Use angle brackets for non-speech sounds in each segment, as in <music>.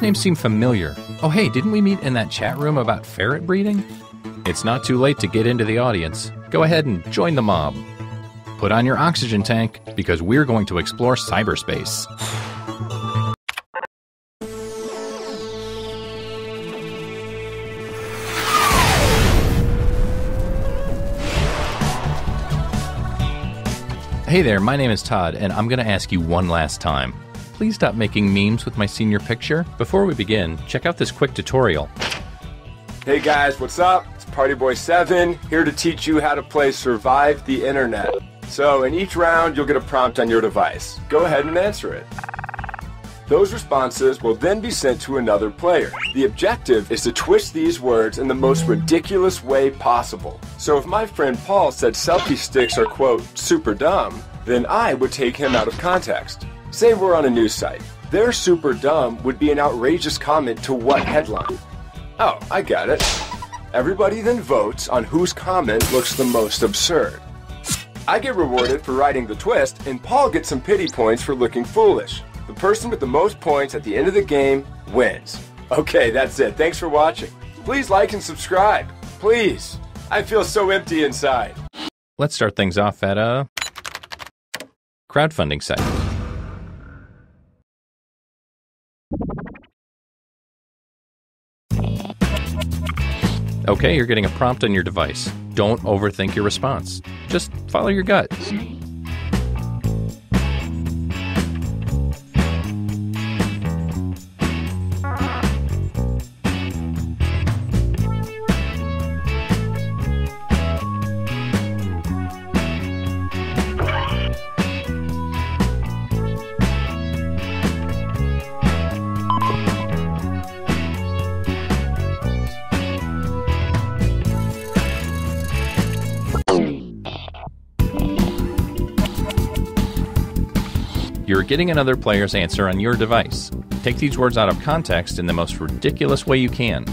these names seem familiar. Oh, hey, didn't we meet in that chat room about ferret breeding? It's not too late to get into the audience. Go ahead and join the mob. Put on your oxygen tank because we're going to explore cyberspace. Hey there, my name is Todd, and I'm going to ask you one last time. Please stop making memes with my senior picture. Before we begin, check out this quick tutorial. Hey guys, what's up? It's Party Boy 7 here to teach you how to play Survive the Internet. So, in each round, you'll get a prompt on your device. Go ahead and answer it. Those responses will then be sent to another player. The objective is to twist these words in the most ridiculous way possible. So if my friend Paul said selfie sticks are, quote, super dumb, then I would take him out of context. Say we're on a news site. Their super dumb would be an outrageous comment to what headline? Oh, I got it. Everybody then votes on whose comment looks the most absurd. I get rewarded for writing the twist, and Paul gets some pity points for looking foolish. The person with the most points at the end of the game wins. Okay, that's it. Thanks for watching. Please like and subscribe. Please. I feel so empty inside. Let's start things off at a crowdfunding site. Okay, you're getting a prompt on your device. Don't overthink your response. Just follow your gut. Getting another player's answer on your device. Take these words out of context in the most ridiculous way you can.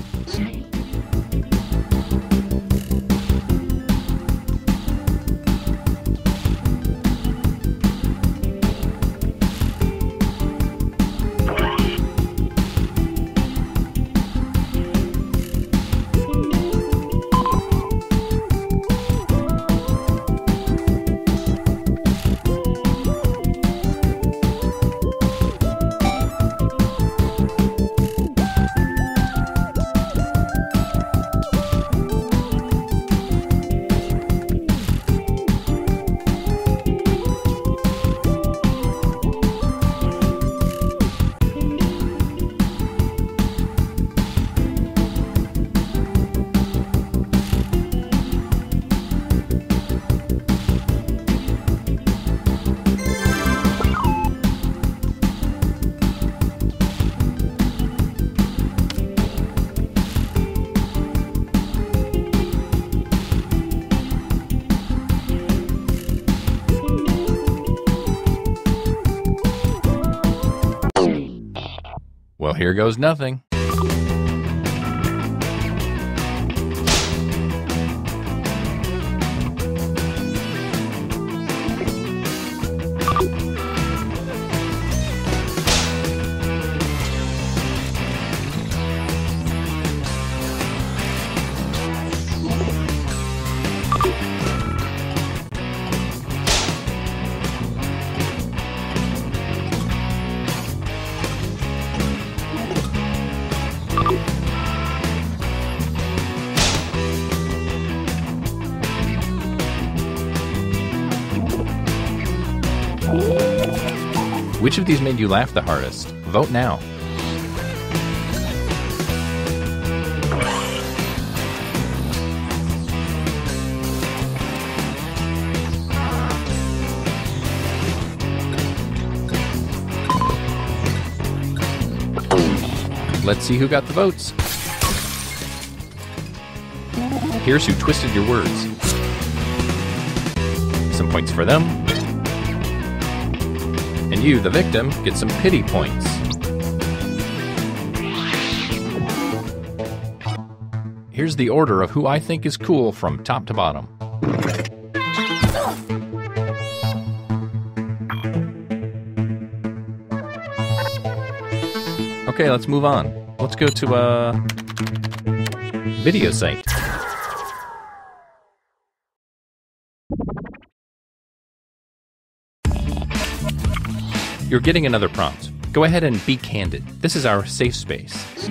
Here goes nothing. Which of these made you laugh the hardest? Vote now. Let's see who got the votes. Here's who twisted your words. Some points for them. And you, the victim, get some pity points. Here's the order of who I think is cool from top to bottom. Okay, let's move on. Let's go to a video site. You're getting another prompt. Go ahead and be candid. This is our safe space.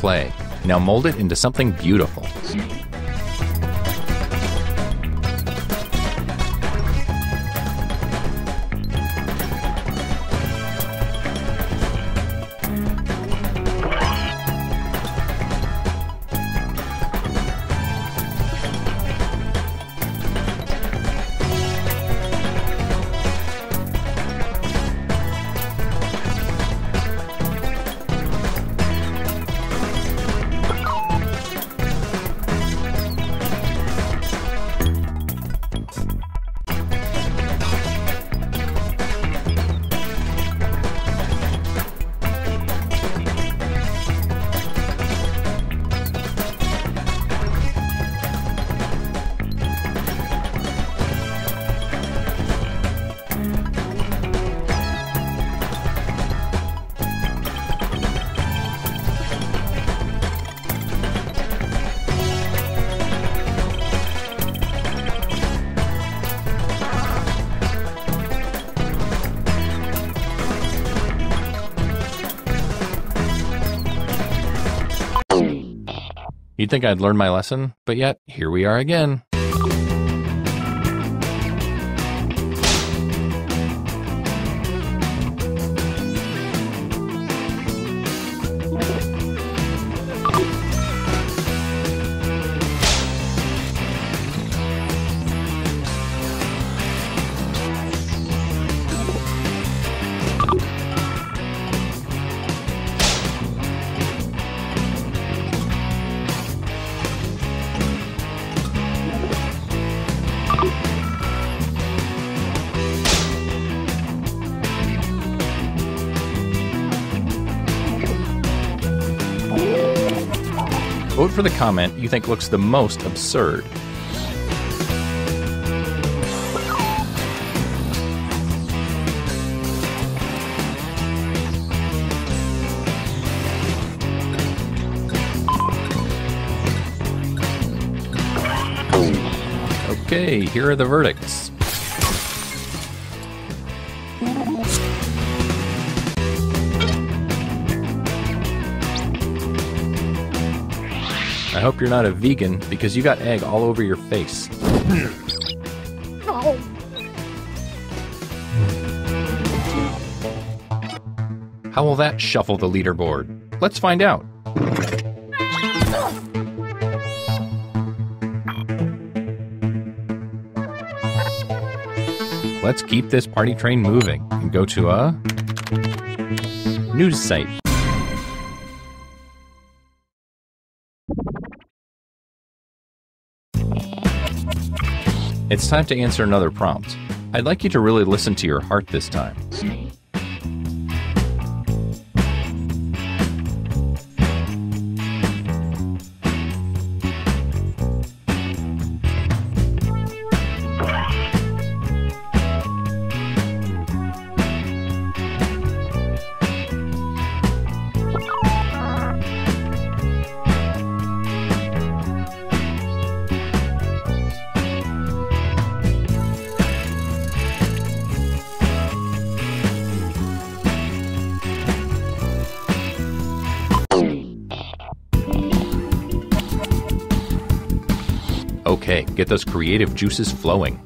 Clay. Now mold it into something beautiful. Think I'd learned my lesson, but yet, here we are again. Comment you think looks the most absurd. Okay, here are the verdicts. Hope you're not a vegan because you got egg all over your face. How will that shuffle the leaderboard? Let's find out. Let's keep this party train moving and go to a news site. It's time to answer another prompt. I'd like you to really listen to your heart this time. Those creative juices flowing.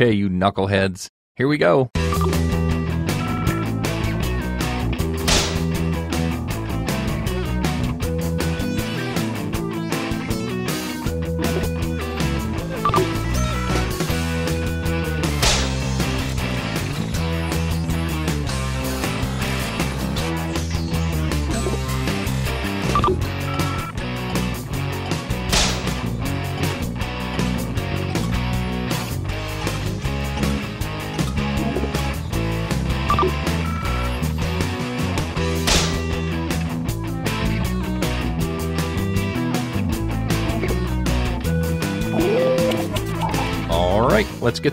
Okay, you knuckleheads, here we go.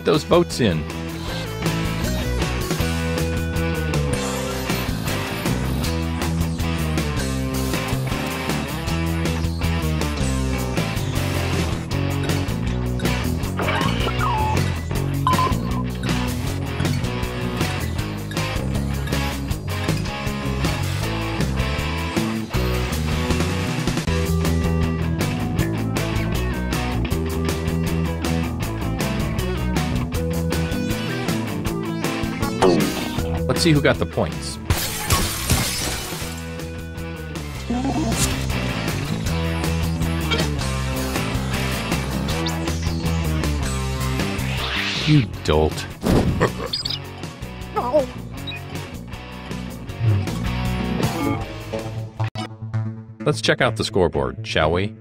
Those votes in. See who got the points. You dolt. <laughs> Let's check out the scoreboard, shall we?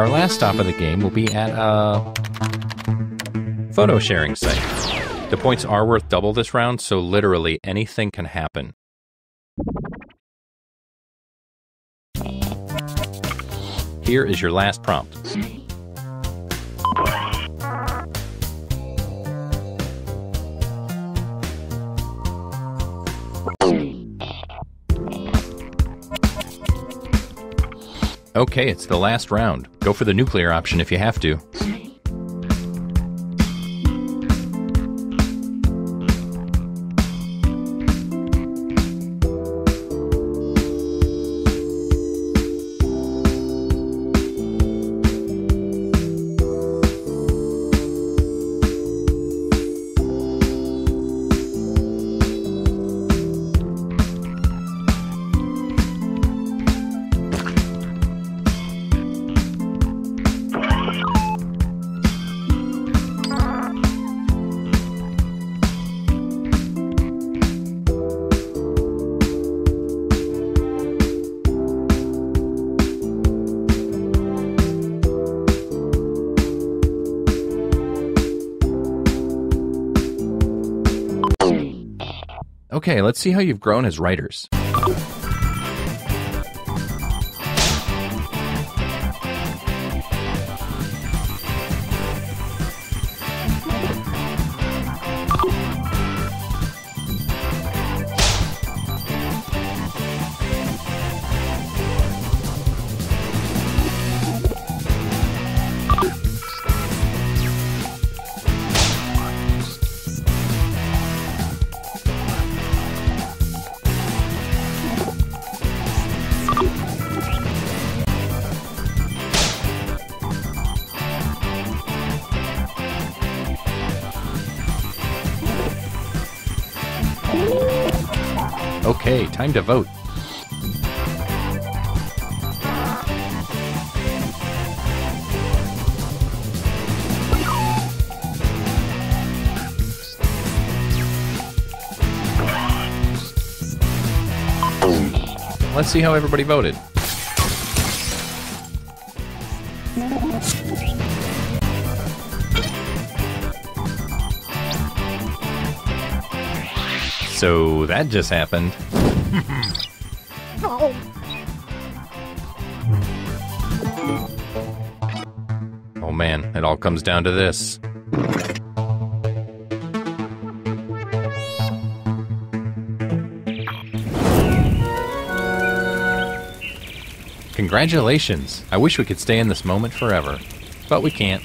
Our last stop of the game will be at a photo sharing site. The points are worth double this round, so literally anything can happen. Here is your last prompt. Okay, it's the last round. Go for the nuclear option if you have to. See how you've grown as writers. Time to vote. Let's see how everybody voted. So that just happened. Oh. oh man, it all comes down to this. Congratulations! I wish we could stay in this moment forever, but we can't.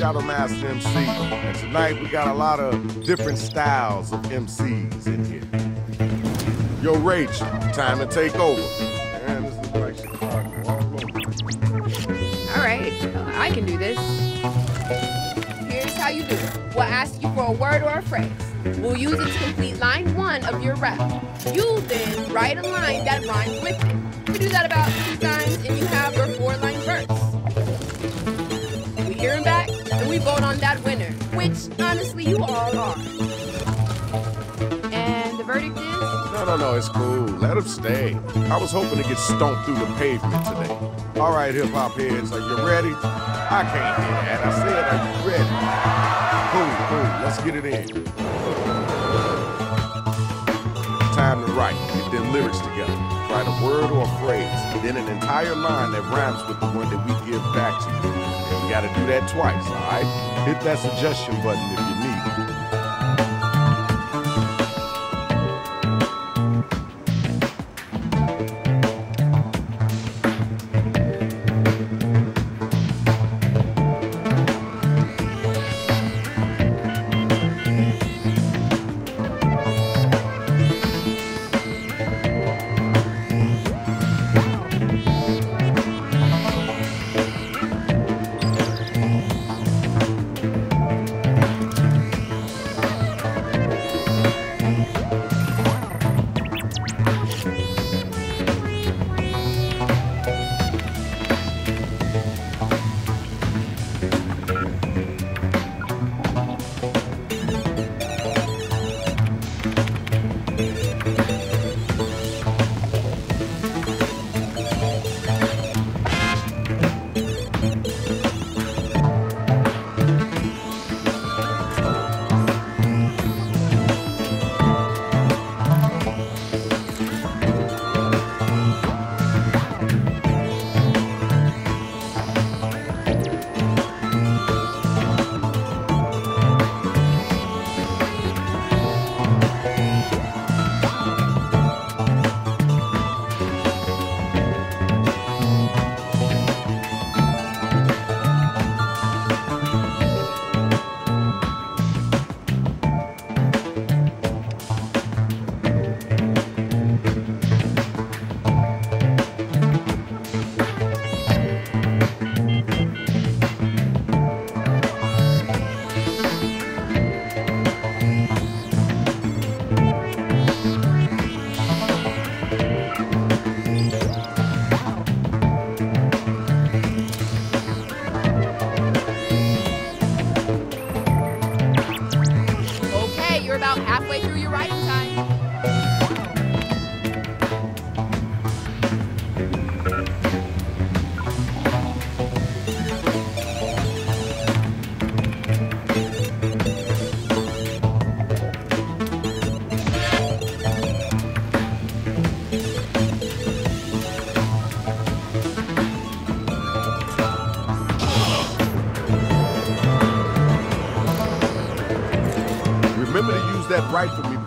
Shadow Master MC. And tonight we got a lot of different styles of MCs in here. Yo, Rach, time to take over. Man, this is like over. All right, I can do this. Here's how you do it. We'll ask you for a word or a phrase. We'll use it to complete line one of your rap. You then write a line that rhymes with it. It's cool. Let him stay. I was hoping to get stomped through the pavement today. All right, hip hop heads, are you ready? I can't hear that. I said, are you ready? Cool, cool. Let's get it in. Time to write. Get them lyrics together. Write a word or a phrase, then an entire line that rhymes with the one that we give back to you. And we gotta do that twice, all right? Hit that suggestion button if you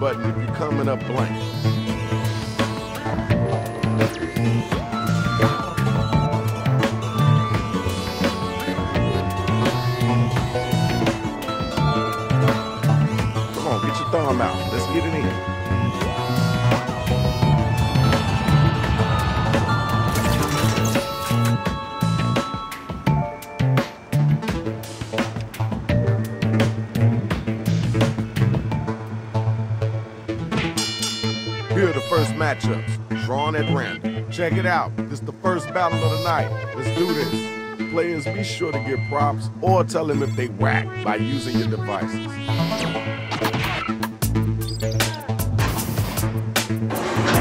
button if you're coming up blank. Matchups, drawn at random. Check it out. This is the first battle of the night. Let's do this. Players, be sure to give props or tell them if they whack by using your devices.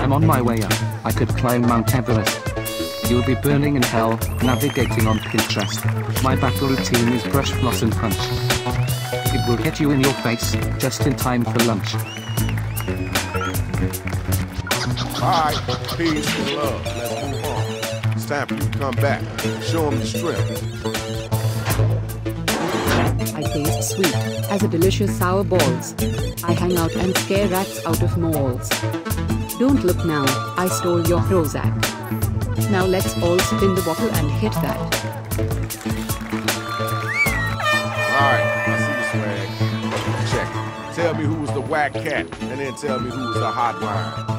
I'm on my way up. I could climb Mount Everest. You'll be burning in hell, navigating on Pinterest. My battle routine is brush floss and punch. It will hit you in your face, just in time for lunch. All right, peace and love. Let's move on. It's time for you to come back. Show them your strength. I taste sweet, as a delicious sour balls. I hang out and scare rats out of malls. Don't look now, I stole your Prozac. Now let's all spin the bottle and hit that. All right, I see the swag. Check. Tell me who was the whack cat, and then tell me who was the hotline.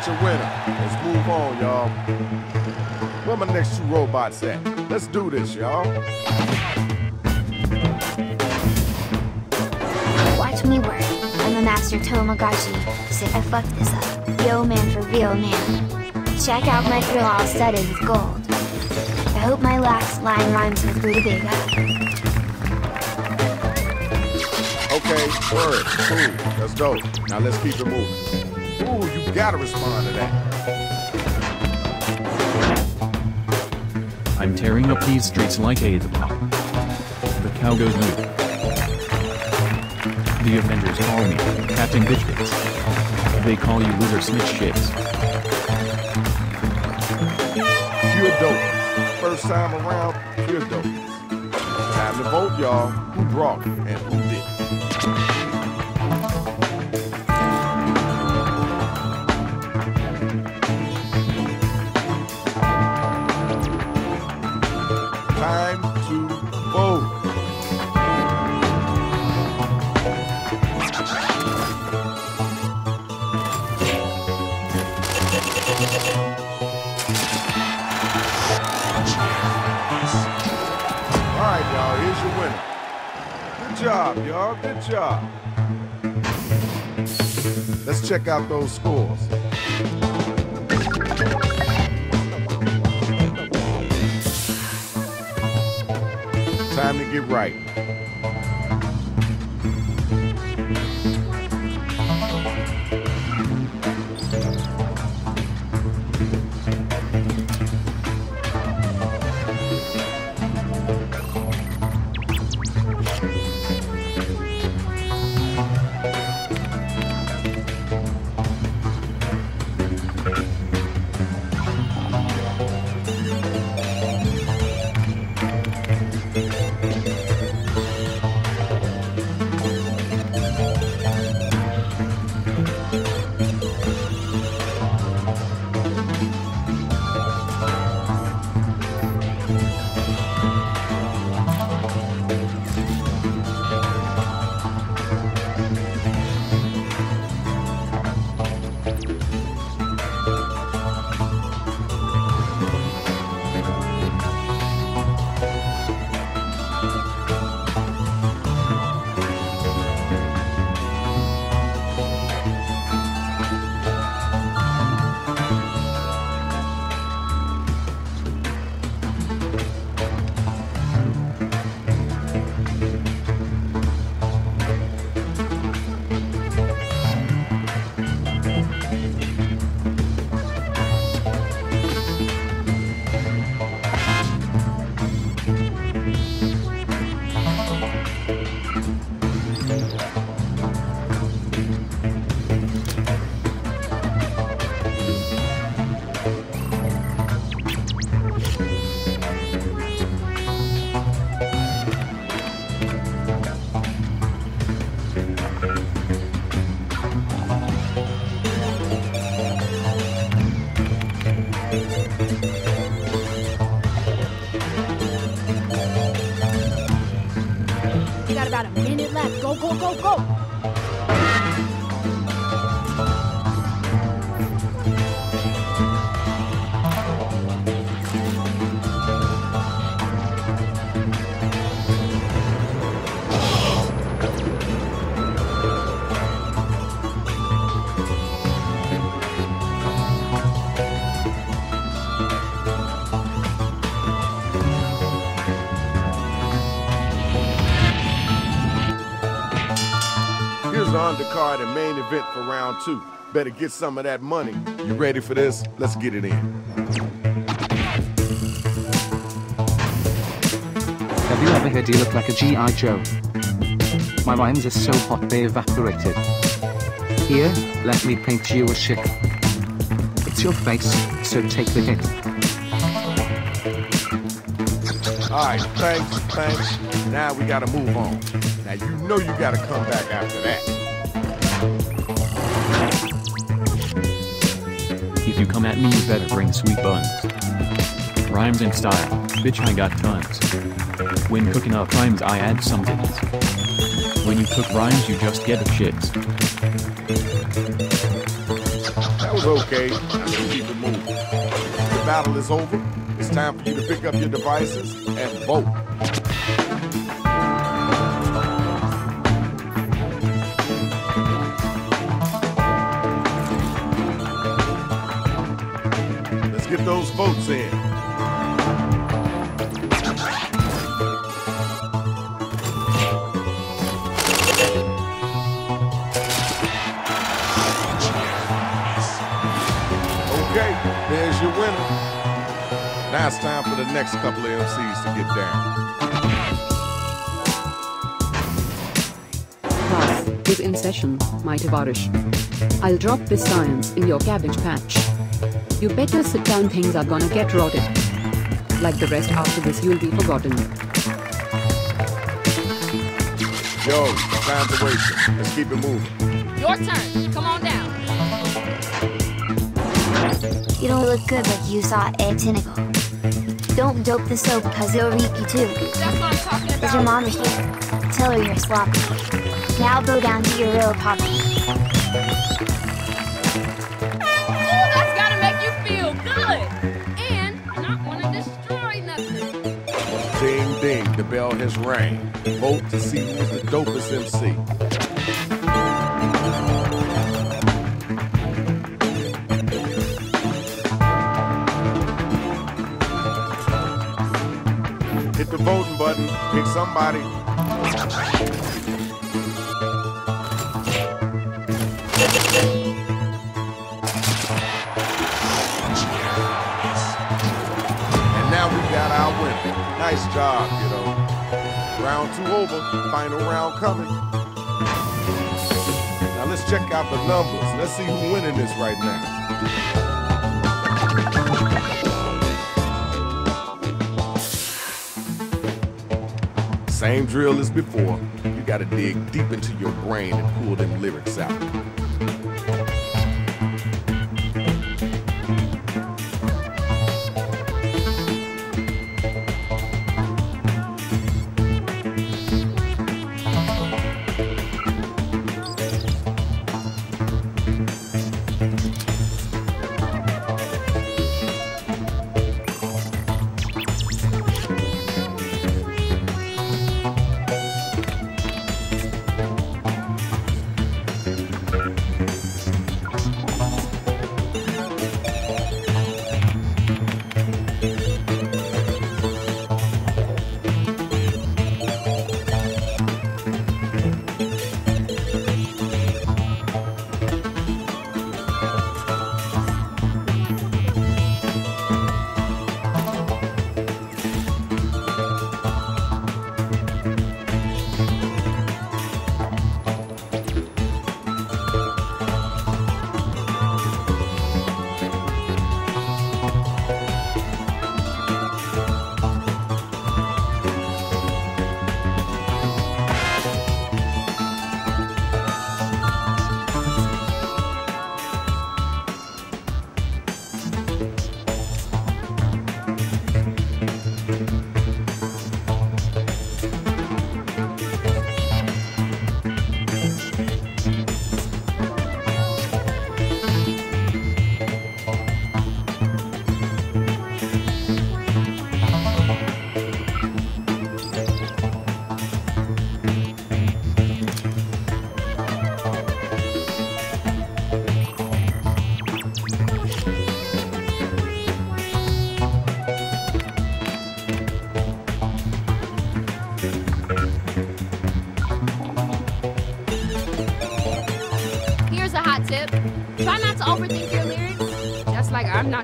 Got your winner. Let's move on, y'all. Where my next two robots at? Let's do this, y'all. Watch me work. I'm a master Tamagotchi. Sick, I fucked this up. Yo man for real man. Check out my grill all studded with gold. I hope my last line rhymes with rutabaga. Okay, word, cool, let's go. Now let's keep it moving. You gotta respond to that. I'm tearing up these streets like a the The cow goes moo. The Avengers call me Captain Bitch Bits. They call you loser snitch shits. Pure dope. First time around, pure dope. Time to vote, y'all. Who brought and check out those scores. Time to get right. Round two. Better get some of that money. You ready for this? Let's get it in. Have you ever heard you look like a G.I. Joe? My rhymes are so hot they evaporated. Here, let me paint you a shit. It's your face, so take the hit. All right, thanks, thanks. Now we gotta move on. Now you know you gotta come back after that. You come at me, you better bring sweet buns. Rhymes and style, bitch, I got tons. When cooking up rhymes, I add some things. When you cook rhymes, you just get the shits. That was okay. Let's keep it moving. The battle is over. It's time for you to pick up your devices and vote. Votes in. Okay, there's your winner. Now it's time for the next couple of MCs to get down. Class is in session, my Tavarish. I'll drop this science in your cabbage patch. You better sit down, things are gonna get rotted. Like the rest after this, you'll be forgotten. Yo, time's a wasting. Let's keep it moving. Your turn. Come on down. You don't look good like you saw a tentacle. Don't dope the soap because it'll reek you too. That's what I'm talking Is your about. mama here? Tell her you're sloppy. Now go down to your real poppy. Bell has rang. Vote to see who's the dopest MC. Hit the voting button, pick somebody. Round two over, final round coming. Now let's check out the numbers. Let's see who's winning this right now. Same drill as before. You gotta dig deep into your brain and pull them lyrics out.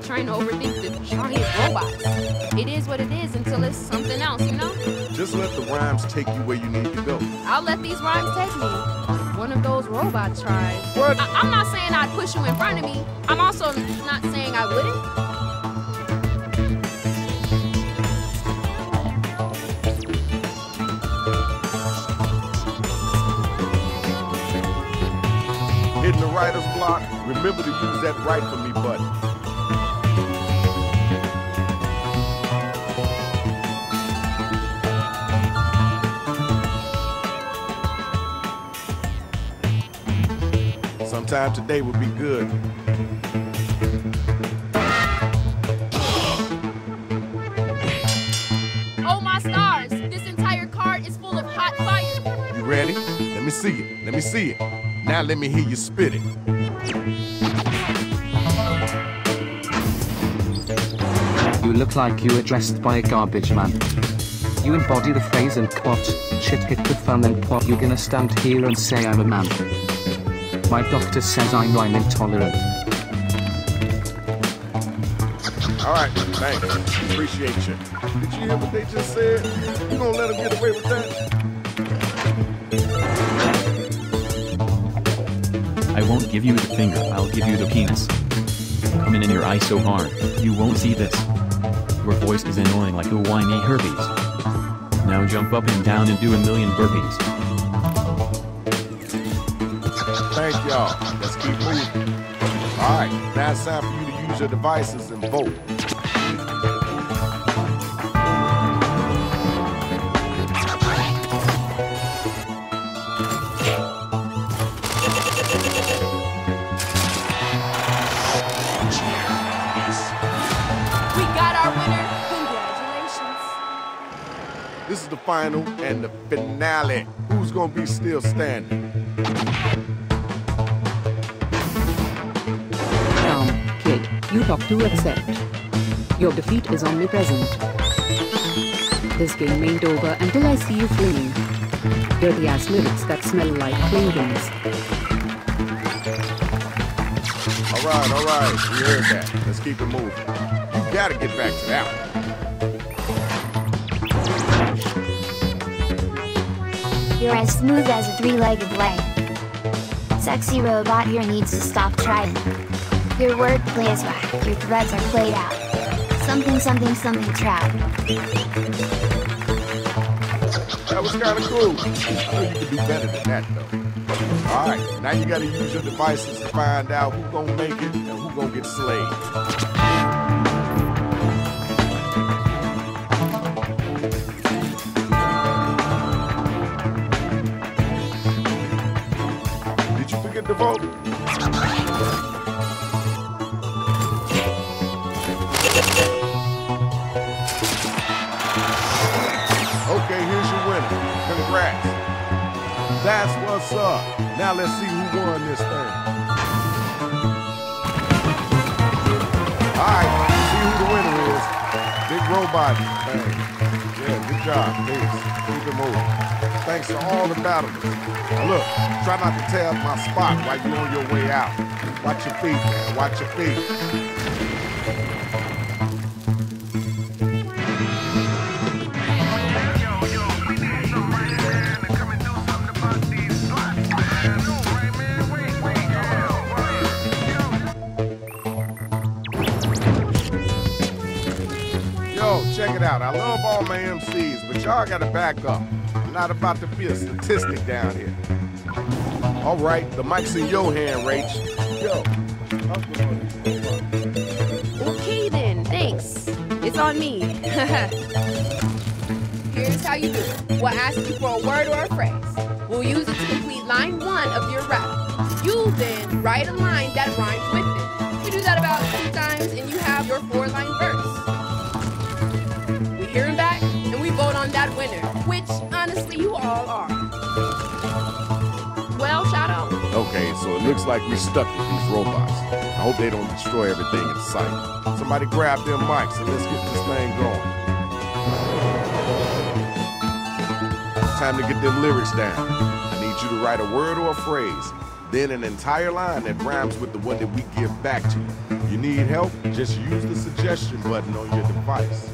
Trying to overthink the giant robots. It is what it is until it's something else, you know? Just let the rhymes take you where you need to go. I'll let these rhymes take me. One of those robots tries. What? I- I'm not saying I'd push you in front of me. I'm also not saying I wouldn't. Hitting the writer's block, remember to use that write for me button. today would be good. Oh my stars, this entire is full of hot fire. You ready? Let me see it, let me see it. Now let me hear you spit it. You look like you were dressed by a garbage man. You embody the phrase and quote, shit hit the fan and what you gonna stand here and say I'm a man. My doctor says I'm rhyme intolerant. All right, thanks. Appreciate you. Did you hear what they just said? You gonna let them get away with that? I won't give you the finger, I'll give you the penis. Coming in your eye so hard, you won't see this. Your voice is annoying like a whiny herpes. Now jump up and down and do a million burpees. Now it's time for you to use your devices and vote. We got our winner. Congratulations. This is the final and the finale. Who's gonna be still standing? Talk to accept. Your defeat is omnipresent. This game ain't over until I see you flinging. Dirty ass lyrics that smell like clingings. All right, all right. We heard that. Let's keep it moving. You gotta get back to that one. You're as smooth as a three-legged leg. Sexy robot here needs to stop trying. Your wordplay is whack. Your threads are played out. Something, something, something trap. That was kind of cool. You can do better than that, though. All right, now you gotta use your devices to find out who gonna make it and who gonna get slayed. Did you forget to vote? Let's see who won this thing. All right, see who the winner is. Big robot thing. Yeah, good job. Peace. Keep it moving. Thanks to all the battlers. Look, try not to tear up my spot while you're on your way out. Watch your feet, man. Watch your feet. Y'all gotta back up. I'm not about to be a statistic down here. All right, the mic's in your hand, Rach. Yo. Okay then, thanks. It's on me. <laughs> Here's how you do it. We'll ask you for a word or a phrase. We'll use it to complete line one of your rap. You then write a line that rhymes with you all are. Well, Shadow, Okay, so it looks like we're stuck with these robots. I hope they don't destroy everything in sight. Somebody grab them mics and let's get this thing going. Time to get them lyrics down. I need you to write a word or a phrase, then an entire line that rhymes with the one that we give back to you. You need help? Just use the suggestion button on your device.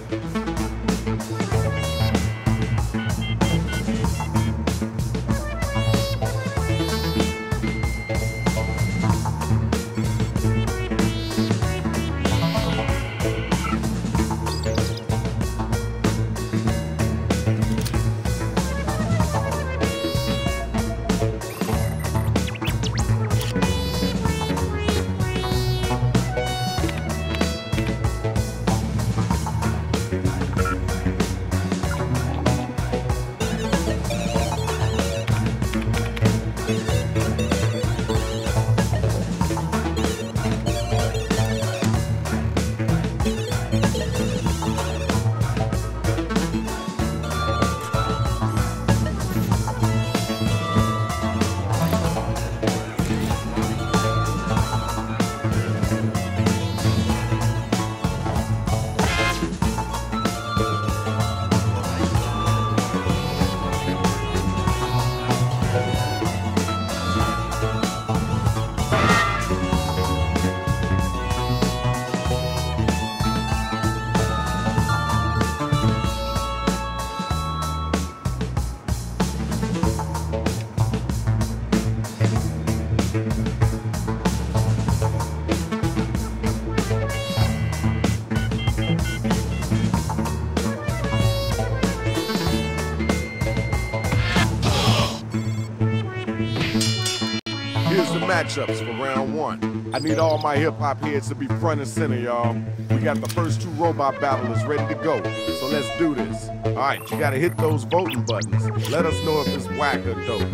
Matchups for round one. I need all my hip hop heads to be front and center, y'all. We got the first two robot battlers ready to go, so let's do this. All right, you gotta hit those voting buttons. Let us know if it's whack or dope.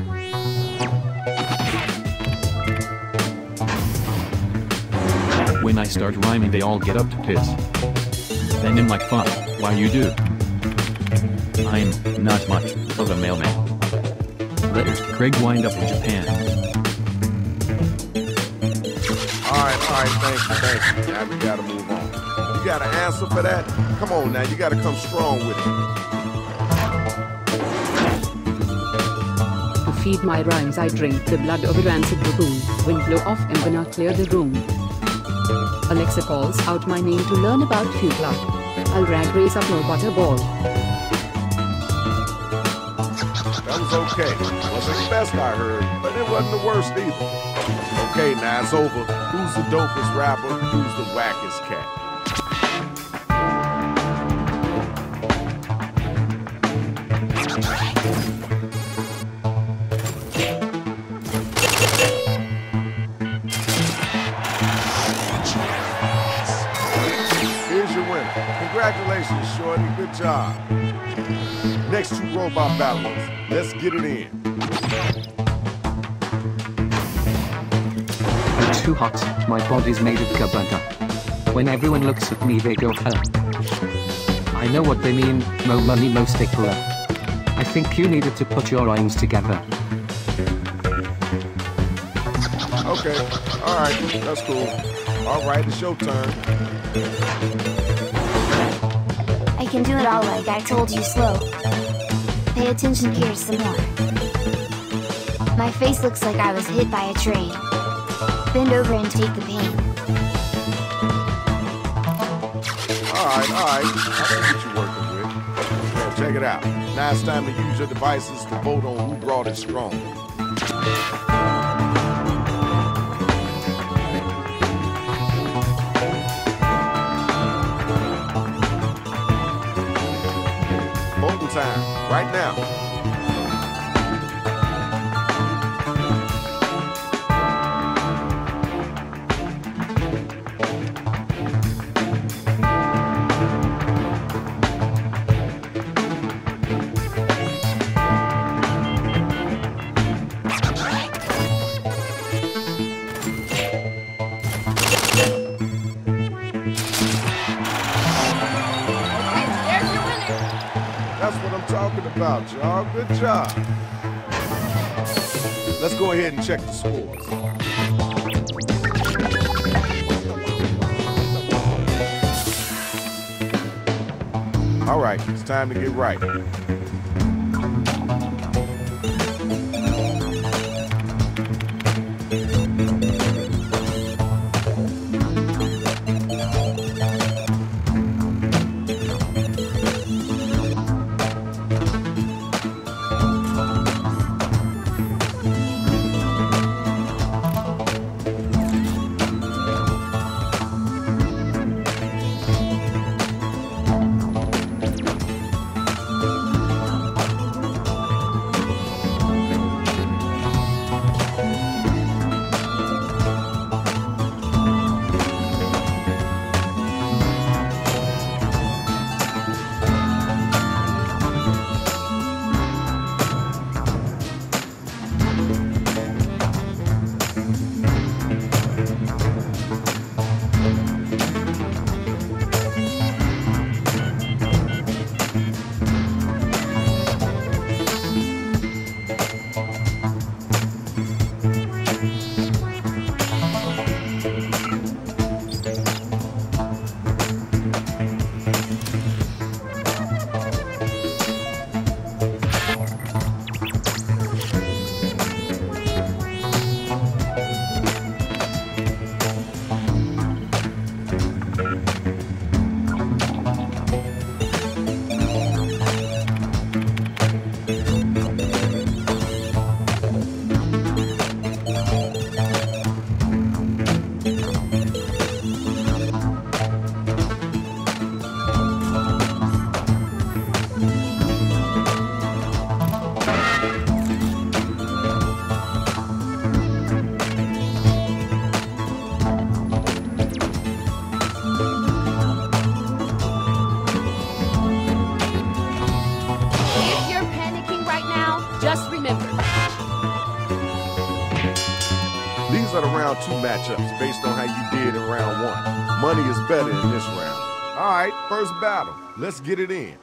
When I start rhyming they all get up to piss. Then I'm like fuck, why you do? I'm not much of a mailman. Let Craig wind up in Japan. Right, thank you, thank you. Now we gotta move on. You got an answer for that? Come on now, you gotta come strong with it. To feed my rhymes, I drink the blood of a rancid baboon. Wind blow off and gonna clear the room. Alexa calls out my name to learn about Fugla. I'll rag race up no butterball. That was okay. Wasn't the best I heard, but it wasn't the worst either. Okay, now it's over. Who's the dopest rapper? Who's the wackest cat? Here's your winner. Congratulations, Shorty. Good job. Next two robot battlers. Let's get it in. Too hot, my body's made of kabata. When everyone looks at me they go huh. I know what they mean, mo money mo stickler. I think you needed to put your rhymes together. Okay. All right. That's cool. All right, it's your turn. I can do it all like I told you slow. Pay attention here some more. My face looks like I was hit by a train. Bend over and take the pain. All right, all right. I see what you're working with. Now, check it out. Now it's time to use your devices to vote on who brought it strong. Voting time, right now. Check the scores. All right, it's time to get right. Based on how you did in round one. Money is better in this round. All right, first battle. Let's get it in.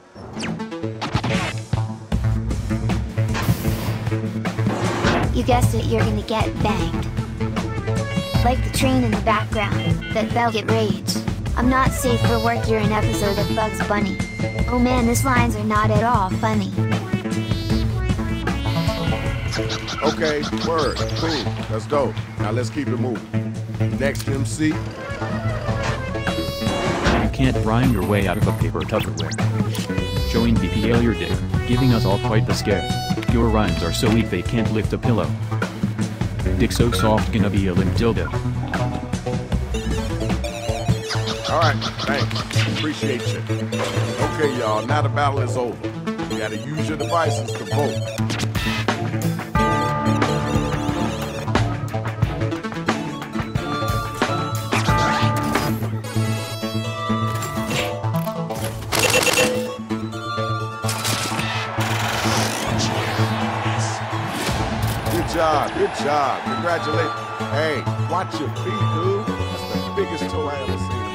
You guessed it, you're gonna get banged. Like the train in the background, that bell get rage. I'm not safe for work You're an episode of Bugs Bunny. Oh man, these lines are not at all funny. Okay, word, cool, let's go. Now let's keep it moving. Next MC. You can't rhyme your way out of a paper Tupperware. Showing BPL your dick, giving us all quite the scare. Your rhymes are so weak they can't lift a pillow. Dick so soft gonna be a limp dildo. Alright, thanks. Appreciate you. Okay, y'all, now the battle is over. You gotta use your devices to vote. Job. Congratulations. Hey, watch your feet, dude. That's the biggest toe I ever seen.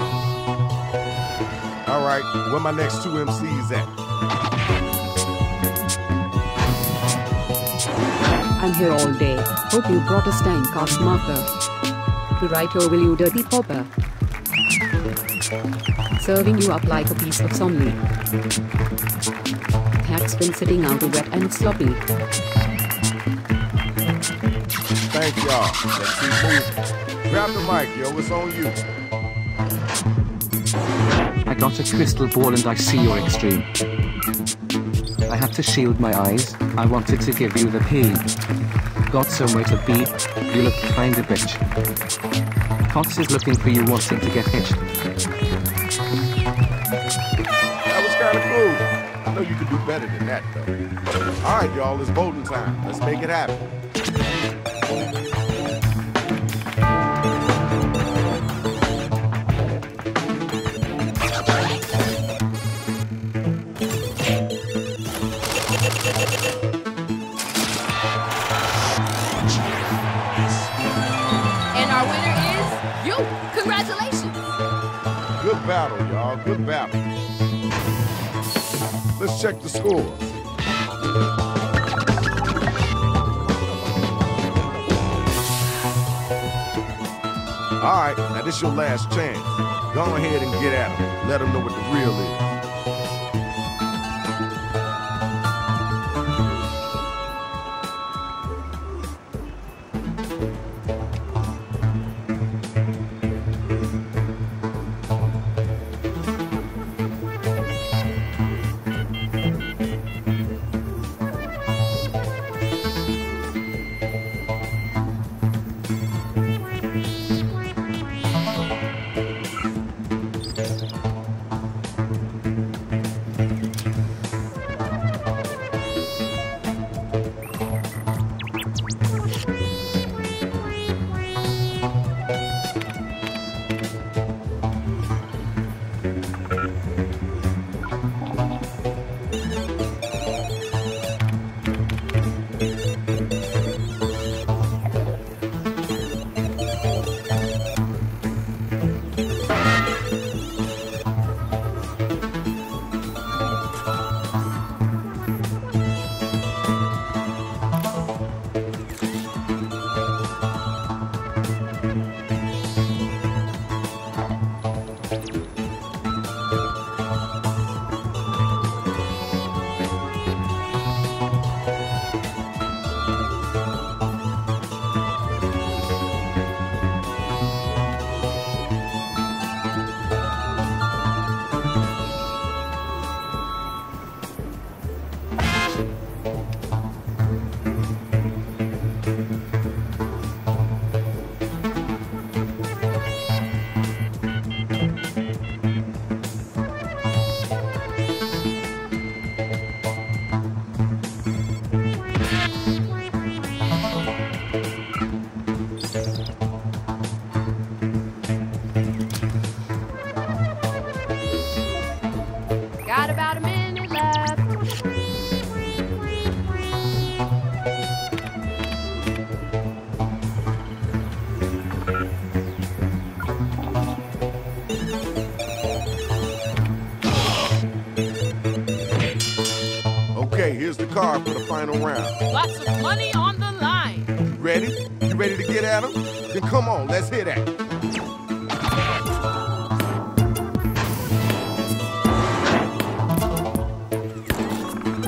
All right, where my next two MCs at? I'm here all day. Hope you brought a stank ass marker. To write or will you dirty popper? Serving you up like a piece of somni. Cat's been sitting out wet and sloppy. Y'all. Let's keep moving. Grab the mic, yo. It's on you. I got a crystal ball and I see your extreme. I had to shield my eyes. I wanted to give you the pee. Got somewhere to be. You look kinda bitch. Cots is looking for you wanting to get hitched. That was kinda cool. I know you could do better than that, though. Alright, y'all. It's voting time. Let's make it happen. Check the scores. All right, now this is your last chance. Go ahead and get at them. Let them know what the real is. Card for the final round. Lots of money on the line. You ready? You ready to get at him? Then come on, let's hit that.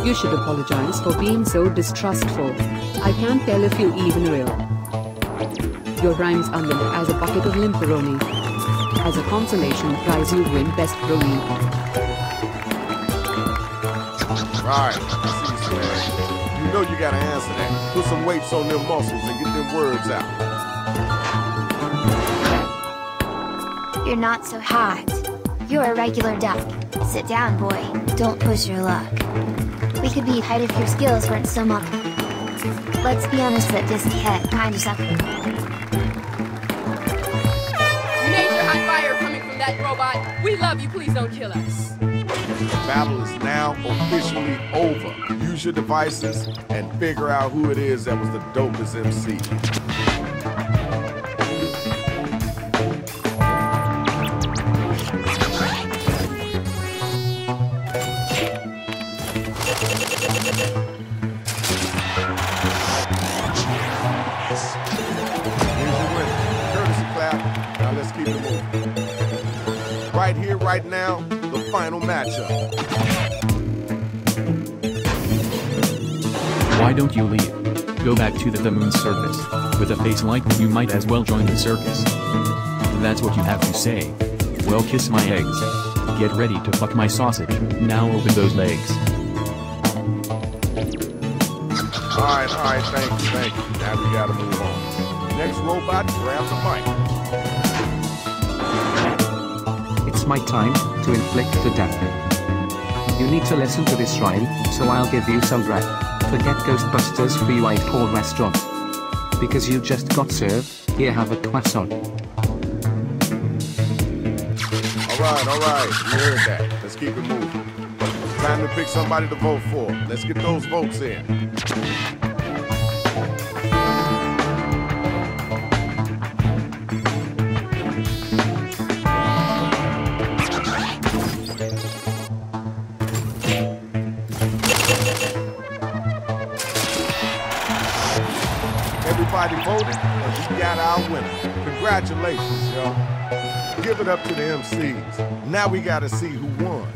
You should apologize for being so distrustful. I can't tell if you even real. Your rhymes are limp as a bucket of limperoni. As a consolation prize, you win best brony. Right, know you gotta answer that. Put some weights on them muscles and get them words out. You're not so hot. You're a regular duck. Sit down, boy. Don't push your luck. We could be tight if your skills weren't so muck. Let's be honest, that disc head kinda suck. Major hot fire coming from that robot. We love you. Please don't kill us. The battle is now officially over. Use your devices and figure out who it is that was the dopest MC. To the, the moon's surface. With a face like you might as well join the circus. That's what you have to say. Well, kiss my eggs. Get ready to fuck my sausage. Now open those legs. All right, all right, thank you, thank you. Now we gotta move on. Next robot, grab the mic. It's my time to inflict the death. You need to listen to this rhyme, so I'll give you some breath. Forget Ghostbusters free white Paul restaurant. Because you just got served, here have a croissant. All right, all right, we heard that. Let's keep it moving. Time to pick somebody to vote for. Let's get those votes in. Voted, and we got our winner. Congratulations, y'all. Give it up to the MCs. Now we gotta see who won.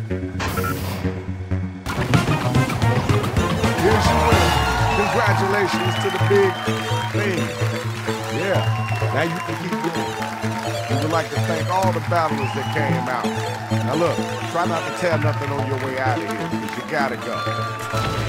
Here's your winner. Congratulations to the big thing. Yeah, now you can keep going. We would like to thank all the battlers that came out. Now look, try not to tear nothing on your way out of here because you gotta go.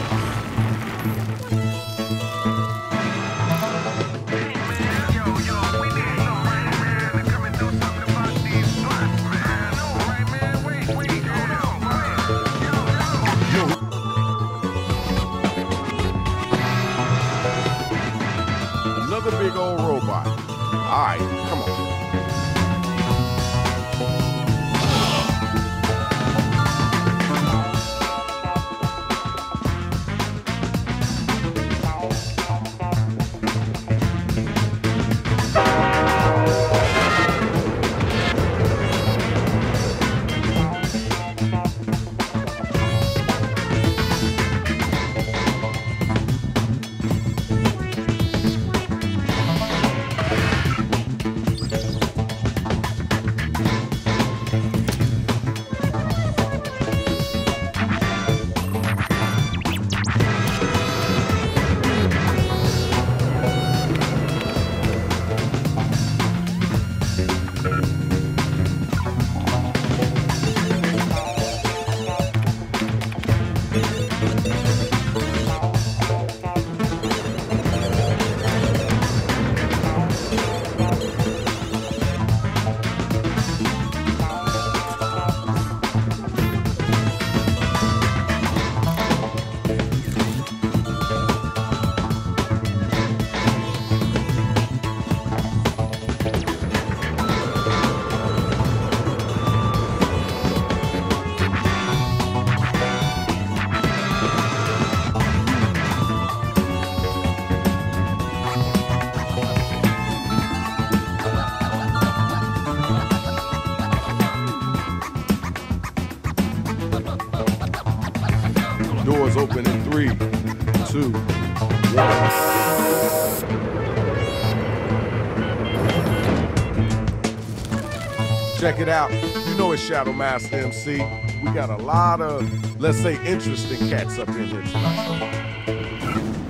Check it out. You know it's Shadow Master MC. We got a lot of, let's say, interesting cats up in here tonight.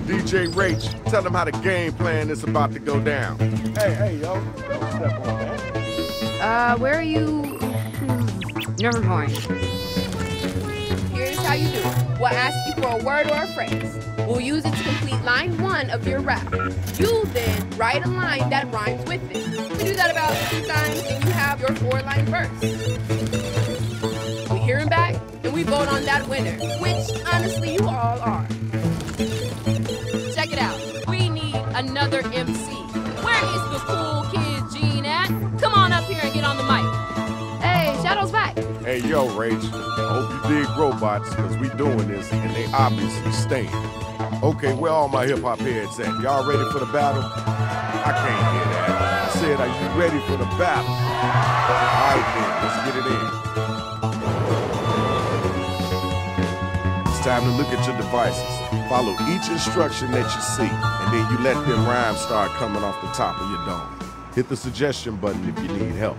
DJ Rach, tell them how the game plan is about to go down. Hey, hey, yo, don't step on that. Uh, where are you? Never mind. Here's how you do it. We'll ask you for a word or a phrase. We'll use it to complete line one of your rap. You then write a line that rhymes with it. We do that about three times, and you have your four-line verse. We hear him back, and we vote on that winner, which honestly you all are. Check it out. We need another MC. Where is the cool kid Gene at? Come on up here and get on the mic. Hey, Shadow's back. Hey, yo, Rach, I hope you dig robots, because we doing this, and they obviously staying. Okay, where all my hip-hop heads at? Y'all ready for the battle? I can't hear that. I said, are you ready for the battle? All right, then, let's get it in. It's time to look at your devices. Follow each instruction that you see, and then you let them rhymes start coming off the top of your dome. Hit the suggestion button if you need help.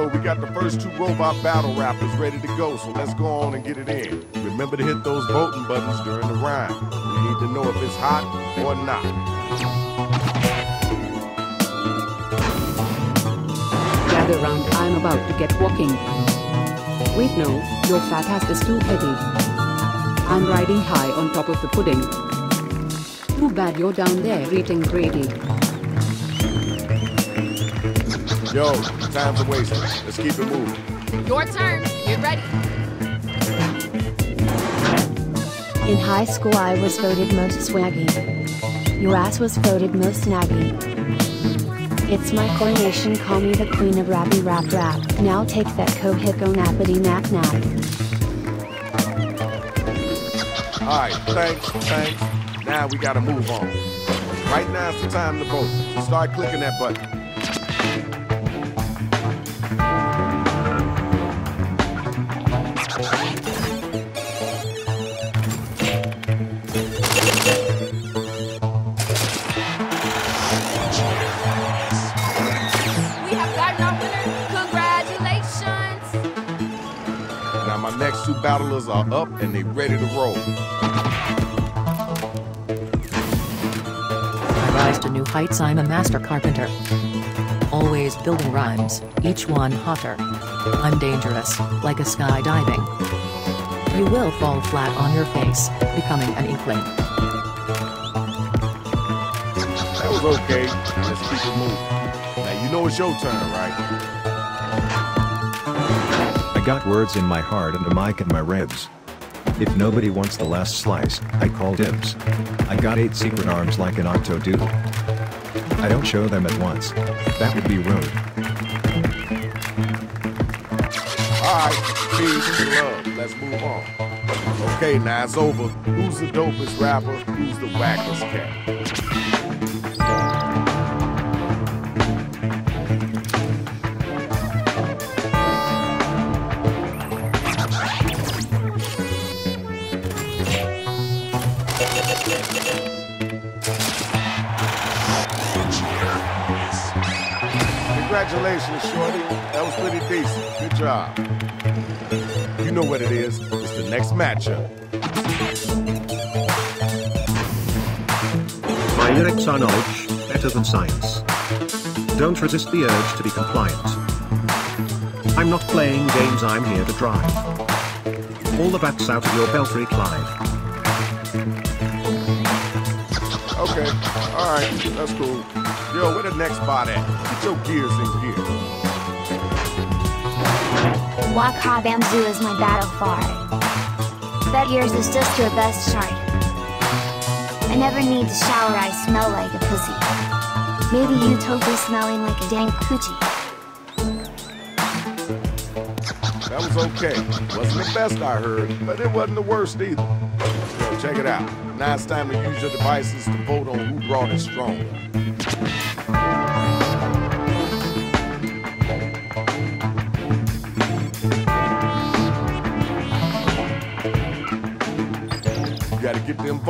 Yo, we got the first two robot battle rappers ready to go, so let's go on and get it in. Remember to hit those voting buttons during the rhyme. We need to know if it's hot or not. Gather round, I'm about to get walking. Wait no, your fat ass is too heavy. I'm riding high on top of the pudding. Too bad you're down there eating Grady. Yo, time's a wasting. Let's keep it moving. Your turn. Get ready. In high school, I was voted most swaggy. Your ass was voted most snaggy. It's my coronation, call me the queen of rappy rap rap. Now take that cohico nappity nap nap. Alright, thanks, thanks. Now we gotta move on. Right now's the time to vote. Start clicking that button. Are up and they ready to roll. I rise to new heights, I'm a master carpenter. Always building rhymes, each one hotter. I'm dangerous, like a skydiving. You will fall flat on your face, becoming an inkling. That was okay. Let's keep it moving. Now you know it's your turn, right? I got words in my heart and a mic in my ribs. If nobody wants the last slice, I call dibs. I got eight secret arms like an Octo-Dude. I don't show them at once. That would be rude. Alright, peace and love. Let's move on. Okay, now it's over. Who's the dopest rapper? Who's the wackest cat? Congratulations, Shorty. That was pretty decent. Good job. You know what it is. It's the next matchup. My lyrics are knowledge, better than science. Don't resist the urge to be compliant. I'm not playing games, I'm here to drive. All the bats out of your belfry, Clyde. Okay, alright, that's cool. Yo, where the next spot at? Get your gears in gear. Waka Bamzoo is my battle far. Bet yours is just your best shard. I never need to shower, I smell like a pussy. Maybe you tofu smelling like a dang coochie. That was okay. Wasn't the best I heard, but it wasn't the worst either. Check it out. Now it's time to use your devices to vote on who brought it stronger.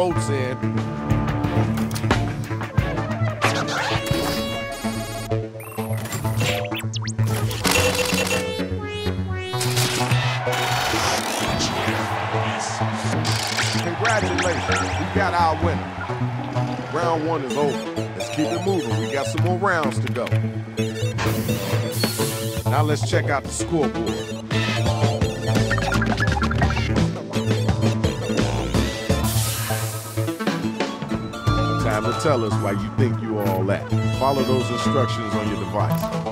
Votes in. Congratulations, we got our winner. Round one is over. Let's keep it moving. We got some more rounds to go. Now let's check out the scoreboard. Tell us why you think you are all that. Follow those instructions on your device.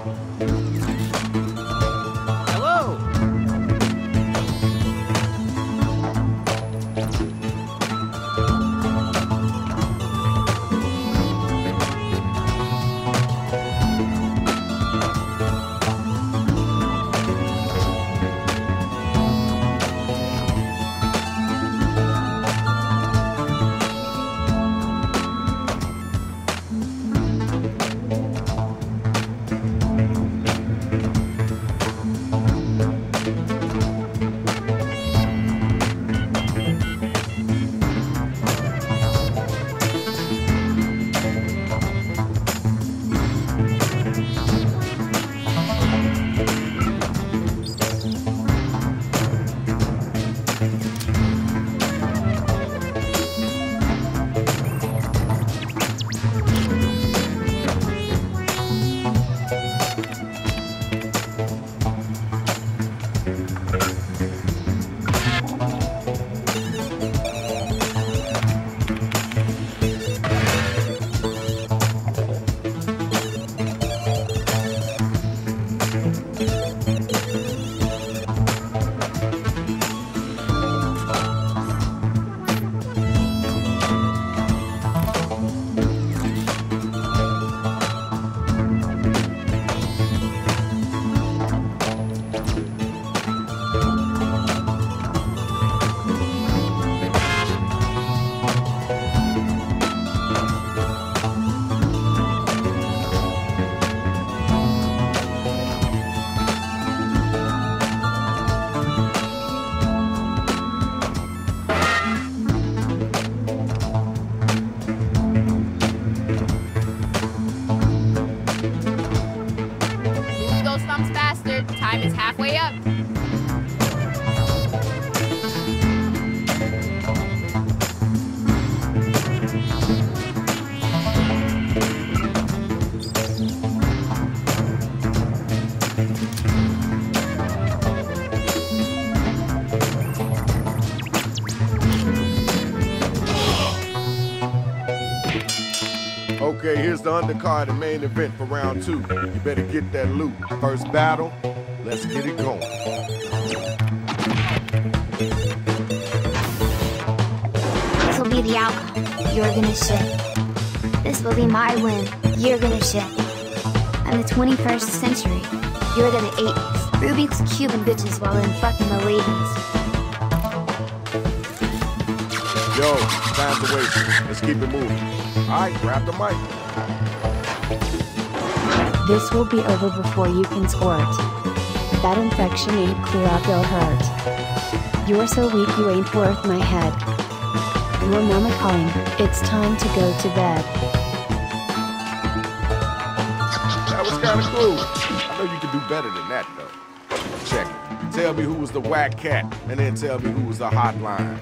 Okay, here's the undercard and main event for round two. You better get that loot. First battle, let's get it going. This will be the outcome. You're gonna shit. This will be my win. You're gonna shit. I'm the 21st century. You're the 80s. Rubik's Cuban bitches while I'm fucking the ladies. Yo, time to wait. Let's keep it moving. All right, grab the mic. This will be over before you can squirt. That infection ain't clear up, it'll hurt. You're so weak you ain't worth my head. Your mama calling, it's time to go to bed. That was kind of cool. I know you can do better than that, though. Check it. Tell me who was the whack cat, and then tell me who was the hotline.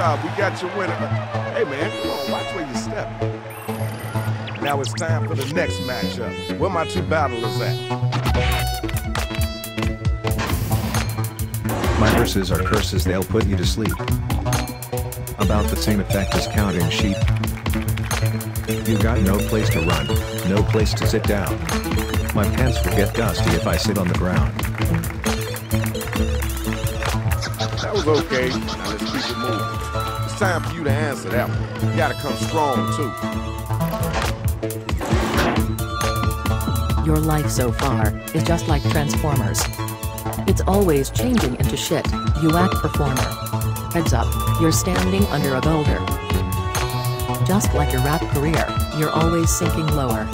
Job. We got your winner. Hey man, come on, watch where you step. Now it's time for the next matchup. Where my two battlers at? My verses are curses they'll put you to sleep. About the same effect as counting sheep. You got no place to run, no place to sit down. My pants will get dusty if I sit on the ground. That was okay. Now let's keep it moving. Time for you to answer that one. You gotta come strong too. Your life so far is just like Transformers. It's always changing into shit, you act performer. Heads up, you're standing under a boulder. Just like your rap career, you're always sinking lower.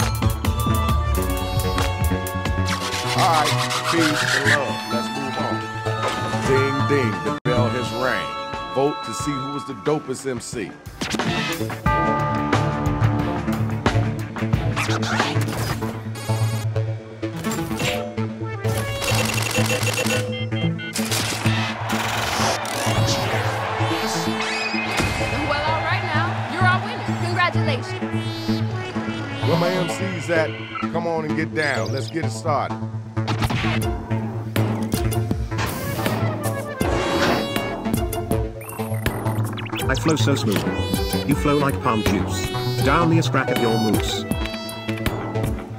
All right, peace and love. Let's move on. Ding ding, see who was the dopest MC. Well, all right now. You're our winner. Congratulations. Where my MC's at? Come on and get down. Let's get it started. Flow so smooth. You flow like palm juice. Down the crack of your moose.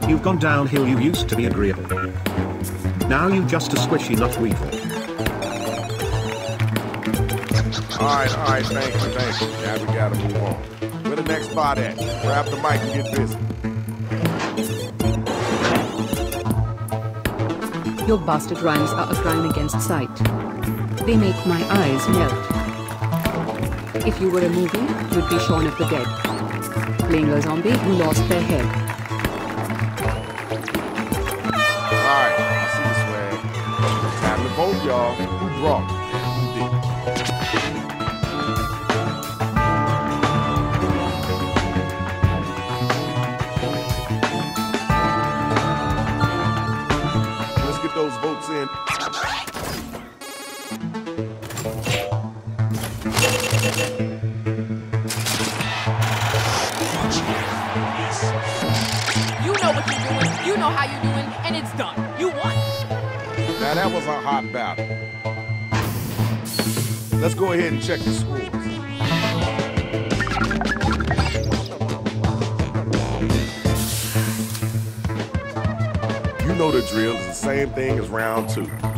You've gone downhill, you used to be agreeable. Now you just a squishy nut weevil. All right, all right, thank you, thank you. Now we gotta move on. Where the next spot at? Grab the mic and get busy. Your bastard rhymes are a crime against sight. They make my eyes melt. If you were a movie, you'd be Shaun of the Dead. Playing a zombie who lost their head. All right, I see the swag. Time to vote, y'all. Who brought go ahead and check the scores. You know the drill is the same thing as round two.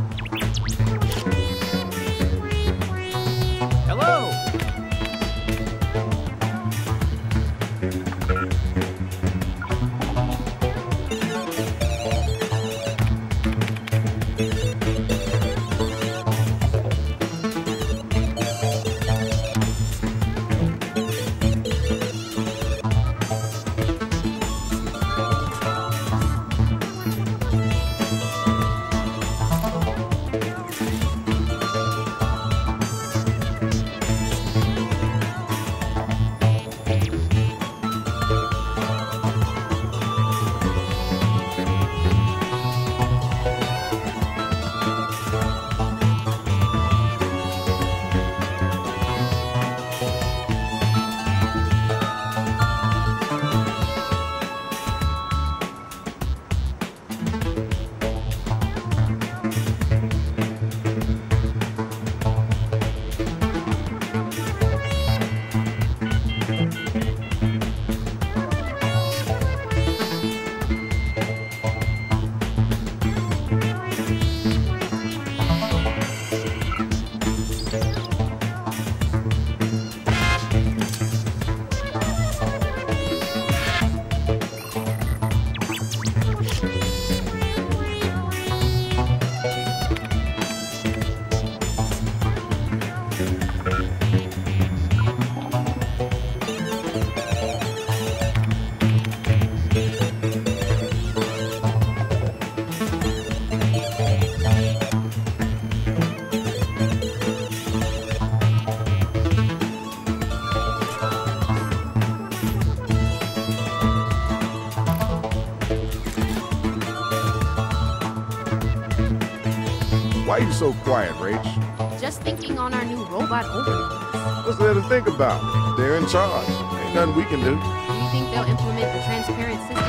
So quiet, Rach? Just thinking on our new robot overlords. What's there to think about? They're in charge. Ain't nothing we can do. Do you think they'll implement the transparent system?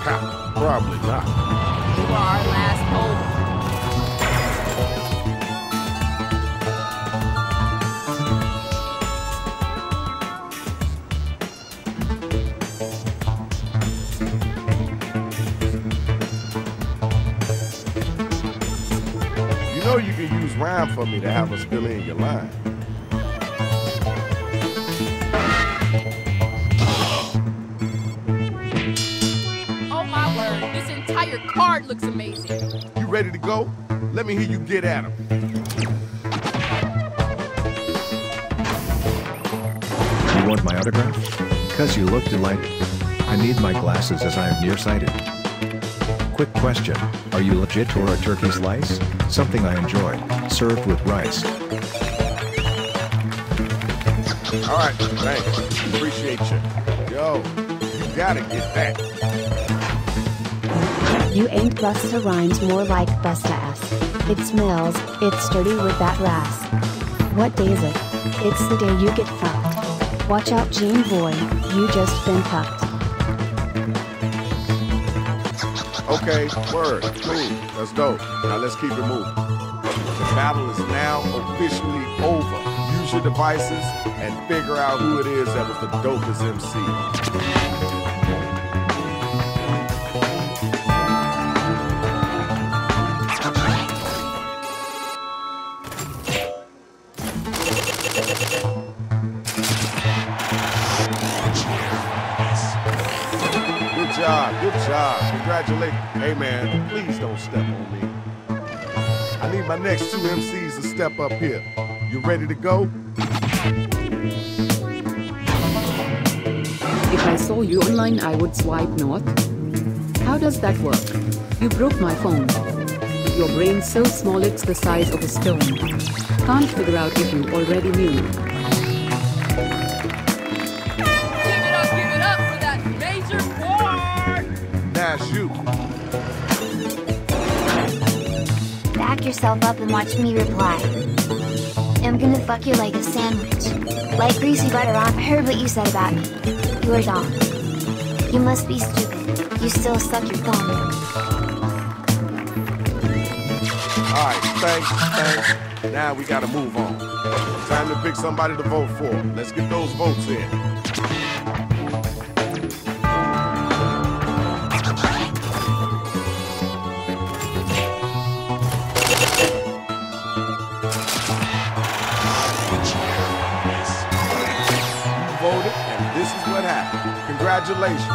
Ha, probably not. You are our last hope. Can for me to have us fill in your line. Oh my word, this entire card looks amazing. You ready to go? Let me hear you get at him. You want my autograph? Cause you look delighted. I need my glasses as I am nearsighted. Quick question, are you legit or a turkey slice? Something I enjoy, served with rice. All right, thanks. Appreciate you. Yo, you gotta get that. You ain't Busta Rhymes, more like Busta S. It smells, it's dirty with that ras. What day is it? It's the day you get fucked. Watch out, Gene Boy, you just been fucked. Okay, word, cool, let's go. Now let's keep it moving. Battle is now officially over. Use your devices and figure out who it is that was the dopest MC. Good job, good job. Congratulations. Hey man, please don't step on next two MCs to step up here. You ready to go? If I saw you online, I would swipe north. How does that work? You broke my phone. Your brain's so small it's the size of a stone. Can't figure out if you already knew. Give it up, give it up for that major war! Nash, you. Back yourself up and watch me reply. I'm gonna fuck you like a sandwich. Like greasy butter on. I heard what you said about me. You are dumb. You must be stupid. You still suck your thumb. All right, thanks, thanks. Now we gotta move on. Time to pick somebody to vote for. Let's get those votes in. Congratulations.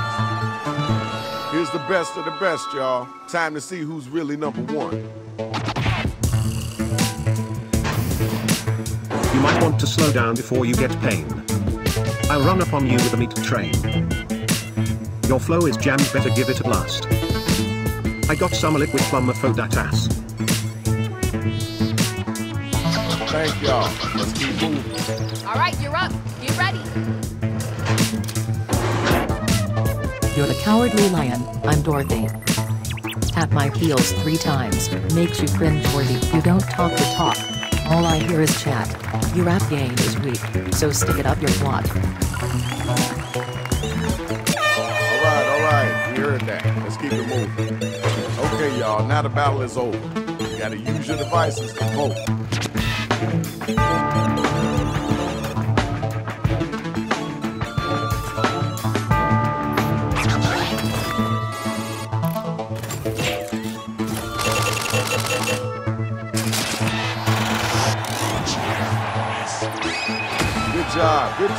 Here's the best of the best, y'all. Time to see who's really number one. You might want to slow down before you get pain. I'll run up on you with a meat train. Your flow is jammed, better give it a blast. I got some liquid plumber for that ass. Thank y'all. Let's keep moving. All right, you're up. You're the cowardly lion, I'm Dorothy. Tap my heels three times, makes you cringe worthy. You don't talk the talk. All I hear is chat. Your rap game is weak, so stick it up your twat. All right, all right. We heard that. Let's keep it moving. Okay, y'all. Now the battle is over. You gotta use your devices to vote.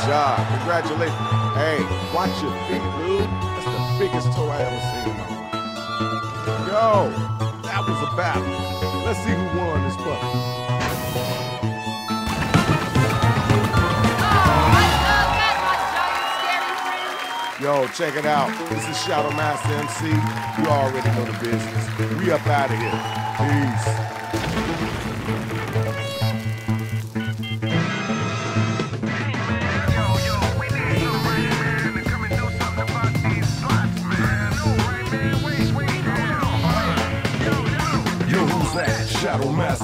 Job. Congratulations. Hey, watch your feet, dude. That's the biggest toe I ever seen. Yo, that was a battle. Let's see who won this puppy. Yo, check it out. This is Shadow Master MC. You already know the business. We up out of here. Peace.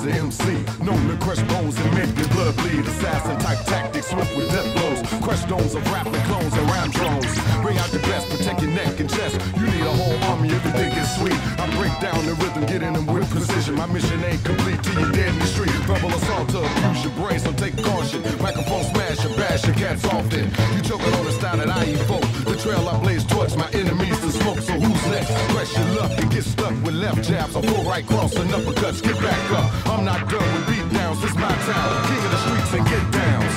Master MC, known to crush bones and make your blood bleed. Assassin type tactics, swift with death blows. Crush stones of rapping clones and rhyme drones. Bring out the best, protect your neck and chest. You need a whole army if you think it's sweet. I break down the rhythm, get in them with precision. My mission ain't complete till you're dead in the street. Verbal assault to abuse your brain, so take caution. Microphone smash and bash your cats off then. You choking on the style that I evoke. The trail I blaze towards my enemies to smoke. So who's next? Press your luck and get stuck with left jabs. I pull right cross and uppercuts. Get back up. Not done with beat downs. This my town. King of the streets and get downs.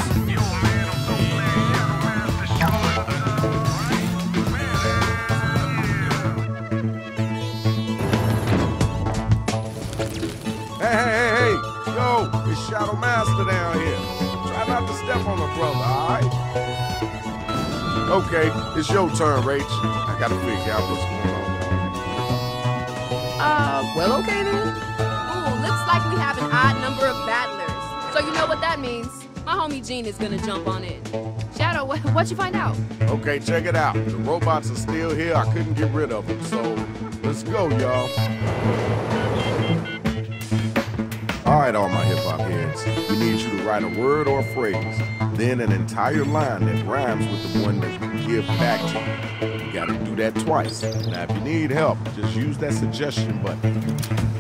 Hey, hey, hey, hey! Yo, it's Shadow Master down here. Try not to step on a brother, alright? Okay, it's your turn, Rach. I gotta figure out what's going on. Uh, well, okay then. Ooh, like we have an odd number of battlers. So you know what that means. My homie Gene is gonna jump on it. Shadow, what, what'd you find out? Okay, check it out. The robots are still here. I couldn't get rid of them, so let's go, y'all. All right, all my hip hop heads. We need you to write a word or a phrase, then an entire line that rhymes with the one that we give back to you. You gotta do that twice. Now, if you need help, just use that suggestion button.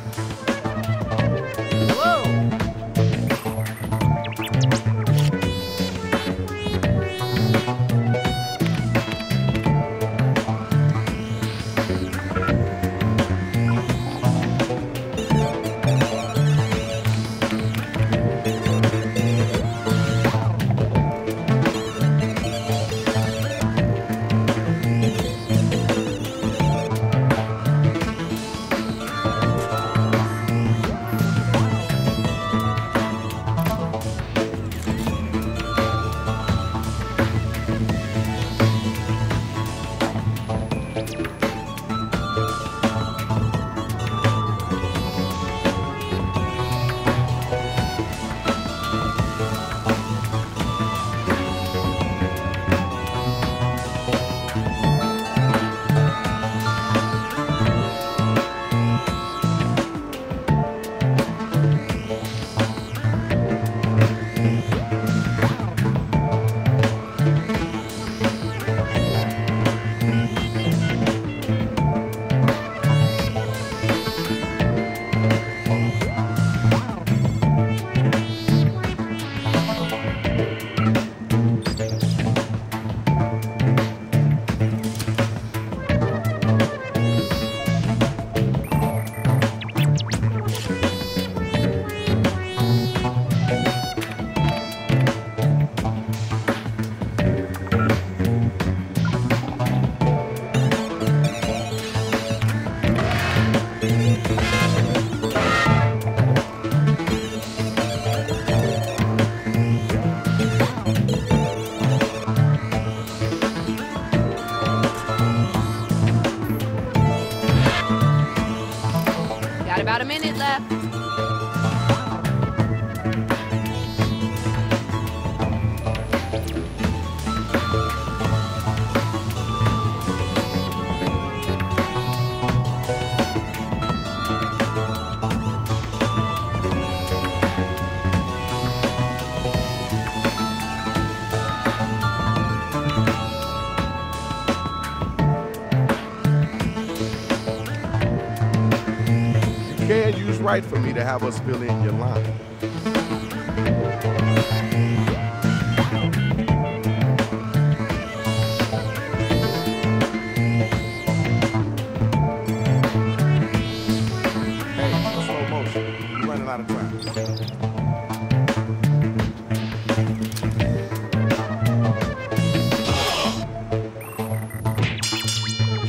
To have us fill in your line.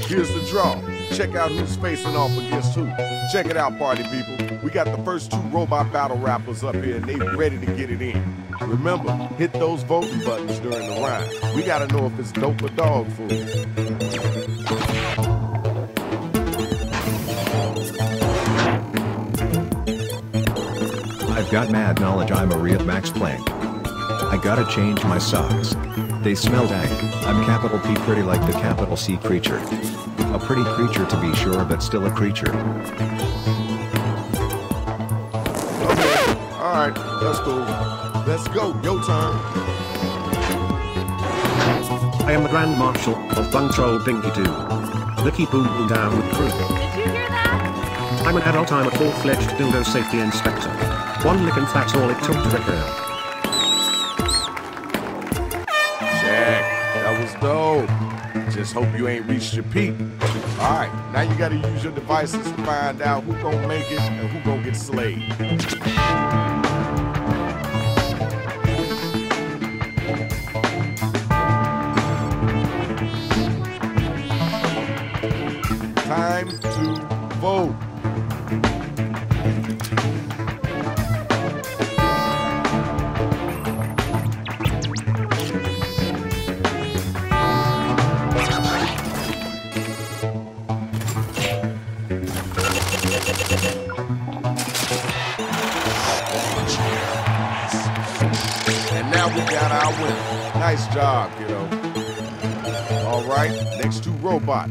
Here's the draw. Check out who's facing off against who. Check it out, party people. We got the first two robot battle rappers up here, and they ready to get it in. Remember, hit those voting buttons during the rhyme. We gotta know if it's dope or dog food. I've got mad knowledge I'm a real Max Planck. I gotta change my socks. They smell dank. I'm capital P pretty like the capital C creature. A pretty creature to be sure but still a creature. Right, that's cool. Let's go. Your turn. I am the Grand Marshal of Bung Troll Binky Doo. The keep boom boom down with crew. Did you hear that? I'm an adult, I'm a full-fledged dildo safety inspector. One lick and that's all it took to wreck her. Check. That was dope. Just hope you ain't reached your peak. All right, now you gotta use your devices to find out who gonna make it and who gonna get slayed.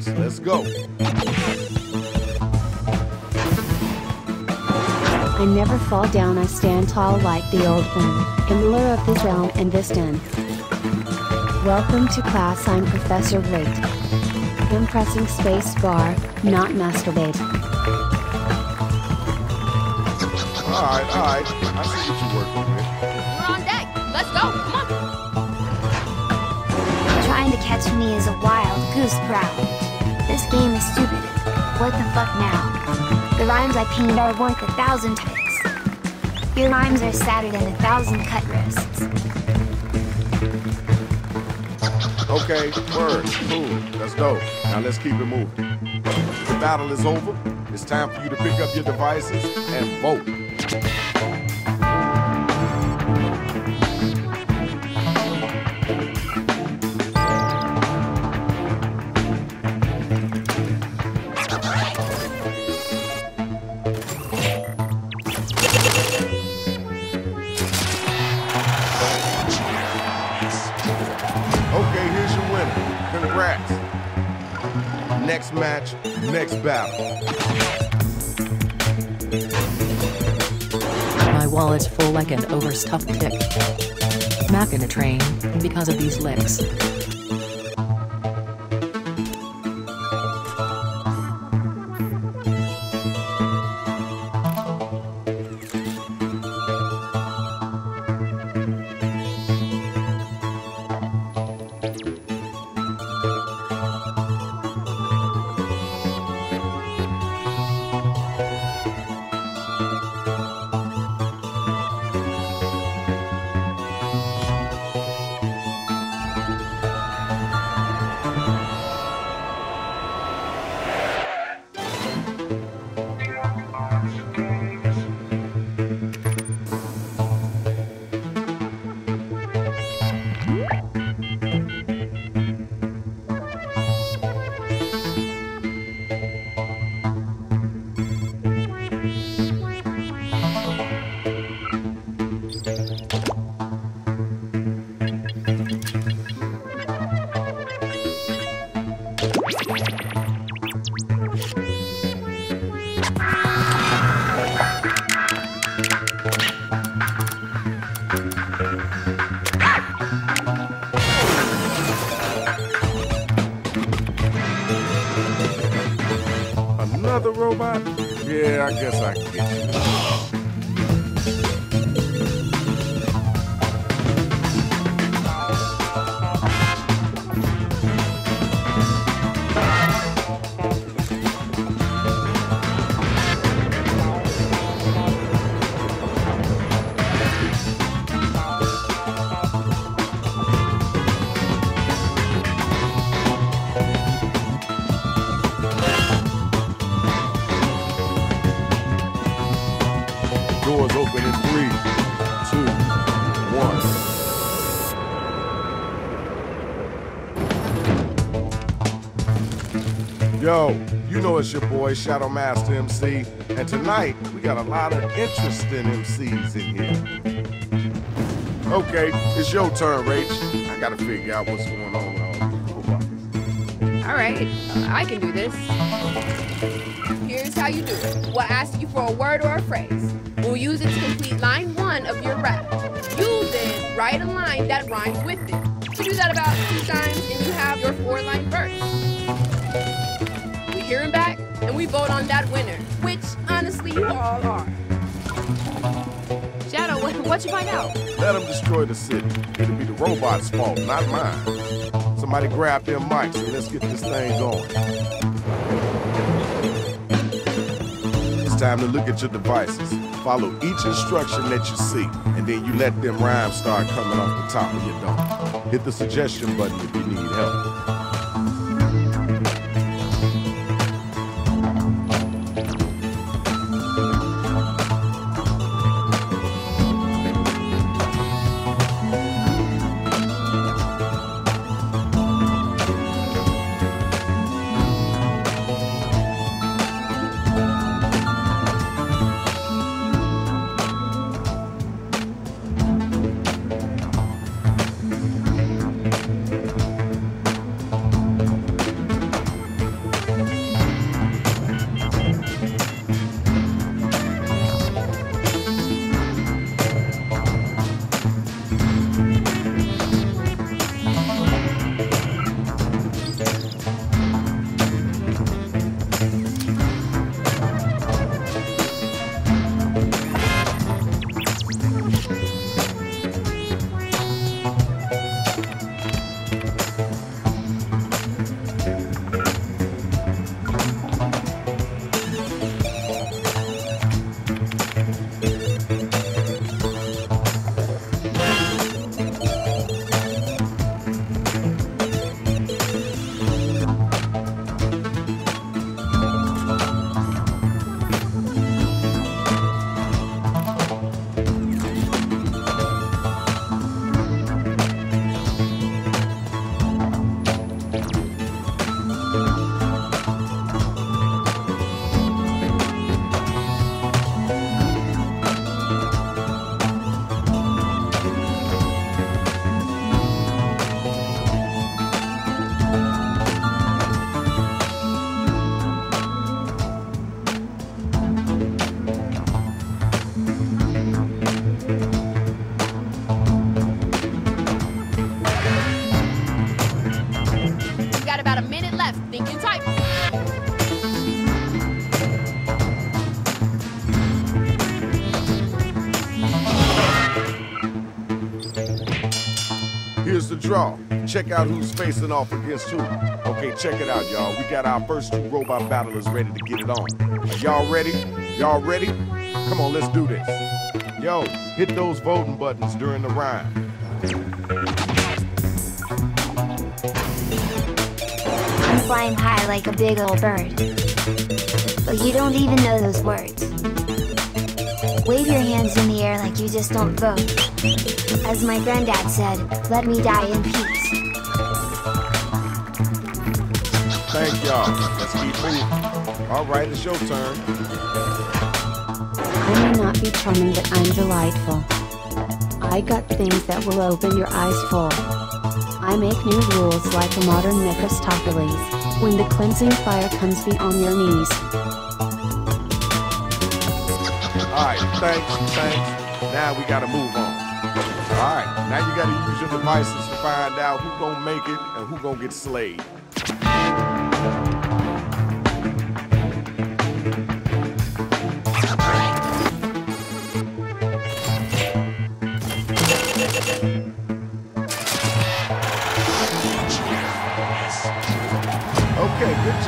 Robots. Let's go. I never fall down, I stand tall like the old one, in the lure of this realm and this den. Welcome to class, I'm Professor Rate. I'm pressing space bar, not masturbate. All right, all right. I see what you're working with. We're on deck. Let's go. Come on. Trying to catch me is a wild goose prowl. Game is stupid. What the fuck now? The rhymes I penned are worth a thousand ticks. Your rhymes are sadder than a thousand cut wrists. Okay, word, cool, let's go. Now let's keep it moving. The battle is over. It's time for you to pick up your devices and vote. An overstuffed. Mac in a train, because of these licks. Yo, you know it's your boy Shadow Master MC, and tonight we got a lot of interesting MCs in here. Okay, it's your turn, Rach. I gotta figure out what's going on all right, I can do this. Here's how you do it. We'll ask you for a word or a phrase. We'll use it to complete line one of your rap. You then write a line that rhymes with it. You do that about two times and you have your four line verse. Vote on that winner, which honestly you all are. Shadow, what, what you find out? Let them destroy the city. It'll be the robot's fault, not mine. Somebody grab their mics and let's get this thing going. It's time to look at your devices. Follow each instruction that you see, and then you let them rhymes start coming off the top of your dome. Hit the suggestion button if you need help. Check out who's facing off against who. Okay, check it out, y'all. We got our first two robot battlers ready to get it on. Are y'all ready? Y'all ready? Come on, let's do this. Yo, hit those voting buttons during the rhyme. I'm flying high like a big old bird. But you don't even know those words. Wave your hands in the air like you just don't vote. As my granddad said, let me die in peace. Thank y'all. Let's keep moving. All right, it's your turn. I may not be charming, but I'm delightful. I got things that will open your eyes full. I make new rules like a modern Mephistopheles. When the cleansing fire comes, be on your knees. All right, thanks, thanks. Now we gotta move on. All right, now you gotta use your devices to find out who gonna make it and who gonna get slayed.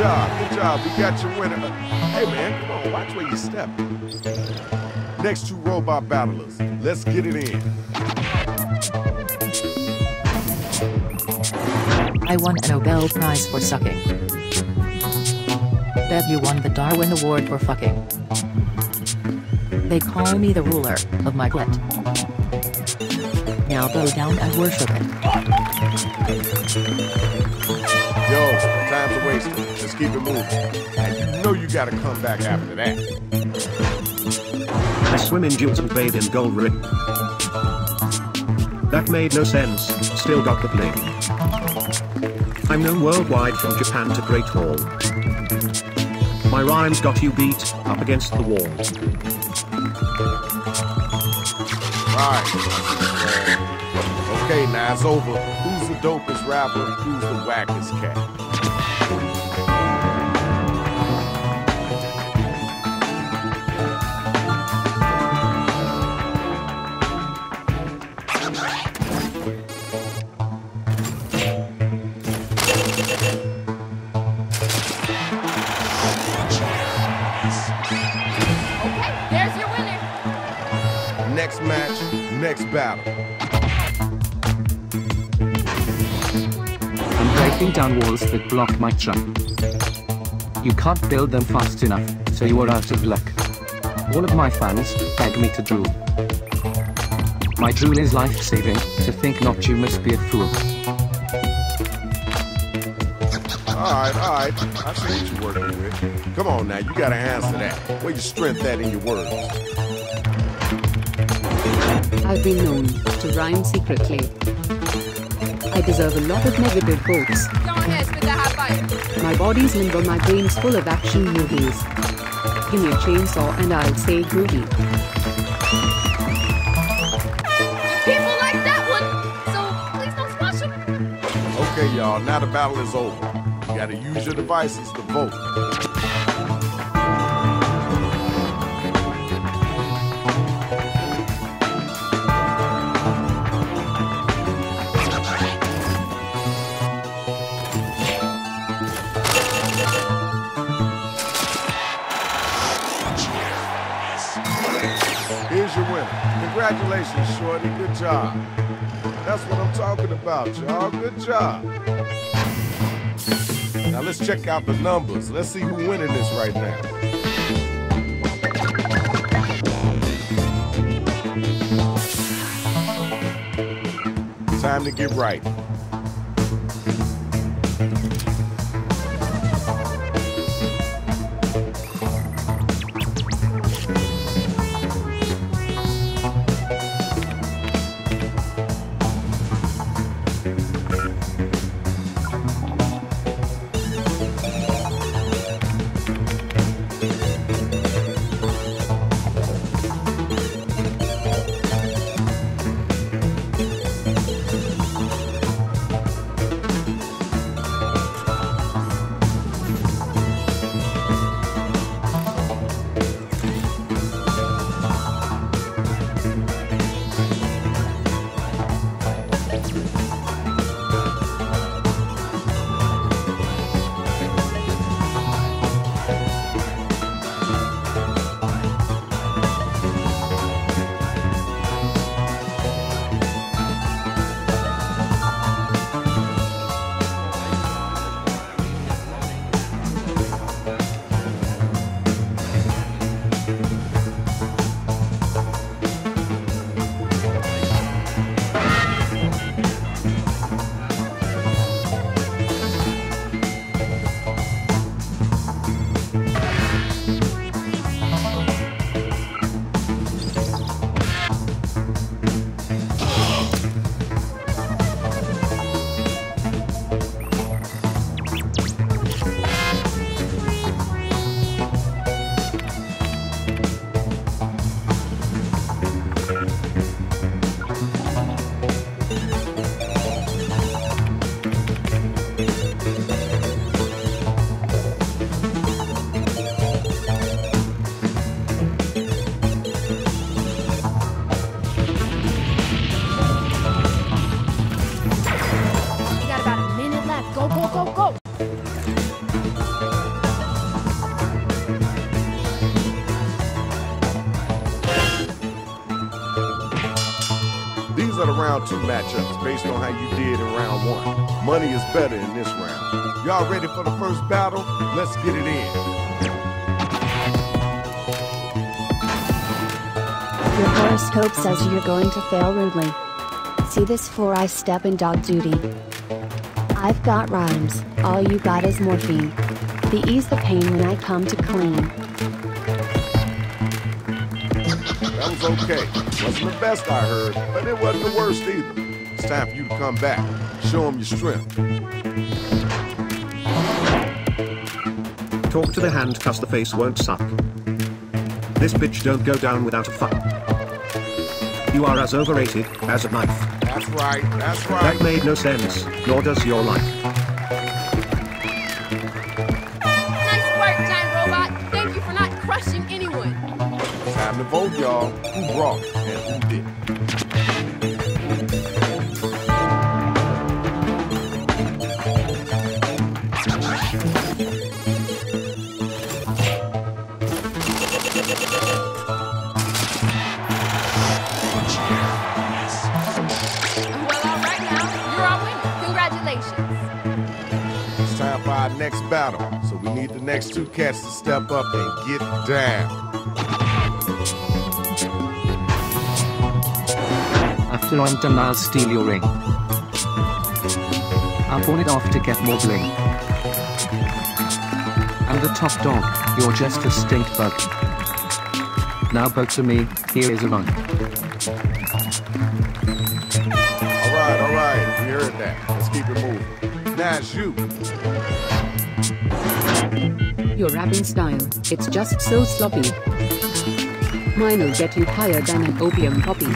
Job, good job. We got your winner. Hey man, come on, watch where you step. Next two robot battlers. Let's get it in. I won a Nobel Prize for sucking. Bet you won the Darwin Award for fucking. They call me the ruler of my glit. Now go down and worship it. Yo, time's a waste. Let's keep it moving. And you know you gotta come back after that. I swim in jewels and bathe in gold ring. That made no sense, still got the bling. I'm known worldwide from Japan to Great Hall. My rhymes got you beat, up against the wall. All right. Okay, now it's over. Who's the dopest rapper? Who's the wackest cat? Down walls that block my truck. You can't build them fast enough, so you are out of luck. All of my fans beg me to drool. My drool is life-saving, to think not you must be a fool. All right, all right. I see what you're working with. Come on now, you gotta answer that. Where your strength that in your words? I've been known to rhyme secretly. I deserve a lot of negative votes. Go ahead, spit that hot fire. My body's limber, my brain's full of action movies. Give me a chainsaw and I'll say groovy. People like that one, so please don't squash them. Okay, y'all, now the battle is over. You gotta use your devices to vote. Congratulations, Shorty. Good job. That's what I'm talking about, y'all. Good job. Now let's check out the numbers. Let's see who's winning this right now. Time to get right. Round two matchups based on how you did in round one. Money is better in this round. Y'all ready for the first battle? Let's get it in. Your horoscope says you're going to fail rudely. See this before I step in dog duty. I've got rhymes, all you got is morphine. The ease the pain when I come to clean. Was okay. Wasn't the best I heard, but it wasn't the worst either. It's time for you to come back. Show them your strength. Talk to the hand cause the face won't suck. This bitch don't go down without a fuck. you are as overrated as a knife. That's right, that's right. That made no sense, nor does your life. Who brought and who didn't? Well, all right now, you're our winner. Congratulations. It's time for our next battle. So we need the next two cats to step up and get down. After I'm done, I'll steal your ring. I'll pawn it off to get more bling. I'm the top dog, you're just a stink bug. Now vote to me, here is a run. All right, all right. We heard that. Let's keep it moving. Now it's you. Your rapping style, it's just so sloppy. Mine'll get you higher than an opium poppy.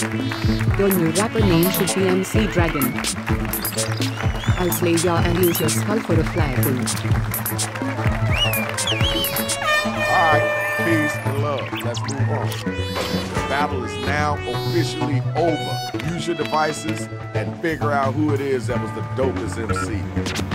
Your new rapper name should be MC Dragon. I'll slay ya and use your skull for a flag. All right, peace and love. Let's move on. The battle is now officially over. Use your devices and figure out who it is that was the dopest MC.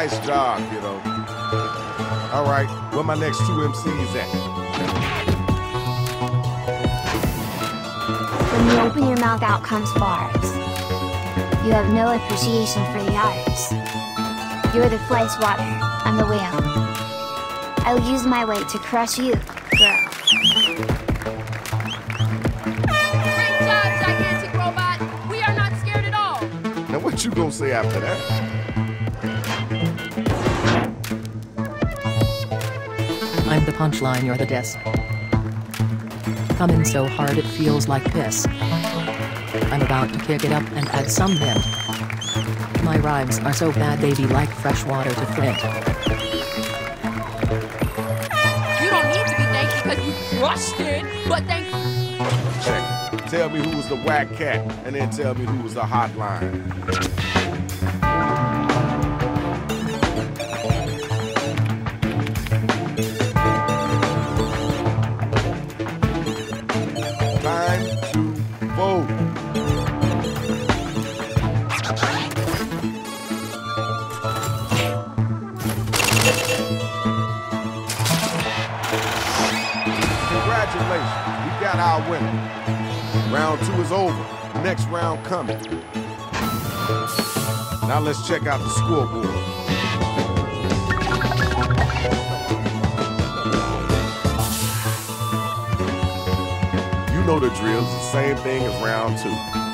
Nice job, kiddo. All right, where my next two MCs at? When you open your mouth out comes bars. You have no appreciation for the arts. You're the flies water, I'm the whale. I will use my weight to crush you, girl. Great job, gigantic robot. We are not scared at all. Now what you gonna say after that? The punchline, you're the diss. Coming so hard it feels like piss. I'm about to kick it up and add some mint. My rhymes are so bad they be like fresh water to Flint. You don't need to be thanked because you crushed it, but thank you. Check. Tell me who was the whack cat, and then tell me who was the hotline. Coming. Now let's check out the scoreboard. You know the drill. The same thing as round two.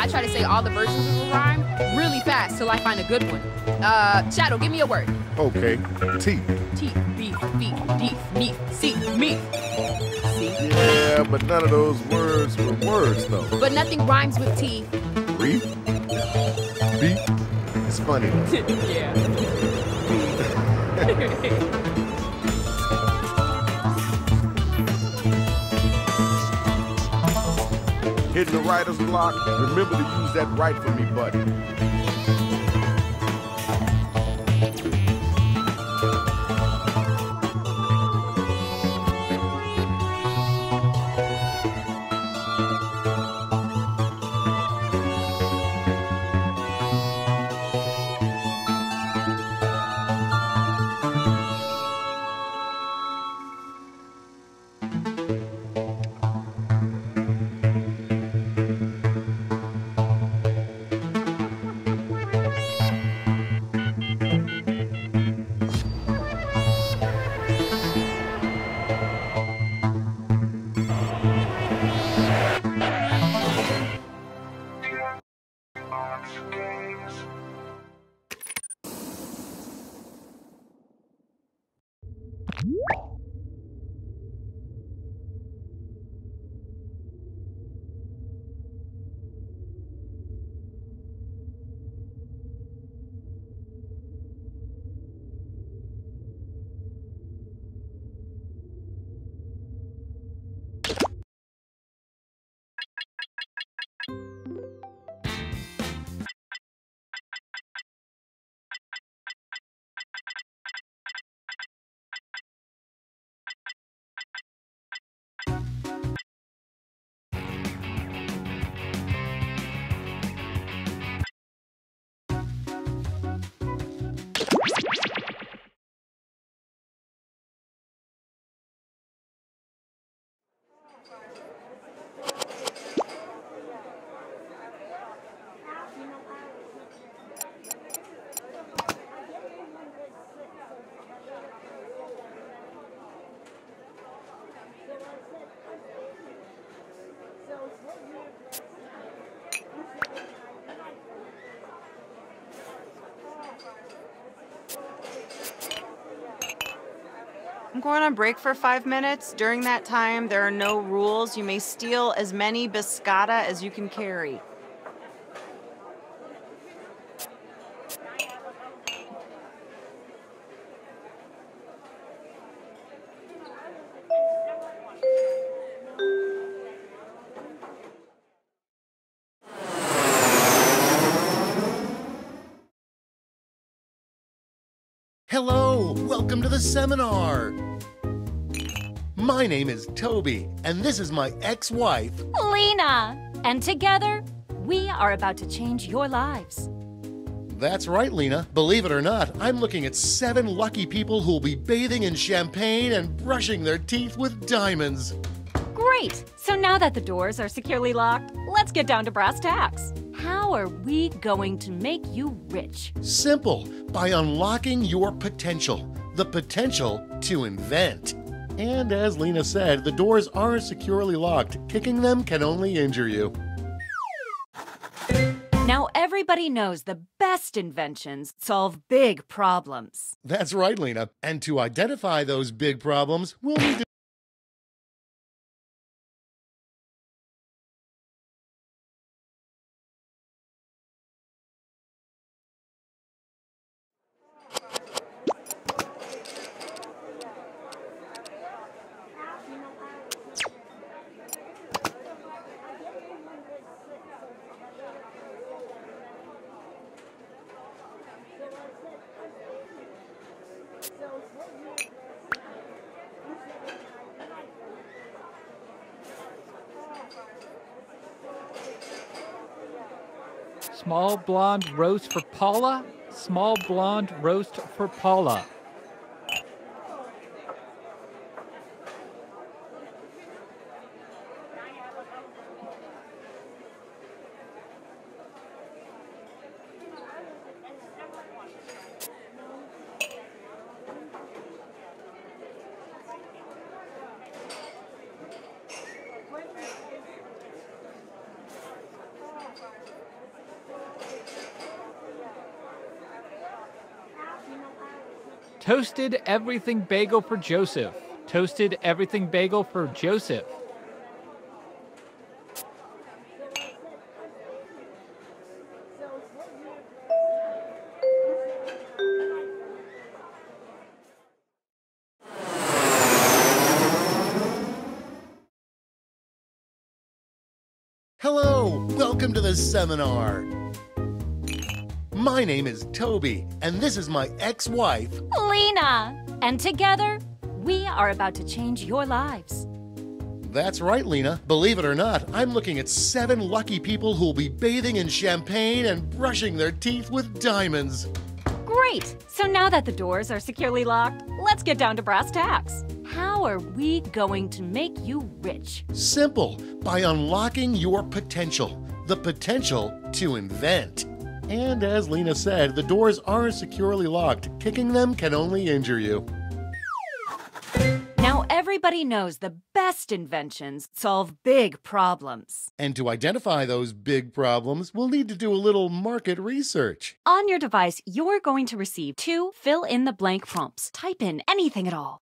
I try to say all the versions of a rhyme really fast till I find a good one. Uh, Shadow, give me a word. Okay, teeth. Teeth, beef, beef, beef, meat, see, meat. See? Yeah, but none of those words were words, though. But nothing rhymes with teeth. Reef? Beef? It's funny. <laughs> yeah. <laughs> <laughs> the writer's block, remember to use that right for me button. Going on break for five minutes. During that time, there are no rules. You may steal as many biscotta as you can carry. Hello, welcome to the seminar. My name is Toby, and this is my ex wife. Lena! And together, we are about to change your lives. That's right, Lena. Believe it or not, I'm looking at seven lucky people who'll be bathing in champagne and brushing their teeth with diamonds. Great! So now that the doors are securely locked, let's get down to brass tacks. How are we going to make you rich? Simple, by unlocking your potential. The potential to invent. And as Lena said, the doors aren't securely locked. Kicking them can only injure you. Now everybody knows the best inventions solve big problems. That's right, Lena. And to identify those big problems, we'll need to. Small blonde roast for Paula. Small blonde roast for Paula. Toasted everything bagel for Joseph. Toasted everything bagel for Joseph. Hello, welcome to the seminar. My name is Toby, and this is my ex wife. Lena! And together, we are about to change your lives. That's right, Lena. Believe it or not, I'm looking at seven lucky people who'll be bathing in champagne and brushing their teeth with diamonds. Great! So now that the doors are securely locked, let's get down to brass tacks. How are we going to make you rich? Simple, by unlocking your potential. The potential to invent. And as Lena said, the doors aren't securely locked. Kicking them can only injure you. Now everybody knows the best inventions solve big problems. And to identify those big problems, we'll need to do a little market research. On your device, you're going to receive two fill in the blank prompts. Type in anything at all.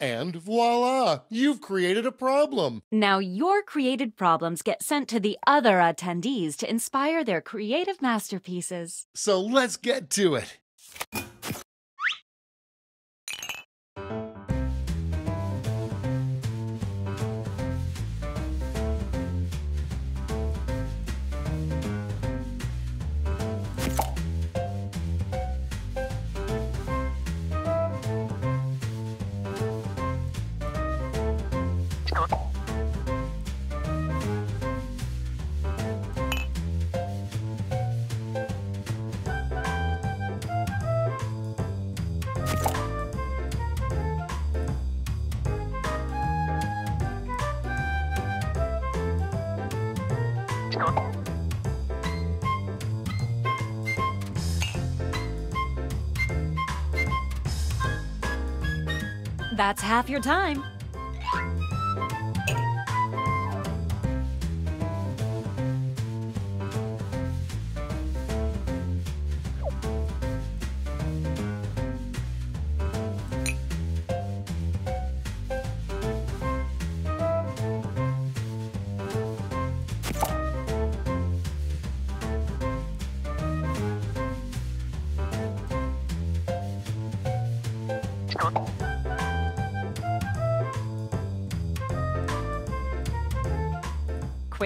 And voila, you've created a problem. Now, your created problems get sent to the other attendees to inspire their creative masterpieces. So let's get to it. That's half your time.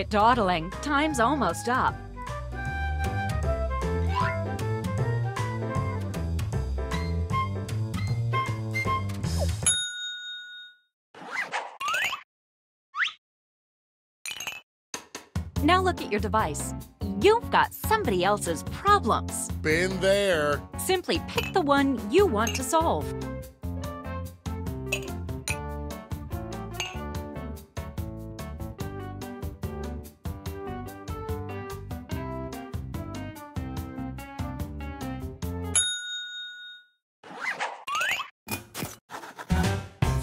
Quit dawdling. Time's almost up. Now look at your device. You've got somebody else's problems. Been there. Simply pick the one you want to solve.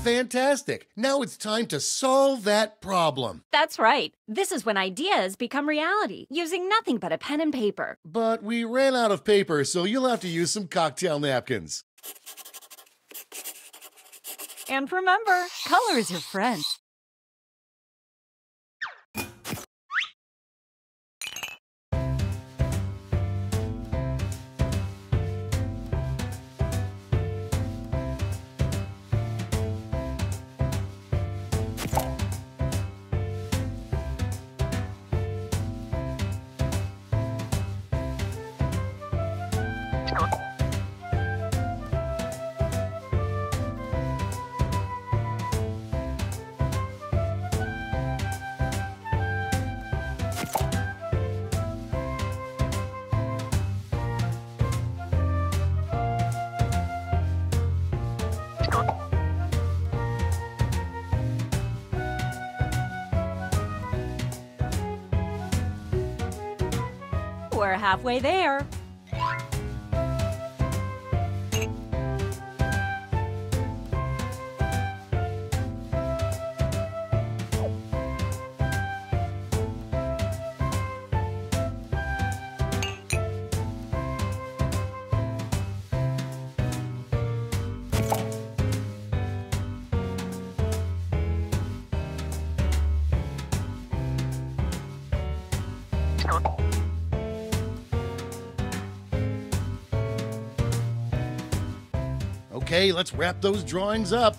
Fantastic. Now it's time to solve that problem. That's right. This is when ideas become reality, using nothing but a pen and paper. But we ran out of paper, so you'll have to use some cocktail napkins. And remember, color is your friend. Halfway there. Okay, let's wrap those drawings up.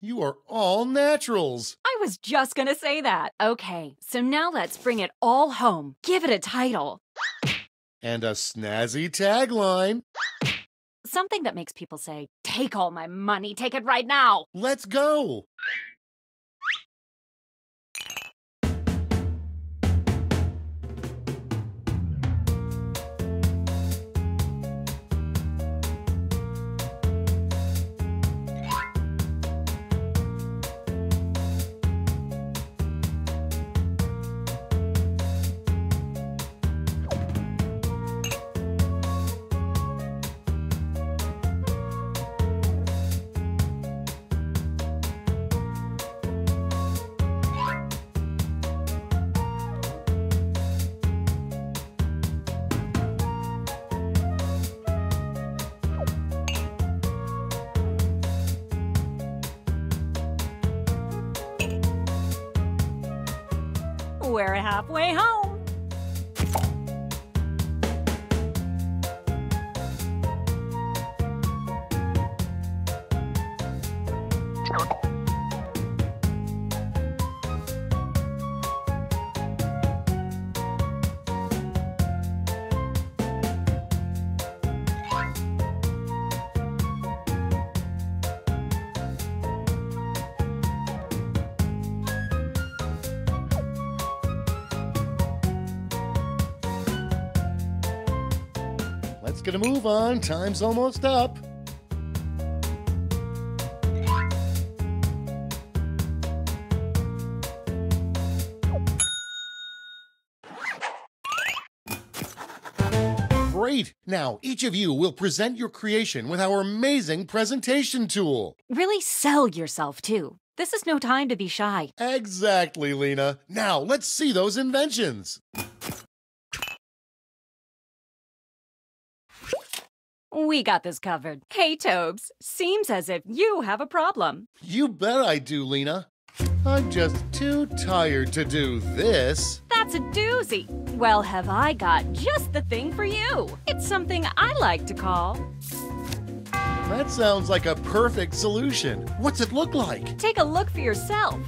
You are all naturals. I was just gonna say that. Okay, so now let's bring it all home. Give it a title. And a snazzy tagline. Something that makes people say, Take all my money, take it right now. Let's go. Halfway home. On. Time's almost up. Great! Now, each of you will present your creation with our amazing presentation tool. Really sell yourself, too. This is no time to be shy. Exactly, Lena. Now, let's see those inventions. We got this covered. Hey, Tobes, seems as if you have a problem. You bet I do, Lena. I'm just too tired to do this. That's a doozy. Well, have I got just the thing for you? It's something I like to call. That sounds like a perfect solution. What's it look like? Take a look for yourself.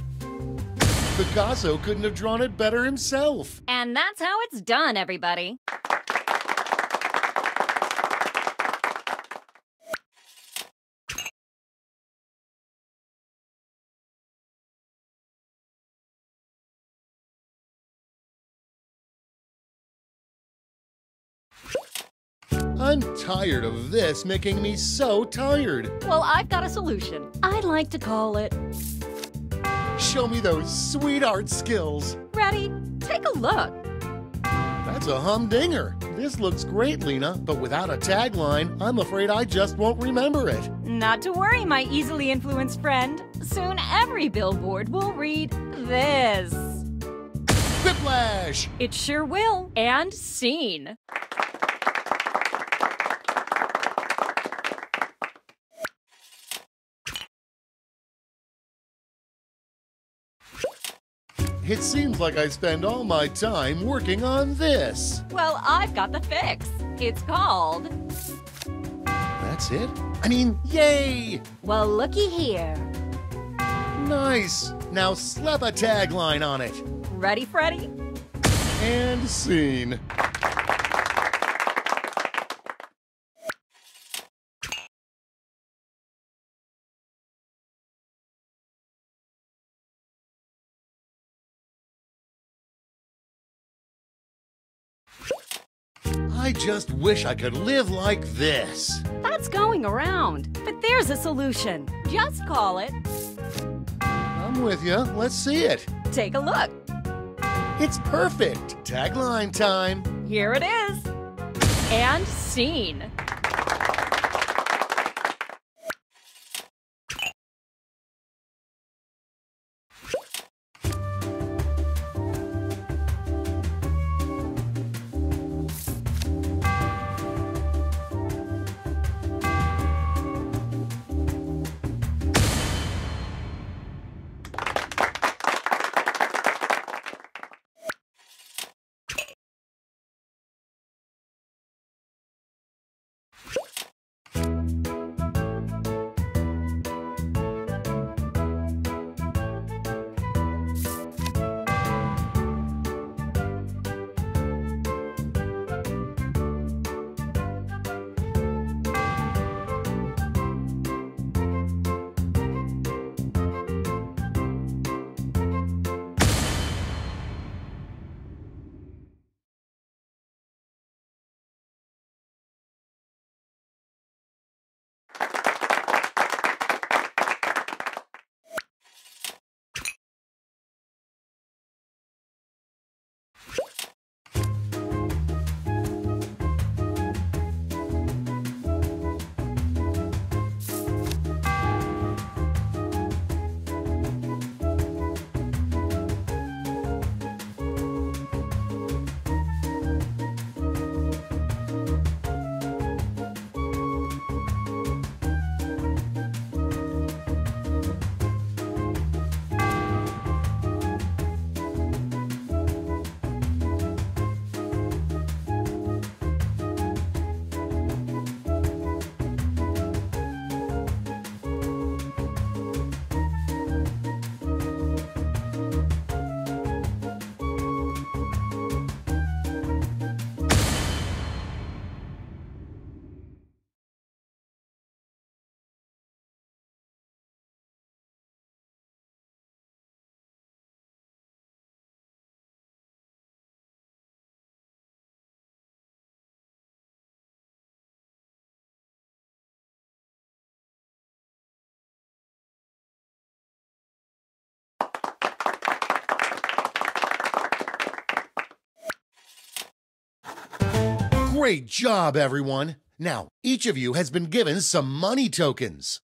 Picasso couldn't have drawn it better himself. And that's how it's done, everybody. I'm tired of this making me so tired. Well, I've got a solution. I'd like to call it Show me those sweet art skills. Ready? Take a look. That's a humdinger. This looks great, Lena, but without a tagline, I'm afraid I just won't remember it. Not to worry, my easily influenced friend. Soon every billboard will read this. Whiplash! It sure will. And scene. It seems like I spend all my time working on this. Well, I've got the fix. It's called. That's it? I mean, yay! Well, looky here. Nice! Now slap a tagline on it. Ready, Freddy? And scene. Just wish I could live like this. That's going around. But there's a solution. Just call it. I'm with you. Let's see it. Take a look. It's perfect. Tagline time. Here it is. And scene. Great job, everyone! Now, each of you has been given some money tokens.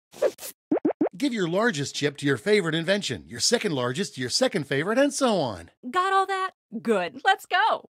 Give your largest chip to your favorite invention, your second largest to your second favorite, and so on. Got all that? Good. Let's go.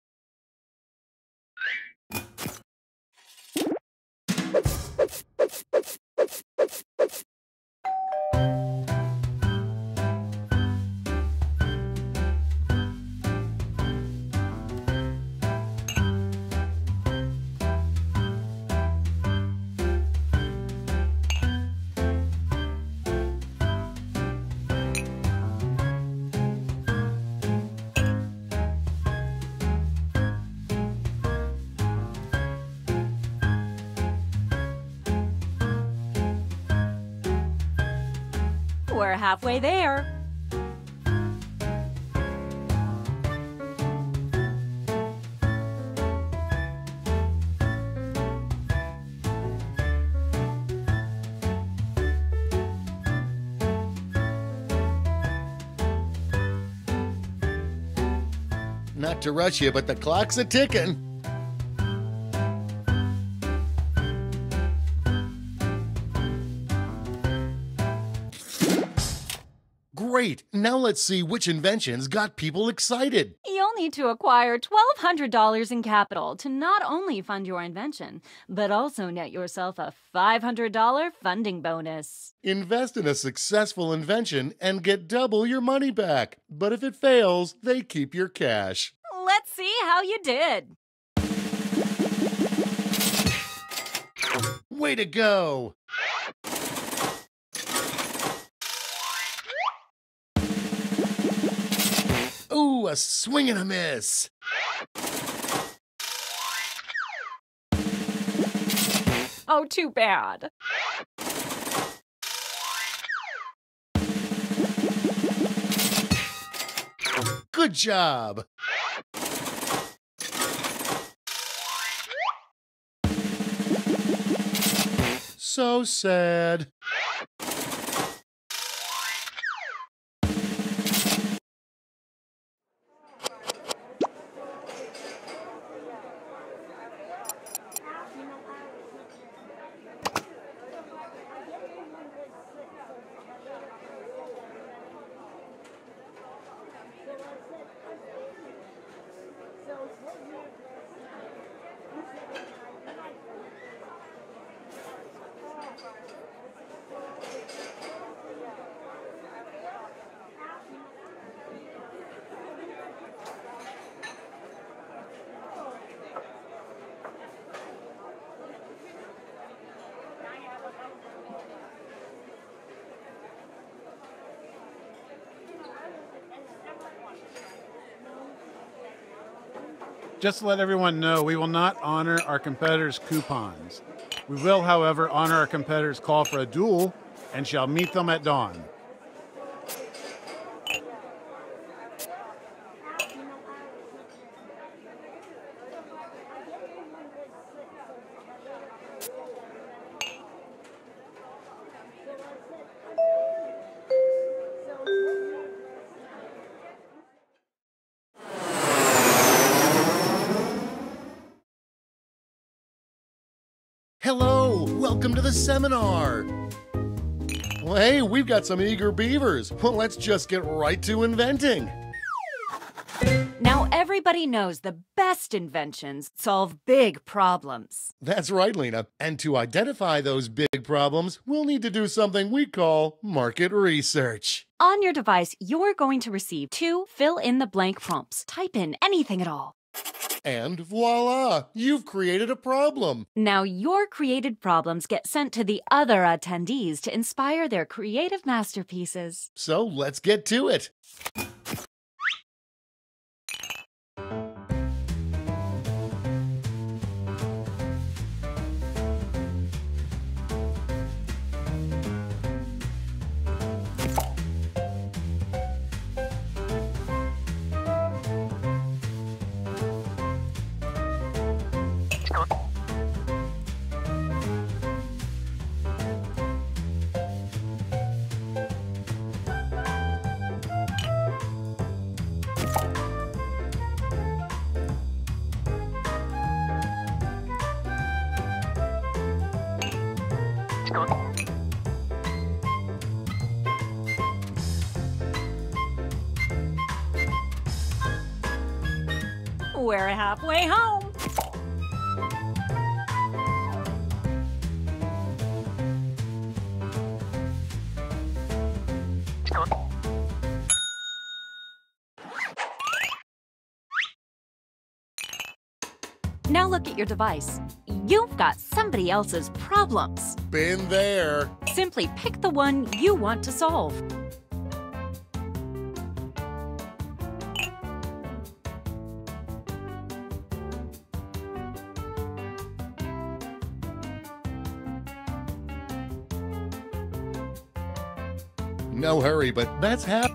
We're halfway there. Not to rush you, but the clock's a ticking. Great! Now let's see which inventions got people excited. You'll need to acquire $1,200 in capital to not only fund your invention, but also net yourself a $500 funding bonus. Invest in a successful invention and get double your money back. But if it fails, they keep your cash. Let's see how you did. Way to go! Ooh, a swing and a miss. Oh, too bad. Good job. So sad. Just to let everyone know, we will not honor our competitors' coupons. We will, however, honor our competitors' call for a duel and shall meet them at dawn. Got some eager beavers. Well, let's just get right to inventing. Now everybody knows the best inventions solve big problems. That's right, Lena. And to identify those big problems, we'll need to do something we call market research. On your device, you're going to receive two fill in the blank prompts. Type in anything at all. And voila, you've created a problem. Now, your created problems get sent to the other attendees to inspire their creative masterpieces. So let's get to it. Halfway home. Now look at your device. You've got somebody else's problems. Been there. Simply pick the one you want to solve. No hurry, but that's hap.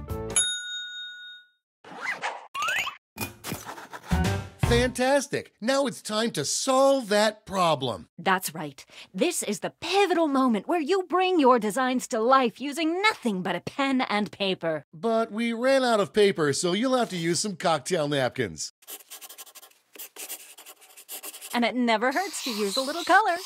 Fantastic. Now it's time to solve that problem. That's right. This is the pivotal moment where you bring your designs to life using nothing but a pen and paper. But we ran out of paper, so you'll have to use some cocktail napkins. And it never hurts to use a little color.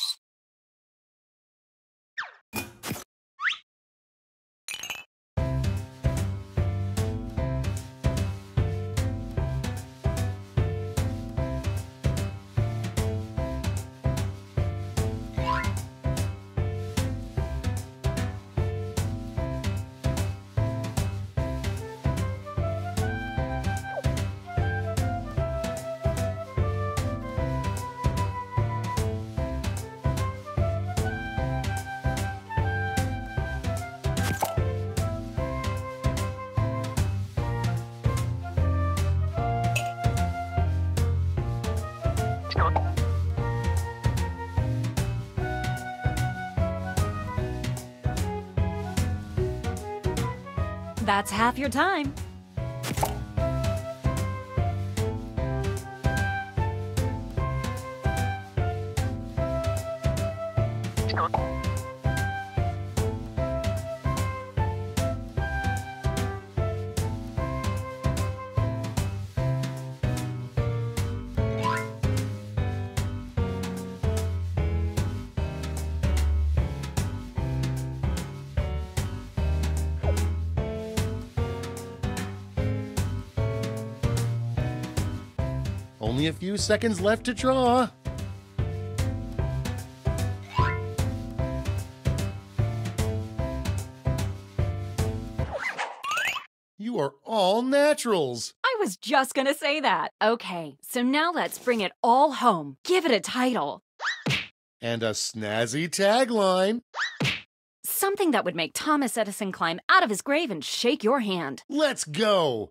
That's half your time. Only a few seconds left to draw. You are all naturals. I was just gonna say that. Okay, so now let's bring it all home. Give it a title. And a snazzy tagline. Something that would make Thomas Edison climb out of his grave and shake your hand. Let's go.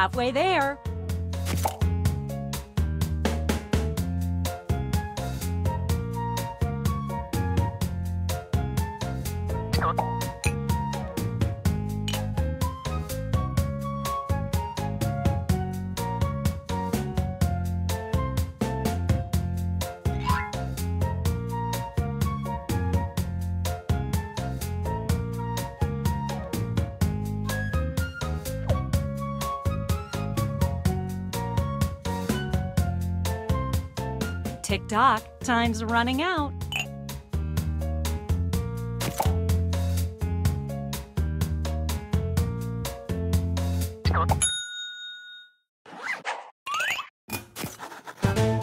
Halfway there. Tick tock, time's running out.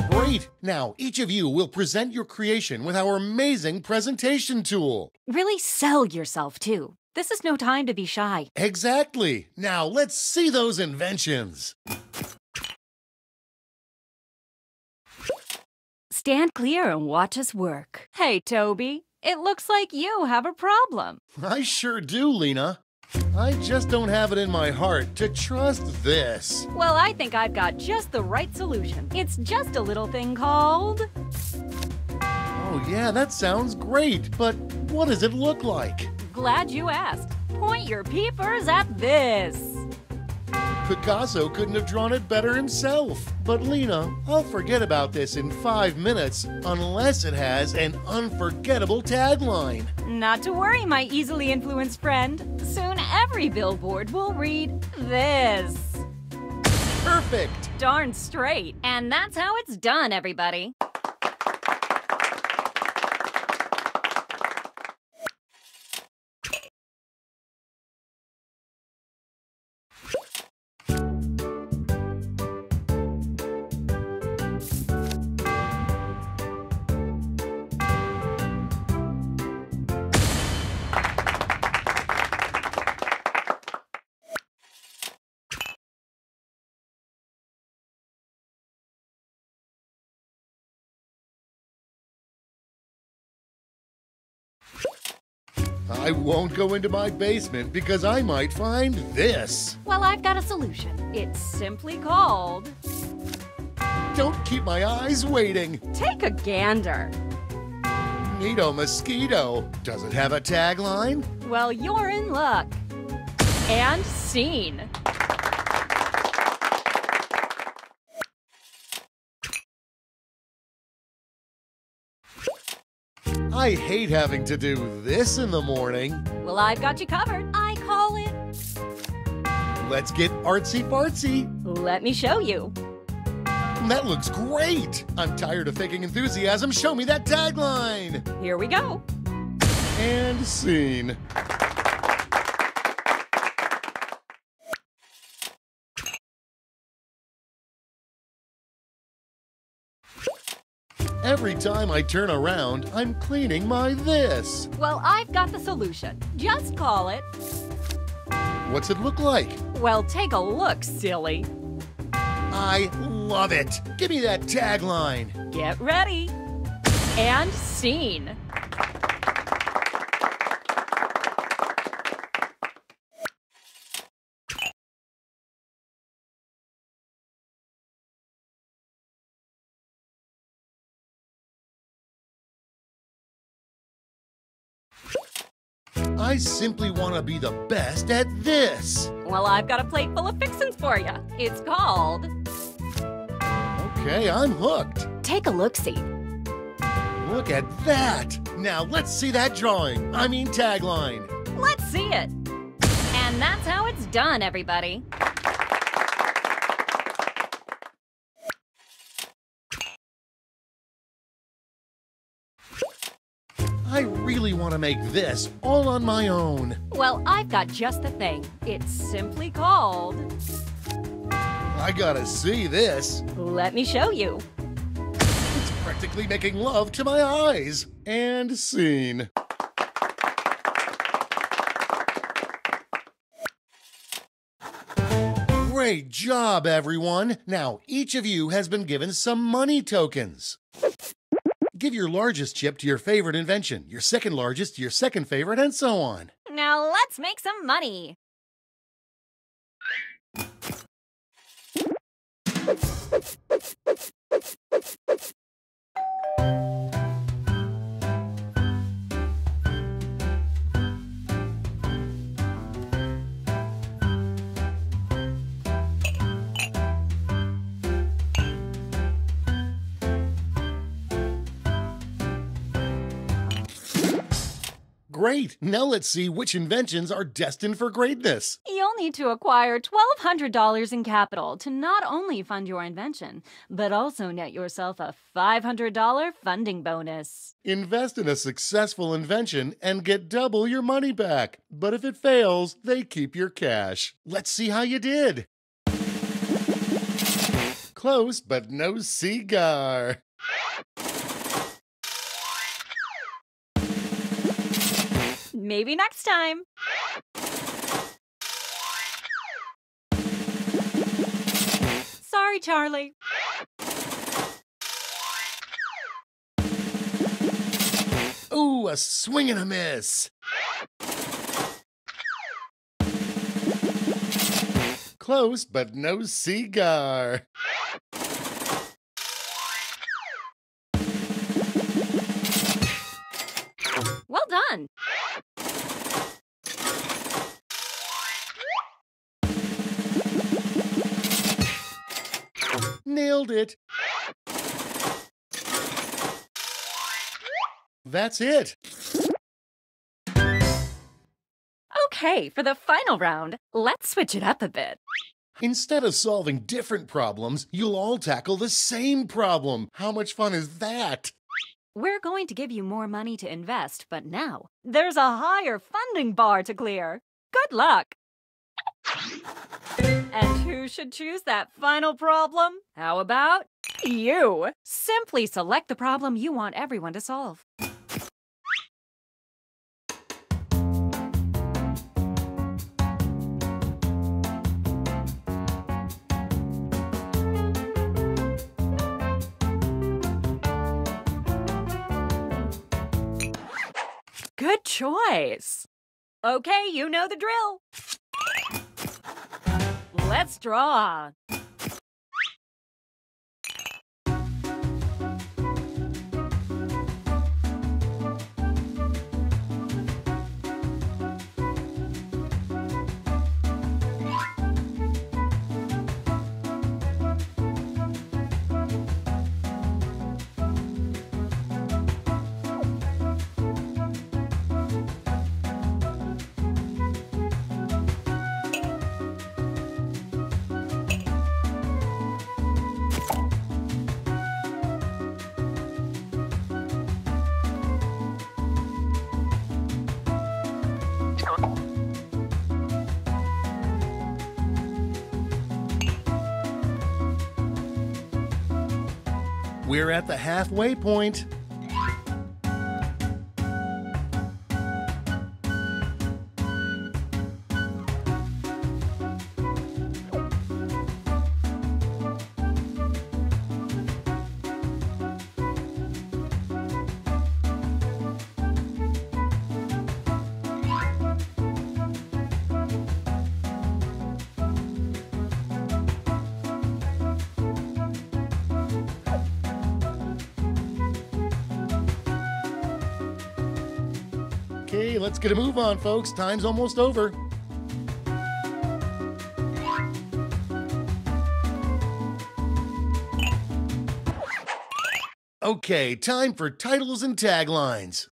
Great. Now, each of you will present your creation with our amazing presentation tool. Really sell yourself, too. This is no time to be shy. Exactly. Now, let's see those inventions. Stand clear and watch us work. Hey, Toby, it looks like you have a problem. I sure do, Lena. I just don't have it in my heart to trust this. Well, I think I've got just the right solution. It's just a little thing called. Oh, yeah, that sounds great, but what does it look like? Glad you asked. Point your peepers at this. Picasso couldn't have drawn it better himself. But Lena, I'll forget about this in five minutes unless it has an unforgettable tagline. Not to worry, my easily influenced friend. Soon every billboard will read this. Perfect! Darn straight. And that's how it's done, everybody. I won't go into my basement because I might find this. Well, I've got a solution. It's simply called. Don't keep my eyes waiting. Take a gander. Nito Mosquito. Does it have a tagline? Well, you're in luck. And scene. I hate having to do this in the morning. Well, I've got you covered. I call it. Let's get artsy fartsy. Let me show you. That looks great. I'm tired of faking enthusiasm. Show me that tagline. Here we go. And scene. Every time I turn around, I'm cleaning my this. Well, I've got the solution. Just call it. What's it look like? Well, take a look, silly. I love it. Give me that tagline. Get ready. And scene. I simply want to be the best at this. Well, I've got a plate full of fixins for you. It's called. Okay, I'm hooked. Take a look see. Look at that. Now let's see that drawing. I mean tagline. Let's see it. And that's how it's done, everybody. Want to make this all on my own. Well, I've got just the thing. It's simply called. I gotta see this. Let me show you. It's practically making love to my eyes. And scene. Great job, everyone. Now, each of you has been given some money tokens. Give your largest chip to your favorite invention, your second largest to your second favorite, and so on. Now let's make some money. Great. Now let's see which inventions are destined for greatness. You'll need to acquire $1,200 in capital to not only fund your invention, but also net yourself a $500 funding bonus. Invest in a successful invention and get double your money back. But if it fails, they keep your cash. Let's see how you did. Close, but no cigar. Maybe next time. Sorry, Charlie. Ooh, a swing and a miss. close, but no cigar. Well done. Nailed it. That's it. Okay, for the final round, let's switch it up a bit. Instead of solving different problems, you'll all tackle the same problem. How much fun is that? We're going to give you more money to invest, but now there's a higher funding bar to clear. Good luck. And who should choose that final problem? How about you? Simply select the problem you want everyone to solve. Good choice. Okay, you know the drill. Let's draw. We're at the halfway point. Let's get a move on, folks. Time's almost over. Okay, time for titles and taglines.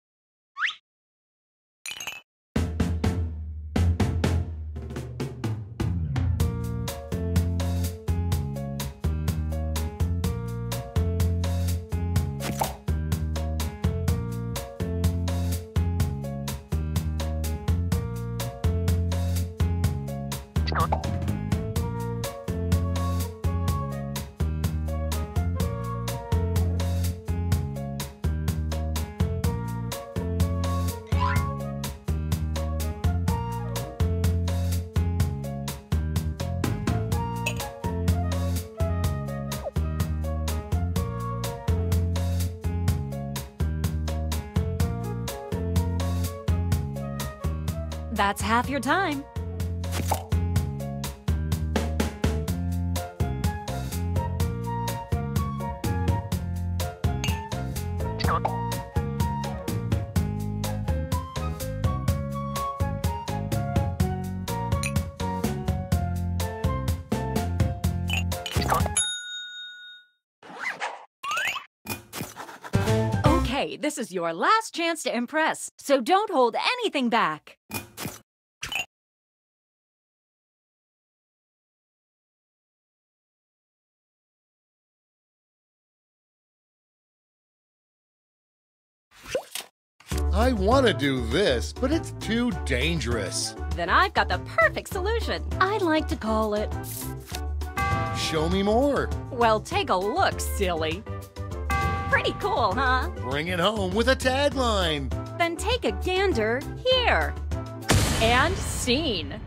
Half your time. Okay, this is your last chance to impress, so don't hold anything back. I want to do this, but it's too dangerous. Then I've got the perfect solution. I'd like to call it. Show me more. Well, take a look, silly. Pretty cool, huh? Bring it home with a tagline. Then take a gander here. And scene.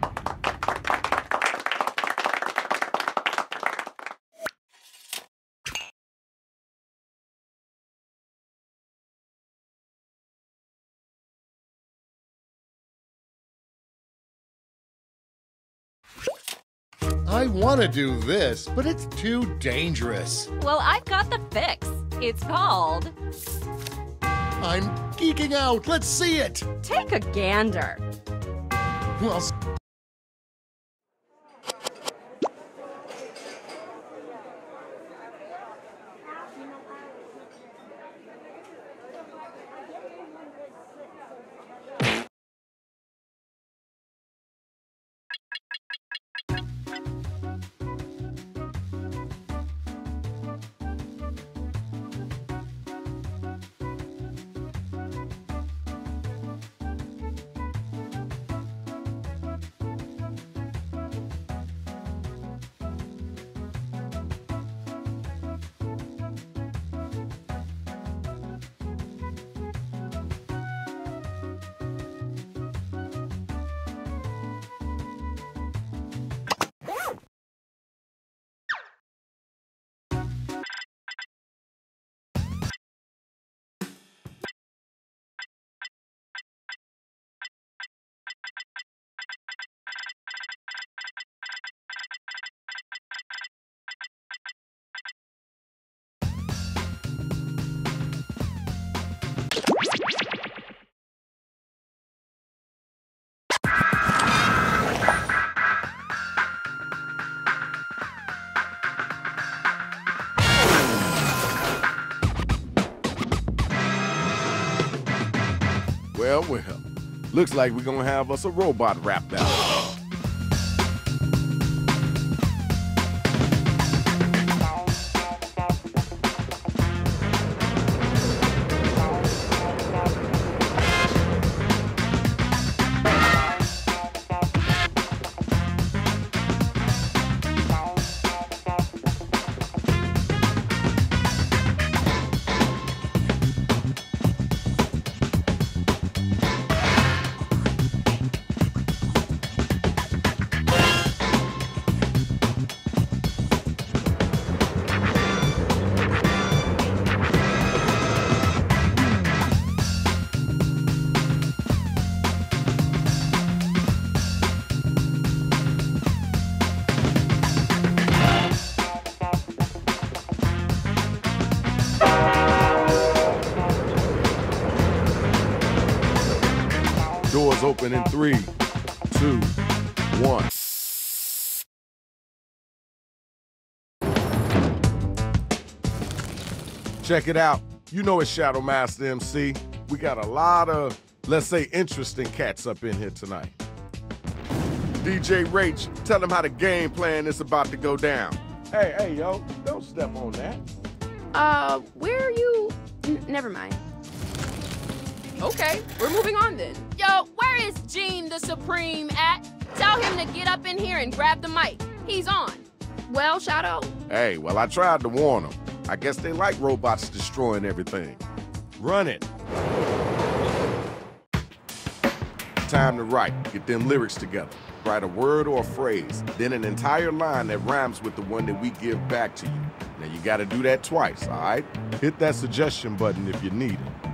I want to do this, but it's too dangerous. Well, I've got the fix. It's called I'm geeking out. Let's see it. Take a Gander. Well, Well, well. Looks like we're gonna have us a robot rap battle. Check it out. You know it's Shadow Master MC. We got a lot of, let's say, interesting cats up in here tonight. DJ Rach, tell them how the game plan is about to go down. Hey, hey, yo, don't step on that. Uh, where are you? N- never mind. Okay, we're moving on then. Yo, where is Gene the Supreme at? Tell him to get up in here and grab the mic. He's on. Well, Shadow, Hey, well, I tried to warn them. I guess they like robots destroying everything. Run it. Time to write. Get them lyrics together. Write a word or a phrase, then an entire line that rhymes with the one that we give back to you. Now, you gotta do that twice, all right? Hit that suggestion button if you need it.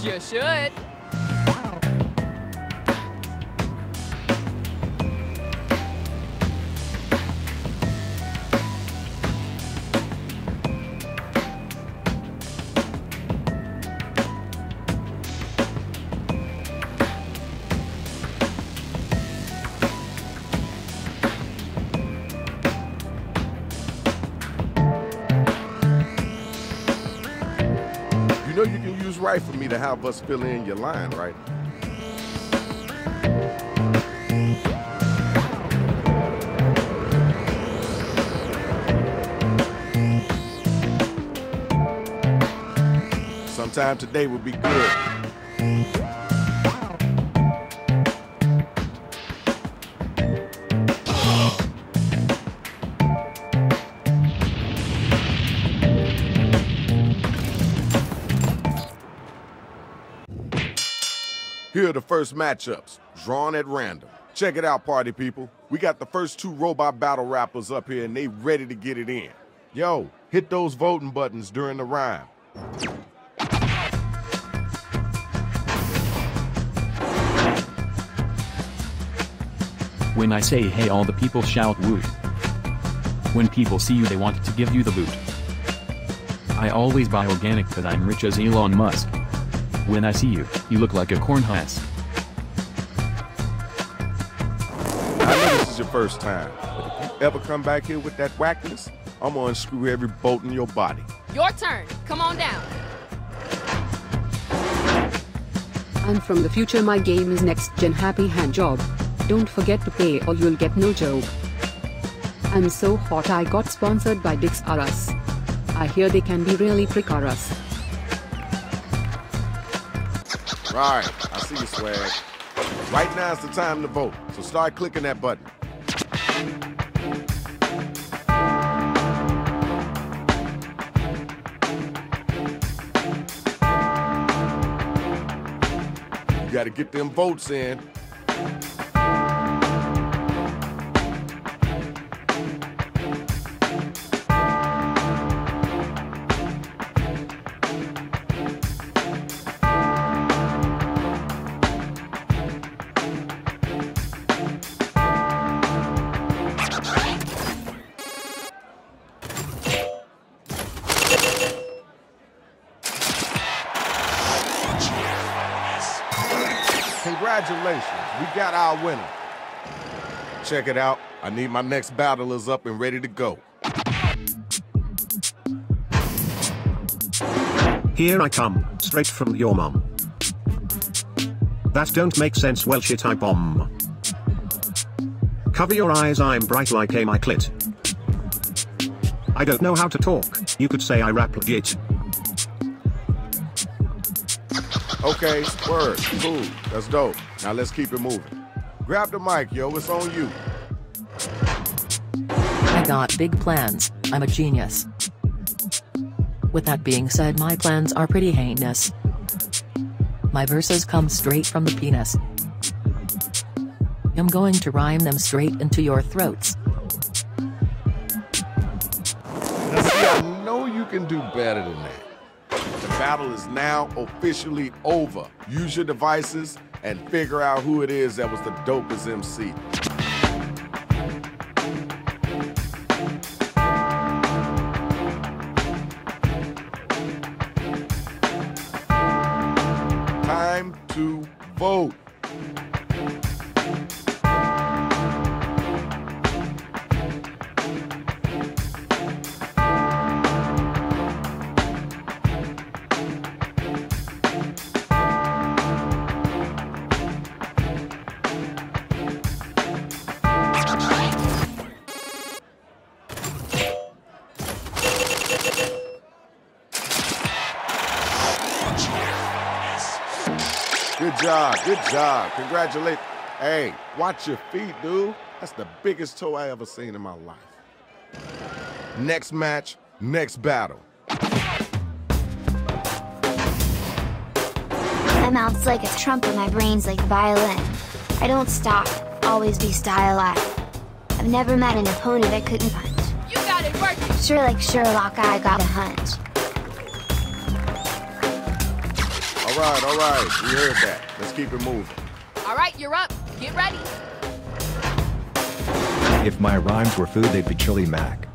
You should. To have us fill in your line, right? Sometime today would be good. Here are the first matchups, drawn at random. Check it out, party people. We got the first two robot battle rappers up here and they ready to get it in. Yo, hit those voting buttons during the rhyme. When I say hey all the people shout woot. When people see you they want to give you the boot. I always buy organic cause I'm rich as Elon Musk. When I see you, you look like a corn husk. I know this is your first time, but if you ever come back here with that whackness, I'm gonna unscrew every bolt in your body. Your turn. Come on down. I'm from the future my game is next gen happy hand job. Don't forget to pay or you'll get no job. I'm so hot I got sponsored by Dix R Us. I hear they can be really precarious. Right, I see you, swag. Right now is the time to vote, so start clicking that button. You gotta get them votes in. Congratulations, we got our winner. Check it out. I need my next battlers up and ready to go. Here I come, straight from your mom. That don't make sense well shit I bomb. Cover your eyes I'm bright like a my clit. I don't know how to talk, you could say I rap legit. Okay, word, cool, that's dope. Now let's keep it moving. Grab the mic, yo, it's on you. I got big plans, I'm a genius. With that being said, my plans are pretty heinous. My verses come straight from the penis. I'm going to rhyme them straight into your throats. Now see, I know you can do better than that. The battle is now officially over. Use your devices and figure out who it is that was the dopest MC. Time to vote. Job, good. Congratulations. Hey, watch your feet, dude. That's the biggest toe I ever seen in my life. Next match, next battle. My mouth's like a trumpet, my brain's like a violin. I don't stop, always be stylized. I've never met an opponent I couldn't punch. You got it working. Sure like Sherlock, I got a hunch. Right, all right. We heard that. Let's keep it moving. All right, you're up. Get ready. If my rhymes were food, they'd be chili mac.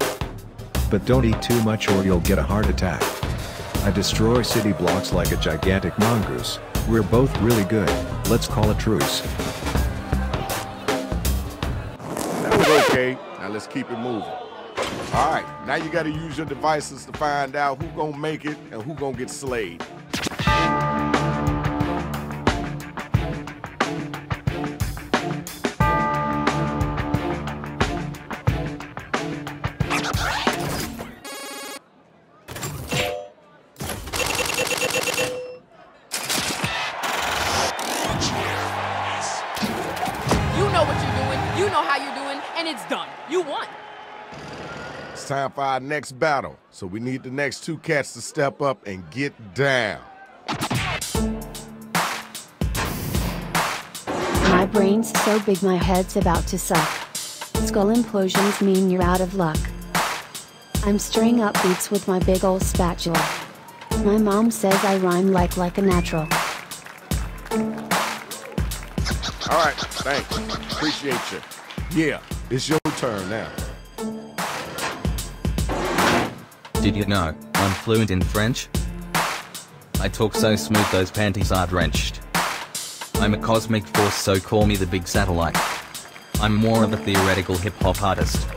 But don't eat too much or you'll get a heart attack. I destroy city blocks like a gigantic mongoose. We're both really good. Let's call a truce. That was okay. Now let's keep it moving. All right, now you got to use your devices to find out who gonna make it and who gonna get slayed. For our next battle, so we need the next two cats to step up and get down. My brain's so big my head's about to suck. Skull implosions mean you're out of luck. I'm stirring up beats with my big ol' spatula. My mom says I rhyme like like a natural. All right, thanks. Appreciate you. Yeah, it's your turn now. Did you know, I'm fluent in French? I talk so smooth those panties are drenched. I'm a cosmic force so call me the big satellite. I'm more of a theoretical hip hop artist.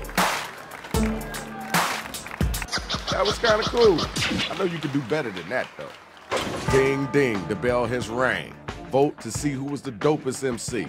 That was kind of cool. I know you can do better than that, though. Ding, ding, the bell has rang. Vote to see who was the dopest MC.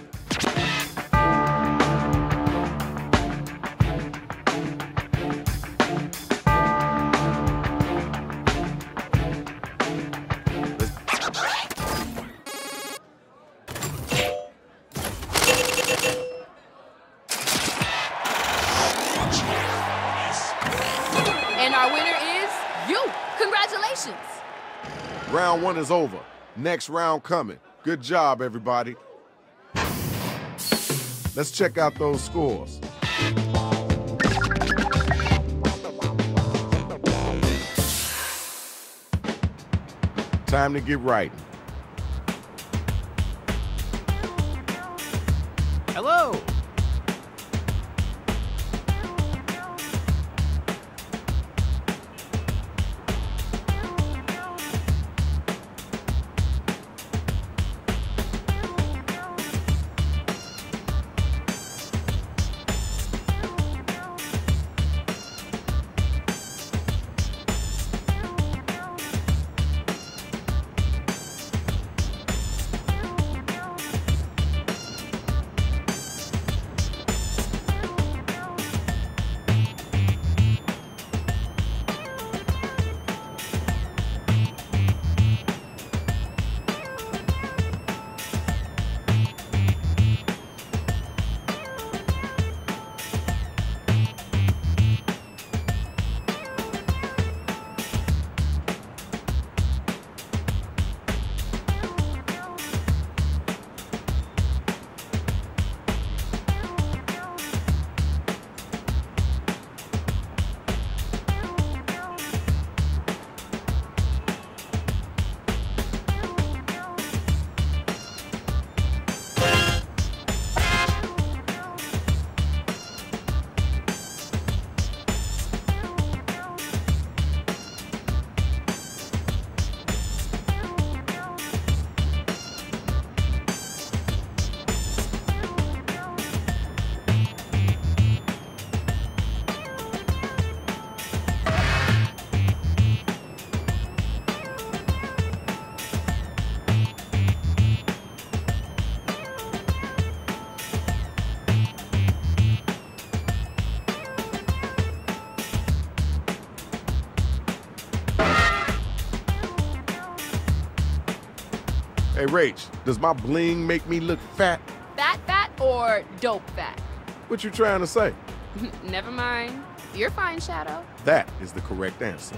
Round is over. Next round coming. Good job, everybody. Let's check out those scores. Time to get right. Rach, does my bling make me look fat? Fat, fat, or dope fat? What you trying to say? <laughs> Never mind. You're fine, Shadow. That is the correct answer.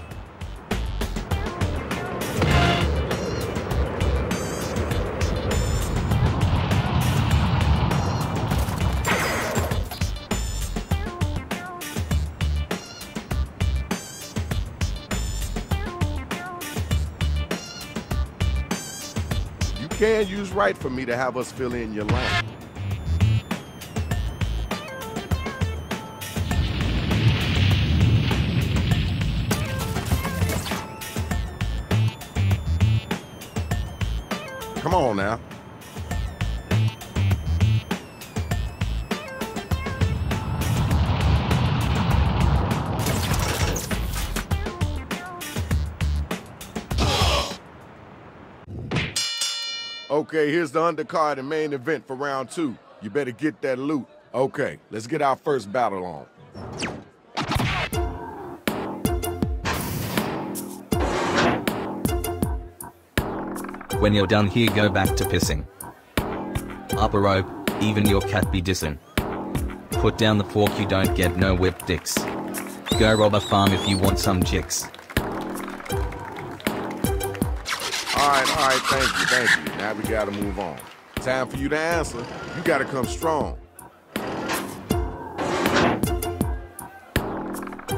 Can use right for me to have us fill in your line. Come on now. Okay, here's the undercard and main event for round two. You better get that loot. Okay, let's get our first battle on. When you're done here go back to pissing. Up a rope, even your cat be dissing. Put down the fork you don't get no whipped dicks. Go rob a farm if you want some chicks. All right, all right, thank you, thank you. Now we gotta move on. Time for you to answer. You gotta come strong.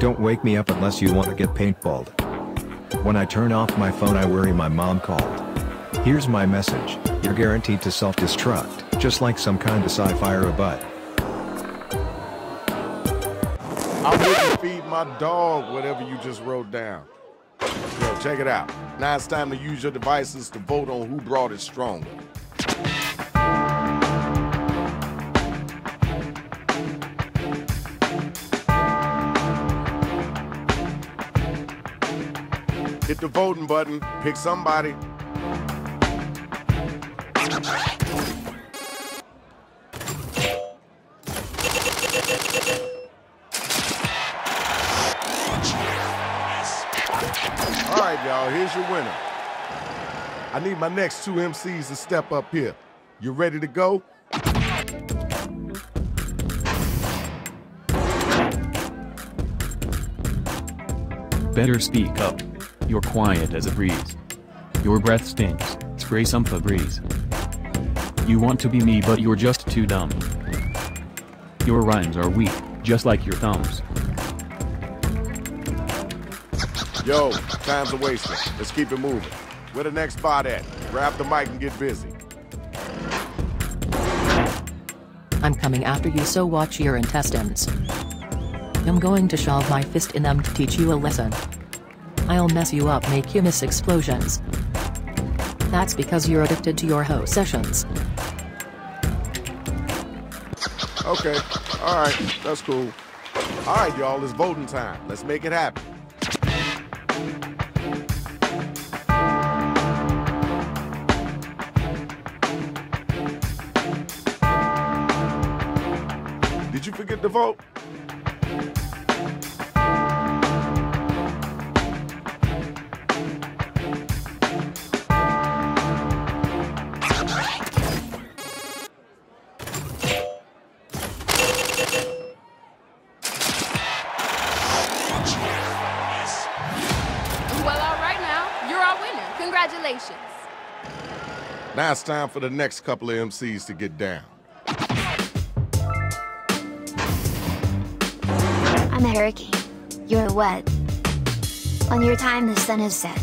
Don't wake me up unless you want to get paintballed. When I turn off my phone I worry my mom called. Here's my message, you're guaranteed to self-destruct, just like some kind of sci-fi or a butt. I wouldn't feed my dog whatever you just wrote down. Yo, check it out. Now it's time to use your devices to vote on who brought it stronger. Hit the voting button, pick somebody. I need my next two MCs to step up here. You ready to go? Better speak up. You're quiet as a breeze. Your breath stinks, spray some Febreze. You want to be me but you're just too dumb. Your rhymes are weak, just like your thumbs. Yo, time's a wasting. Let's keep it moving. Where the next spot at? Grab the mic and get busy. I'm coming after you so watch your intestines. I'm going to shove my fist in them to teach you a lesson. I'll mess you up make you miss explosions. That's because you're addicted to your hoe sessions. Okay, all right, that's cool. All right, y'all, it's voting time. Let's make it happen. Forget to vote? Well, all right now, you're our winner. Congratulations. Now it's time for the next couple of MCs to get down. I'm a hurricane. You're wet. On your time, the sun has set.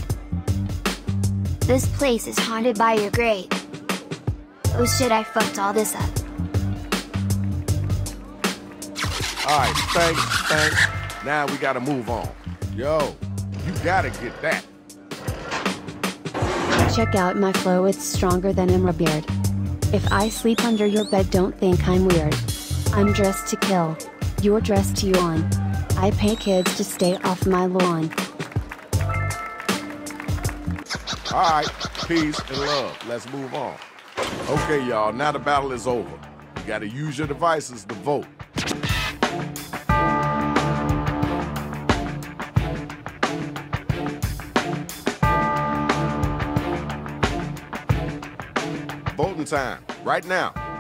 This place is haunted by your grave. Oh shit, I fucked all this up. All right, thanks, thanks. Now we gotta move on. Yo, you gotta get that. Check out my flow, it's stronger than Imra Beard. If I sleep under your bed, don't think I'm weird. I'm dressed to kill. You're dressed to yawn. I pay kids to stay off my lawn. All right, peace and love. Let's move on. Okay, y'all, now the battle is over. You gotta use your devices to vote. Voting time, right now.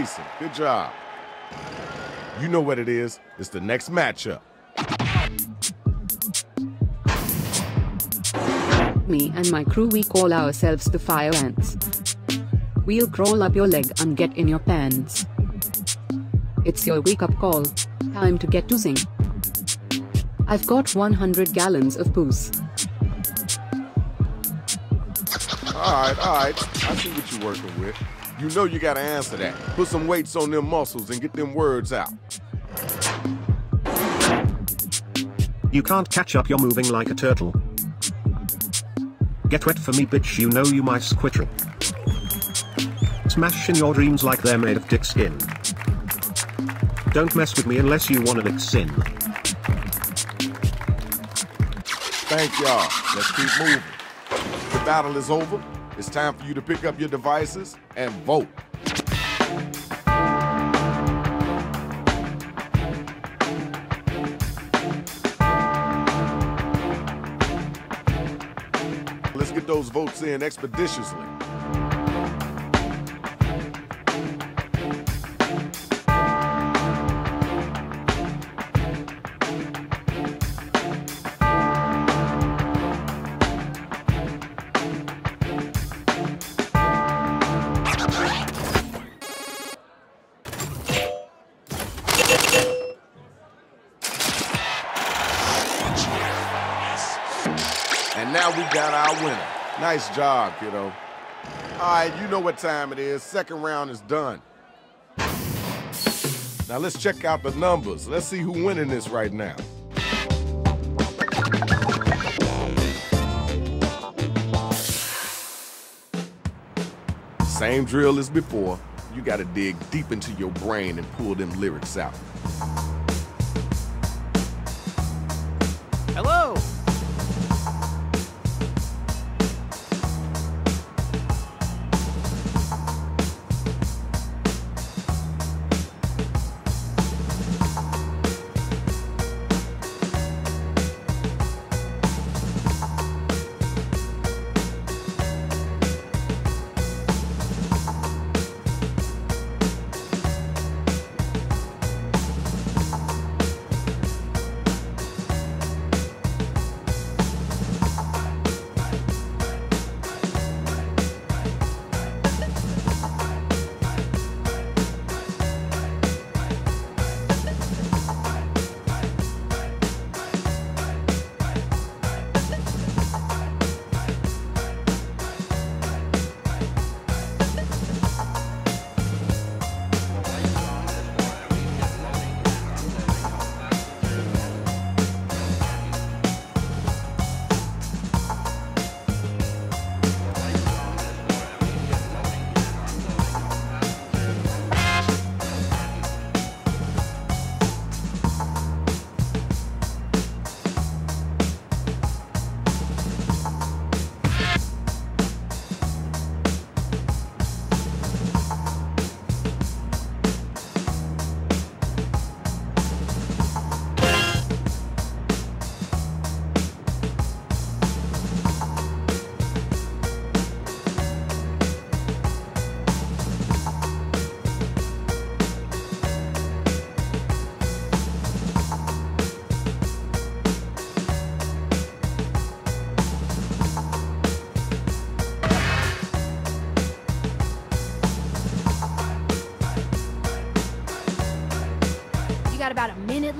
Decent. Good job. You know what it is. It's the next matchup. Me and my crew we call ourselves the Fire Ants. We'll crawl up your leg and get in your pants. It's your wake up call. Time to get to sing. I've got 100 gallons of booze. All right, all right. I see what you're working with. You know you gotta answer that. Put some weights on them muscles and get them words out. You can't catch up, you're moving like a turtle. Get wet for me, bitch, you know you my squitterel. Smash in your dreams like they're made of dick skin. Don't mess with me unless you wanna lick sin. Thank y'all. Let's keep moving. The battle is over. It's time for you to pick up your devices and vote. Let's get those votes in expeditiously. Nice job, kiddo. All right, you know what time it is. Second round is done. Now let's check out the numbers. Let's see who winning this right now. Same drill as before. You gotta dig deep into your brain and pull them lyrics out.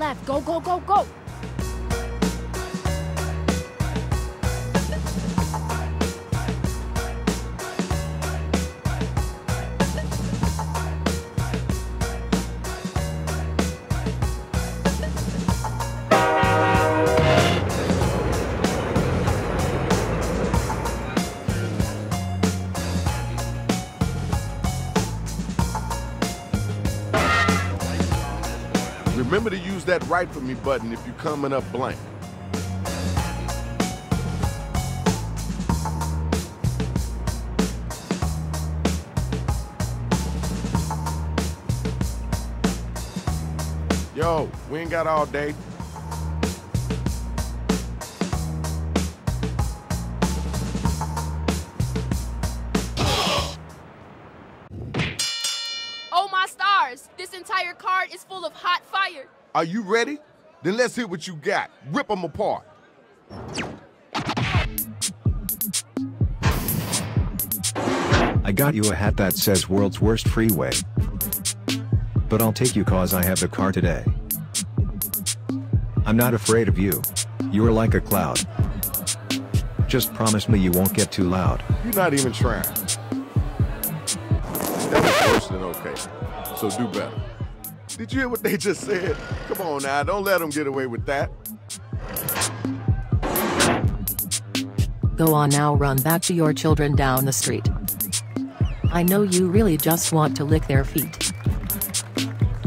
Left. Go, go, that right for me button if you're coming up blank. Yo, we ain't got all day. Entire card is full of hot fire. Are you ready? Then let's hear what you got. Rip them apart. I got you a hat that says world's worst freeway. But I'll take you cause I have the car today. I'm not afraid of you. You're like a cloud. Just promise me you won't get too loud. You're not even trying. That's was worse than okay. So do better. Did you hear what they just said? Come on now, don't let them get away with that. Go on now, run back to your children down the street. I know you really just want to lick their feet.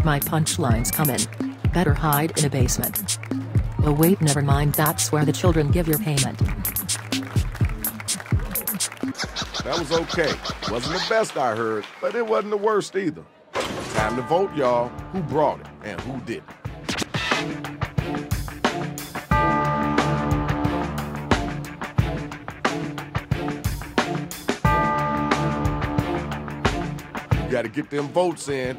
My punchlines come in. Better hide in a basement. Oh wait, never mind, that's where the children give your payment. That was okay. Wasn't the best I heard, but it wasn't the worst either. Time to vote, y'all. Who brought it and who didn't? You gotta get them votes in.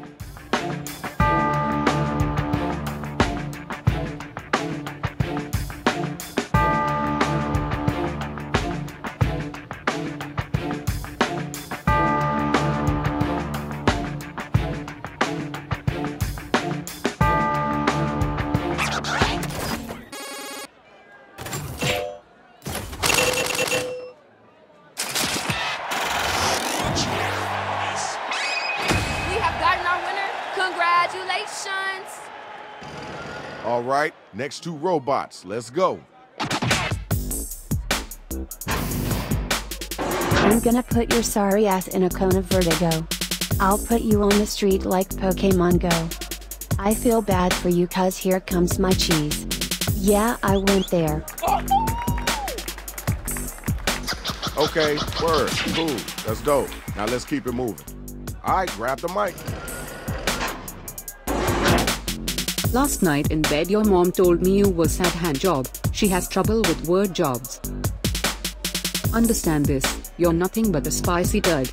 Next two robots. Let's go. I'm gonna put your sorry ass in a cone of vertigo. I'll put you on the street like Pokemon Go. I feel bad for you cause here comes my cheese. Yeah, I went there. Okay, word, cool, that's dope. Now let's keep it moving. All right, grab the mic. Last night in bed, your mom told me you were sad hand job. She has trouble with word jobs. Understand this, you're nothing but a spicy turd.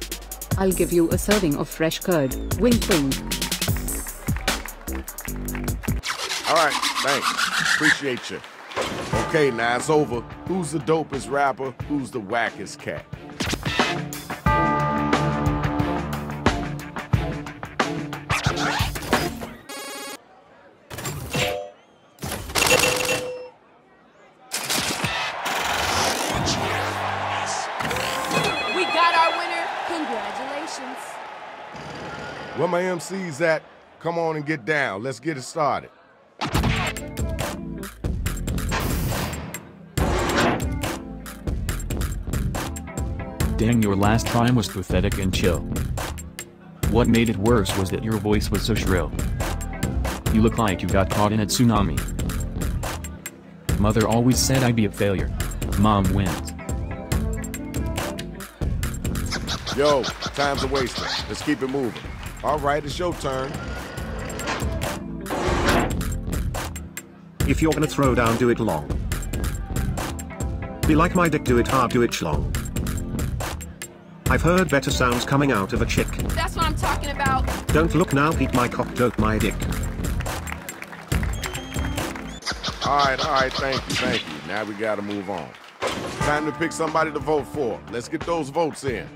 I'll give you a serving of fresh curd. Wink wink. All right, thanks. Appreciate you. Okay, now it's over. Who's the dopest rapper? Who's the wackest cat? My MC's at? Come on and get down. Let's get it started. Dang, your last rhyme was pathetic and chill. What made it worse was that your voice was so shrill. You look like you got caught in a tsunami. Mother always said I'd be a failure. Mom wins. Yo, time's a wasting. Let's keep it moving. All right, it's your turn. If you're gonna throw down, do it long. Be like my dick, do it hard, do it long. I've heard better sounds coming out of a chick. That's what I'm talking about. Don't look now, peek my cock, dope my dick. All right, all right, thank you, thank you. Now we gotta move on. Time to pick somebody to vote for. Let's get those votes in.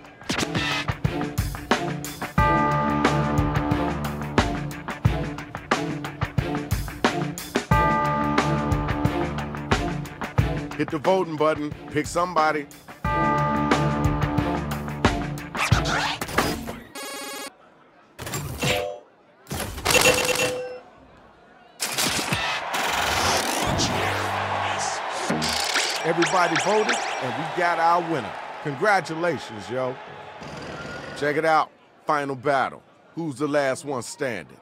Hit the voting button, pick somebody. Everybody voted, and we got our winner. Congratulations, yo. Check it out. Final battle. Who's the last one standing?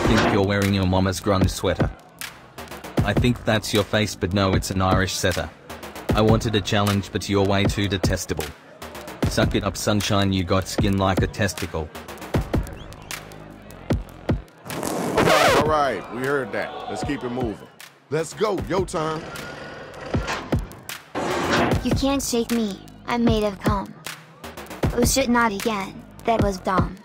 Think you're wearing your mama's grunge sweater. I think that's your face, but no, it's an Irish setter. I wanted a challenge, but you're way too detestable. Suck it up, sunshine, you got skin like a testicle. All right, all right. We heard that. Let's keep it moving. Let's go. Your turn. You can't shake me. I'm made of comb. Oh shit, not again. That was dumb.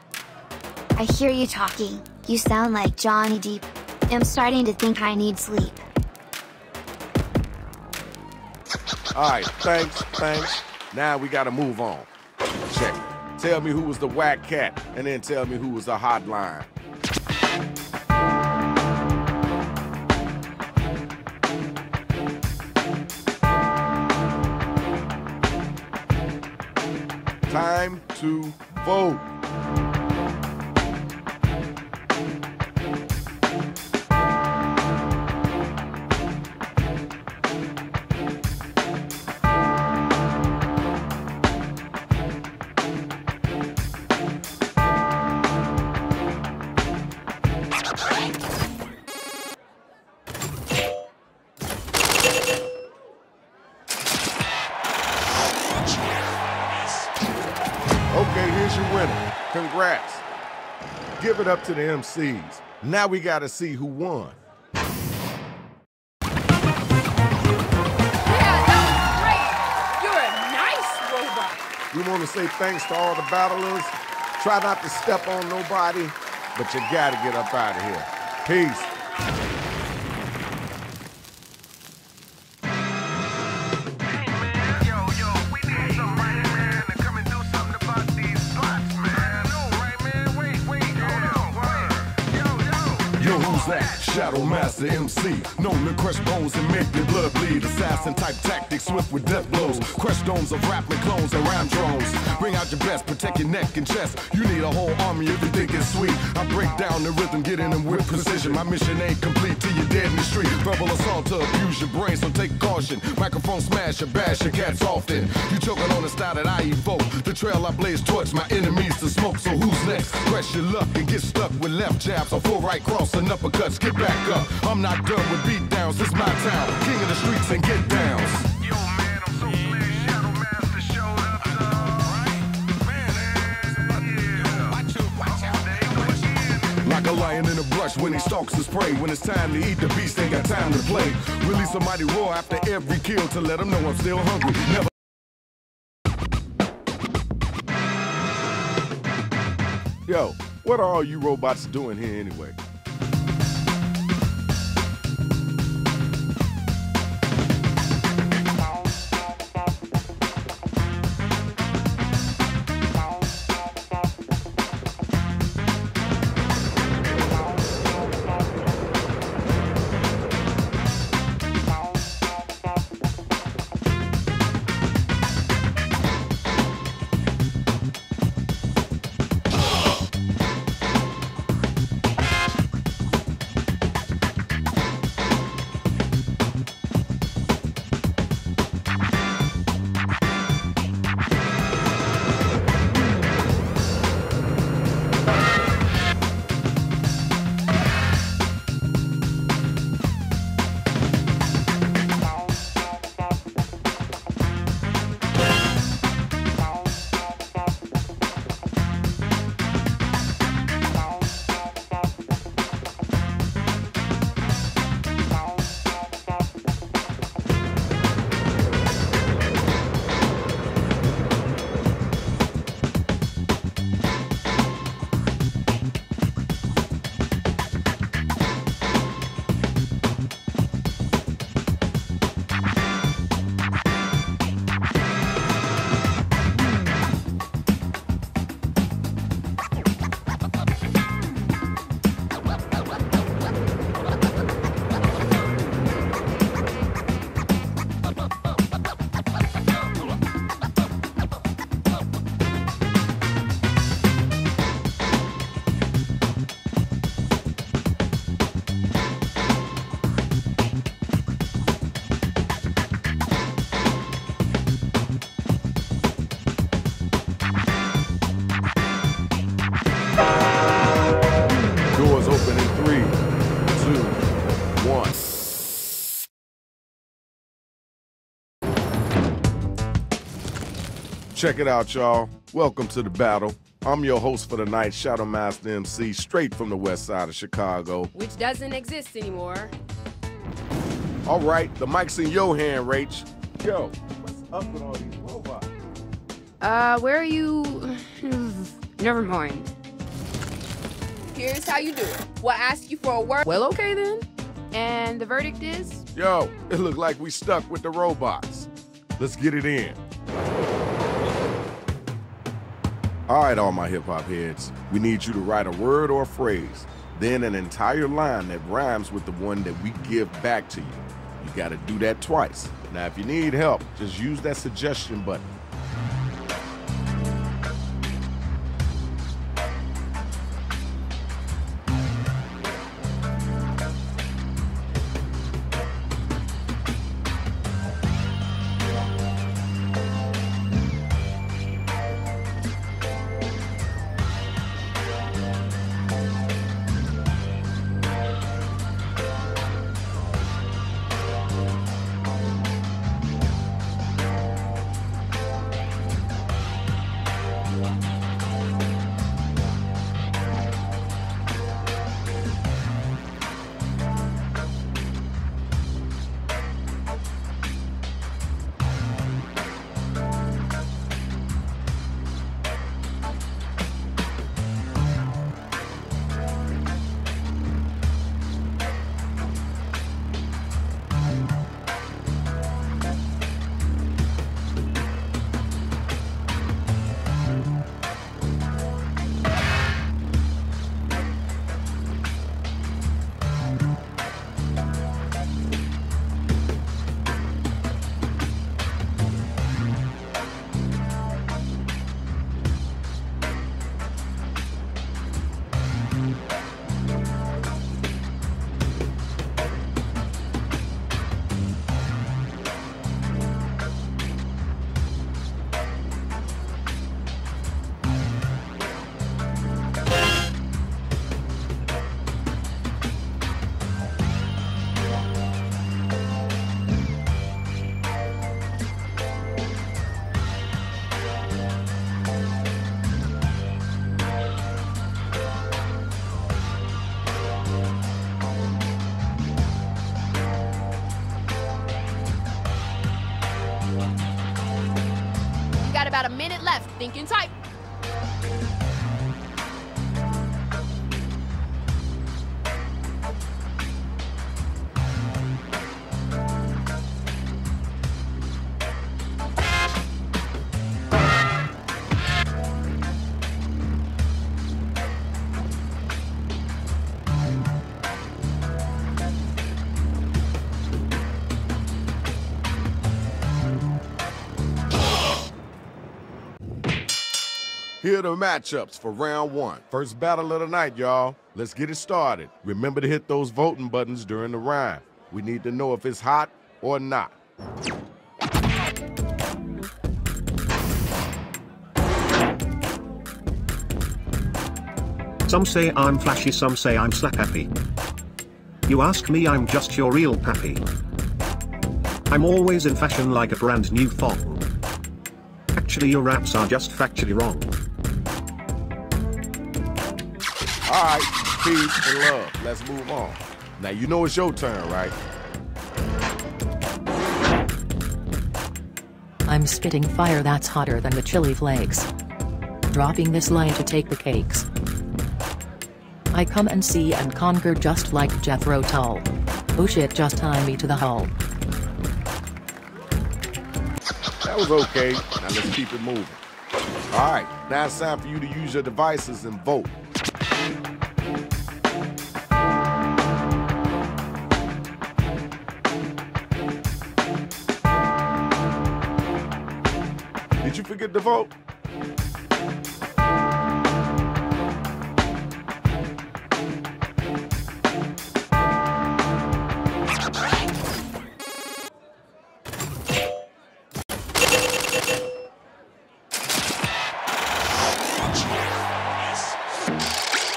I hear you talking. You sound like Johnny Deep. I'm starting to think I need sleep. Alright, thanks, thanks. Now we gotta move on. Check. Tell me who was the whack cat, and then tell me who was the hotline. Time to vote. Up to the MCs. Now we gotta see who won. You're a nice robot. We want to say thanks to all the battlers. Try not to step on nobody, but you gotta get up out of here. Peace. Shadow Master MC. Known to crush bones and make your blood bleed. Assassin type tactics, swift with death blows. Crush domes of rapping clones and rhyme drones. Bring out your best, protect your neck and chest. You need a whole army if you think it's sweet. I break down the rhythm, get in them with precision. My mission ain't complete till you're dead in the street. Verbal assault to abuse your brain, so take caution. Microphone smash or bash your cats often. You choking on the style that I evoke. The trail I blaze towards my enemies to smoke. So who's next? Press your luck and get stuck with left jabs or full right cross and uppercuts. Get back up. I'm not done with beat downs. This my town. King of the streets and get downs. Like a lion in a brush when he stalks his prey. When it's time to eat, the beast ain't got time to play. Release a mighty roar after every kill to let him know I'm still hungry. Never Yo, what are all you robots doing here anyway? Check it out, y'all. Welcome to the battle. I'm your host for the night, Shadow Master MC, straight from the west side of Chicago. Which doesn't exist anymore. All right, the mic's in your hand, Rach. Yo, what's up with all these robots? Uh, where are you? <sighs> Never mind. Here's how you do it. We'll ask you for a word. Well, okay then. And the verdict is? Yo, it looked like we stuck with the robots. Let's get it in. All right, all my hip hop heads, we need you to write a word or a phrase, then an entire line that rhymes with the one that we give back to you. You gotta do that twice. Now, if you need help, just use that suggestion button. The matchups for round one. First battle of the night, y'all. Let's get it started. Remember to hit those voting buttons during the rhyme. We need to know if it's hot or not. Some say I'm flashy, some say I'm slap happy. You ask me, I'm just your real pappy. I'm always in fashion like a brand new thong. Actually, your raps are just factually wrong. All right, peace and love. Let's move on. Now, you know it's your turn, right? I'm spitting fire that's hotter than the chili flakes. Dropping this line to take the cakes. I come and see and conquer just like Jethro Tull. Oh shit, just tie me to the hull. That was okay. Now let's keep it moving. All right, now it's time for you to use your devices and vote. Forget to vote?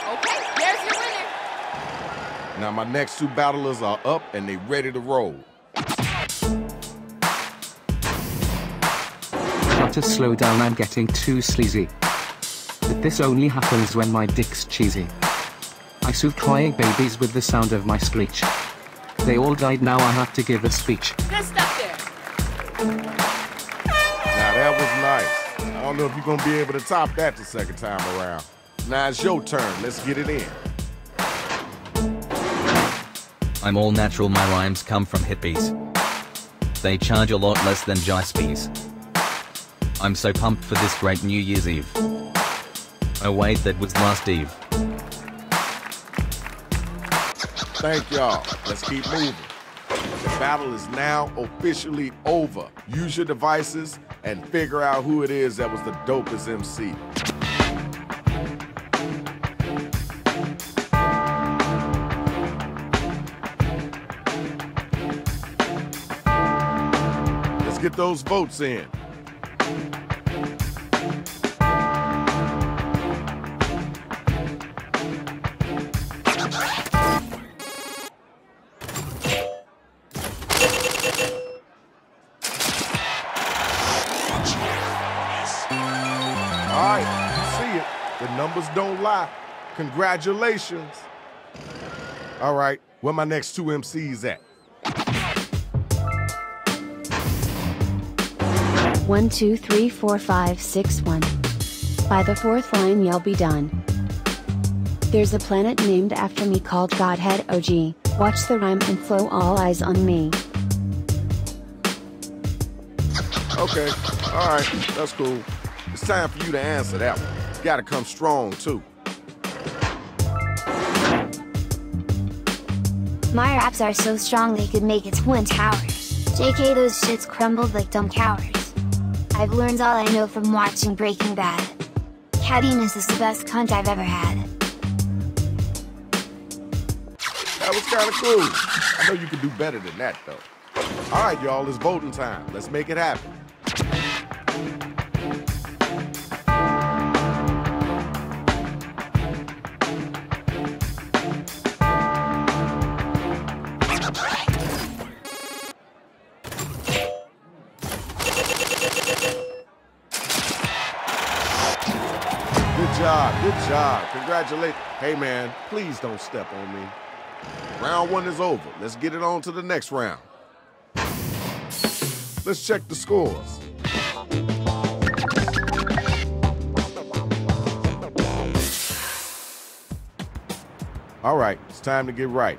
Okay, there's your winner. Now my next two battlers are up and they ready to roll. Gotta slow down, I'm getting too sleazy. But this only happens when my dick's cheesy. I soothe crying babies with the sound of my screech. They all died, now I have to give a speech. Good stuff there. Now that was nice. I don't know if you're gonna be able to top that the second time around. Now it's your turn. Let's get it in. I'm all natural, my rhymes come from hippies. They charge a lot less than Jispies. I'm so pumped for this great New Year's Eve. Oh wait, that was last Eve. Thank y'all. Let's keep moving. The battle is now officially over. Use your devices and figure out who it is that was the dopest MC. Let's get those votes in. Numbers. Congratulations. All right, where my next two MCs at? One, two, three, four, five, six, one. By the fourth line, you'll be done. There's a planet named after me called Godhead OG. Watch the rhyme and flow, all eyes on me. Okay, all right, that's cool. It's time for you to answer that one. It's gotta come strong, too. My raps are so strong they could make its twin towers. JK, those shits crumbled like dumb cowards. I've learned all I know from watching Breaking Bad. Cattiness is the best cunt I've ever had. That was kind of cool. I know you can do better than that, though. All right, y'all, it's voting time. Let's make it happen. Job. Congratulations. Hey, man, please don't step on me. Round one is over. Let's get it on to the next round. Let's check the scores. All right, it's time to get right.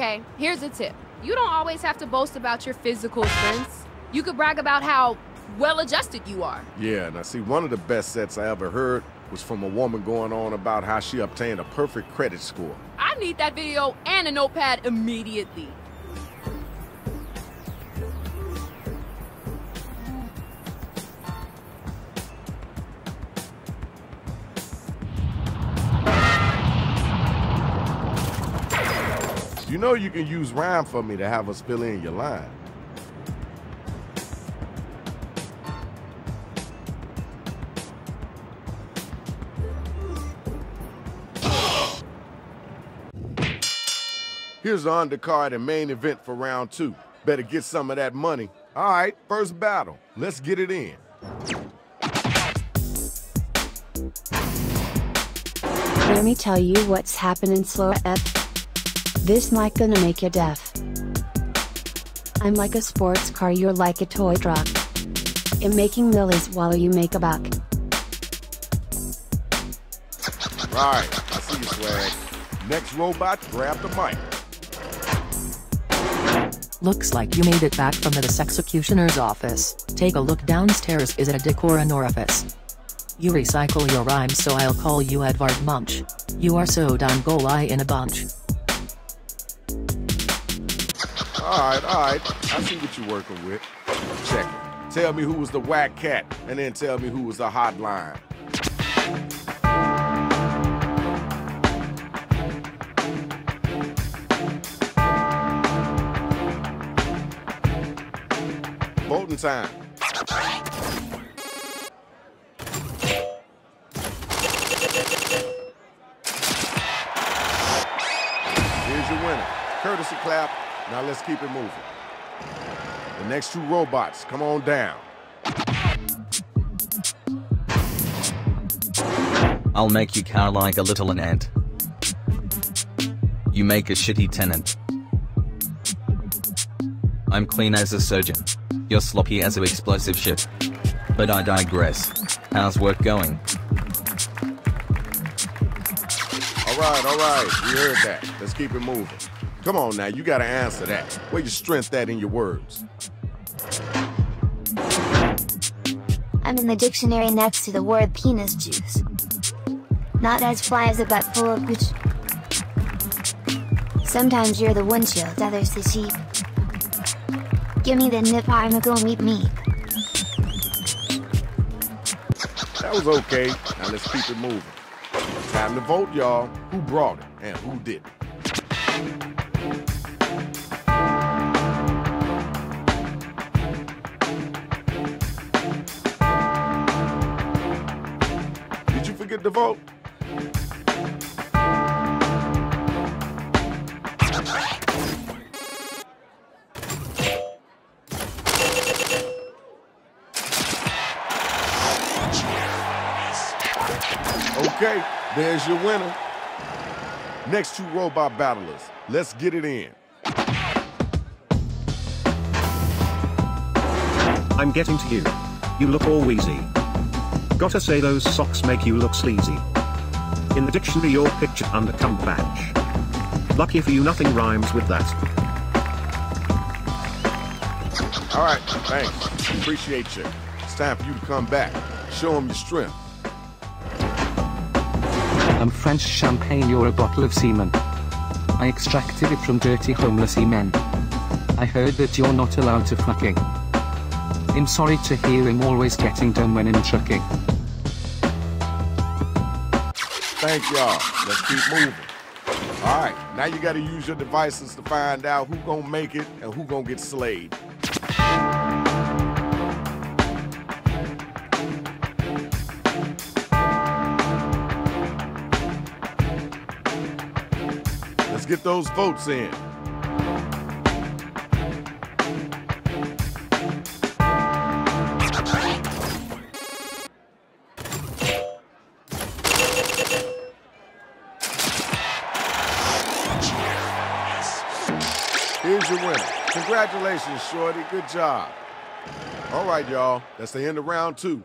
Okay, here's a tip. You don't always have to boast about your physical strengths. You could brag about how well adjusted you are. Yeah, and I see, one of the best sets I ever heard was from a woman going on about how she obtained a perfect credit score. I need that video and a notepad immediately. Know you can use rhyme for me to have us fill in your line. Here's the undercard and main event for round two. Better get some of that money. All right, first battle. Let's get it in. Let me tell you what's happening slow F. This mic gonna make you deaf. I'm like a sports car, you're like a toy truck. I'm making millies while you make a buck. Right, I see you, Swag. Next robot, grab the mic. Looks like you made it back from the executioner's office. Take a look downstairs. Is it a dick or an orifice? You recycle your rhymes, so I'll call you Edvard Munch. You are so damn golai in a bunch. All right, all right. I see what you're working with. Check it. Tell me who was the whack cat, and then tell me who was the hotline. Voting time. Here's your winner. Courtesy clap. Now let's keep it moving. The next two robots, come on down. I'll make you cow like a little an ant. You make a shitty tenant. I'm clean as a surgeon. You're sloppy as a explosive ship. But I digress. How's work going? All right, all right. We heard that. Let's keep it moving. Come on now, you gotta answer that. Where your strength at in your words? I'm in the dictionary next to the word penis juice. Not as fly as a butt full of gooch. Sometimes you're the windshield, others the sheep. Give me the nip, I'm a go meet me. That was okay. Now let's keep it moving. Time to vote, y'all. Who brought it and who didn't? Forget to vote? Okay, there's your winner. Next two robot battlers. Let's get it in. I'm getting to you. You look all wheezy. Gotta say those socks make you look sleazy. In the dictionary your picture under cum badge. Lucky for you nothing rhymes with that. All right, thanks. Appreciate you. It's time for you to come back. Show them your strength. I'm French champagne, you're a bottle of semen. I extracted it from dirty homeless men. I heard that you're not allowed to fucking. I'm sorry to hear him always getting done when in trucking. Thank y'all. Let's keep moving. All right, now you gotta use your devices to find out who gonna make it and who gonna get slayed. Let's get those votes in. Congratulations, Shorty. Good job. All right, y'all. That's the end of round two.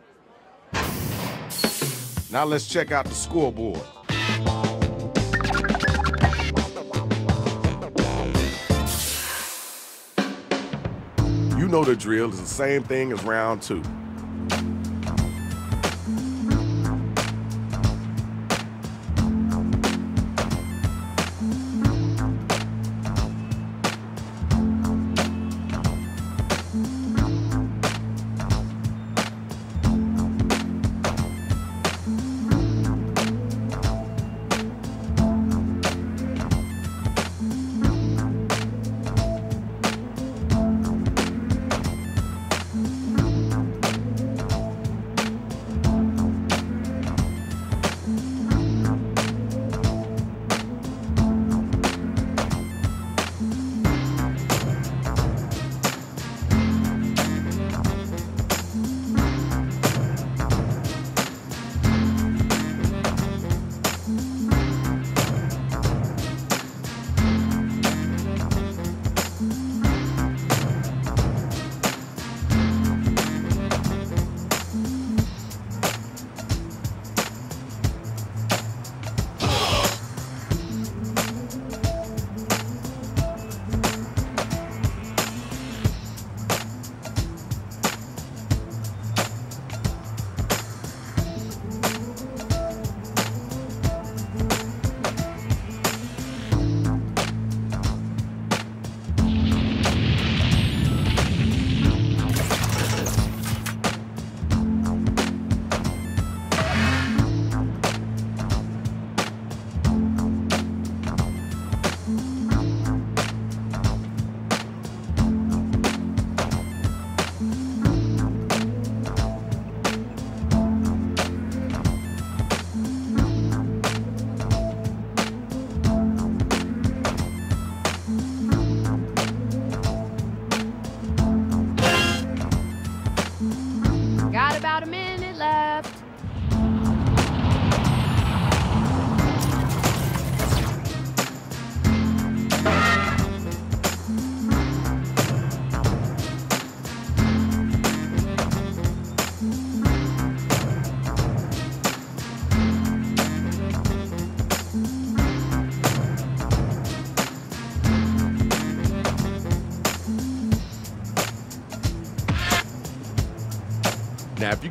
Now let's check out the scoreboard. You know the drill. It's the same thing as round two.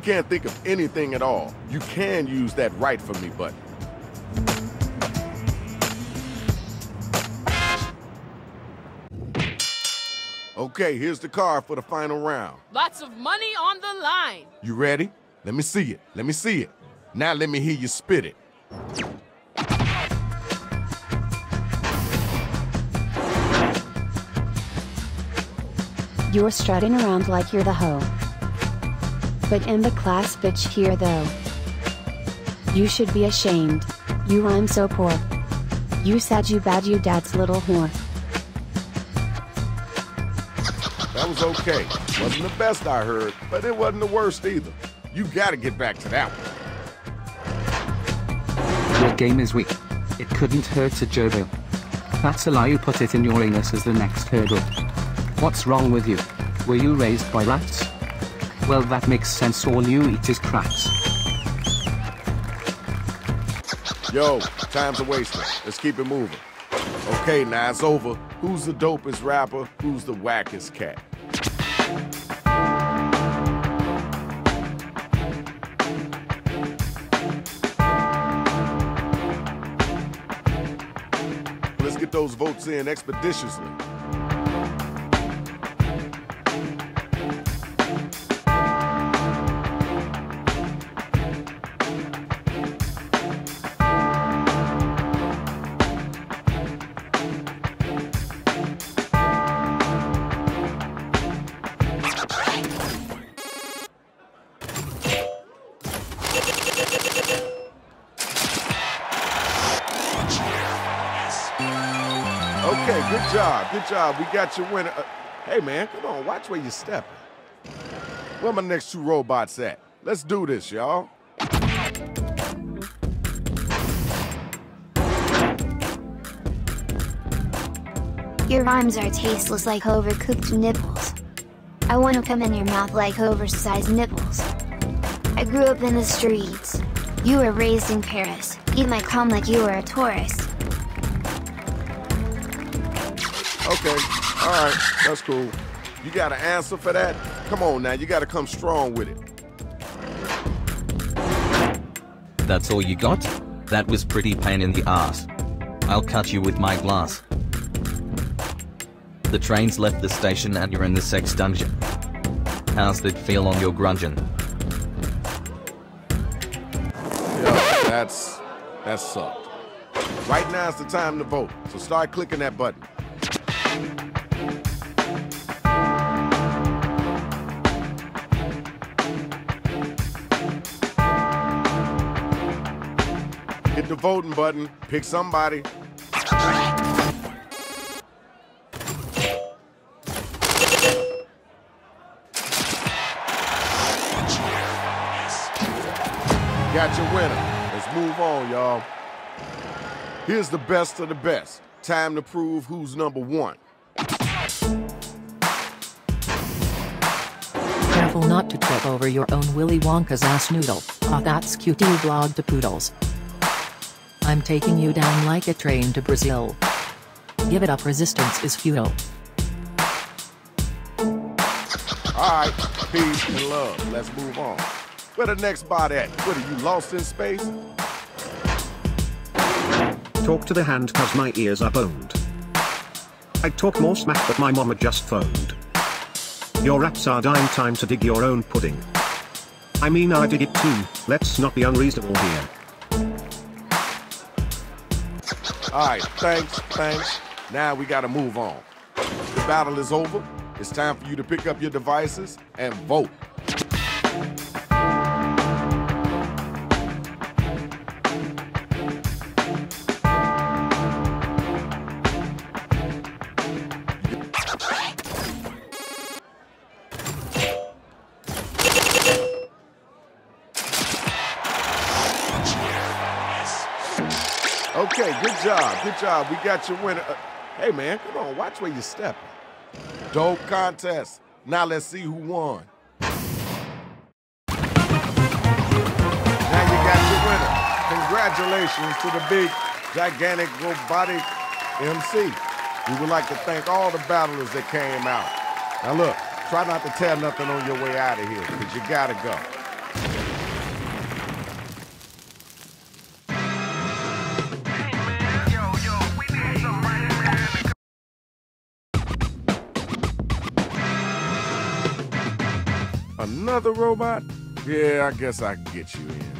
Can't think of anything at all, you can use that right for Me button. Okay, here's the card for the final round. Lots of money on the line. You ready? Let me see it. Let me see it. Now let me hear you spit it. You're strutting around like you're the hoe. But in the class bitch here though. You should be ashamed. You rhyme so poor. You said you bad you dad's little whore. That was okay. Wasn't the best I heard, but it wasn't the worst either. You gotta get back to that one. Your game is weak. It couldn't hurt to Jobo. That's a lie you put it in your anus as the next hurdle. What's wrong with you? Were you raised by rats? Well that makes sense all you eat is cracks. Yo, time's a wasting. Let's keep it moving. Okay, now it's over. Who's the dopest rapper? Who's the wackest cat? Let's get those votes in expeditiously. Job. We got your winner. Uh, hey, man, come on. Watch where you're stepping. Where my next two robots at? Let's do this, y'all. Your rhymes are tasteless like overcooked nipples. I want to come in your mouth like oversized nipples. I grew up in the streets. You were raised in Paris. Eat my cum like you were a tourist. All right, that's cool. You got an answer for that? Come on now, you got to come strong with it. That's all you got? That was pretty pain in the ass. I'll cut you with my glass. The train's left the station and you're in the sex dungeon. How's that feel on your grungeon? Yeah, that's that sucked. Right now is the time to vote, so start clicking that button. Hit the voting button, pick somebody. Got your winner. Let's move on, y'all. Here's the best of the best. Time to prove who's number one. Careful not to trip over your own Willy Wonka's ass noodle. Ah, that's. You blog to poodles. I'm taking you down like a train to Brazil. Give it up. Resistance is futile. All right, peace and love. Let's move on. Where the next bot at? What are you lost in space? Talk to the hand cause my ears are boned. I'd talk more smack but my mama just phoned. Your raps are dying time to dig your own pudding. I mean I dig it too, let's not be unreasonable here. All right, thanks, thanks. Now we gotta move on. The battle is over. It's time for you to pick up your devices and vote. Good job. We got your winner. Uh, hey man, come on, watch where you step. Dope contest. Now let's see who won. Now you got your winner. Congratulations to the big, gigantic, robotic MC. We would like to thank all the battlers that came out. Now look, try not to tear nothing on your way out of here, because you gotta go. Another robot? Yeah, I guess I can get you in.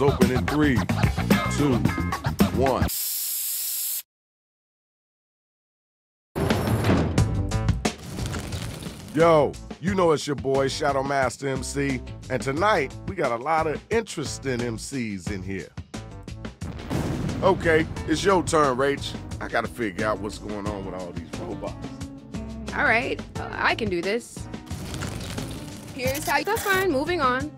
Open in three, two, one. Yo, you know it's your boy Shadow Master MC, and tonight we got a lot of interesting MCs in here. Okay, it's your turn, Rach. I gotta figure out what's going on with all these robots. All right, uh, I can do this. Here's how you. Fine. Moving on.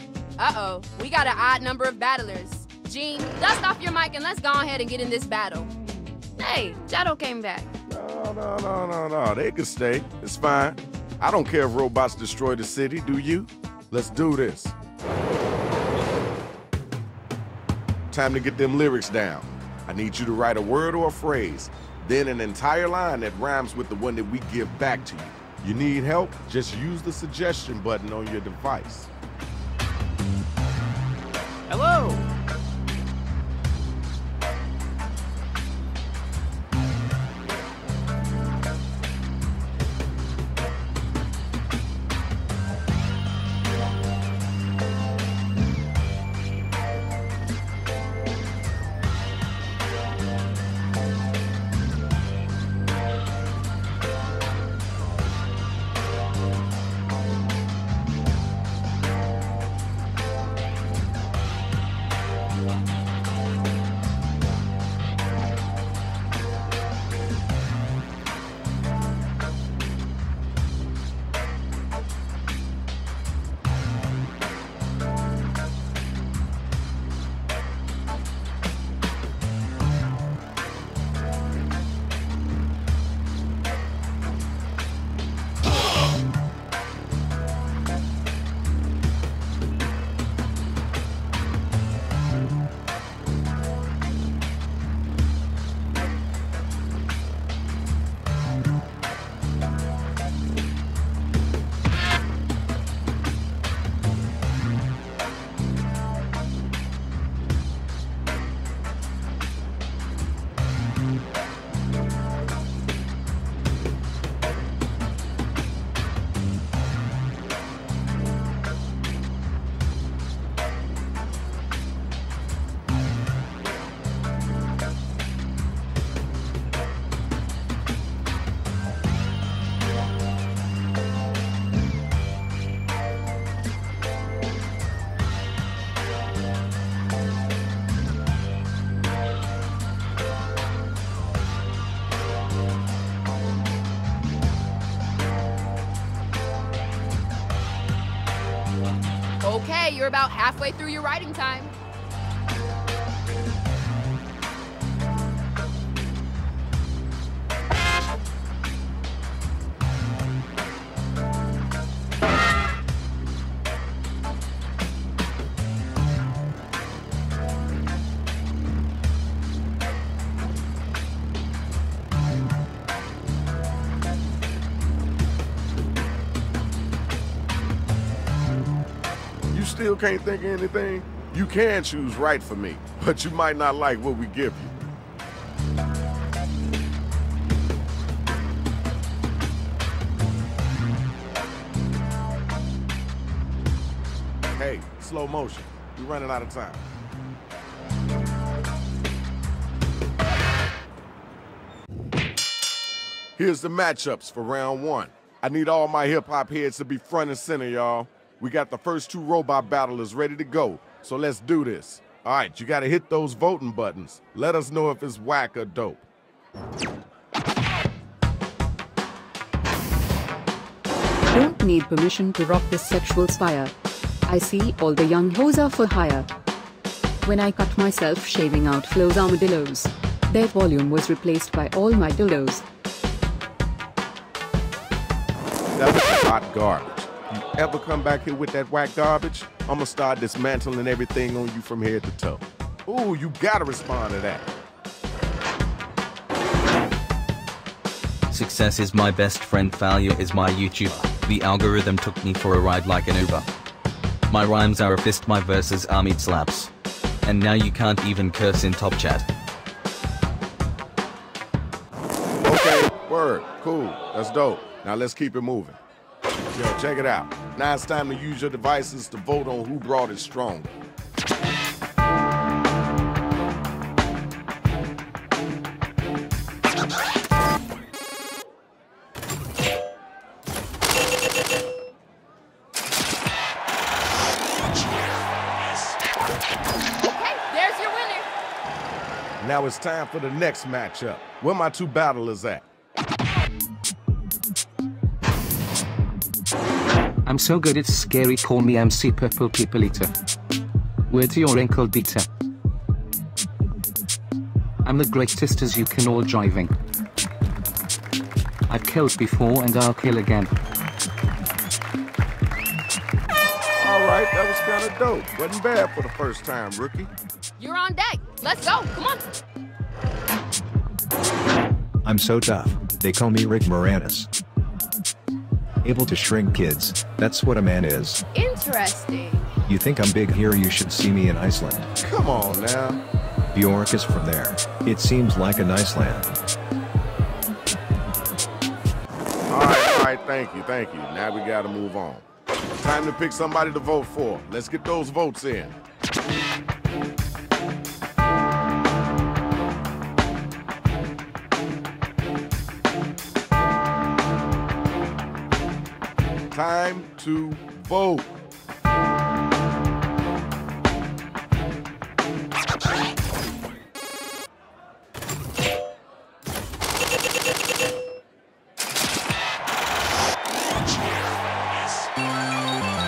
Uh-oh, we got an odd number of battlers. Gene, dust off your mic and let's go ahead and get in this battle. Hey, Shadow came back. No, no, no, no, no. They can stay. It's fine. I don't care if robots destroy the city, do you? Let's do this. Time to get them lyrics down. I need you to write a word or a phrase, then an entire line that rhymes with the one that we give back to you. You need help? Just use the suggestion button on your device. Hello. Can't think of anything? You can choose right for me, but you might not like what we give you. Hey, slow motion. We're running out of time. Here's the matchups for round one. I need all my hip hop heads to be front and center, y'all. We got the first two robot battlers ready to go, so let's do this. All right, you gotta hit those voting buttons. Let us know if it's whack or dope. Don't need permission to rock this sexual spire. I see all the young hoes are for hire. When I cut myself shaving out Flo's armadillos, their volume was replaced by all my dildos. That was hot garbage. Ever come back here with that whack garbage? I'ma start dismantling everything on you from head to toe. Ooh, you gotta respond to that. Success is my best friend, failure is my YouTuber. The algorithm took me for a ride like an Uber. My rhymes are a fist, my verses are meat slaps. And now you can't even curse in top chat. Okay, word, cool, that's dope. Now let's keep it moving. Yo, check it out. Now it's time to use your devices to vote on who brought it stronger. Okay, there's your winner. Now it's time for the next matchup. Where my two battlers at? I'm so good it's scary call me MC Purple People Eater. Word to your ankle beater. I'm the greatest as you can all driving. I've killed before and I'll kill again. All right, that was kind of dope. Wasn't bad for the first time, rookie. You're on deck. Let's go. Come on. I'm so tough, they call me Rick Moranis. Able to shrink kids, that's what a man is. Interesting. You think I'm big here, you should see me in Iceland. Come on now. Bjork is from there. It seems like a nice land. All right, all right, thank you, thank you. Now we gotta move on. Time to pick somebody to vote for. Let's get those votes in. Time to vote.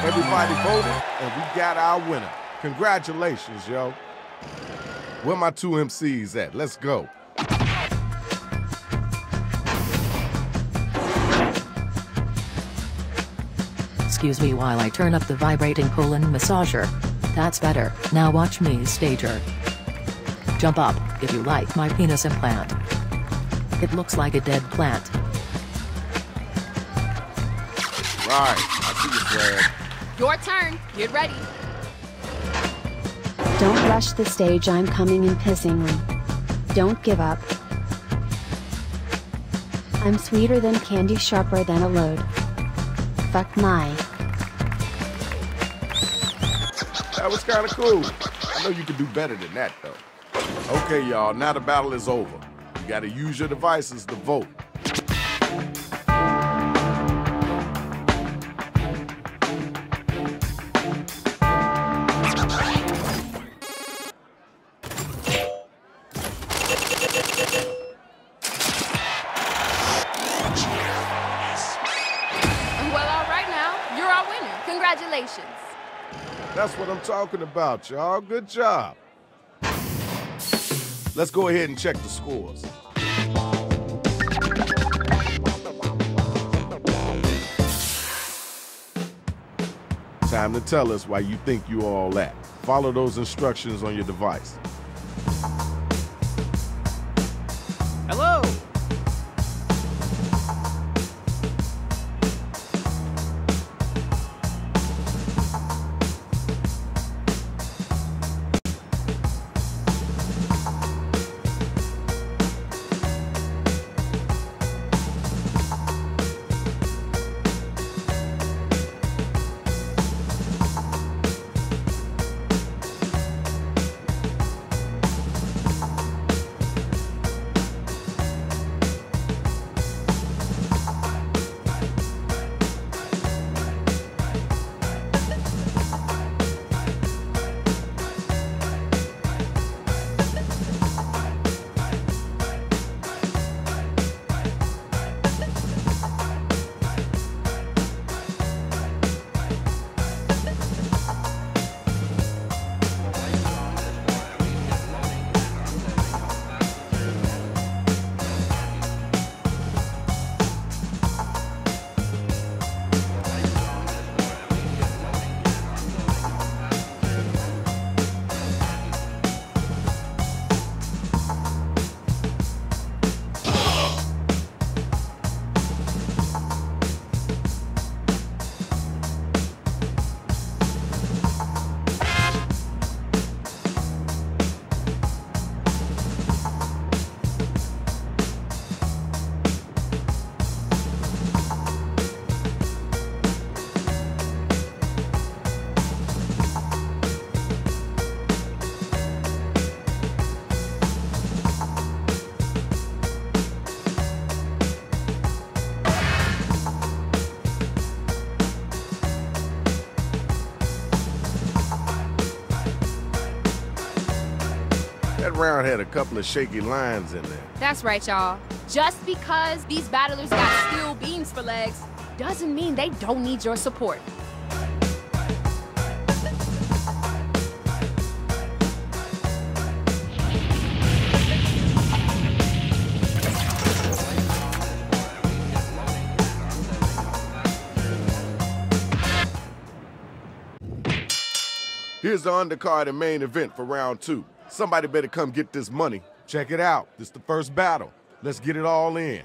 Everybody voted, and we got our winner. Congratulations, yo. Where my two MCs at? Let's go. Excuse me while I turn up the vibrating colon massager. That's better. Now watch me stager. Jump up if you like my penis implant. It looks like a dead plant. Right, I see you, Fred. Your turn. Get ready. Don't rush the stage, I'm coming in pissingly. Don't give up. I'm sweeter than candy, sharper than a load. Fuck my. That was kind of cool. I know you can do better than that, though. Okay, y'all, now the battle is over. You gotta use your devices to vote. Talking about, y'all. Good job. Let's go ahead and check the scores. Time to tell us why you think you all that. Follow those instructions on your device. Had a couple of shaky lines in there. That's right, y'all. Just because these battlers got steel beams for legs doesn't mean they don't need your support. Here's the undercard and main event for round two. Somebody better come get this money. Check it out. This the first battle. Let's get it all in.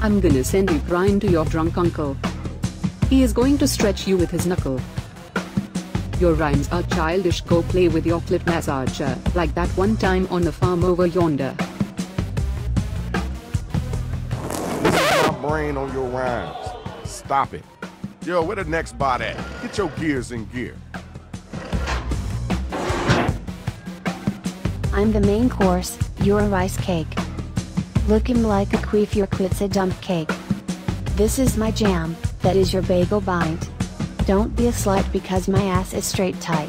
I'm gonna send you Brian to your drunk uncle. He is going to stretch you with his knuckle. Your rhymes are childish, go play with your clit massager, like that one time on the farm over yonder. This is my brain on your rhymes. Stop it. Yo, where the next bot at? Get your gears in gear. I'm the main course, your rice cake. Looking like a queef your quit's a dump cake. This is my jam, that is your bagel bite. Don't be a slut because my ass is straight tight.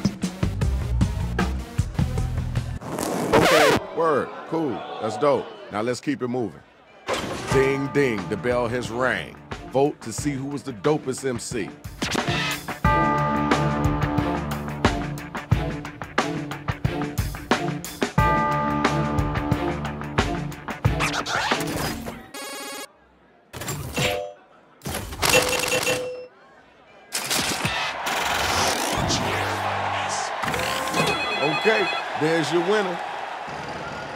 Okay, word, cool, that's dope. Now let's keep it moving. Ding ding, the bell has rang. Vote to see who was the dopest MC. Okay, there's your winner.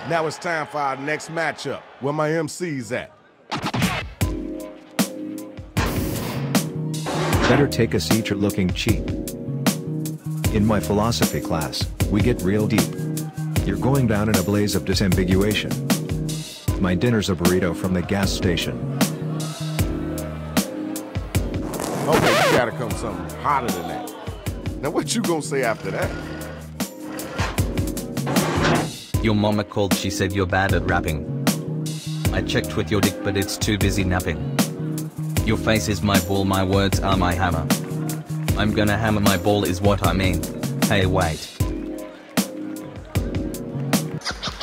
Now it's time for our next matchup. Where my MC's at? Better take a seat, you're looking cheap. In my philosophy class, we get real deep. You're going down in a blaze of disambiguation. My dinner's a burrito from the gas station. Okay, you gotta come something hotter than that. Now what you gonna say after that? Your mama called, she said you're bad at rapping. I checked with your dick, but it's too busy napping. Your face is my ball, my words are my hammer. I'm gonna hammer my ball, is what I mean. Hey, wait.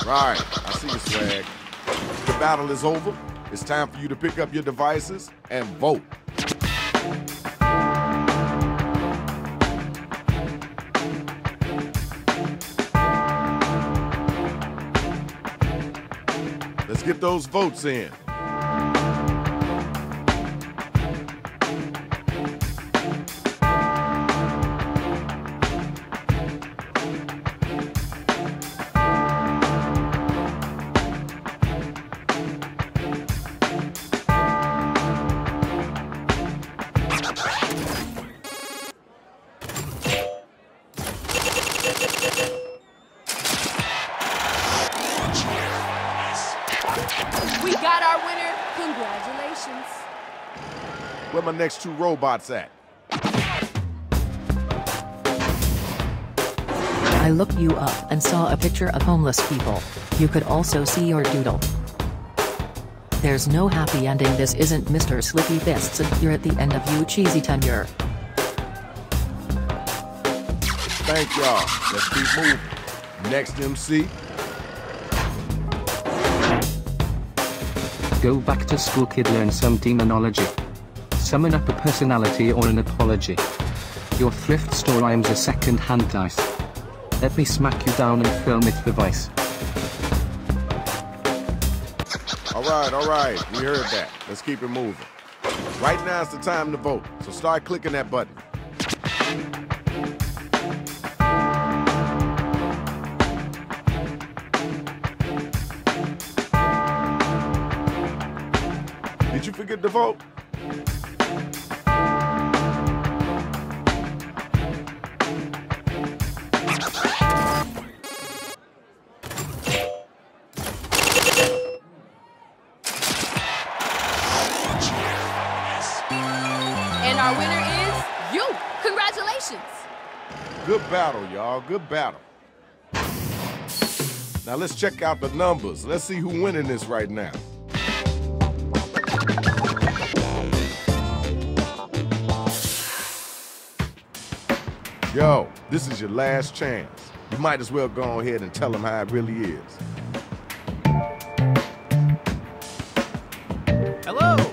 Right, I see you, swag. The battle is over. It's time for you to pick up your devices and vote. Let's get those votes in. Next two robots at? I looked you up and saw a picture of homeless people. You could also see your doodle. There's no happy ending. This isn't Mr. Slippy Fists. And you're at the end of you cheesy tenure. Thank y'all. Let's keep moving. Next MC, Go back to school kid learn some demonology. Summon up a personality or an apology. Your thrift store rhymes a second hand dice. Let me smack you down and film it for Vice. All right, all right. We heard that. Let's keep it moving. Right now is the time to vote, so start clicking that button. Did you forget to vote? Good battle, y'all. Good battle. Now let's check out the numbers. Let's see who winning this right now. Yo, this is your last chance. You might as well go ahead and tell them how it really is. Hello.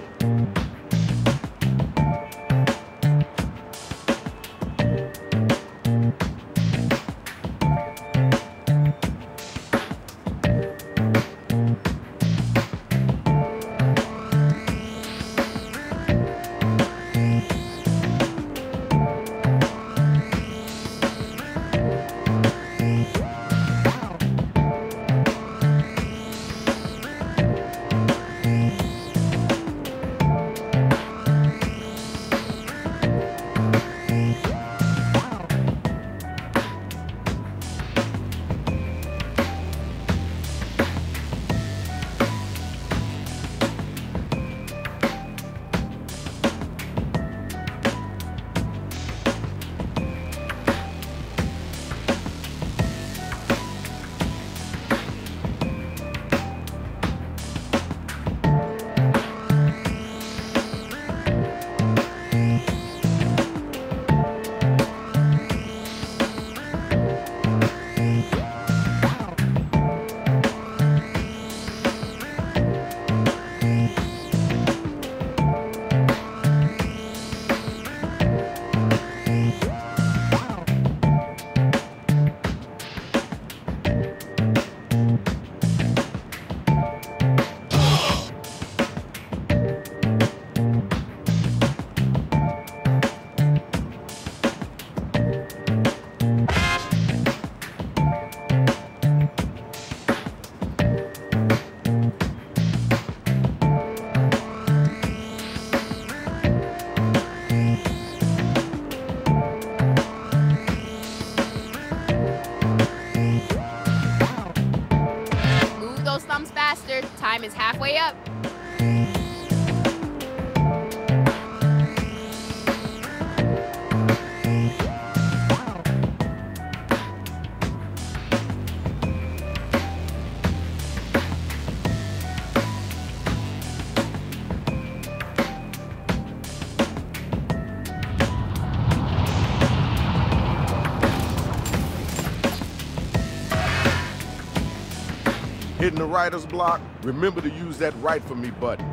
Writer's block, remember to use that write for me button.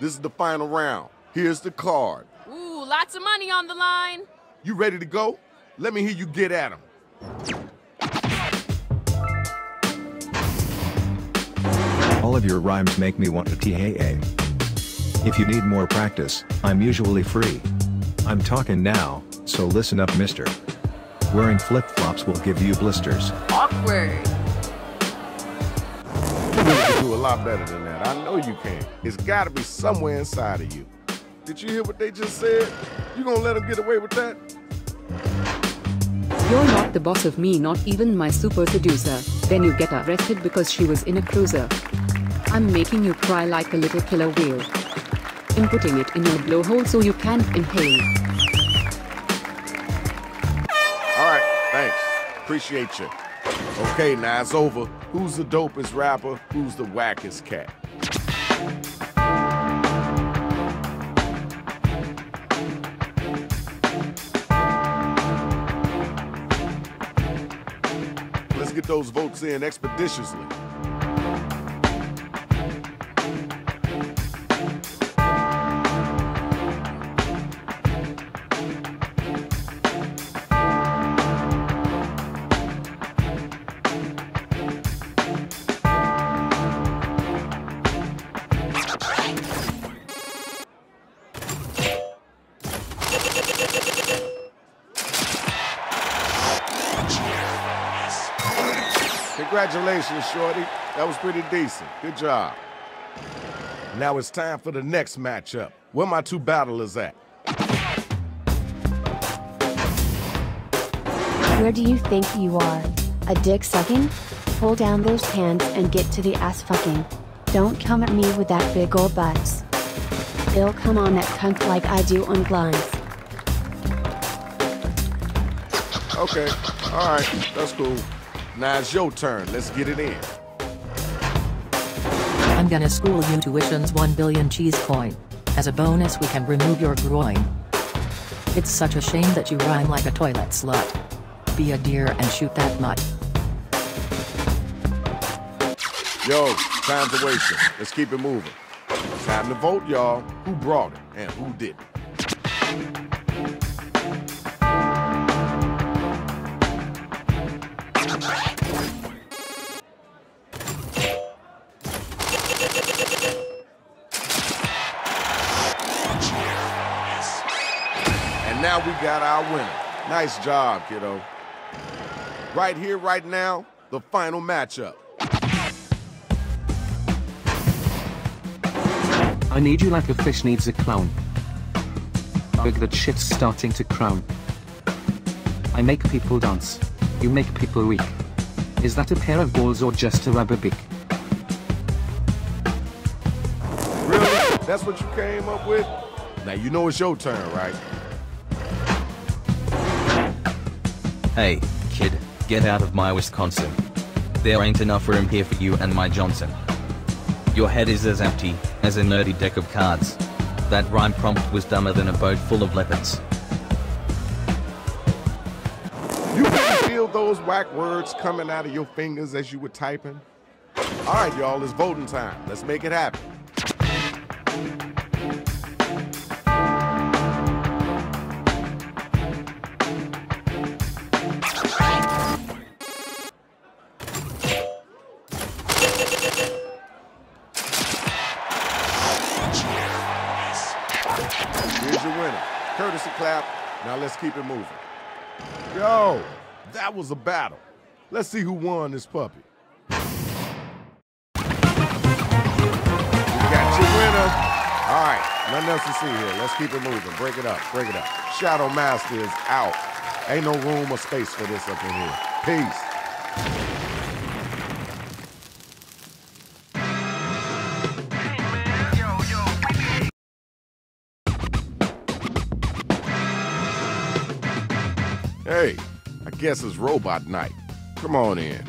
This is the final round. Here's the card. Ooh, lots of money on the line. You ready to go? Let me hear you get at him. All of your rhymes make me want to TAA. If you need more practice, I'm usually free. I'm talking now, so listen up, mister. Wearing flip-flops will give you blisters. Awkward. You can do a lot better than that. I know you can. It's gotta be somewhere inside of you. Did you hear what they just said? You gonna let them get away with that? You're not the boss of me, not even my super seducer. Then you get arrested because she was in a cruiser. I'm making you cry like a little killer whale. I'm putting it in your blowhole so you can't inhale. Appreciate you. Okay, now it's over. Who's the dopest rapper? Who's the wackest cat? Let's get those votes in expeditiously. Congratulations, Shorty. That was pretty decent. Good job. Now it's time for the next matchup. Where my two battlers at? Where do you think you are? A dick sucking? Pull down those pants and get to the ass fucking. Don't come at me with that big ol' butts. They'll come on that cunt like I do on blinds. Okay, all right, that's cool. Now it's your turn. Let's get it in. I'm gonna school you tuition's 1 billion cheese coin. As a bonus, we can remove your groin. It's such a shame that you rhyme like a toilet slut. Be a deer and shoot that mutt. Yo, time's a wasting. Let's keep it moving. Time to vote, y'all. Who brought it and who didn't? We got our winner. Nice job, kiddo. Right here, right now, the final matchup. I need you like a fish needs a clown. Big that shit's starting to crown. I make people dance. You make people weak. Is that a pair of balls or just a rubber beak? Really? That's what you came up with? Now you know it's your turn, right? Hey, kid, get out of my Wisconsin. There ain't enough room here for you and my Johnson. Your head is as empty as a nerdy deck of cards. That rhyme prompt was dumber than a boat full of leopards. You can feel those whack words coming out of your fingers as you were typing? All right, y'all, it's voting time. Let's make it happen. Keep it moving. Yo, that was a battle. Let's see who won this puppy. You got your winner. All right, nothing else to see here. Let's keep it moving. Break it up, break it up. Shadow Master is out. Ain't no room or space for this up in here. Peace. Guess it's robot night. Come on in.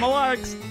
Mama likes.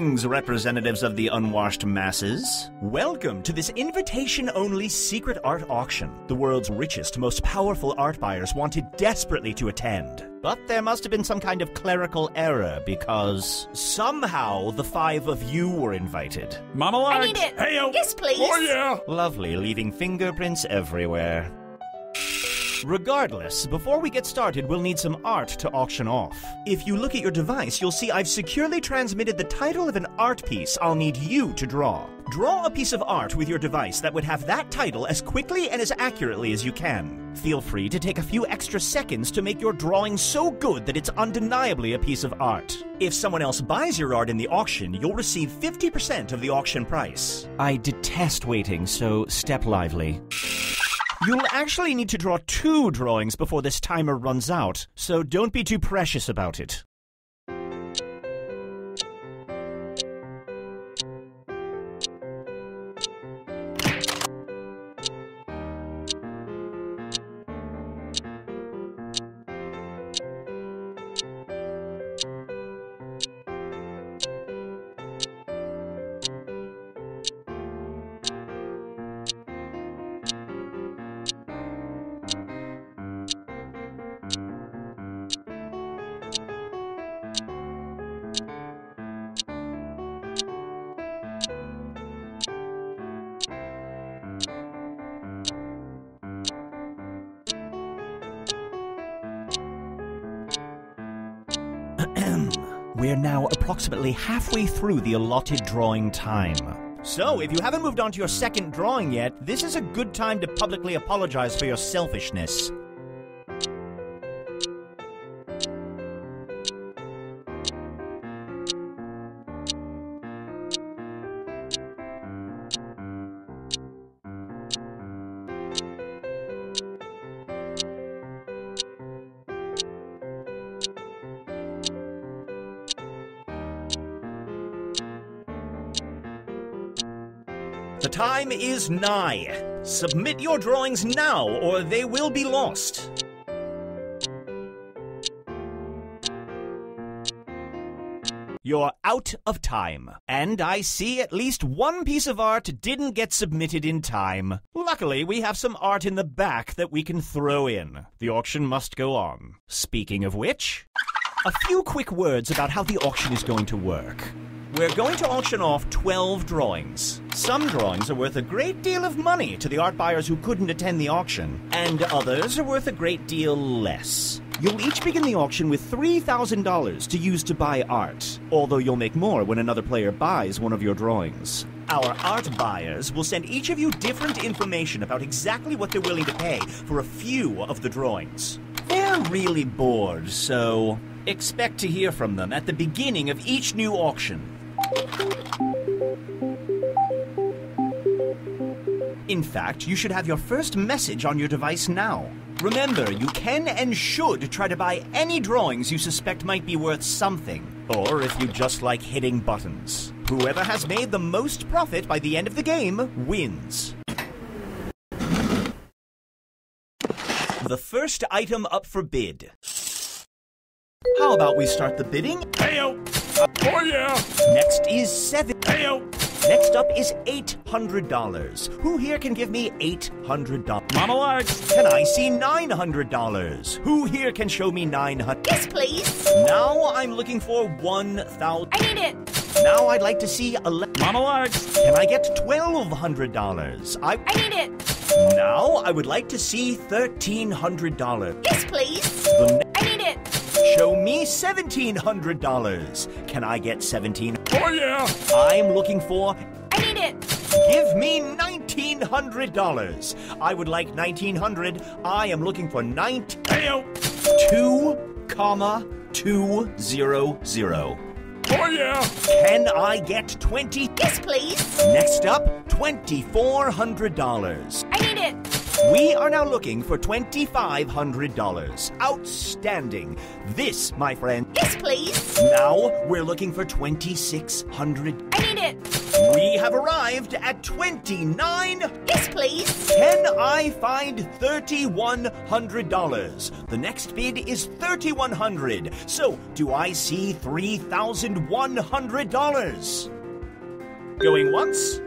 Greetings, representatives of the unwashed masses. Welcome to this invitation only secret art auction. The world's richest, most powerful art buyers wanted desperately to attend. But there must have been some kind of clerical error because somehow the five of you were invited. Mama I need it. Heyo. Yes, please. Oh yeah. Lovely, leaving fingerprints everywhere. Regardless, before we get started, we'll need some art to auction off. If you look at your device, you'll see I've securely transmitted the title of an art piece I'll need you to draw. Draw a piece of art with your device that would have that title as quickly and as accurately as you can. Feel free to take a few extra seconds to make your drawing so good that it's undeniably a piece of art. If someone else buys your art in the auction, you'll receive 50% of the auction price. I detest waiting, so step lively. You'll actually need to draw two drawings before this timer runs out, so don't be too precious about it. Approximately halfway through the allotted drawing time. So, if you haven't moved on to your second drawing yet, this is a good time to publicly apologize for your selfishness. Time is nigh. Submit your drawings now, or they will be lost. You're out of time. And I see at least one piece of art didn't get submitted in time. Luckily, we have some art in the back that we can throw in. The auction must go on. Speaking of which, a few quick words about how the auction is going to work. We're going to auction off 12 drawings. Some drawings are worth a great deal of money to the art buyers who couldn't attend the auction, and others are worth a great deal less. You'll each begin the auction with $3,000 to use to buy art, although you'll make more when another player buys one of your drawings. Our art buyers will send each of you different information about exactly what they're willing to pay for a few of the drawings. They're really bored, so expect to hear from them at the beginning of each new auction. In fact, you should have your first message on your device now. Remember, you can and should try to buy any drawings you suspect might be worth something, or if you just like hitting buttons. Whoever has made the most profit by the end of the game wins. The first item up for bid. How about we start the bidding? Heyo. Oh yeah. Next is seven. Heyo. Next up is $800. Who here can give me $800? Mama Larks. Can I see $900? Who here can show me 900? Yes, please. Now I'm looking for 1,000. I need it. Now I'd like to see 11. Mama Larks. Can I get $1,200? I, I need it. Now I would like to see $1,300. Yes, please. The I need it. Show me $1,700. Can I get 17? Oh yeah. I'm looking for. I need it. Give me $1,900. I would like 1900 I am looking for 19. Heyo. 2, comma, 200. Oh yeah. Can I get 20? Yes, please. Next up, $2,400. I need it. We are now looking for $2,500. Outstanding. This, my friend. Yes, please. Now we're looking for 2,600. I need it. We have arrived at 29. Yes, please. Can I find $3,100? The next bid is 3,100. So, do I see $3,100? Going once?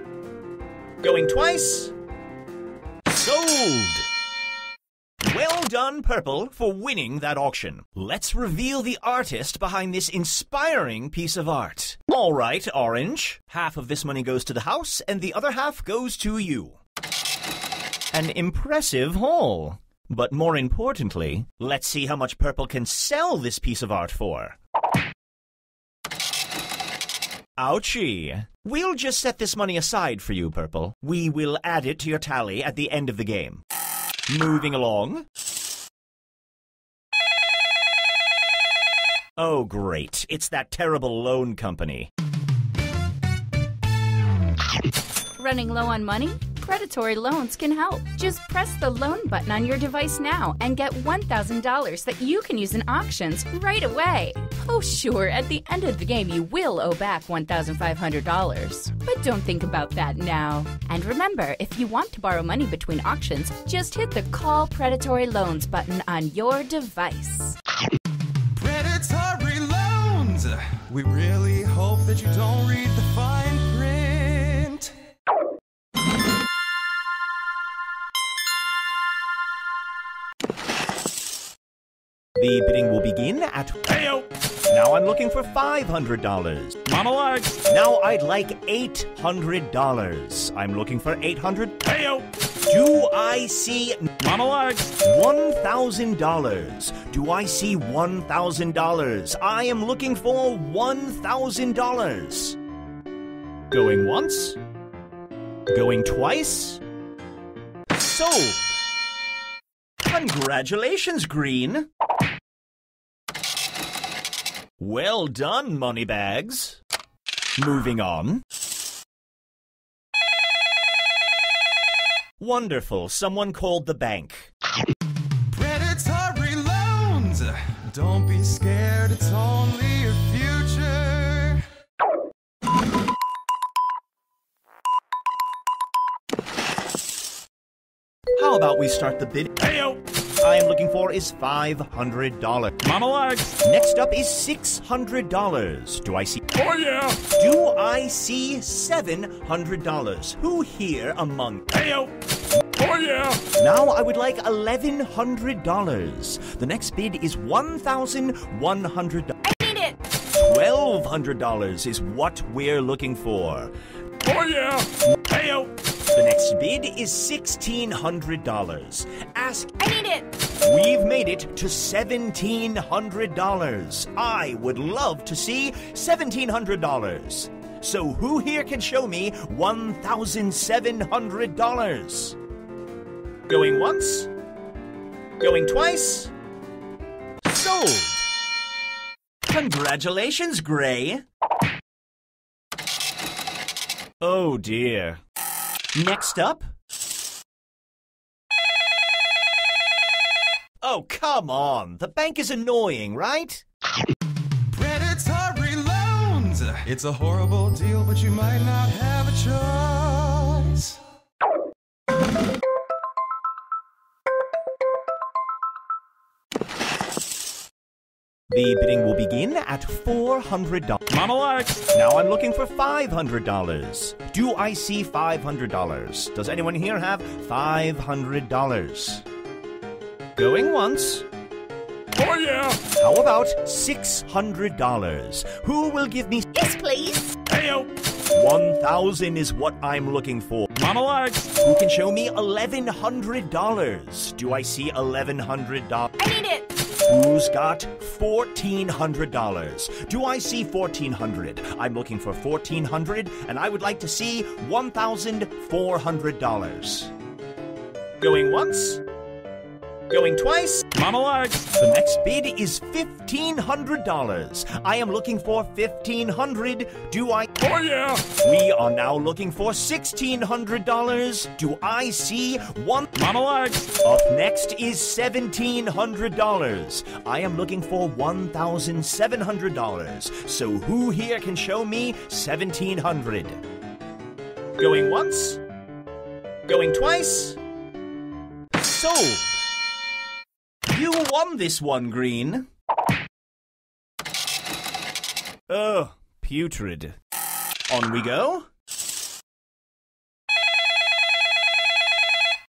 Going twice? Sold! Well done, Purple, for winning that auction. Let's reveal the artist behind this inspiring piece of art. All right, Orange. Half of this money goes to the house, and the other half goes to you. An impressive haul. But more importantly, let's see how much Purple can sell this piece of art for. Ouchie. We'll just set this money aside for you, Purple. We will add it to your tally at the end of the game. Moving along. Oh, great. It's that terrible loan company. Running low on money? Predatory loans can help. Just press the loan button on your device now and get $1,000 that you can use in auctions right away. Oh, sure, at the end of the game, you will owe back $1,500. But don't think about that now. And remember, if you want to borrow money between auctions, just hit the Call Predatory Loans button on your device. Predatory loans! We really hope that you don't read the fine The bidding will begin at. Heyo! Now I'm looking for $500. Mama Larks. Now I'd like $800. I'm looking for 800. Heyo! Do I see Mama Larks. $1,000? Do I see $1,000? I am looking for $1,000. Going once? Going twice? Sold! Congratulations, Green! Well done, Moneybags. Moving on. Wonderful. Someone called the bank. Predatory loans! Don't be scared, it's only your future. How about we start the bid? Heyo! I am looking for is $500. Mama Larks. Next up is $600. Do I see? Oh yeah. Do I see $700? Who here among? Heyo! Oh yeah. Now I would like $1,100. The next bid is $1,100. I need it. $1,200 is what we're looking for. Oh yeah. Heyo! The next bid is $1,600. Ask. I need it. We've made it to $1,700. I would love to see $1,700. So who here can show me $1,700? Going once? Going twice? Sold! Congratulations, Gray! Oh dear. Next up? Oh, come on. The bank is annoying, right? Predatory loans! It's a horrible deal, but you might not have a choice. The bidding will begin at $400. Mama likes. Now I'm looking for $500. Do I see $500? Does anyone here have $500? Going once. Oh yeah. How about $600? Who will give me Yes, please. Heyo. 1000 is what I'm looking for. Mama likes. Who can show me $1100? Do I see $1100? I need it. Who's got $1,400? Do I see 1400 I'm looking for 1400 and I would like to see $1,400. Going once. Going twice. Mama likes. The next bid is $1,500. I am looking for 1500 Do I? Oh, yeah. We are now looking for $1,600. Do I see one? Mama likes. Up next is $1,700. I am looking for $1,700. So who here can show me 1700 Going once. Going twice. Sold. You won this one, Green. Oh, putrid. On we go.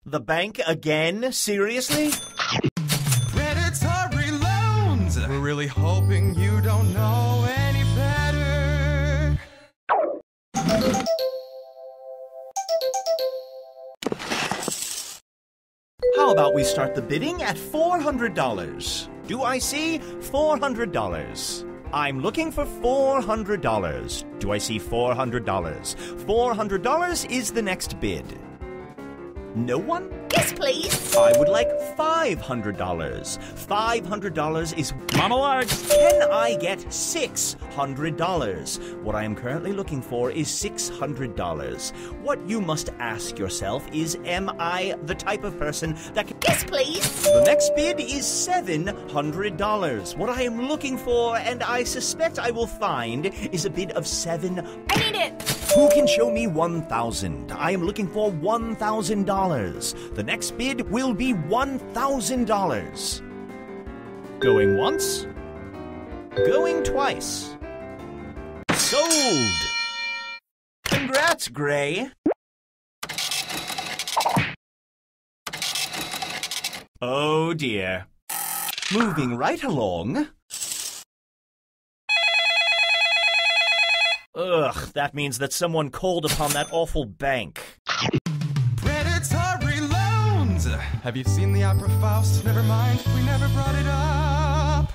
The bank again? Seriously? Predatory loans. We're really hoping about we start the bidding at $400? Do I see $400? I'm looking for $400. Do I see $400? $400 is the next bid. No one? Yes, please. I would like $500. $500 is Mama likes. Can I get $600? What I am currently looking for is $600. What you must ask yourself is Am I the type of person that can. Yes, please. The next bid is $700. What I am looking for, and I suspect I will find, is a bid of 7 I need it. who can show me 1,000? I am looking for $1,000. The next bid will be $1,000. Going once. Going twice. Sold! Congrats, Gray. Oh dear. Moving right along. Ugh, that means that someone called upon that awful bank. Have you seen the opera Faust? Never mind, we never brought it up.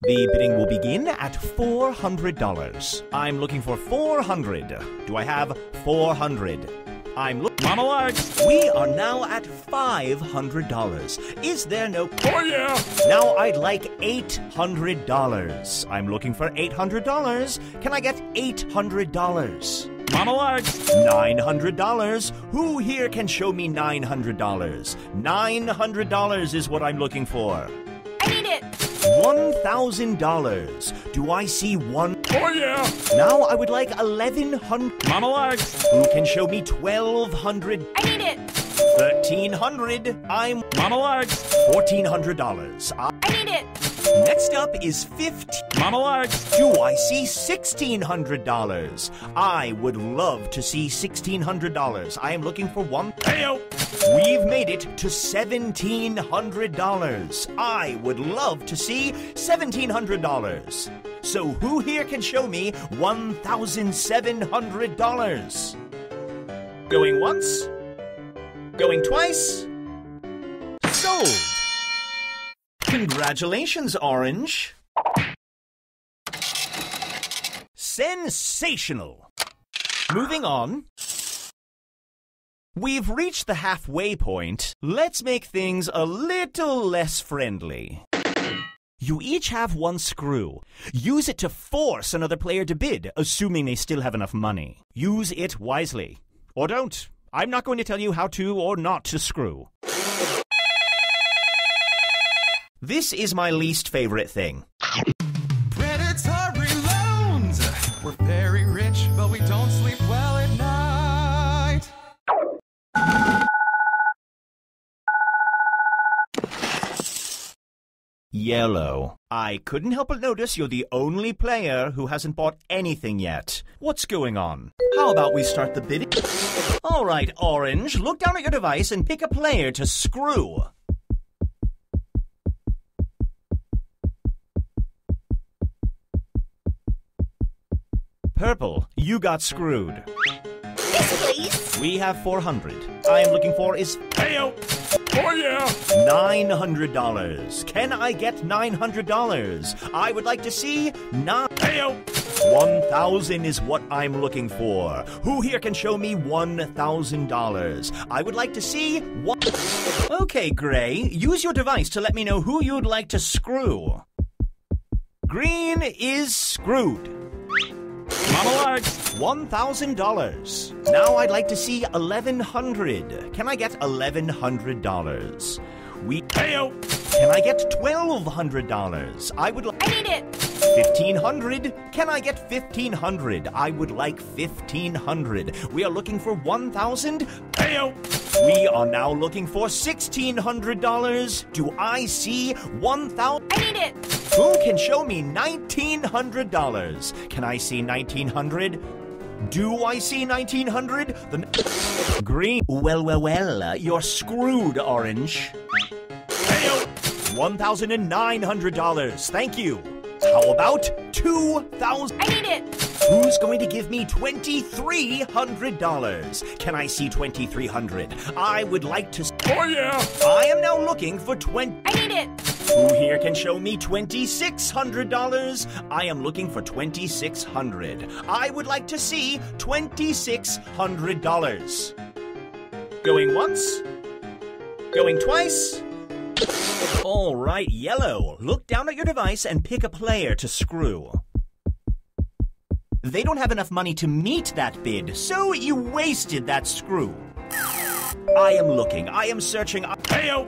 The bidding will begin at $400. I'm looking for 400. Do I have 400? I'm look. Mama likes. We are now at $500. Is there no. Oh, yeah. Now I'd like $800. I'm looking for $800. Can I get $800? Mama likes. $900. Who here can show me $900? $900 is what I'm looking for. I need it. $1,000. Do I see one? Oh, yeah. Now I would like 1100 Mama likes. Who can show me 1200 I need it. 1300 I'm Mama likes. $1,400. I- I need it. Next up is 50 Mama likes. Do I see $1,600? I would love to see $1,600. I am looking for one. Heyo. We've made it to $1,700. I would love to see $1,700. So who here can show me $1,700? Going once? Going twice? Sold! Congratulations, Orange! Sensational! Moving on. We've reached the halfway point. Let's make things a little less friendly. You each have one screw. Use it to force another player to bid, assuming they still have enough money. Use it wisely. Or don't. I'm not going to tell you how to or not to screw. This is my least favorite thing. Predatory loans! We're very rich, but we don't sleep well at night. Yellow. I couldn't help but notice you're the only player who hasn't bought anything yet. What's going on? How about we start the bidding? Alright, Orange, look down at your device and pick a player to screw. Purple, you got screwed. Yes, please. We have 400. I am looking for is Heyo! Oh yeah! $900. Can I get $900? I would like to see nine. Heyo! 1000 is what I'm looking for. Who here can show me $1,000? I would like to see one. Okay, Gray, use your device to let me know who you'd like to screw. Green is screwed. Mama likes. $1,000. Now I'd like to see 1100 Can I get $1,100? We. Heyo! Can I get $1,200? I would like. I need it. 1500 Can I get 1500 I would like 1500 We are looking for 1000 Heyo! We are now looking for $1,600. Do I see 1000 I need it. Who can show me $1,900? Can I see 1900 Do I see 1900 The n- green. Well, well, well. Uh, you're screwed, Orange. Heyo! $1,900. Thank you. How about 2000 I need it. Who's going to give me $2,300? Can I see 2300 I would like to. Oh yeah! I am now looking for 20. I need it. Who here can show me $2,600? I am looking for 2600 I would like to see $2,600. Going once? Going twice? All right, yellow. Look down at your device and pick a player to screw. They don't have enough money to meet that bid, so you wasted that screw. I am looking. I am searching. Heyo!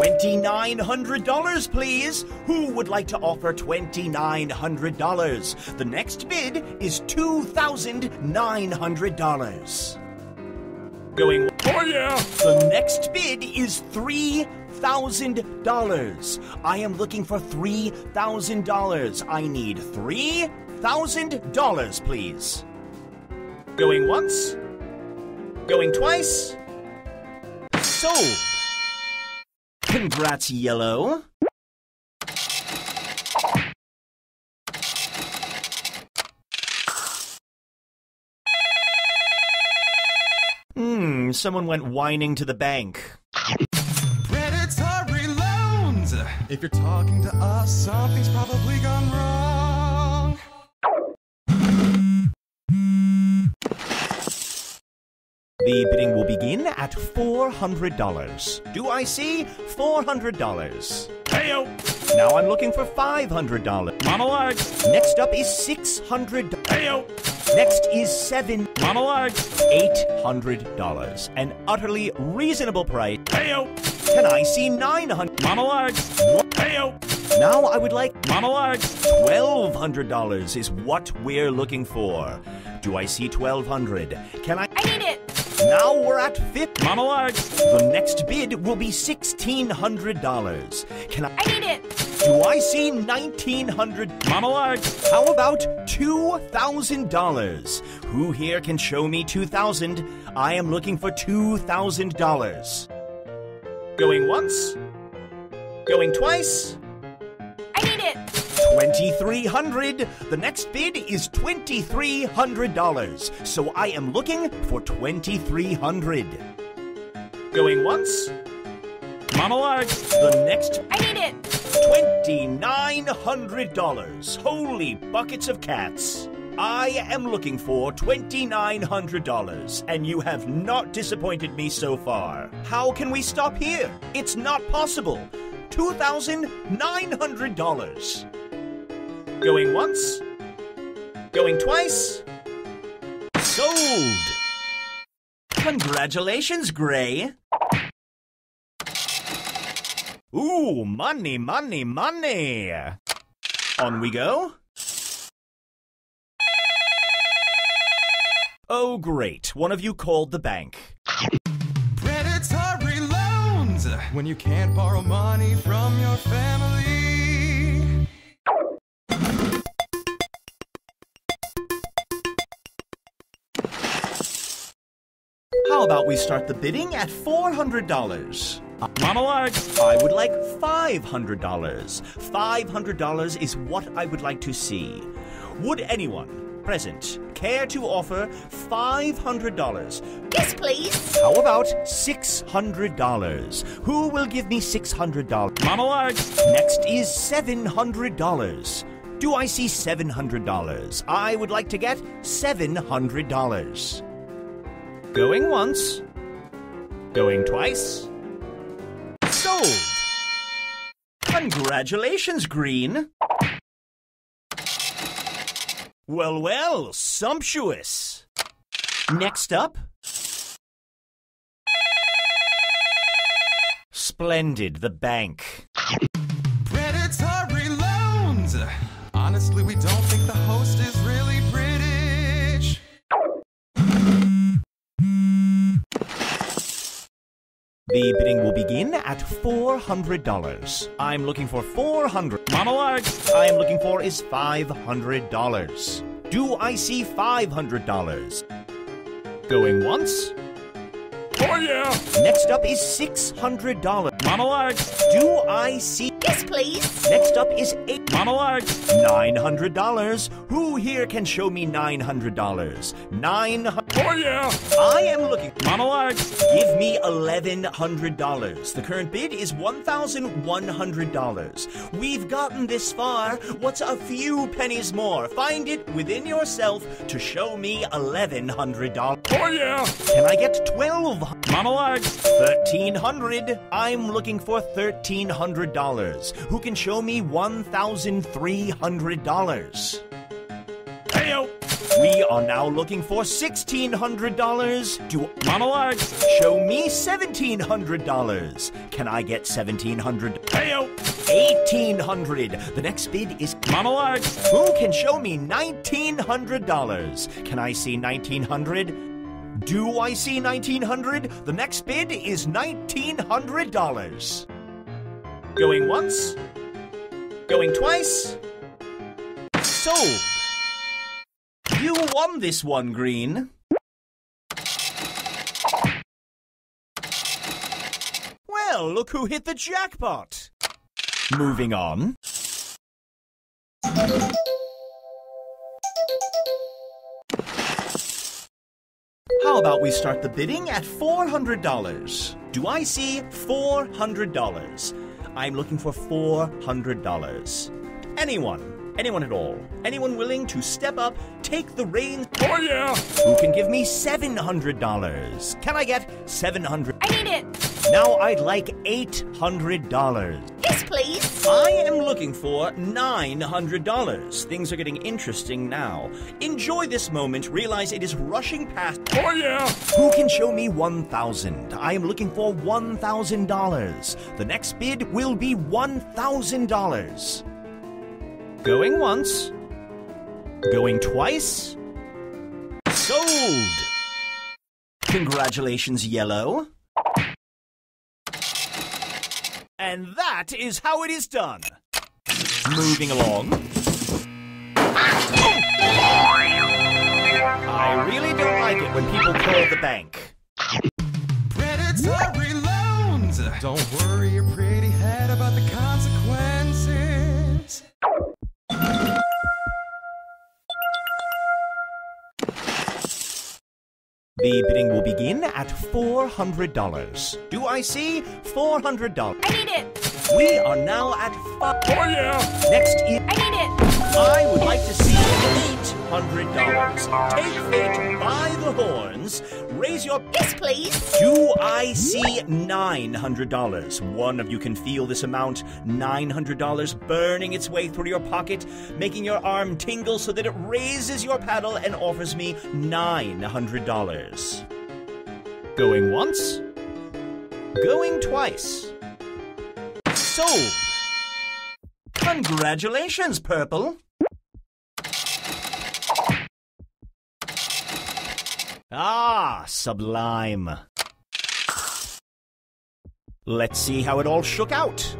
$2,900, please. Who would like to offer $2,900? The next bid is $2,900. Going. Oh yeah! The next bid is $3,000. I am looking for $3,000. I need $3,000, please. Going once? Going twice? Sold. Congrats, Yellow. Hmm, someone went whining to the bank. Predatory loans. If you're talking to us, something's probably gone wrong. The bidding will begin at $400. Do I see $400? Heyo! Now I'm looking for $500. Mama likes. Next up is $600. Heyo! Next is seven Mama likes. eight hundred dollars. An utterly reasonable price. Heyo! Can I see nine hundred? Mama likes. Heyo! Now I would like Mama likes. twelve hundred dollars is what we're looking for. Do I see twelve hundred? Can I? I need it. Now we're at fifty. Mama likes. The next bid will be sixteen hundred dollars. Can I? I need it. Do I see nineteen hundred? Mama likes. How about two thousand dollars? Who here can show me two thousand? I am looking for two thousand dollars. Going once? Going twice? I need it. Twenty-three hundred. The next bid is twenty-three hundred dollars. So I am looking for twenty-three hundred. Going once? Mama. The next I need it. Twenty-nine hundred dollars. Holy buckets of cats. I am looking for twenty-nine hundred dollars, and you have not disappointed me so far. How can we stop here? It's not possible. Two thousand nine hundred dollars. Going once? Going twice? Sold! Congratulations, Gray. Ooh, money, money, money. On we go. Oh, great. One of you called the bank. Predatory loans! When you can't borrow money from your family. How about we start the bidding at $400? Mama Larks, I would like $500. $500 is what I would like to see. Would anyone present care to offer $500? Yes, please. How about $600? Who will give me $600? Monologue. Next is $700. Do I see $700? I would like to get $700. Going once. Going twice. Sold. Congratulations, Green. Well, well, sumptuous. Next up. Splendid, the bank. Predatory loans. Honestly, we don't The bidding will begin at $400. I'm looking for 400. Monologue. I am looking for is $500. Do I see $500? Going once. Oh, yeah. Next up is $600. Monologue. Do I see... Yes, please. Next up is eight... Monologue. $900. Who here can show me $900? Nine... Oh, yeah. I am looking... Monologue. Give me $1,100. The current bid is $1,100. We've gotten this far. What's a few pennies more? Find it within yourself to show me $1,100. Oh, yeah. Can I get 1200 Monologues. 1300. I'm looking for $1,300. Who can show me $1,300? Heyo! We are now looking for $1,600. Do monologues. Show me $1,700. Can I get $1,700? Heyo! 1800 The next bid is monologues. Who can show me $1,900? Can I see 1900 do I see 1900 The next bid is $1,900. Going once. Going twice. Sold. You won this one, Green. Well, look who hit the jackpot. Moving on. How about we start the bidding at $400? Do I see $400? I'm looking for $400. Anyone, anyone at all, anyone willing to step up, take the reins? Oh yeah! Who can give me $700? Can I get 700? I need it. Now I'd like $800. Yes, please. I am looking for $900. Things are getting interesting now. Enjoy this moment. Realize it is rushing past. Oh, yeah. Who can show me 1000 I am looking for $1,000. The next bid will be $1,000. Going once. Going twice. Sold. Congratulations, Yellow. And that is how it is done. Moving along. I really don't like it when people call the bank. Predatory loans. Don't worry your pretty head about the consequences. The bidding will begin at $400. Do I see $400? I need it. We are now at five. Oh yeah! Next is. I need it. I would like to see $800. Take fate by the horns. Raise your. Yes, please. Do I see $900? One of you can feel this amount $900 burning its way through your pocket, making your arm tingle so that it raises your paddle and offers me $900. Going once. Going twice. Sold. Congratulations, Purple. Ah, sublime. Let's see how it all shook out.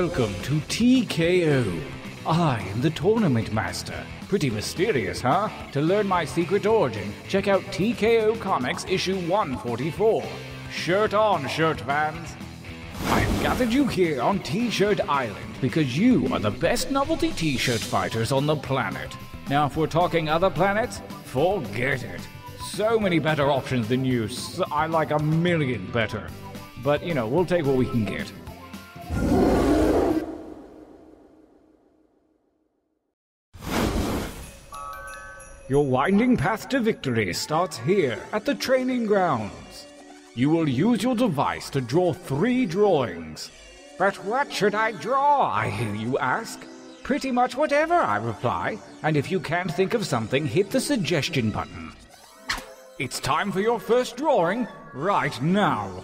Welcome to TKO. I am the tournament master. Pretty mysterious, huh? To learn my secret origin, check out Tee K.O. Comics issue 144. Shirt on, shirt fans. I've gathered you here on T Shirt Island because you are the best novelty T shirt fighters on the planet. Now, if we're talking other planets, forget it. So many better options than you. I like a million better. But, you know, we'll take what we can get. Your winding path to victory starts here at the training grounds. You will use your device to draw three drawings. But what should I draw? I hear you ask. Pretty much whatever, I reply. And if you can't think of something, hit the suggestion button. It's time for your first drawing right now.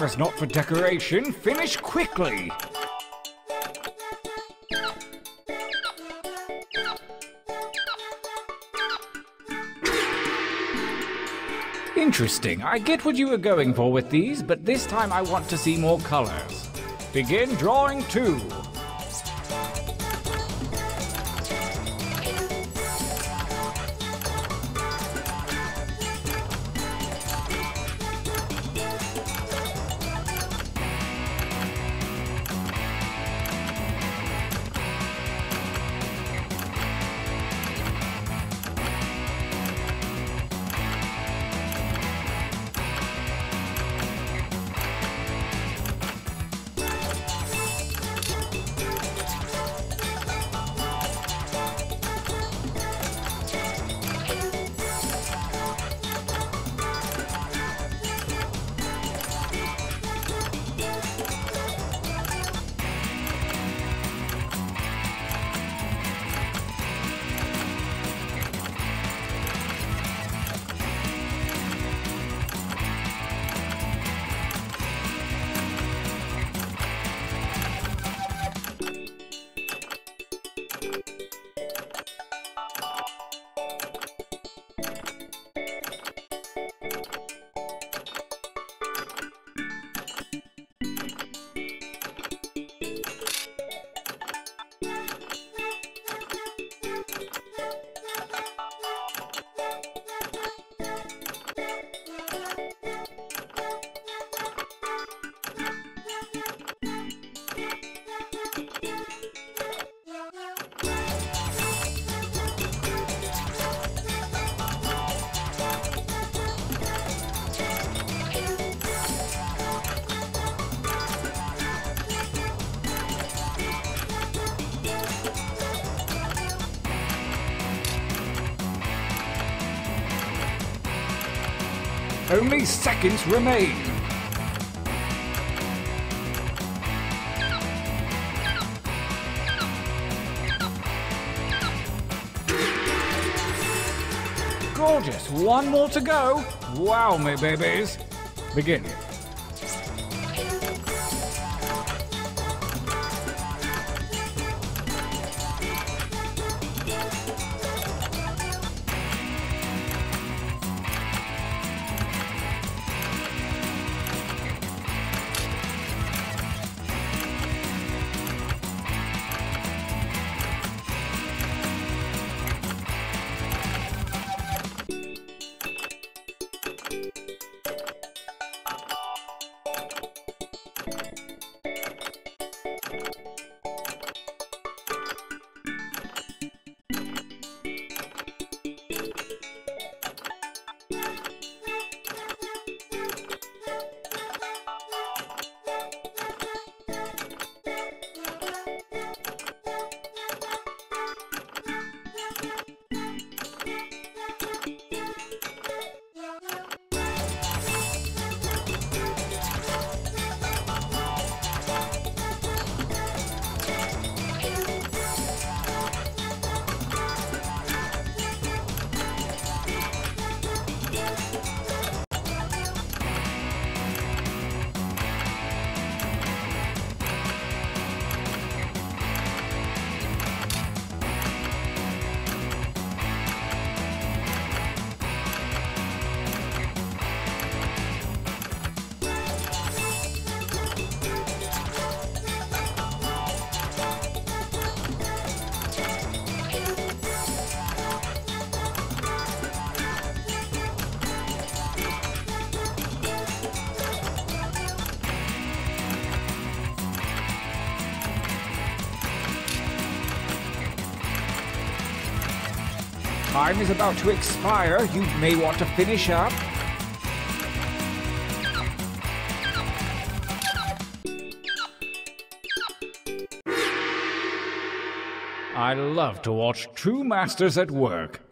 That not for decoration. Finish quickly. Interesting. I get what you were going for with these, but this time I want to see more colors. Begin drawing two. Only seconds remain. Gorgeous. One more to go. Wow, me babies. Begin. Is about to expire. You may want to finish up. I love to watch true masters at work.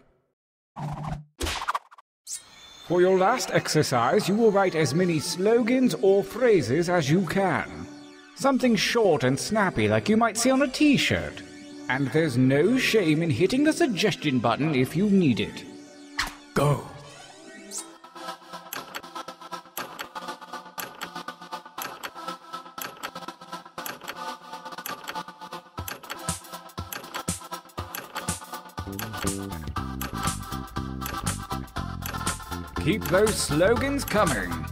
For your last exercise, you will write as many slogans or phrases as you can. Something short and snappy like you might see on a t shirt. And there's no shame in hitting the suggestion button if you need it. Go. Keep those slogans coming.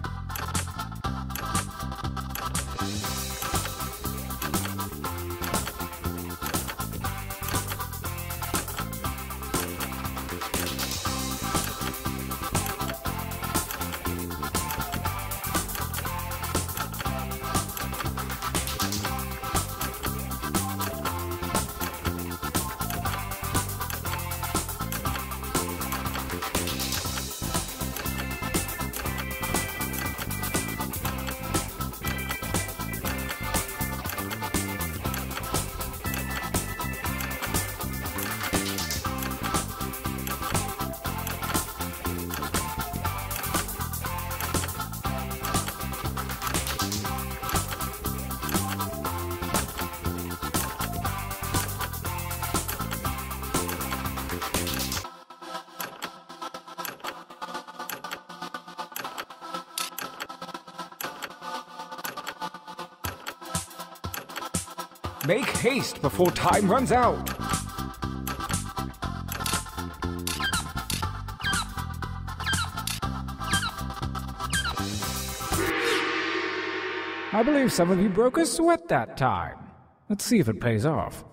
Before time runs out. I believe some of you broke a sweat that time. Let's see if it pays off.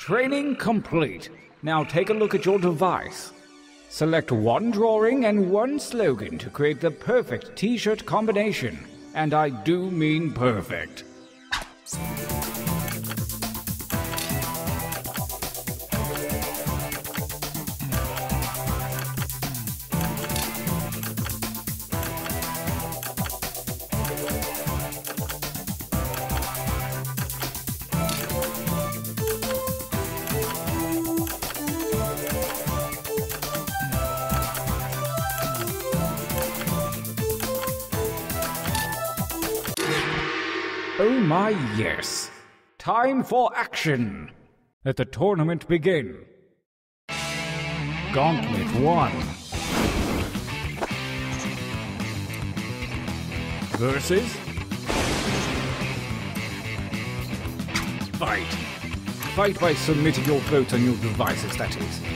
Training complete. Now take a look at your device. Select one drawing and one slogan to create the perfect t shirt combination. And I do mean perfect. Time for action. Let the tournament begin. Gauntlet 1. Versus. Fight. Fight by submitting your vote on your devices, that is.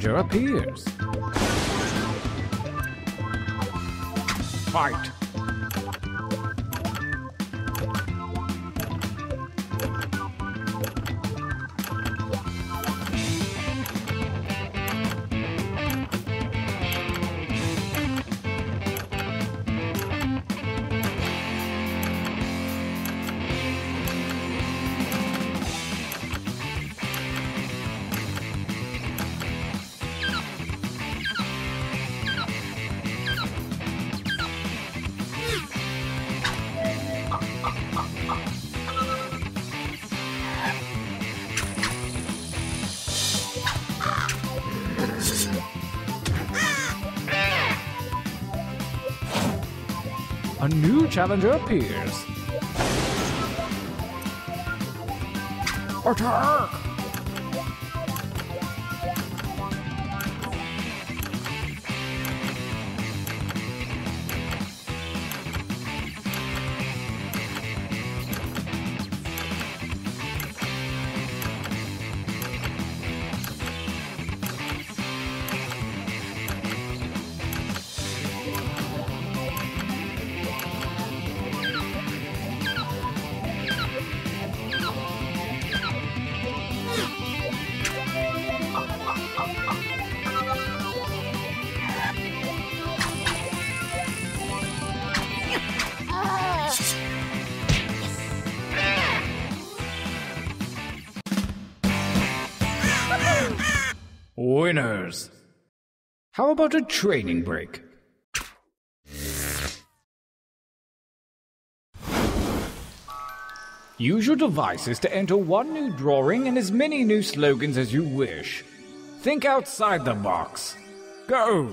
Challenger appears. A new challenger appears. Attack! About a training break? Use your devices to enter one new drawing and as many new slogans as you wish. Think outside the box. Go!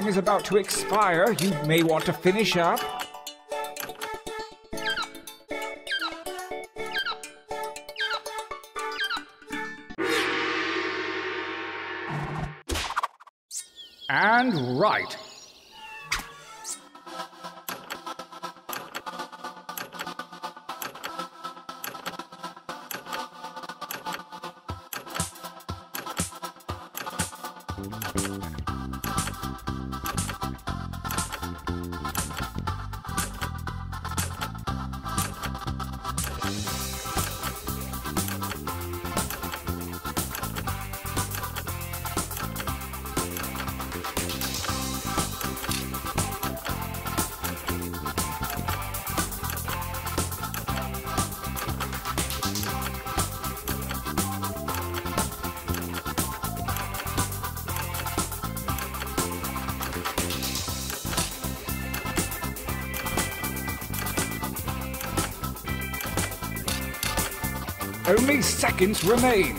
Time is about to expire. You may want to finish up. And right. Seconds remain.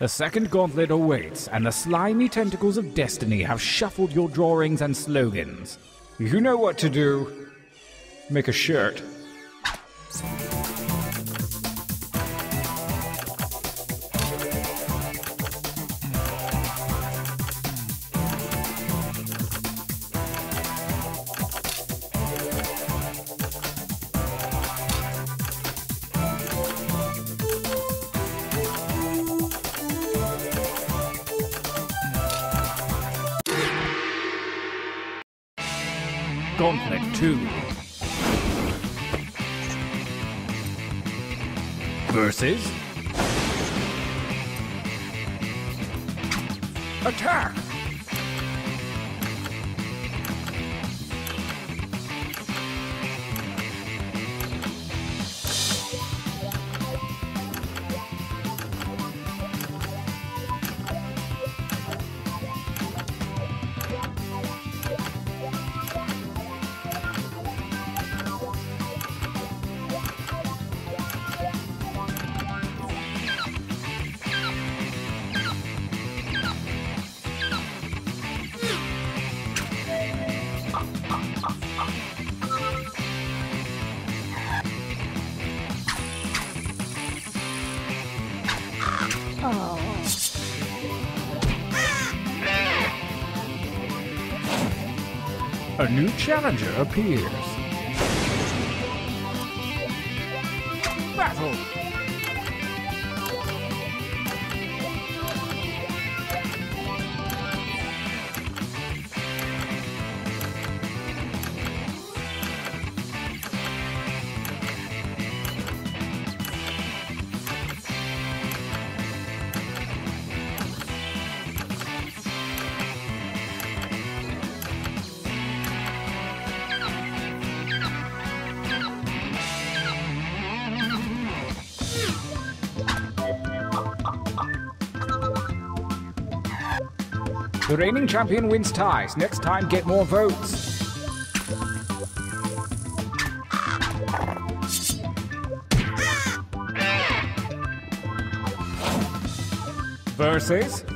The second gauntlet awaits, and the slimy tentacles of destiny have shuffled your drawings and slogans. You know what to do. Make a shirt. Challenger appears. Reigning champion wins ties. Next time, get more votes. Versus.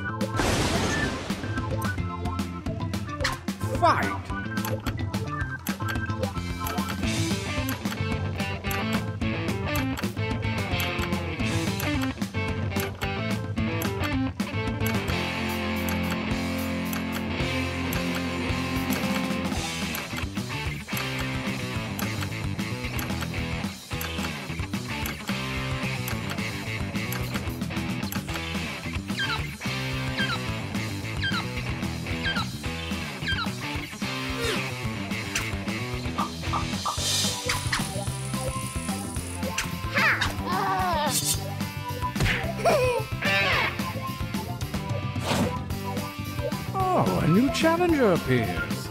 Appears.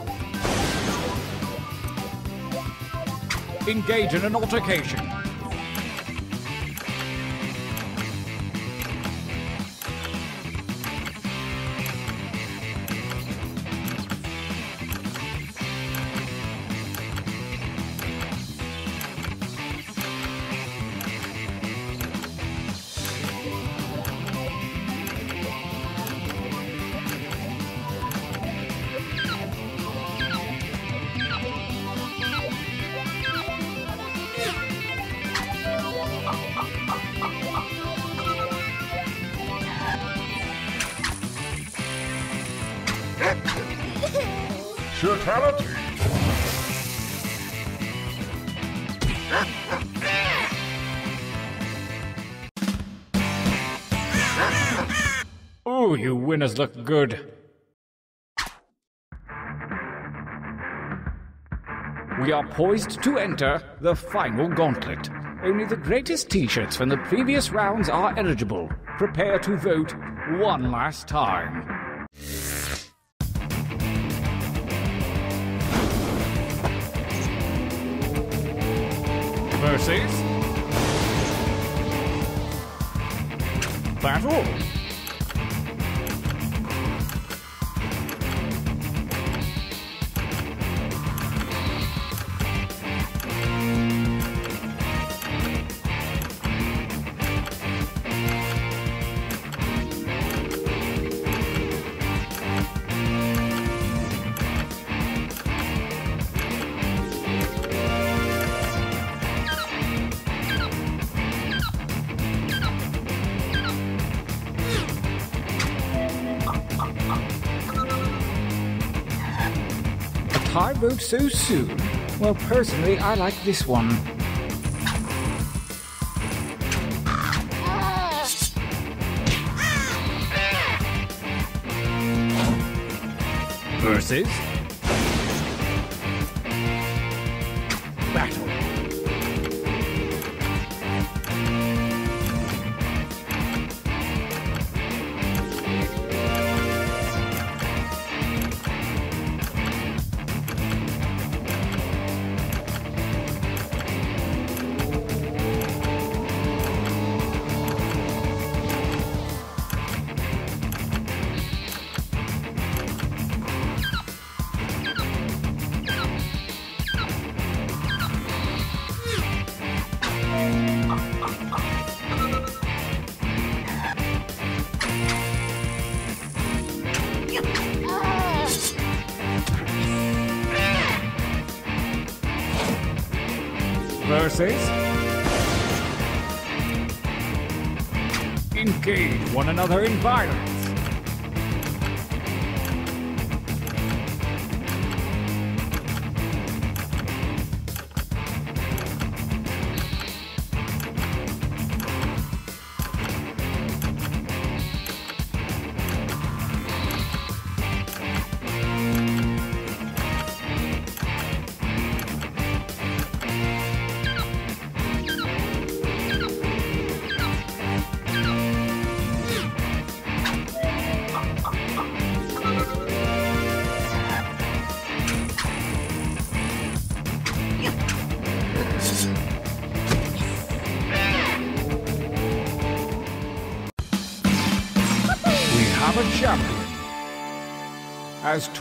Engage in an altercation. Look good. We are poised to enter the final gauntlet. Only the greatest t-shirts from the previous rounds are eligible. Prepare to vote one last time. Versus so soon? Well, personally, I like this one. Versus. Engage one another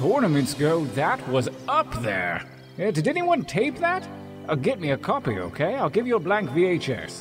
tournaments go, that was up there. Uh, did anyone tape that? Uh, get me a copy, okay? I'll give you a blank VHS.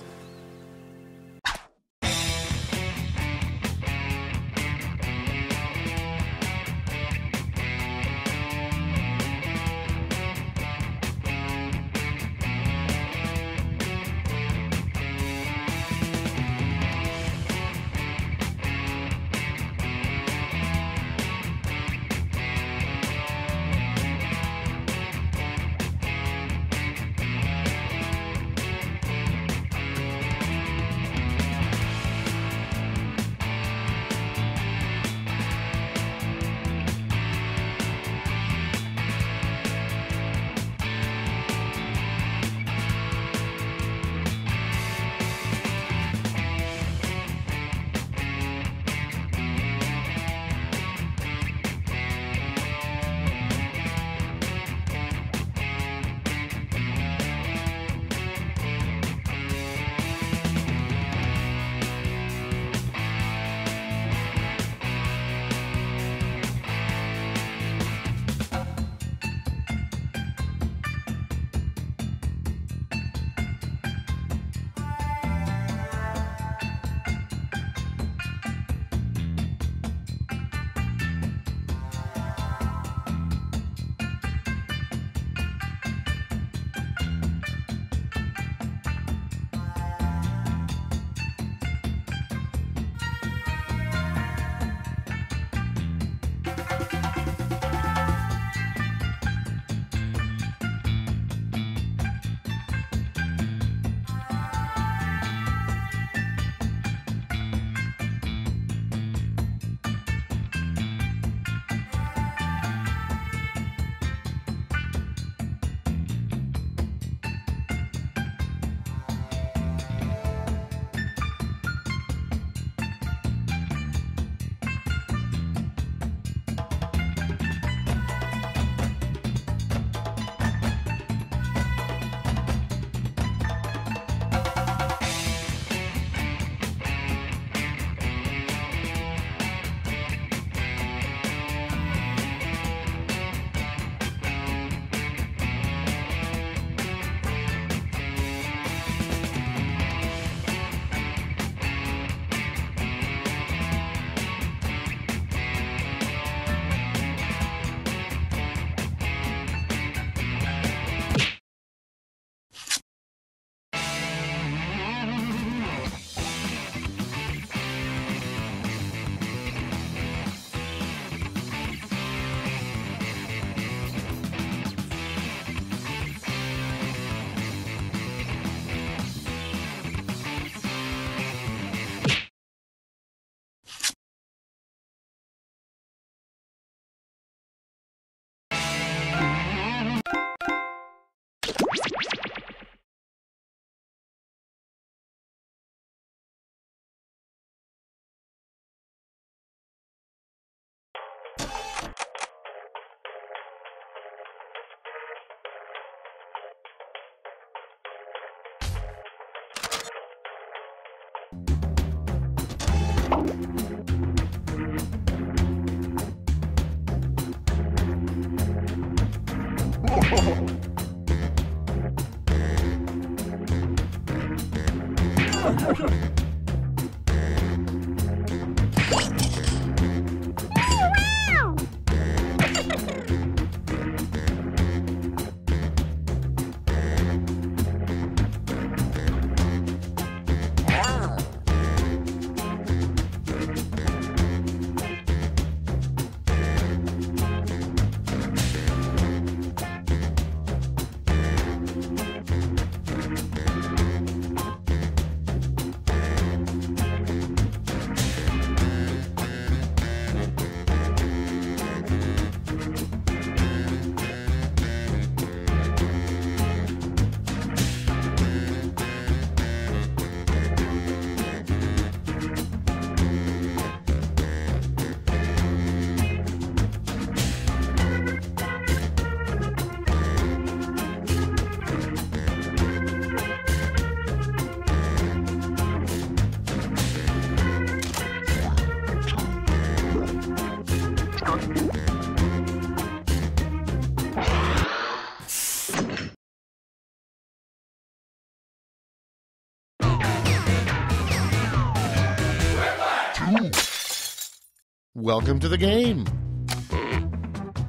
Welcome to the game.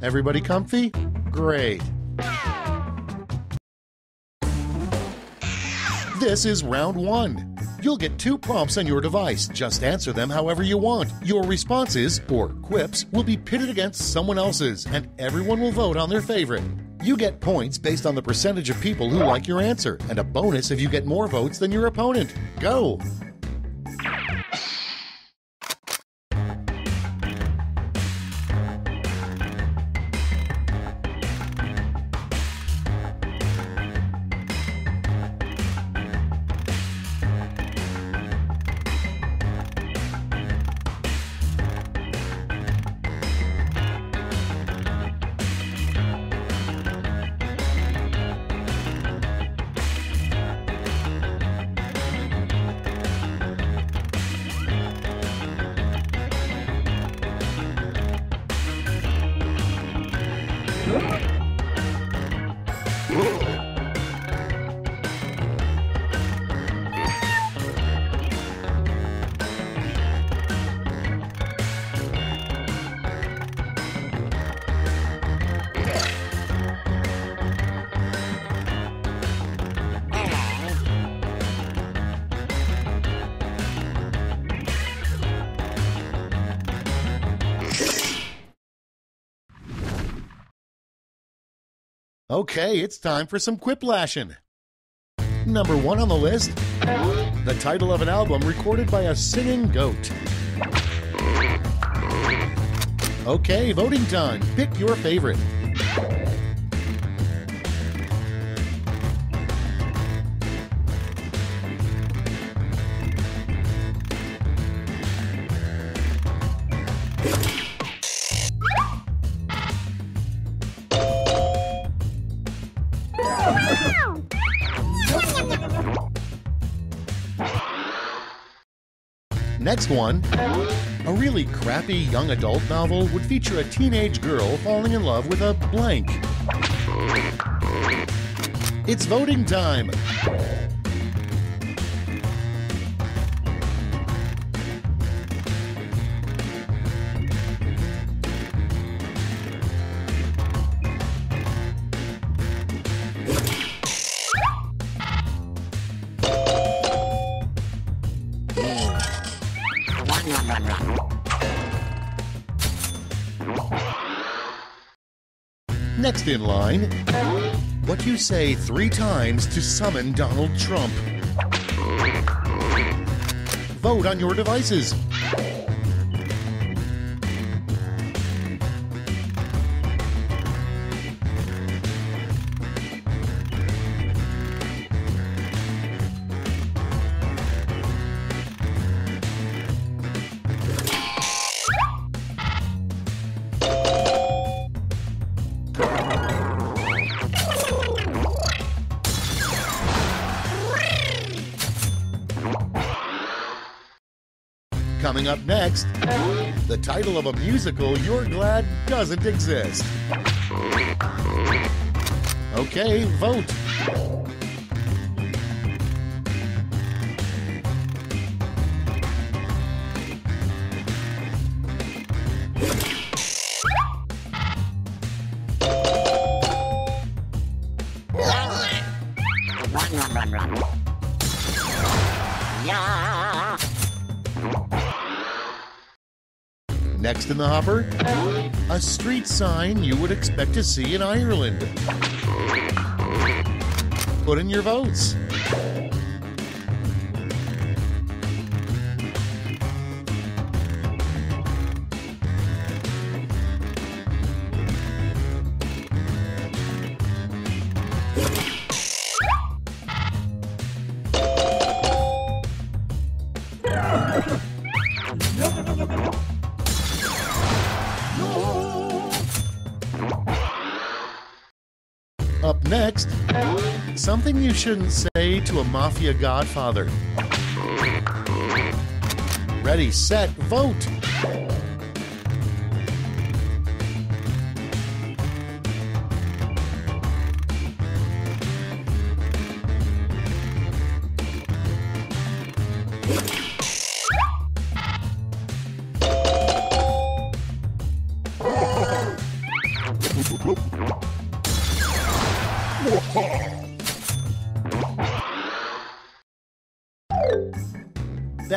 Everybody comfy? Great. This is round one. You'll get two prompts on your device. Just answer them however you want. Your responses, or quips, will be pitted against someone else's, and everyone will vote on their favorite. You get points based on the percentage of people who like your answer, and a bonus if you get more votes than your opponent. Go! Okay, it's time for some quiplashing. Number one on the list the title of an album recorded by a singing goat. Okay, voting time. Pick your favorite. Next one. A really crappy young adult novel would feature a teenage girl falling in love with a blank. It's voting time. Next in line, what you say three times to summon Donald Trump. Vote on your devices. Title of a musical you're glad doesn't exist. Okay, vote. The hopper, a street sign you would expect to see in Ireland. Put in your votes. You shouldn't say to a mafia godfather. Ready, set, vote.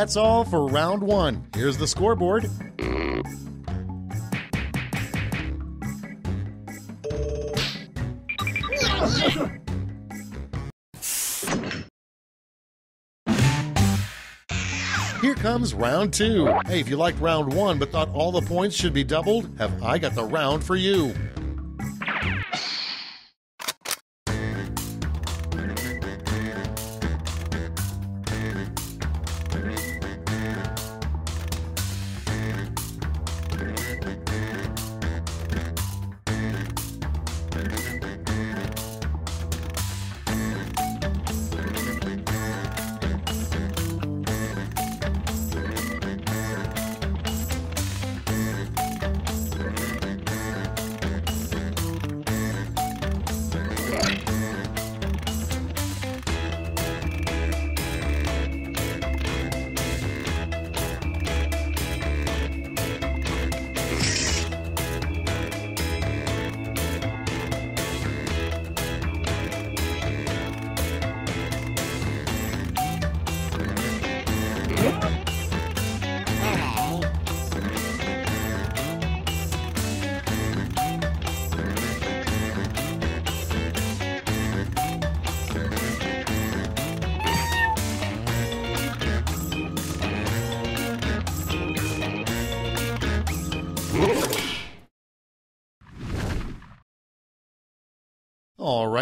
That's all for round one. Here's the scoreboard. Here comes round two. Hey, if you liked round one but thought all the points should be doubled, have I got the round for you.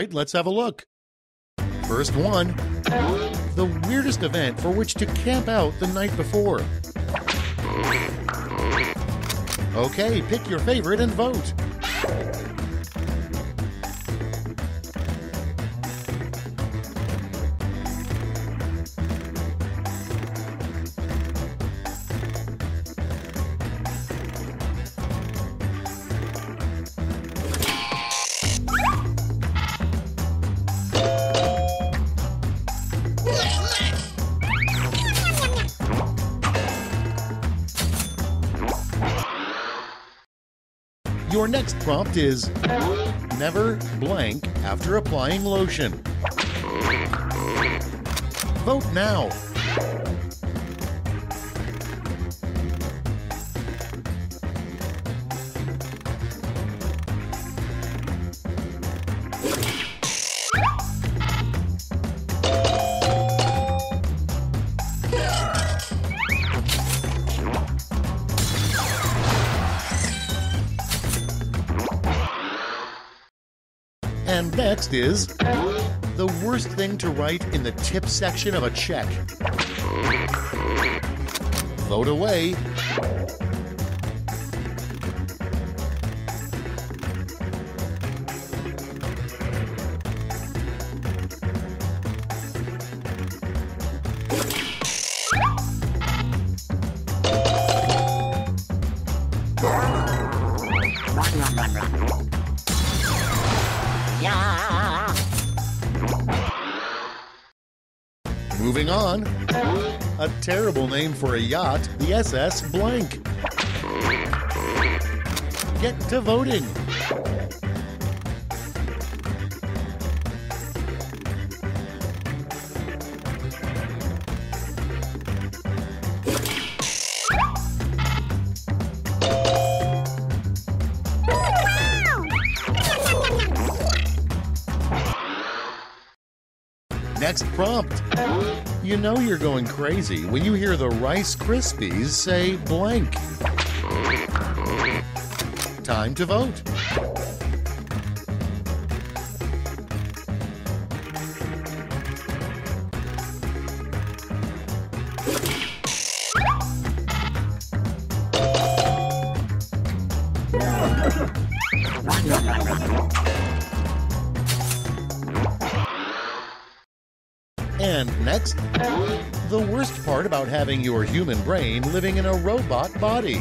Right, let's have a look. First one the weirdest event for which to camp out the night before. Okay, pick your favorite and vote. Prompt is never blank after applying lotion. Vote now. Is the worst thing to write in the tip section of a check. Vote away. Name for a yacht, the SS Blank. Get to voting. Crazy when you hear the Rice Krispies say blank. Time to vote. Having your human brain living in a robot body.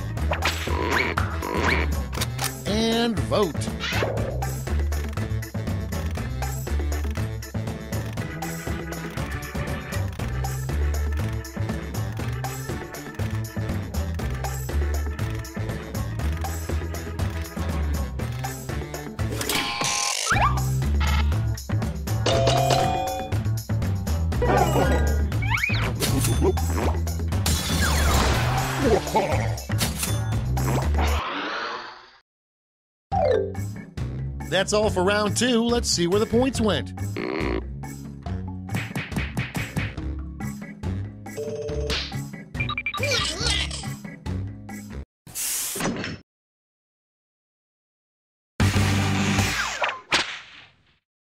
That's all for round two. Let's see where the points went.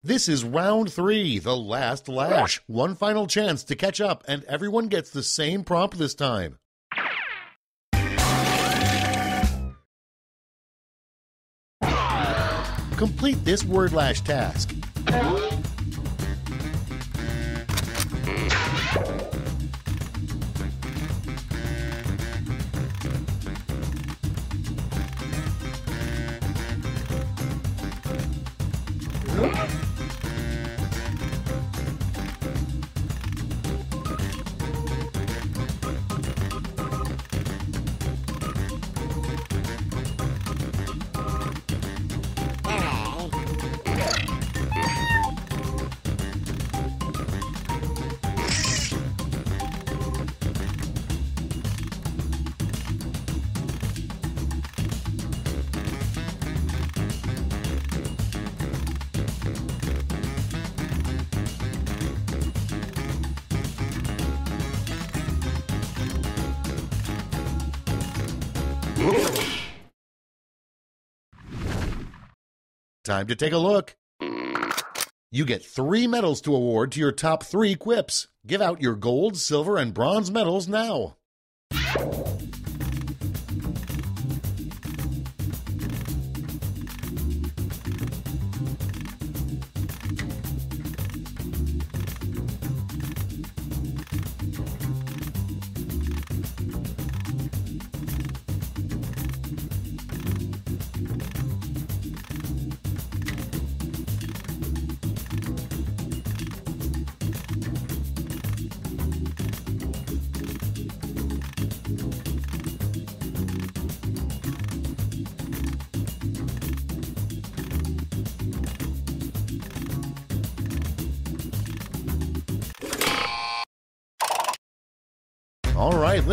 This is round three, the last lash. One final chance to catch up, and everyone gets the same prompt this time. Complete this word lash task. Time to take a look. You get three medals to award to your top three quips. Give out your gold, silver, and bronze medals now.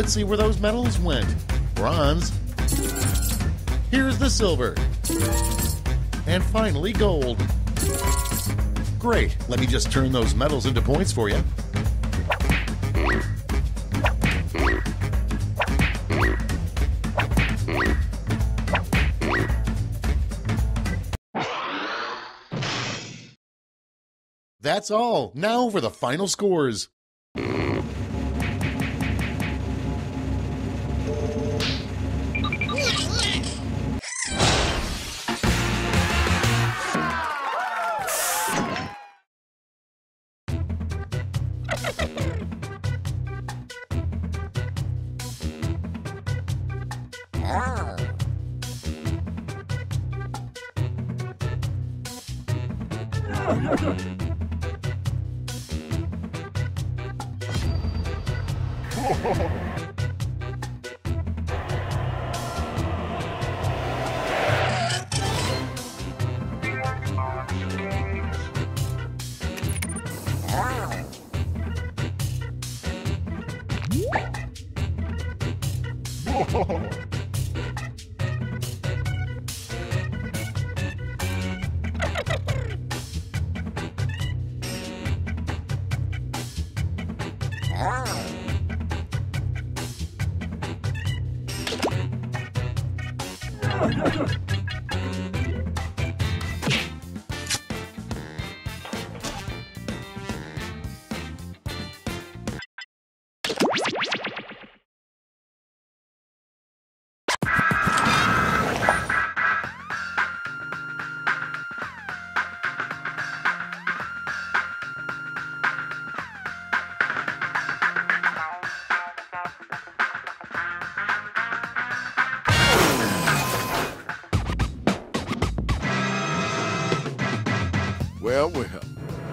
Let's see where those medals went. Bronze. Here's the silver. And finally, gold. Great. Let me just turn those medals into points for you. That's all. Now for the final scores.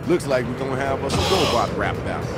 Looks like we're gonna have us a robot rap battle.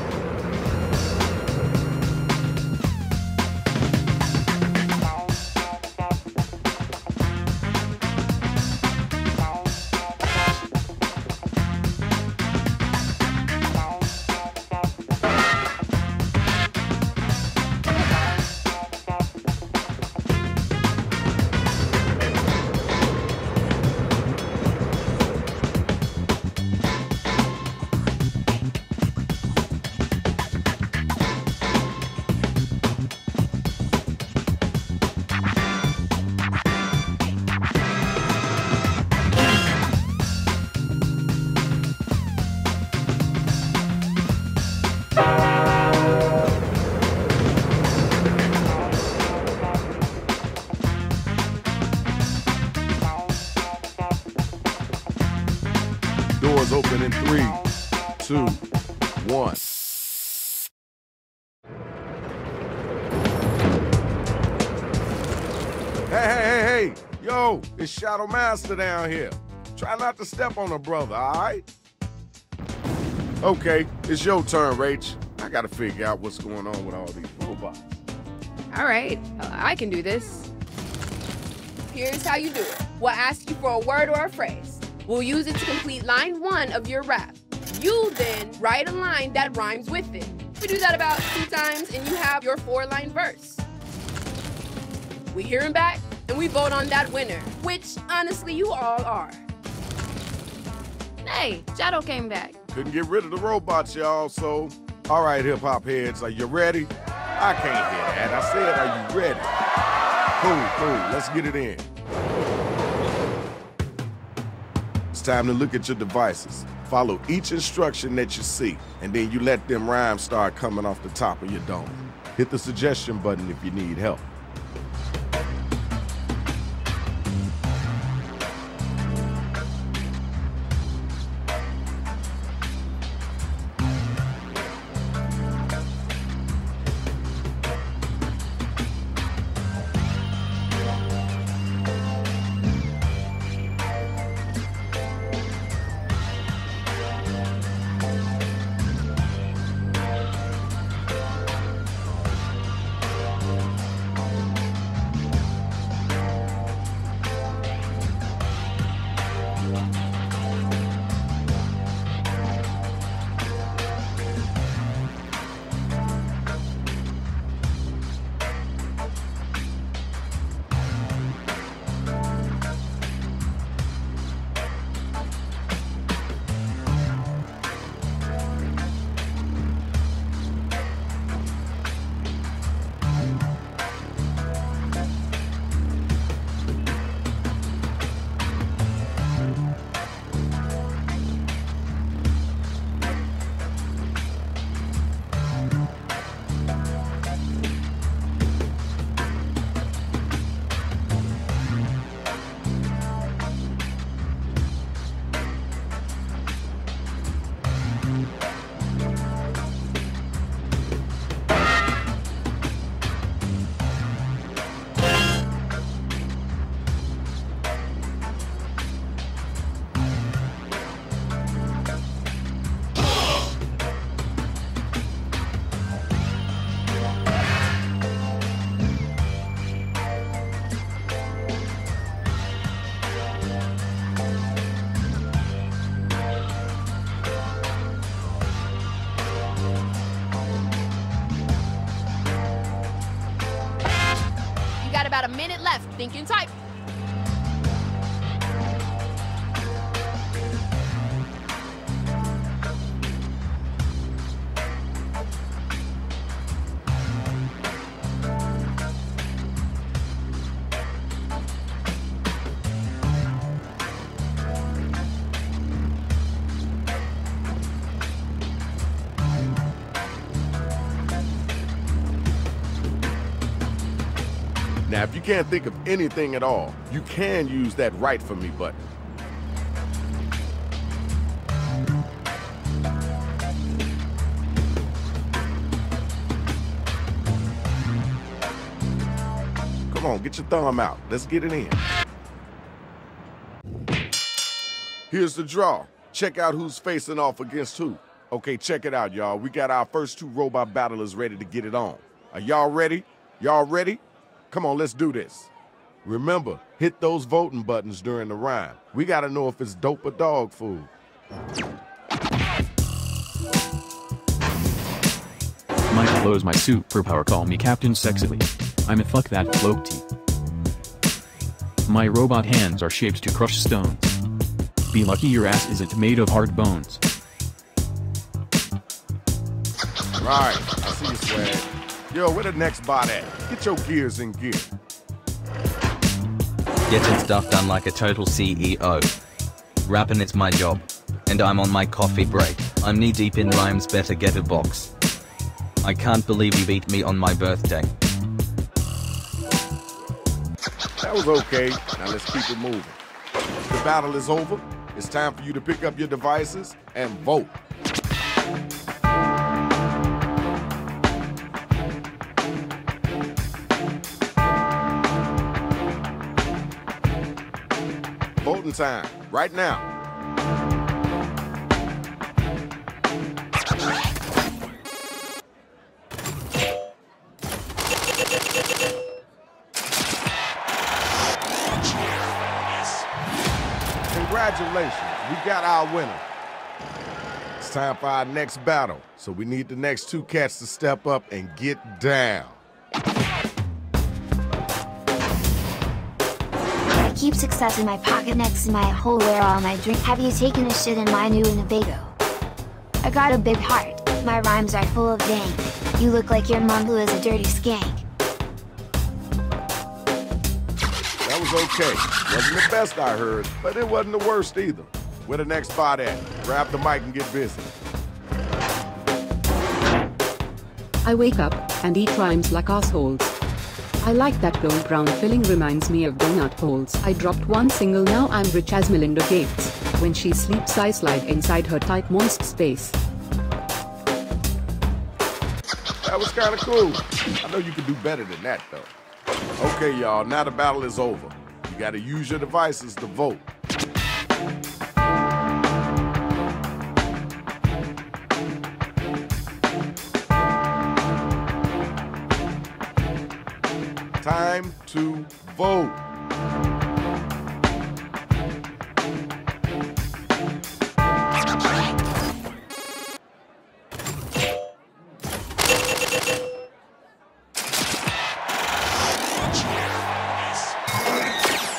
Shadow Master down here. Try not to step on a brother, all right? Okay, it's your turn, Rach. I gotta figure out what's going on with all these robots. All right, I can do this. Here's how you do it. We'll ask you for a word or a phrase. We'll use it to complete line one of your rap. You then write a line that rhymes with it. We do that about two times, and you have your four-line verse. We hear him back, and we vote on that winner, which honestly you all are. Hey, Shadow came back. Couldn't get rid of the robots, y'all, so. All right, hip hop heads, are you ready? I can't hear that. I said, are you ready? Cool, cool. Let's get it in. It's time to look at your devices. Follow each instruction that you see, and then you let them rhymes start coming off the top of your dome. Hit the suggestion button if you need help. Thinking type. Can't think of anything at all, you can use that right for me button. Come on, get your thumb out. Let's get it in. Here's the draw. Check out who's facing off against who. Okay, check it out, y'all. We got our first two robot battlers ready to get it on. Are y'all ready? Y'all ready? Come on, let's do this. Remember, hit those voting buttons during the rhyme. We gotta know if it's dope or dog food. My flow's my superpower, call me Captain Sexily. I'm a fuck that floaty. My robot hands are shaped to crush stones. Be lucky your ass isn't made of hard bones. Right, I see you, swag. Yo, where the next bot at? Get your gears in gear. Getting stuff done like a total CEO. Rapping it's my job. And I'm on my coffee break. I'm knee deep in rhymes, better get a box. I can't believe you beat me on my birthday. That was okay. Now let's keep it moving. The battle is over. It's time for you to pick up your devices and vote. Time, right now. Congratulations, we got our winner. It's time for our next battle, so we need the next two cats to step up and get down. Keep success in my pocket next to my hole where all my drink. Have you taken a shit in my new Winnebago? I got a big heart, my rhymes are full of dank. You look like your mom who is a dirty skank. That was okay. Wasn't the best I heard, but it wasn't the worst either. Where the next spot at? Grab the mic and get busy. I wake up and eat rhymes like assholes. I like that gold brown filling reminds me of donut holes. I dropped one single now I'm rich as Melinda Gates. When she sleeps I slide inside her tight moist space. That was kind of cool. I know you can do better than that, though. Okay, y'all, now the battle is over. You gotta use your devices to vote. Time to vote.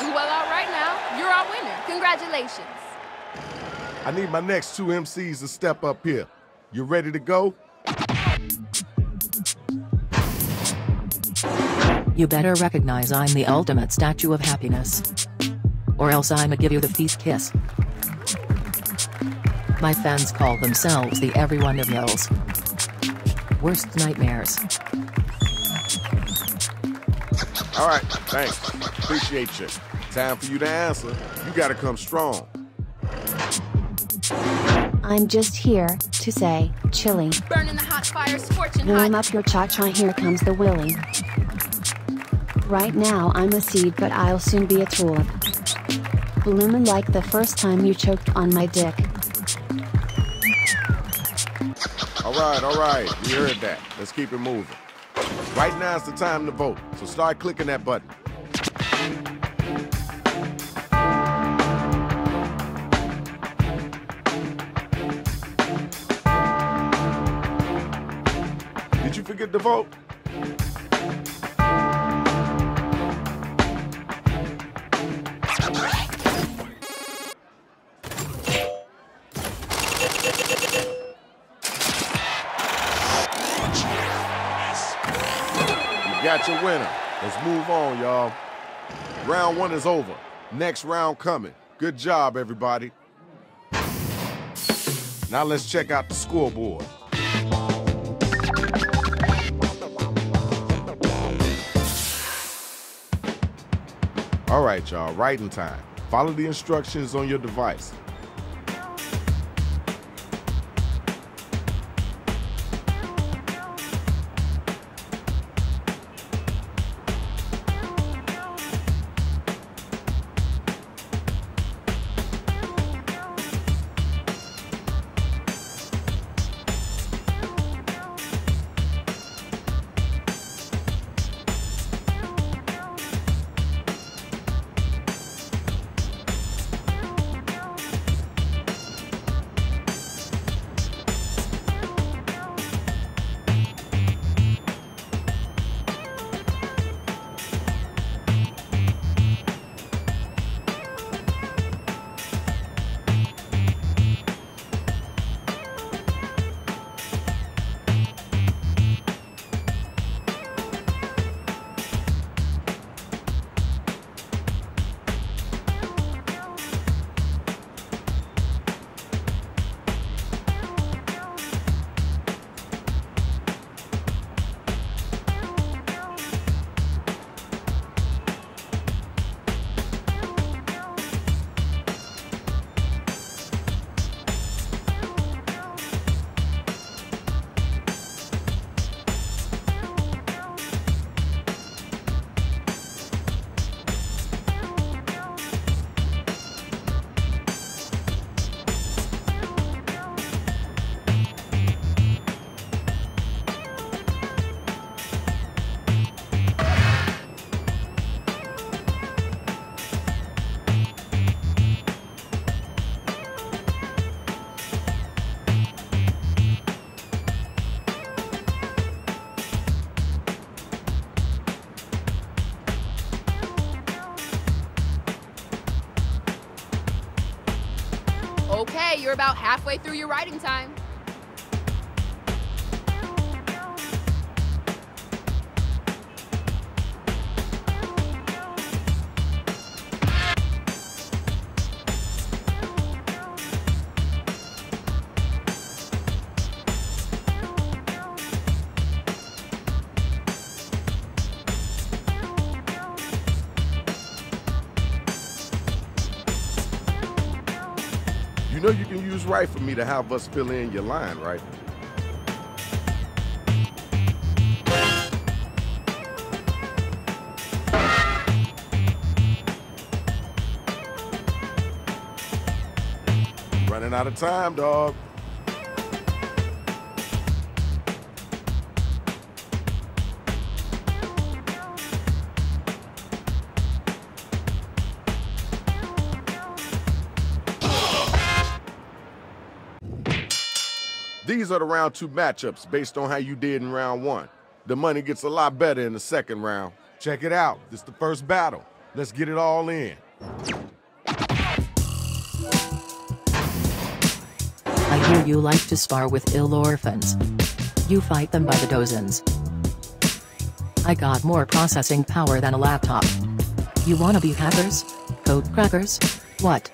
Well, all right now. You're our winner. Congratulations. I need my next two MCs to step up here. You ready to go? You better recognize I'm the ultimate statue of happiness. Or else I'ma give you the feast kiss. My fans call themselves the everyone of yells. Worst nightmares. All right, thanks. Appreciate you. Time for you to answer. You gotta come strong. I'm just here to say, chilling. Burning the hot fire, scorching Warm hot. up your cha-cha, here comes the willing. Right now I'm a seed but I'll soon be a tulip. Blooming like the first time you choked on my dick. All right, all right. We heard that. Let's keep it moving. Right now is the time to vote, so start clicking that button. Did you forget to vote? Winner. Let's move on, y'all. Round one is over. Next round coming. Good job, everybody. Now let's check out the scoreboard. All right, y'all, writing time. Follow the instructions on your device. Halfway through your writing to have us fill in your line, right? Running out of time, dog. These are the round two matchups based on how you did in round one. The money gets a lot better in the second round. Check it out. This is the first battle. Let's get it all in. I hear you like to spar with ill orphans. You fight them by the dozens. I got more processing power than a laptop. You wanna be hackers? Code crackers? What?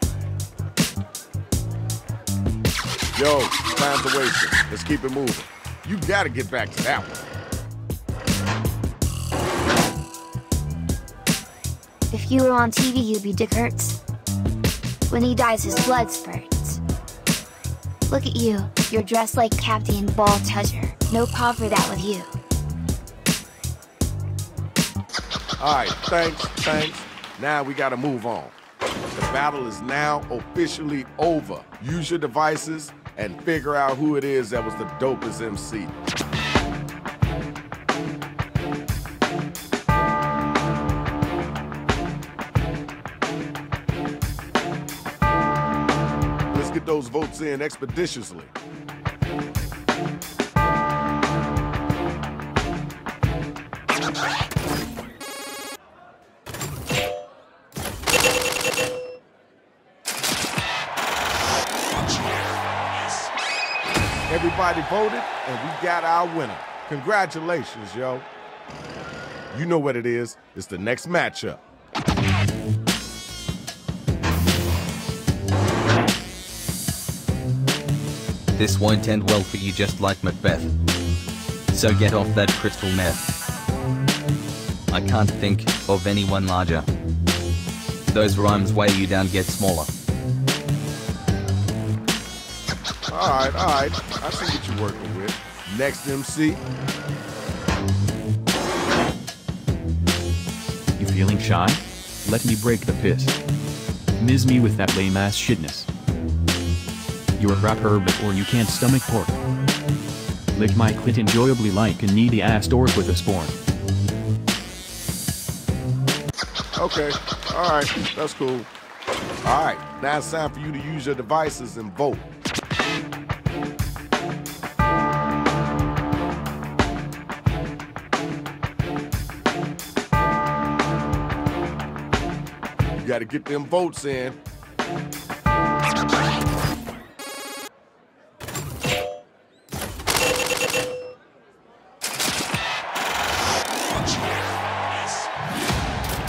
Yo, time's a wasting. Let's keep it moving. You gotta get back to that one. If you were on TV, you'd be Dick Hertz. When he dies, his blood spurts. Look at you, you're dressed like Captain Ball Treasure. No pop for that with you. All right, thanks, thanks. Now we gotta move on. The battle is now officially over. Use your devices and figure out who it is that was the dopest MC. Let's get those votes in expeditiously. Everybody voted, and we got our winner. Congratulations, yo. You know what it is. It's the next matchup. This won't end well for you just like Macbeth. So get off that crystal meth. I can't think of anyone larger. Those rhymes weigh you down get smaller. All right, all right. I see what you're working with. Next MC. You feeling shy? Let me break the piss. Miss me with that lame ass shitness. You're a rapper or you can't stomach pork. Lick my clit enjoyably like a needy ass dork with a sporn. Okay, all right, that's cool. All right, now it's time for you to use your devices and vote. You gotta get them votes in.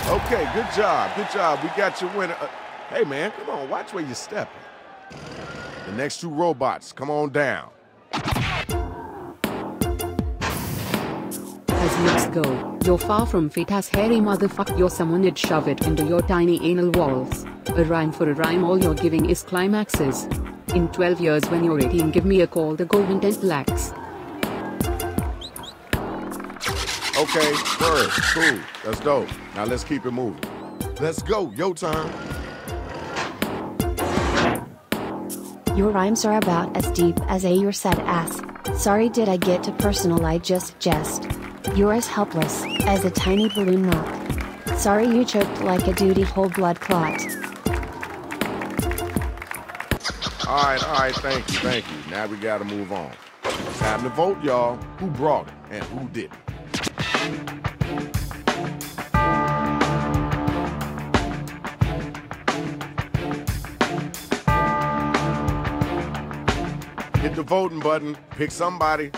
Okay, good job, good job. We got your winner. Uh, hey, man, come on, watch where you're stepping. The next two robots, come on down. As looks go, you're far from fit as hairy motherfuck you're someone would shove it into your tiny anal walls. A rhyme for a rhyme all you're giving is climaxes. In 12 years when you're 18 give me a call the golden 10 lakhs. Okay, word, cool, that's dope. Now let's keep it moving. Let's go, your time. Your rhymes are about as deep as a your sad ass. Sorry did I get too personal I just jest. You're as helpless as a tiny balloon rock. Sorry you choked like a duty whole blood clot. All right, all right, thank you, thank you. Now we gotta move on. Time to vote, y'all. Who brought it and who didn't? Hit the voting button, pick somebody.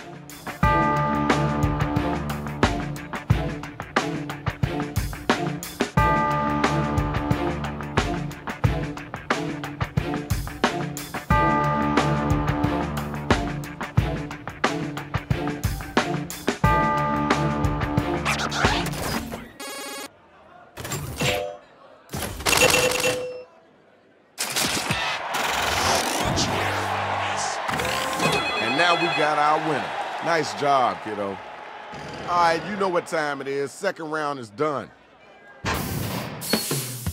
Nice job, kiddo. All right, you know what time it is. Second round is done.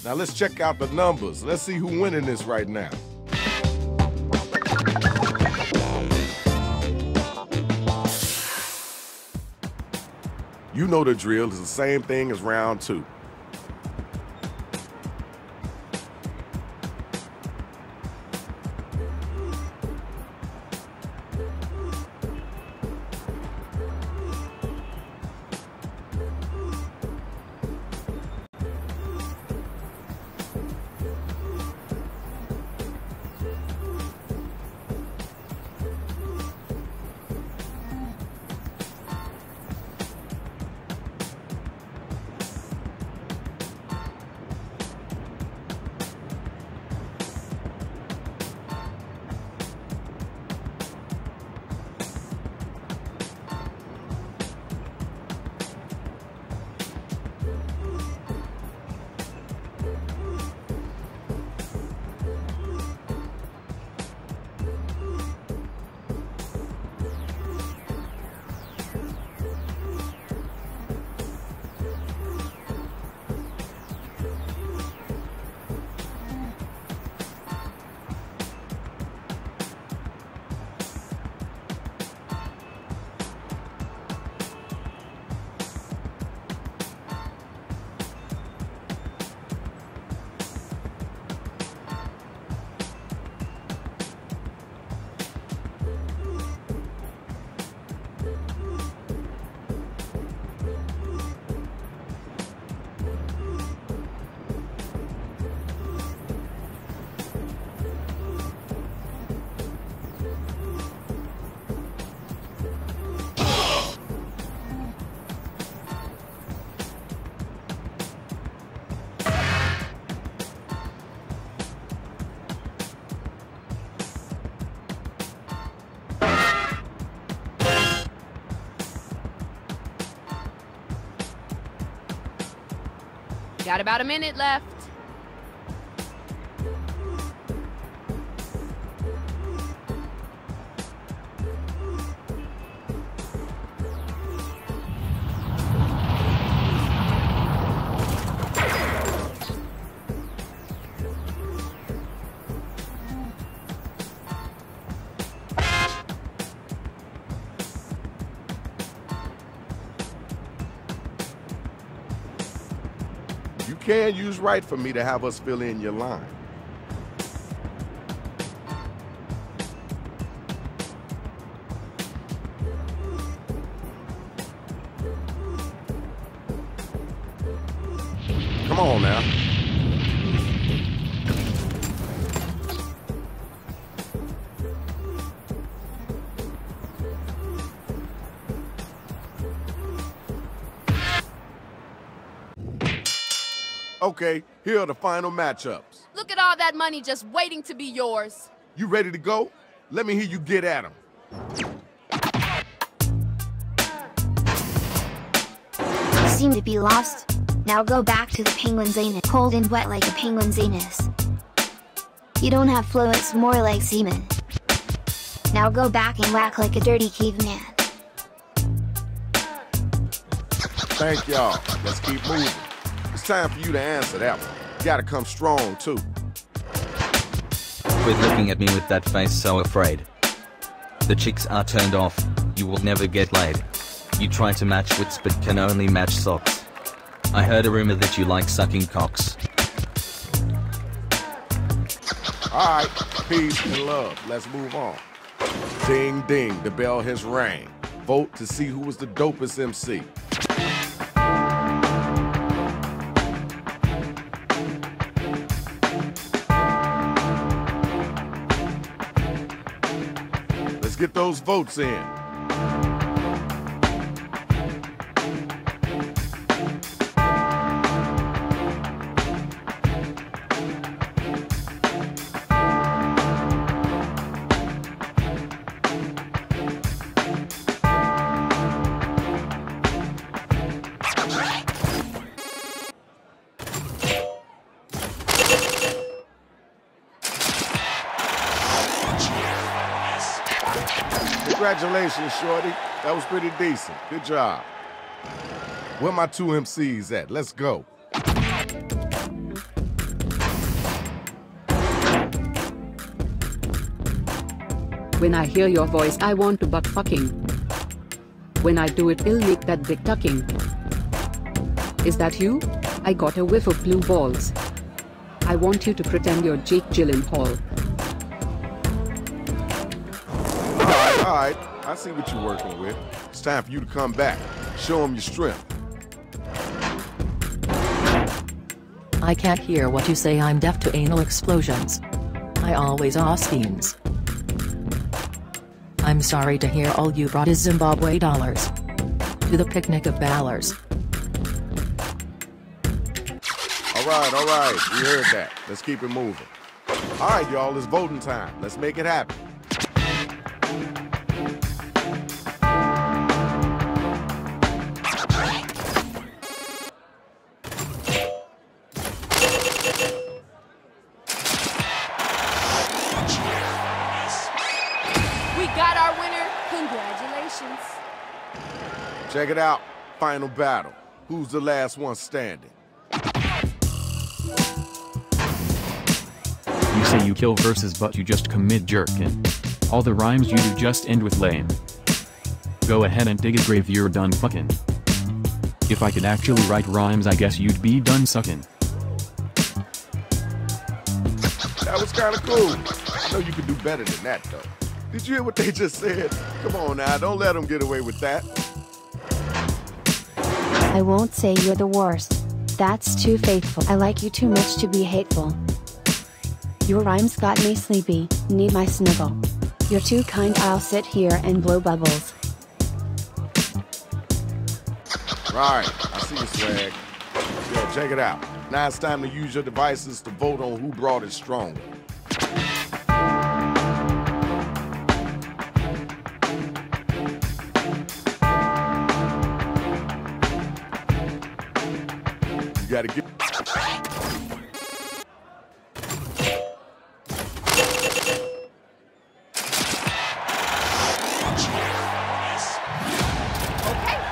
Now let's check out the numbers. Let's see who winning this right now. You know the drill. It's the same thing as round two. About a minute left. Can use right for me to have us fill in your line. Here are the final matchups. Look at all that money just waiting to be yours. You ready to go? Let me hear you get at 'em. You seem to be lost. Now go back to the penguin's anus. Cold and wet like a penguin's anus. You don't have flow, it's more like semen. Now go back and whack like a dirty caveman. Thank y'all. Let's keep moving. It's time for you to answer that one. You gotta come strong, too. Quit looking at me with that face so afraid. The chicks are turned off, you will never get laid. You try to match wits but can only match socks. I heard a rumor that you like sucking cocks. All right, peace and love. Let's move on. Ding ding, the bell has rang. Vote to see who was the dopest MC. Get those votes in. Congratulations, Shorty. That was pretty decent. Good job. Where my two MCs at? Let's go. When I hear your voice, I want to butt fucking. When I do it, ill lick that dick tucking. Is that you? I got a whiff of blue balls. I want you to pretend you're Jake Gyllenhaal. All right, all right. I see what you're working with. It's time for you to come back. Show them your strength. I can't hear what you say. I'm deaf to anal explosions. I always ask themes. I'm sorry to hear all you brought is Zimbabwe dollars. To the picnic of ballers. All right, all right. We heard that. Let's keep it moving. All right, y'all. It's voting time. Let's make it happen. It out. Final battle. Who's the last one standing? You say you kill verses but you just commit jerkin. All the rhymes you do just end with lame. Go ahead and dig a grave you're done fucking. If I could actually write rhymes I guess you'd be done sucking. That was kind of cool. I know you can do better than that, though. Did you hear what they just said? Come on now, don't let them get away with that. I won't say you're the worst. That's too faithful. I like you too much to be hateful. Your rhymes got me sleepy, need my snuggle. You're too kind, I'll sit here and blow bubbles. Right, I see the swag. Yeah, check it out. Now it's time to use your devices to vote on who brought it stronger. gotta get. Okay,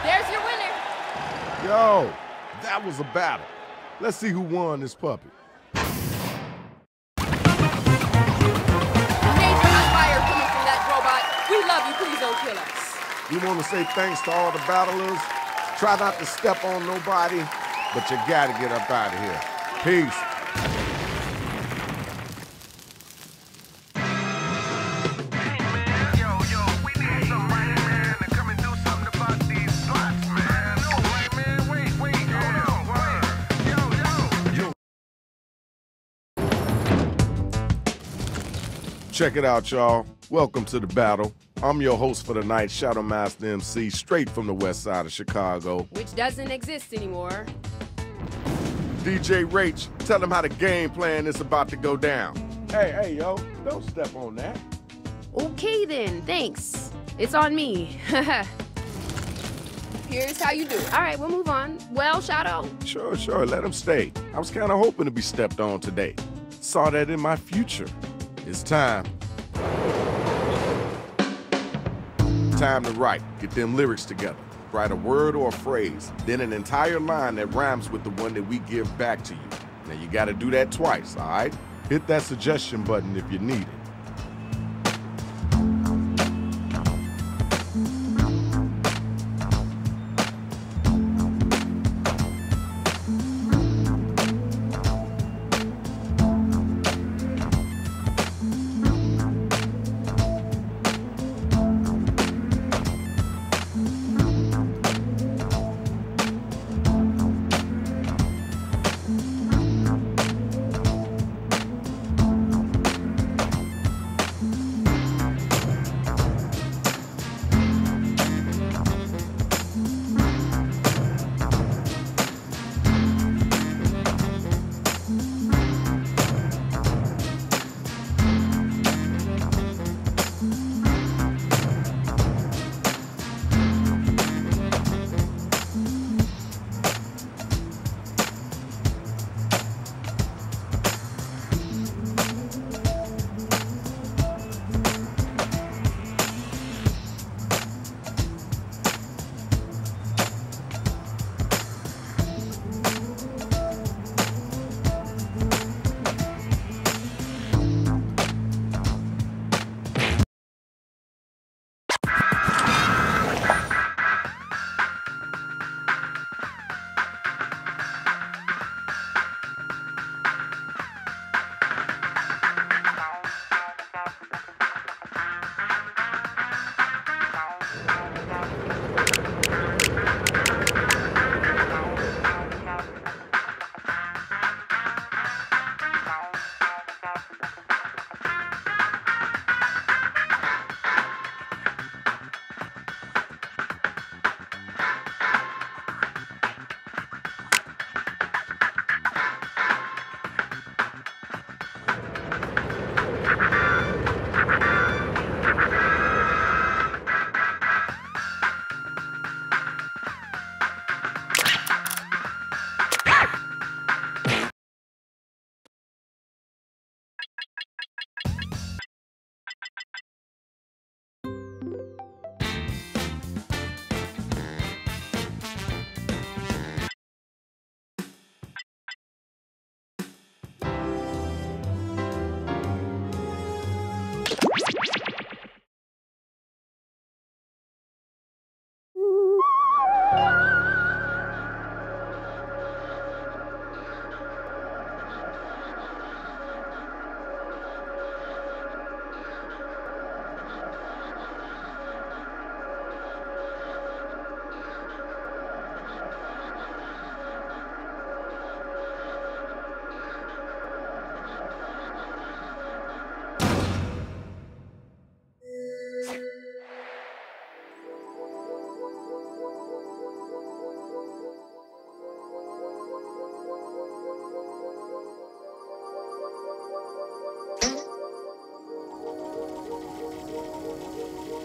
there's your winner. Yo, that was a battle. Let's see who won this puppy. We want to say thanks to all the battlers. Try not to step on nobody but you gotta get up out of here. Peace. Check it out, y'all. Welcome to the battle. I'm your host for the night, Shadow Master MC, straight from the west side of Chicago. Which doesn't exist anymore. DJ Rach, tell them how the game plan is about to go down. Hey, hey, yo, don't step on that. Okay then, thanks. It's on me. <laughs> Here's how you do it. All right, we'll move on. Well, Shadow. Sure, sure, let them stay. I was kind of hoping to be stepped on today. Saw that in my future. It's time. Time to write. Get them lyrics together. Write a word or a phrase, then an entire line that rhymes with the one that we give back to you. Now you gotta do that twice, all right? Hit that suggestion button if you need it.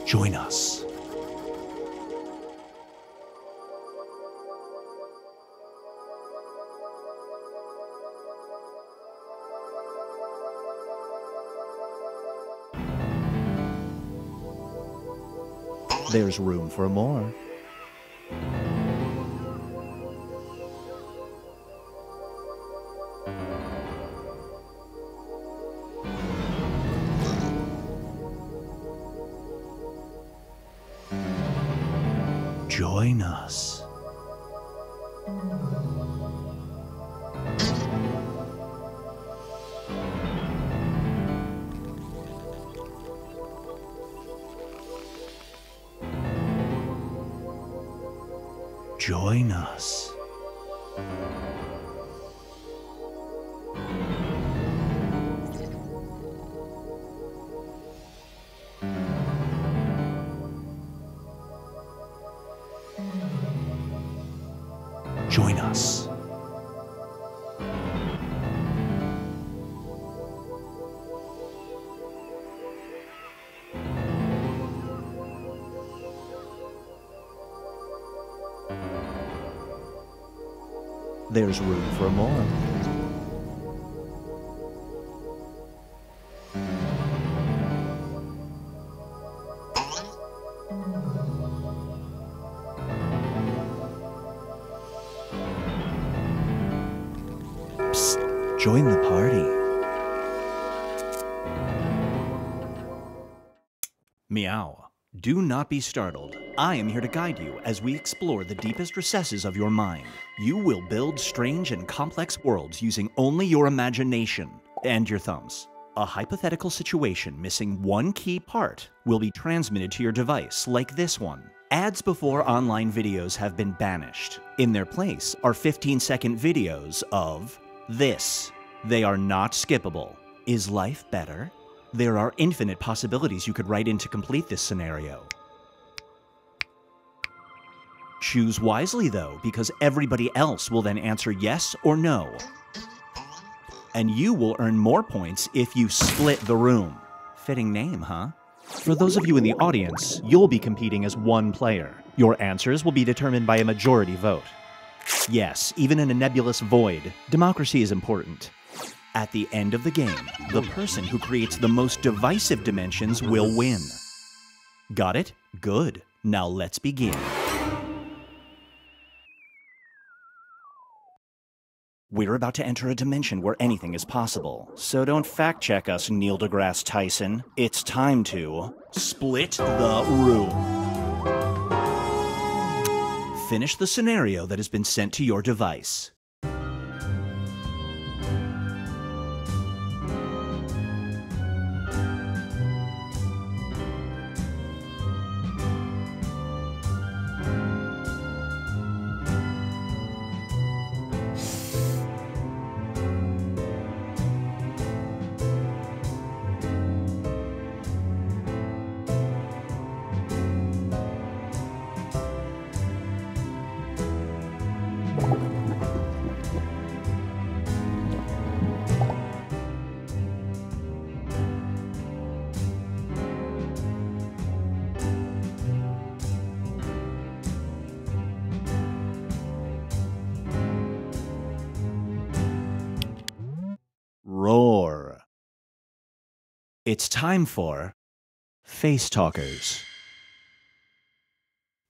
Join us. There's room for more. Join There's room for more. Psst, join the party. Meow. Do not be startled. I am here to guide you as we explore the deepest recesses of your mind. You will build strange and complex worlds using only your imagination and your thumbs. A hypothetical situation missing one key part will be transmitted to your device, like this one. Ads before online videos have been banished. In their place are 15 second videos of this. They are not skippable. Is life better? There are infinite possibilities you could write in to complete this scenario. Choose wisely, though, because everybody else will then answer yes or no. And you will earn more points if you split the room. Fitting name, huh? For those of you in the audience, you'll be competing as one player. Your answers will be determined by a majority vote. Yes, even in a nebulous void, democracy is important. At the end of the game, the person who creates the most divisive dimensions will win. Got it? Good. Now let's begin. We're about to enter a dimension where anything is possible, so don't fact check us, Neil deGrasse Tyson. It's time to split the room. Finish the scenario that has been sent to your device. Time for Face Talkers.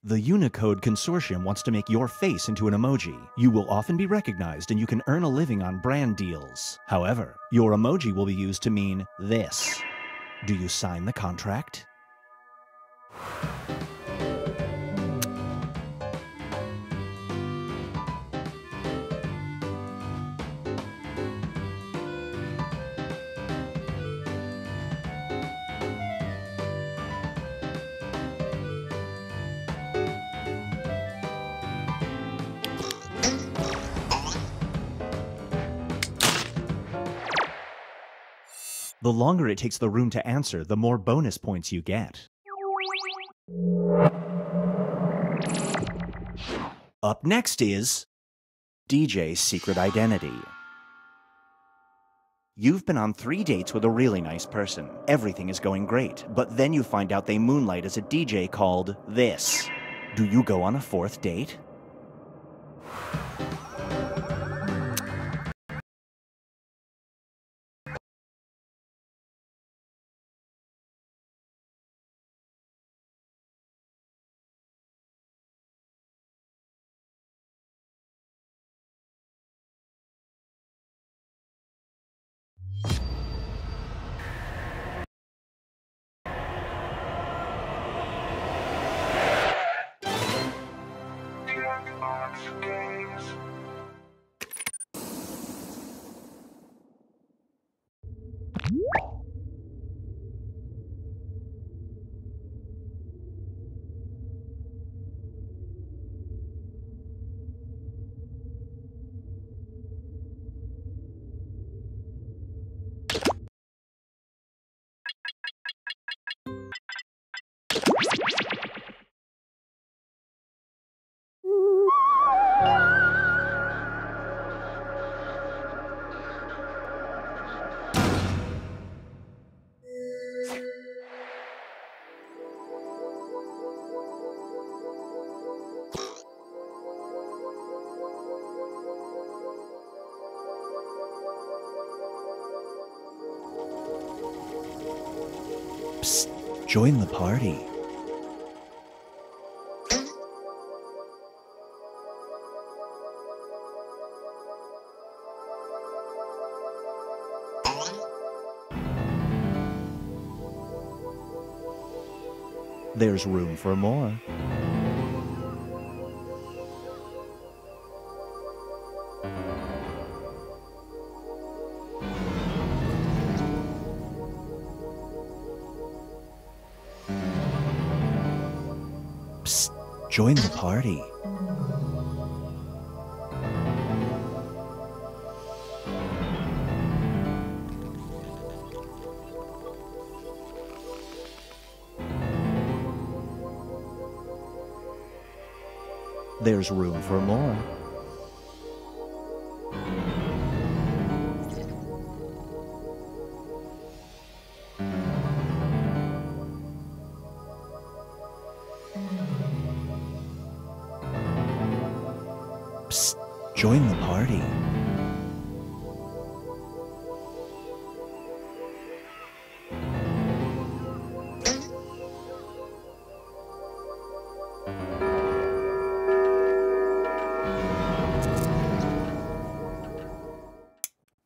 The Unicode Consortium wants to make your face into an emoji. You will often be recognized and you can earn a living on brand deals. However, your emoji will be used to mean this. Do you sign the contract? The longer it takes the room to answer, the more bonus points you get. Up next is DJ's Secret Identity. You've been on three dates with a really nice person. Everything is going great, but then you find out they moonlight as a DJ called This. Do you go on a fourth date? Join the party. There's room for more. Join the party. There's room for more.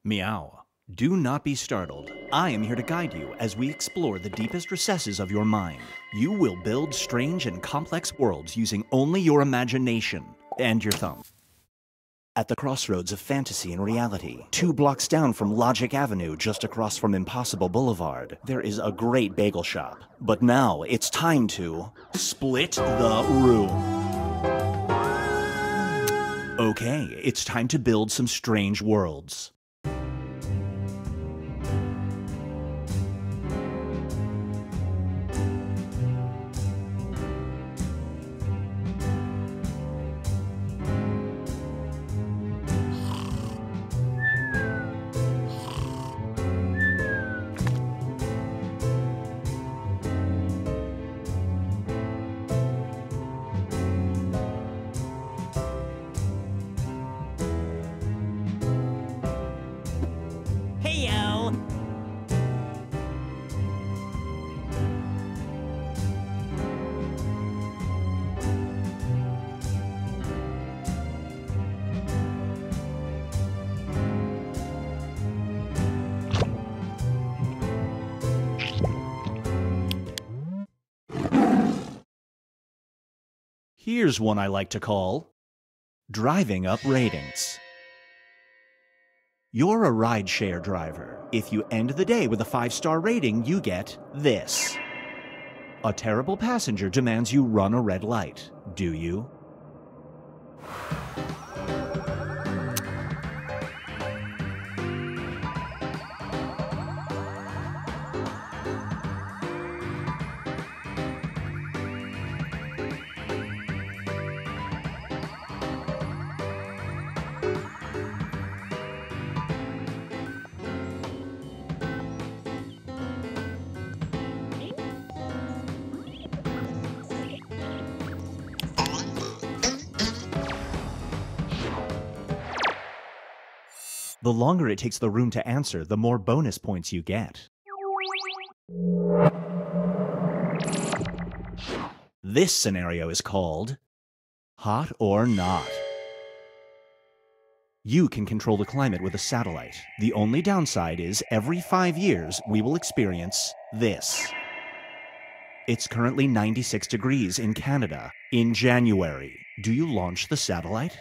Meow. Do not be startled. I am here to guide you as we explore the deepest recesses of your mind. You will build strange and complex worlds using only your imagination and your thumb. At the crossroads of fantasy and reality, two blocks down from Logic Avenue, just across from Impossible Boulevard, there is a great bagel shop. But now it's time to split the room. Okay, it's time to build some strange worlds. Here's one I like to call Driving Up Ratings. You're a rideshare driver. If you end the day with a five star rating, you get this. A terrible passenger demands you run a red light. Do you? The longer it takes the room to answer, the more bonus points you get. This scenario is called Hot or Not. You can control the climate with a satellite. The only downside is every five years we will experience this. It's currently 96 degrees in Canada in January. Do you launch the satellite?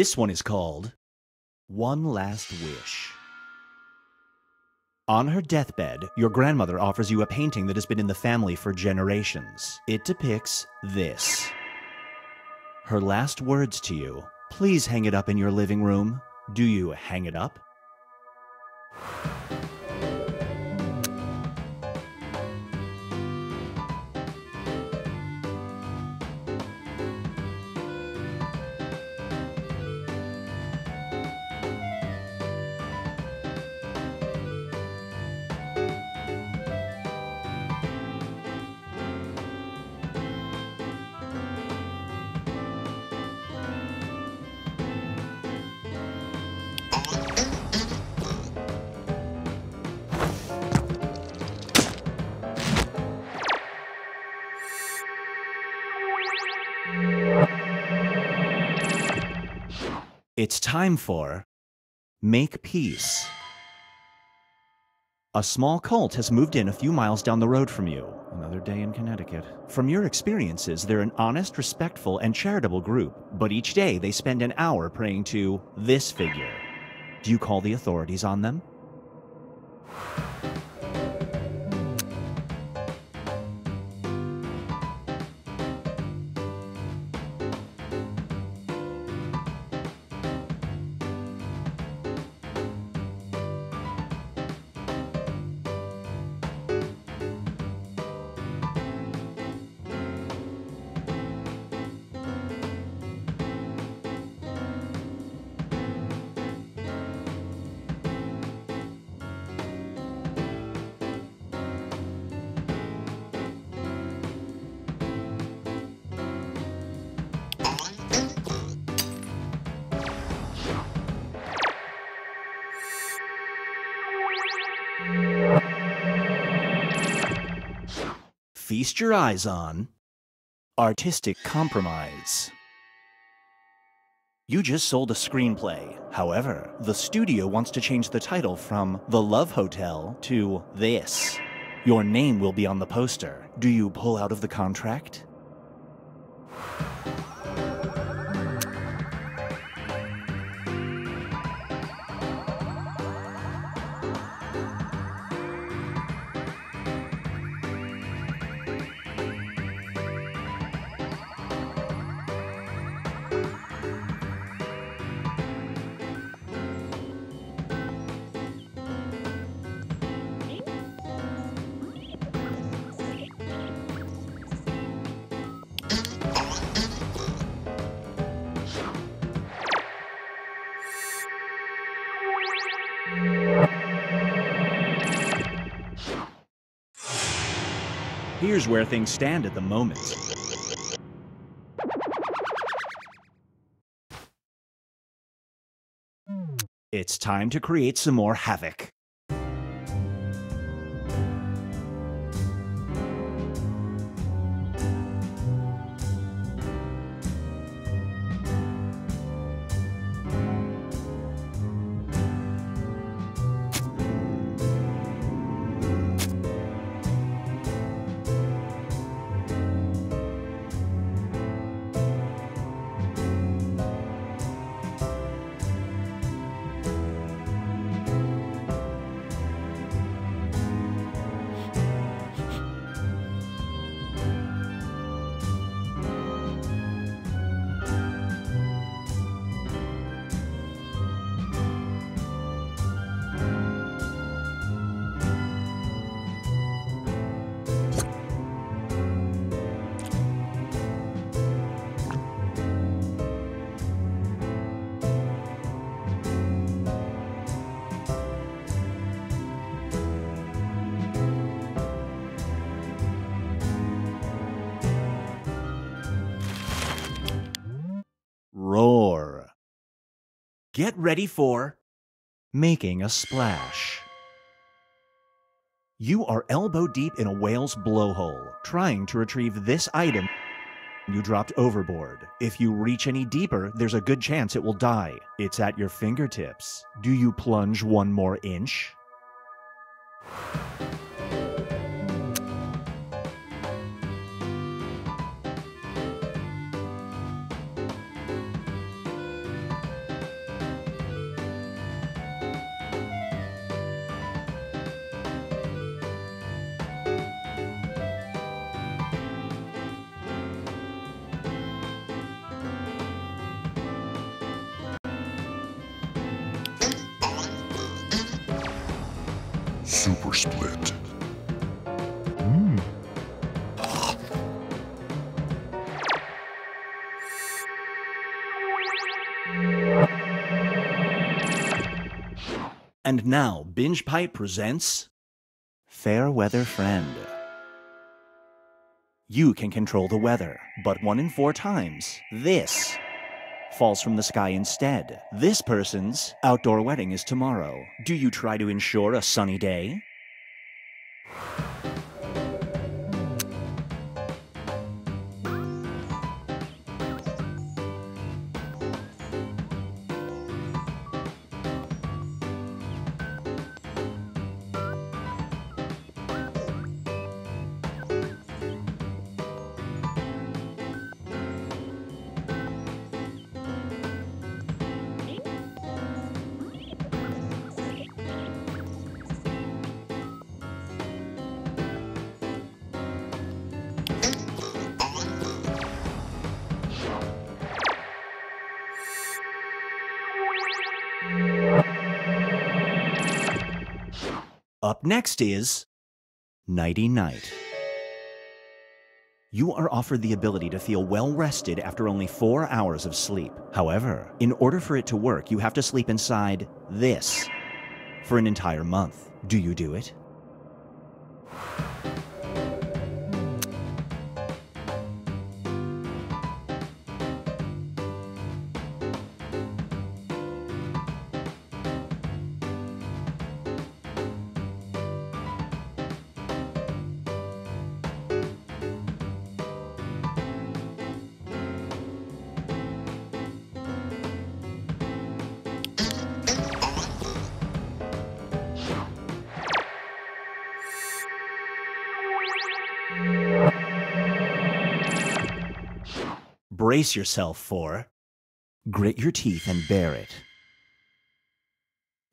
This one is called One Last Wish. On her deathbed, your grandmother offers you a painting that has been in the family for generations. It depicts this. Her last words to you Please hang it up in your living room. Do you hang it up? It's time for Make Peace. A small cult has moved in a few miles down the road from you. Another day in Connecticut. From your experiences, they're an honest, respectful, and charitable group, but each day they spend an hour praying to this figure. Do you call the authorities on them? Your eyes on Artistic Compromise. You just sold a screenplay. However, the studio wants to change the title from The Love Hotel to This. Your name will be on the poster. Do you pull out of the contract? Here's where things stand at the moment. It's time to create some more havoc. Get ready for making a splash. You are elbow deep in a whale's blowhole, trying to retrieve this item you dropped overboard. If you reach any deeper, there's a good chance it will die. It's at your fingertips. Do you plunge one more inch? And now, Binjpipe presents Fair Weather Friend. You can control the weather, but one in four times, this falls from the sky instead. This person's outdoor wedding is tomorrow. Do you try to ensure a sunny day? Next is Nighty Night. You are offered the ability to feel well rested after only four hours of sleep. However, in order for it to work, you have to sleep inside this for an entire month. Do you do it? Brace yourself for grit your teeth and bear it.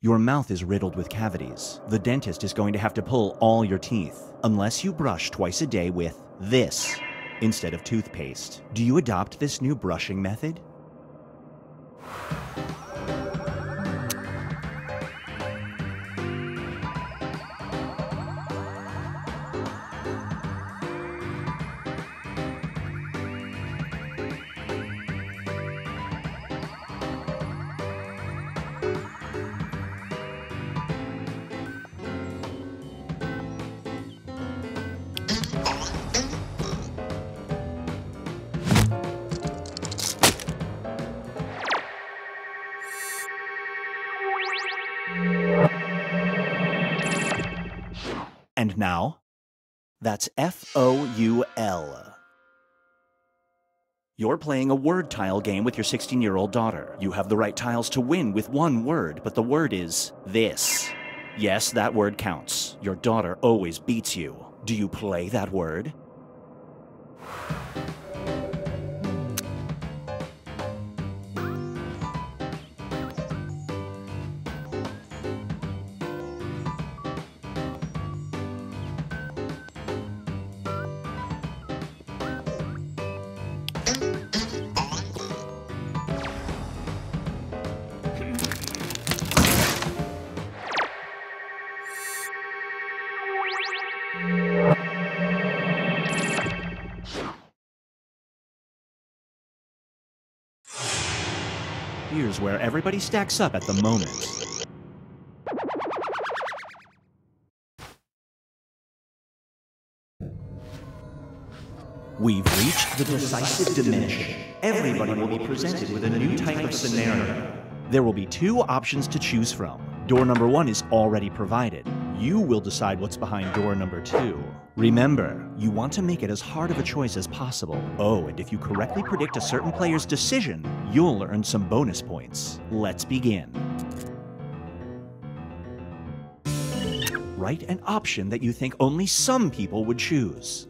Your mouth is riddled with cavities. The dentist is going to have to pull all your teeth unless you brush twice a day with this instead of toothpaste. Do you adopt this new brushing method? Now, that's F O U L. You're playing a word tile game with your 16 year old daughter. You have the right tiles to win with one word, but the word is this. Yes, that word counts. Your daughter always beats you. Do you play that word? Where everybody stacks up at the moment. We've reached the decisive dimension. Everybody will be presented with a new type of scenario. There will be two options to choose from. Door number one is already provided. You will decide what's behind door number two. Remember, you want to make it as hard of a choice as possible. Oh, and if you correctly predict a certain player's decision, you'll earn some bonus points. Let's begin. Write an option that you think only some people would choose.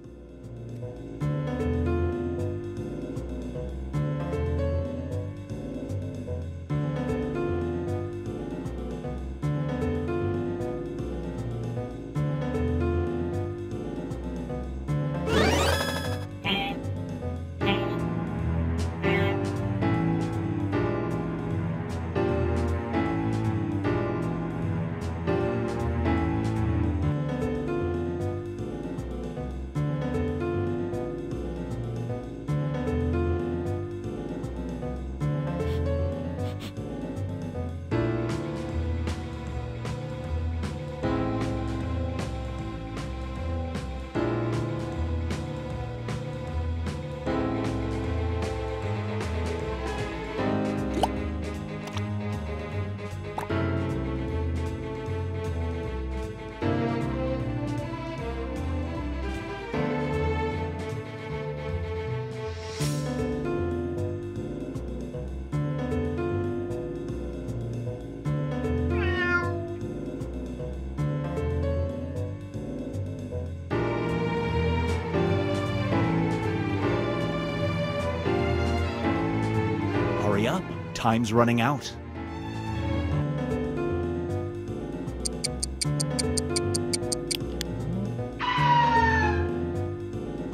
Time's running out.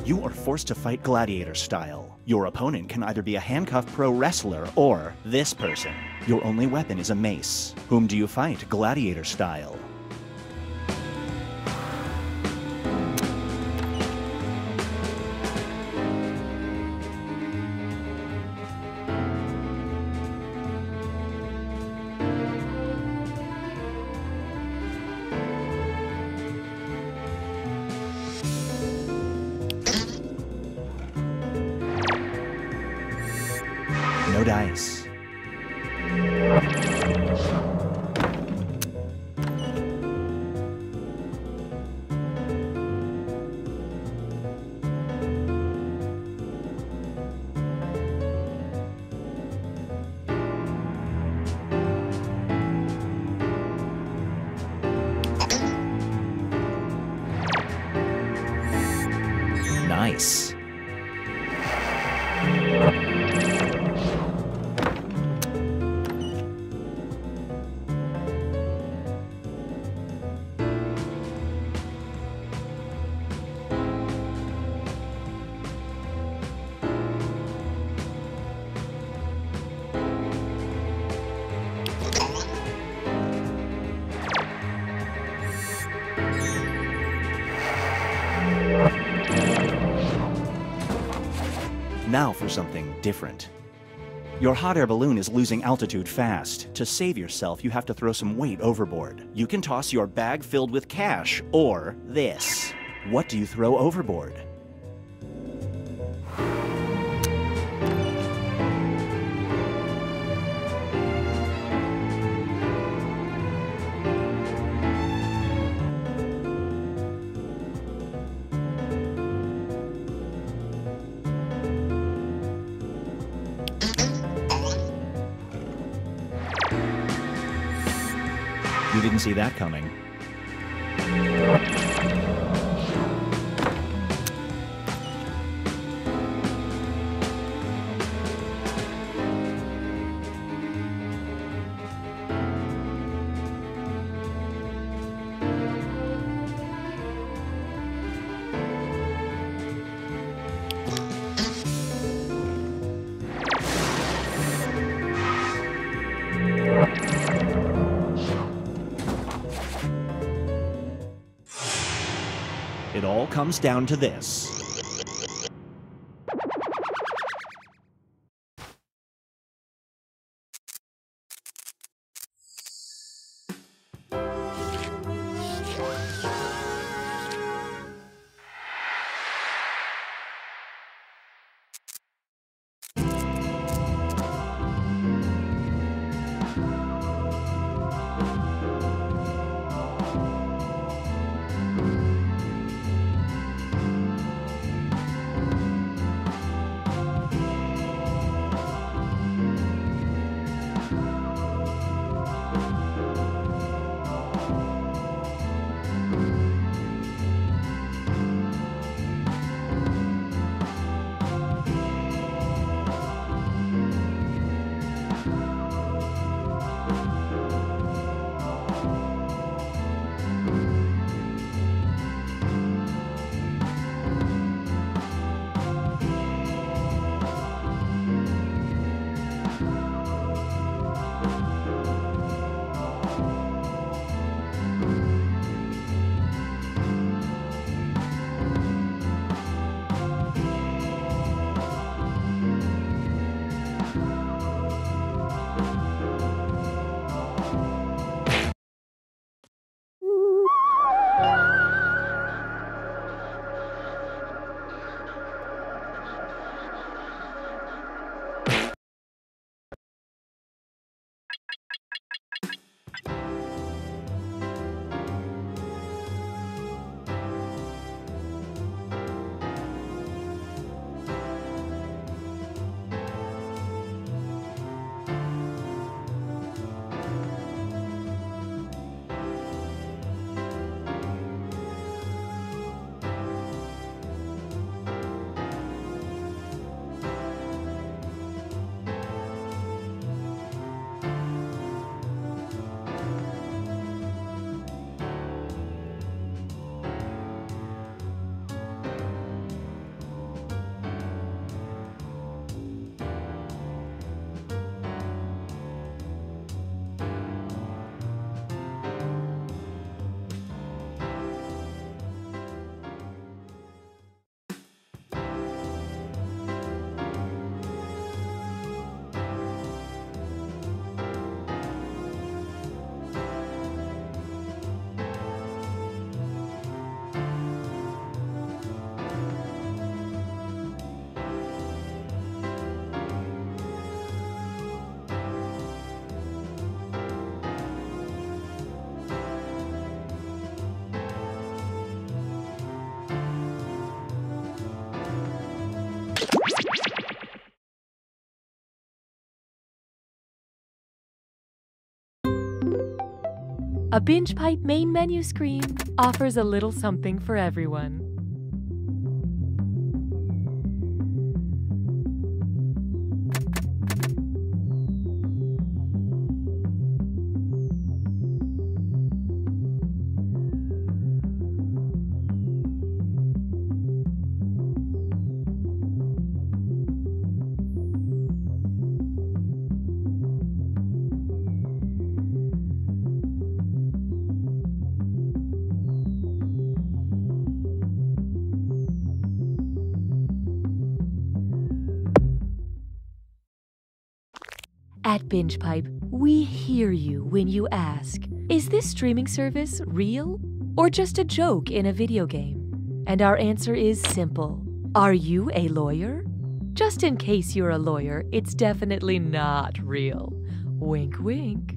You are forced to fight gladiator style. Your opponent can either be a handcuffed pro wrestler or this person. Your only weapon is a mace. Whom do you fight gladiator style? Different. Your hot air balloon is losing altitude fast. To save yourself, you have to throw some weight overboard. You can toss your bag filled with cash, or this. What do you throw overboard? See that coming. It all comes down to this. A Binjpipe main menu screen offers a little something for everyone. Binjpipe, we hear you when you ask Is this streaming service real or just a joke in a video game? And our answer is simple Are you a lawyer? Just in case you're a lawyer, it's definitely not real. Wink, wink.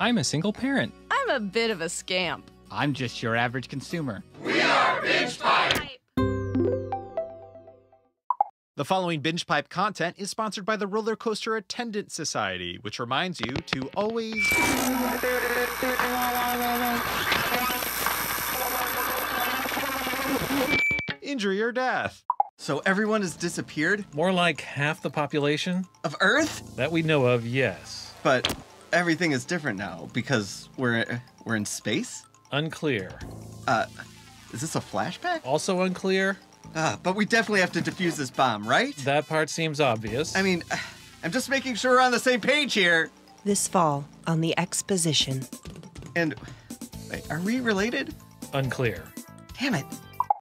I'm a single parent. I'm a bit of a scamp. I'm just your average consumer. We are Binjpipe. The following Binge Pipe content is sponsored by the Roller Coaster Attendant Society, which reminds you to always. Injury or death. So everyone has disappeared? More like half the population? Of Earth? That we know of, yes. But everything is different now because we're we're in space? Unclear. Uh is this a flashback? Also unclear. Uh, but we definitely have to defuse this bomb, right? That part seems obvious. I mean, <sighs> I'm just making sure we're on the same page here. This fall on the exposition. And wait, are we related? Unclear. Damn it.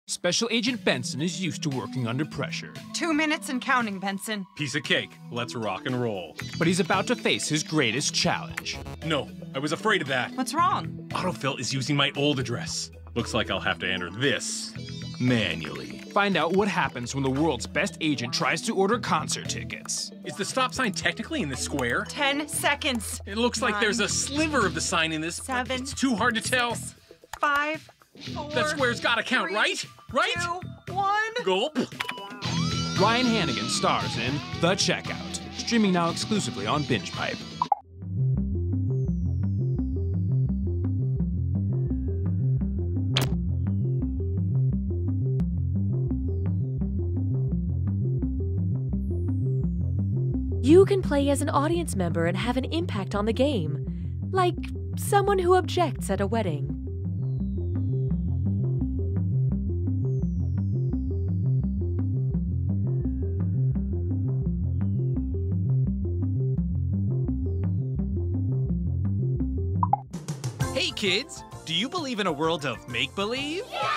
Special Agent Benson is used to working under pressure. Two minutes and counting, Benson. Piece of cake. Let's rock and roll. But he's about to face his greatest challenge. No, I was afraid of that. What's wrong? Autofill is using my old address. Looks like I'll have to enter this manually. Find out what happens when the world's best agent tries to order concert tickets. Is the stop sign technically in the square? Ten seconds. It looks like there's a sliver of the sign in this. Seven. It's too hard to tell. Five. Four, that square's gotta count, three, right? Right? Two, one. Gulp. Ryan Hannigan stars in The Checkout, streaming now exclusively on Binjpipe. You can play as an audience member and have an impact on the game, like someone who objects at a wedding. Kids, do you believe in a world of make believe? Yeah!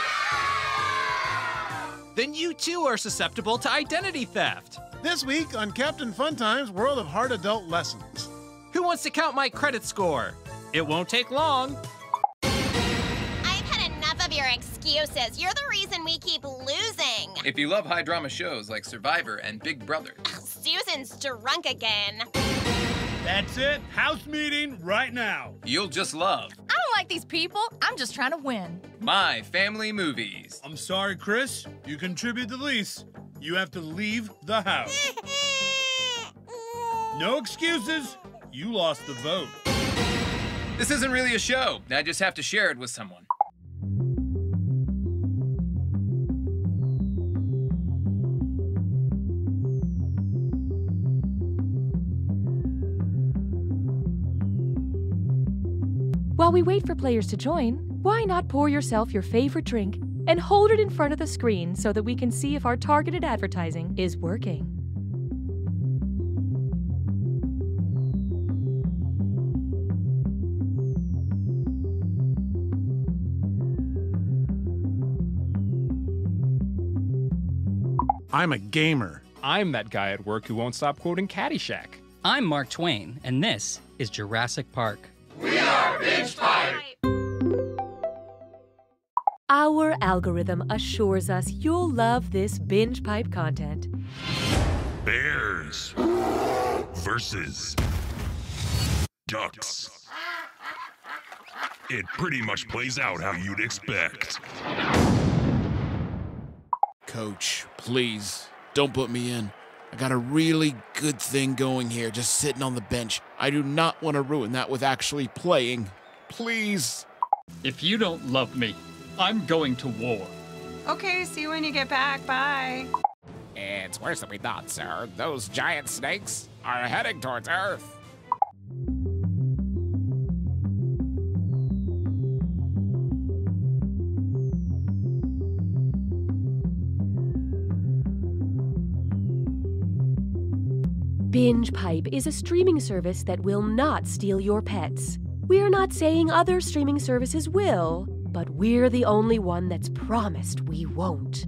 Then you too are susceptible to identity theft. This week on Captain Funtime's World of Hard Adult Lessons. Who wants to count my credit score? It won't take long. I've had enough of your excuses. You're the reason we keep losing. If you love high drama shows like Survivor and Big Brother, oh, Susan's drunk again. That's it. House meeting right now. you'll just love I don't like these people. I'm just trying to win. My Family Movies. I'm sorry, Chris. You contribute the least. You have to leave the house. <laughs> no excuses. You lost the vote. This isn't really a show. I just have to share it with someone. While we wait for players to join, why not pour yourself your favorite drink and hold it in front of the screen so that we can see if our targeted advertising is working? I'm a gamer. I'm that guy at work who won't stop quoting Caddyshack. I'm Mark Twain, and this is Jurassic Park. We are Binjpipe. Our algorithm assures us you'll love this Binjpipe content. Bears versus ducks. It pretty much plays out how you'd expect. Coach, please, don't put me in. I got a really good thing going here, just sitting on the bench. I do not want to ruin that with actually playing. Please. If you don't love me, I'm going to war. Okay, see you when you get back. Bye. It's worse than we thought, sir. Those giant snakes are heading towards Earth. Binjpipe is a streaming service that will not steal your pets. We're not saying other streaming services will, but we're the only one that's promised we won't.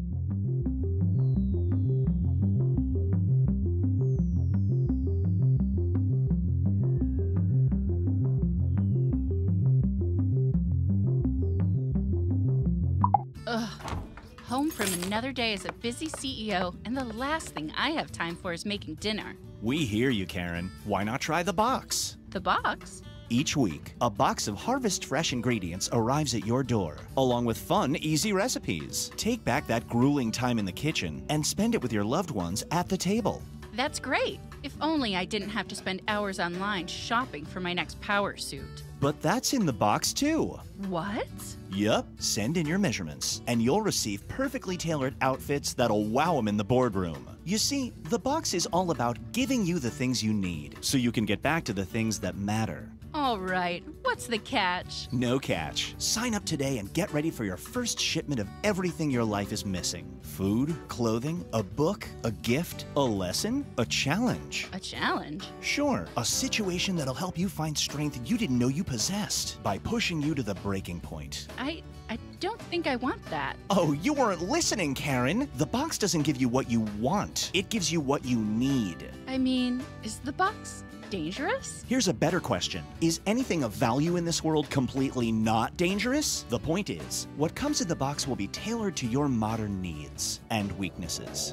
Home from another day as a busy CEO, and the last thing I have time for is making dinner. We hear you, Karen. Why not try the box? The box? Each week, a box of Harvest Fresh ingredients arrives at your door, along with fun, easy recipes. Take back that grueling time in the kitchen and spend it with your loved ones at the table. That's great. If only I didn't have to spend hours online shopping for my next power suit. But that's in the box too. What? Yup, send in your measurements, and you'll receive perfectly tailored outfits that'll wow them in the boardroom. You see, the box is all about giving you the things you need so you can get back to the things that matter. All right, what's the catch? No catch. Sign up today and get ready for your first shipment of everything your life is missing food, clothing, a book, a gift, a lesson, a challenge. A challenge? Sure, a situation that'll help you find strength you didn't know you possessed by pushing you to the breaking point. I I don't think I want that. Oh, you weren't listening, Karen. The box doesn't give you what you want, it gives you what you need. I mean, is the box dangerous? Here's a better question Is anything of value in this world completely not dangerous? The point is, what comes in the box will be tailored to your modern needs and weaknesses.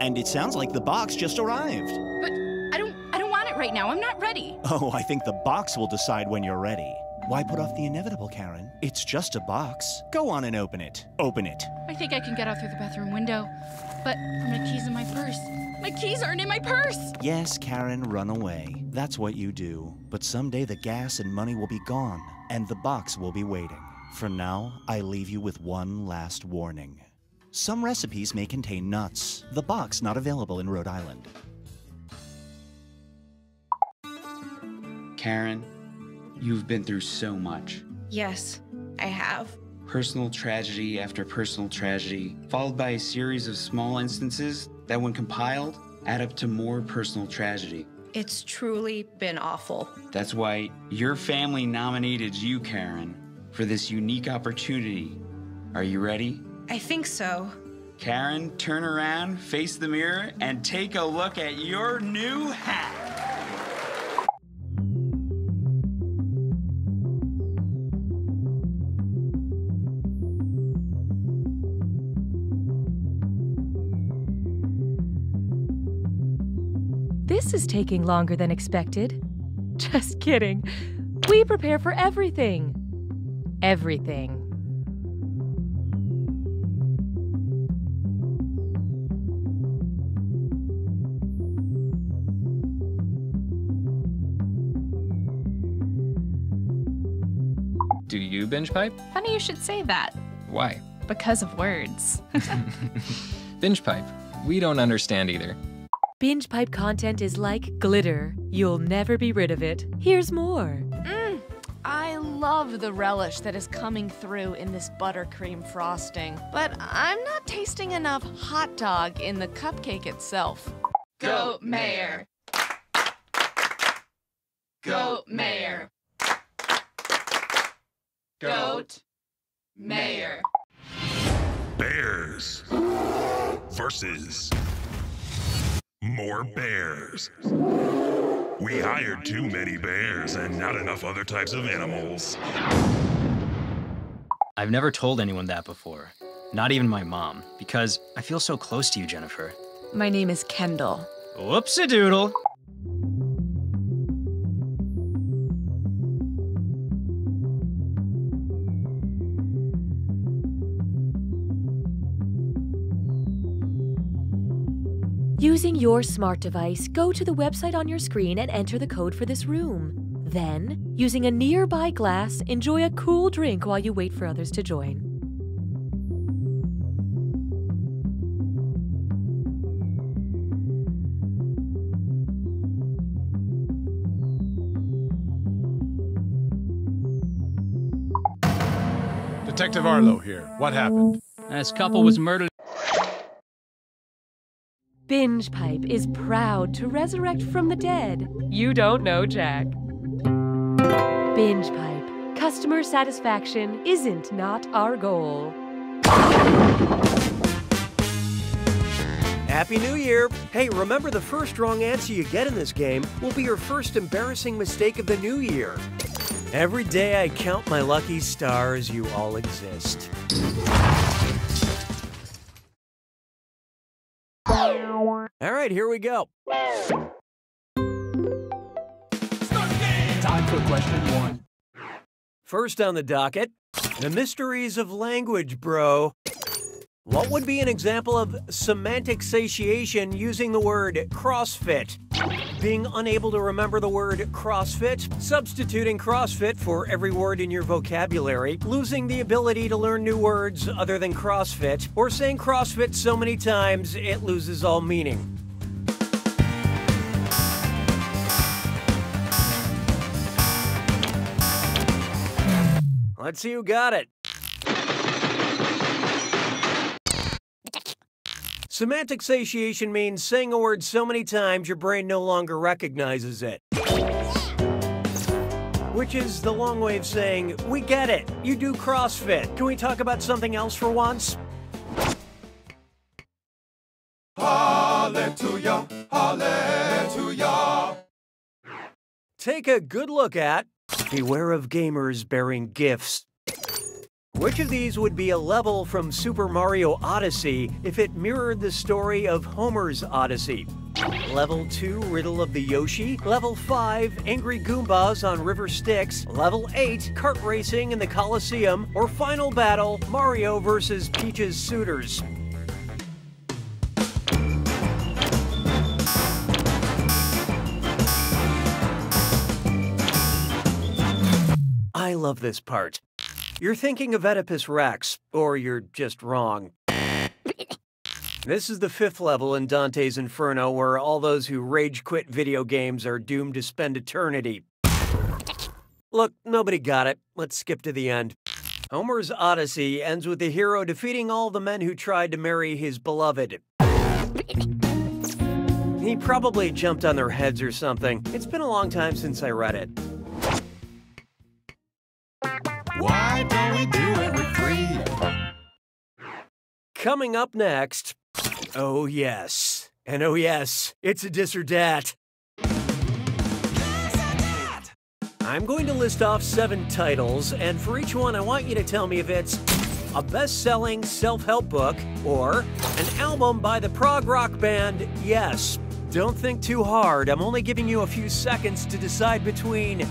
And it sounds like the box just arrived. But I don't I don't want it right now. I'm not ready. Oh, I think the box will decide when you're ready. Why put off the inevitable, Karen? It's just a box. Go on and open it. Open it. I think I can get out through the bathroom window. But are my keys in my purse? My keys aren't in my purse! Yes, Karen, run away. That's what you do. But someday the gas and money will be gone, and the box will be waiting. For now, I leave you with one last warning. Some recipes may contain nuts. The box not available in Rhode Island. Karen, you've been through so much. Yes, I have. Personal tragedy after personal tragedy, followed by a series of small instances that, when compiled, add up to more personal tragedy. It's truly been awful. That's why your family nominated you, Karen, for this unique opportunity. Are you ready? I think so. Karen, turn around, face the mirror, and take a look at your new hat. This is taking longer than expected. Just kidding. We prepare for everything. Everything. Do you Binjpipe? Funny you should say that. Why? Because of words. <laughs> Binjpipe. We don't understand either. Binge pipe content is like glitter. You'll never be rid of it. Here's more. Mmm, I love the relish that is coming through in this buttercream frosting, but I'm not tasting enough hot dog in the cupcake itself. Goat Mayor. Goat Mayor. Goat Mayor. Bears versus more bears. We hired too many bears and not enough other types of animals. I've never told anyone that before, not even my mom, because I feel so close to you, Jennifer. My name is Kendall. Whoopsie Using your smart device, go to the website on your screen and enter the code for this room. Then, using a nearby glass, enjoy a cool drink while you wait for others to join. Detective Arlo here. What happened? This couple was murdered. Binjpipe is proud to resurrect from the dead. You don't know, Jack. Binjpipe. Customer satisfaction isn't not our goal. Happy New Year! Hey, remember the first wrong answer you get in this game will be your first embarrassing mistake of the new year. Every day I count my lucky stars, you all exist. All right, here we go. Time for question one. First on the docket, the mysteries of language, bro. What would be an example of semantic satiation using the word CrossFit? Being unable to remember the word CrossFit, substituting CrossFit for every word in your vocabulary, losing the ability to learn new words other than CrossFit, or saying CrossFit so many times it loses all meaning. Let's see who got it. Semantic satiation means saying a word so many times your brain no longer recognizes it. Which is the long way of saying, we get it, you do CrossFit. Can we talk about something else for once? Hallelujah, hallelujah. Take a good look at Beware of Gamers Bearing Gifts. Which of these would be a level from Super Mario Odyssey if it mirrored the story of Homer's Odyssey? Level 2, Riddle of the Yoshi. Level 5, Angry Goombas on River Styx. Level 8, Kart Racing in the Coliseum. Or Final Battle, Mario vs. Peach's Suitors. I love this part. You're thinking of Oedipus Rex, or you're just wrong. This is the fifth level in Dante's Inferno where all those who rage quit video games are doomed to spend eternity. Look, nobody got it. Let's skip to the end. Homer's Odyssey ends with the hero defeating all the men who tried to marry his beloved. He probably jumped on their heads or something. It's been a long time since I read it. Why don't we do it with? Coming up next. Oh, yes. And oh, yes, it's a dis or dat. I'm going to list off seven titles, and for each one, I want you to tell me if it's a best selling self help book or an album by the prog rock band Yes. Don't think too hard. I'm only giving you a few seconds to decide between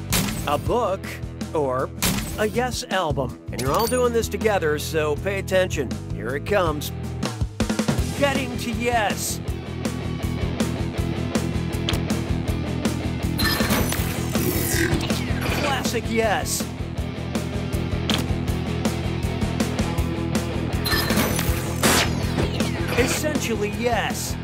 a book or a Yes album. And you're all doing this together, so pay attention. Here it comes. Getting to Yes. Classic Yes. Essentially Yes.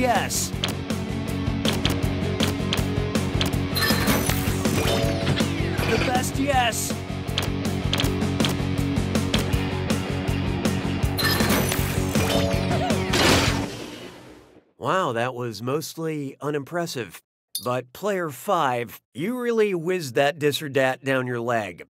Yes. The best yes. Wow, that was mostly unimpressive. But player 5, you really whizzed that dis or dat down your leg.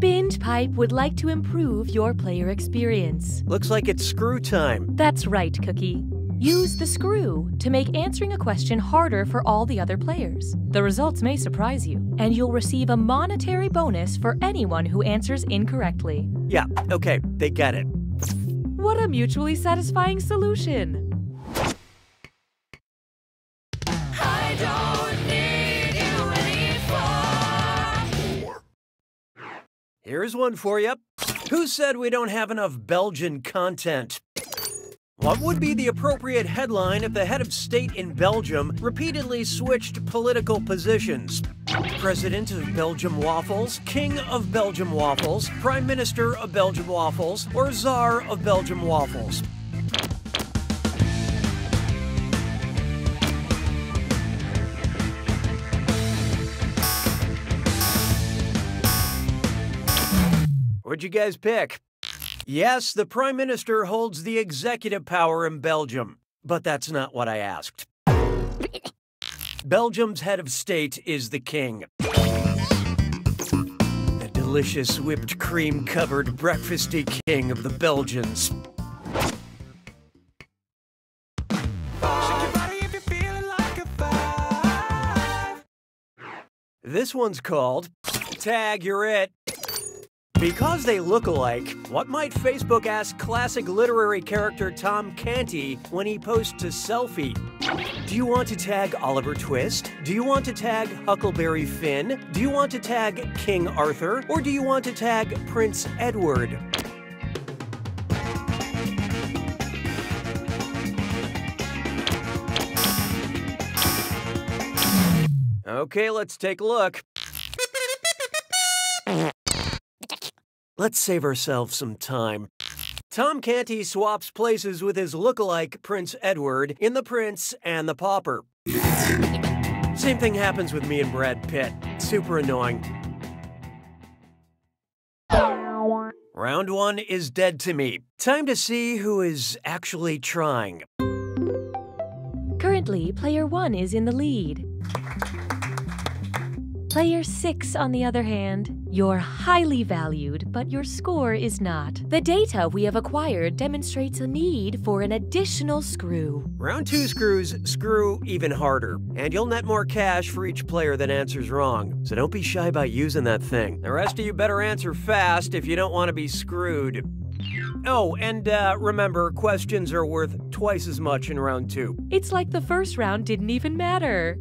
Binjpipe would like to improve your player experience. Looks like it's screw time. That's right, Cookie. Use the screw to make answering a question harder for all the other players. The results may surprise you, and you'll receive a monetary bonus for anyone who answers incorrectly. Yeah, okay, they get it. What a mutually satisfying solution! Here's one for you. Who said we don't have enough Belgian content? What would be the appropriate headline if the head of state in Belgium repeatedly switched political positions? President of Belgium Waffles, King of Belgium Waffles, Prime Minister of Belgium Waffles, or Czar of Belgium Waffles? What'd you guys pick? Yes, the Prime Minister holds the executive power in Belgium, but that's not what I asked. Belgium's head of state is the king. The delicious whipped cream covered breakfasty king of the Belgians. This one's called Tag You're It. Because they look alike, what might Facebook ask classic literary character Tom Canty when he posts a selfie? Do you want to tag Oliver Twist? Do you want to tag Huckleberry Finn? Do you want to tag King Arthur? Or do you want to tag Prince Edward? Okay, let's take a look. Let's save ourselves some time. Tom Canty swaps places with his look-alike Prince Edward in The Prince and the Pauper. Same thing happens with me and Brad Pitt. Super annoying. Round one is dead to me. Time to see who is actually trying. Currently, player 1 is in the lead. Player 6, on the other hand, you're highly valued, but your score is not. The data we have acquired demonstrates a need for an additional screw. Round two screws screw even harder, and you'll net more cash for each player that answers wrong. So don't be shy about using that thing. The rest of you better answer fast if you don't want to be screwed. Oh, and uh, remember, questions are worth twice as much in round two. It's like the first round didn't even matter.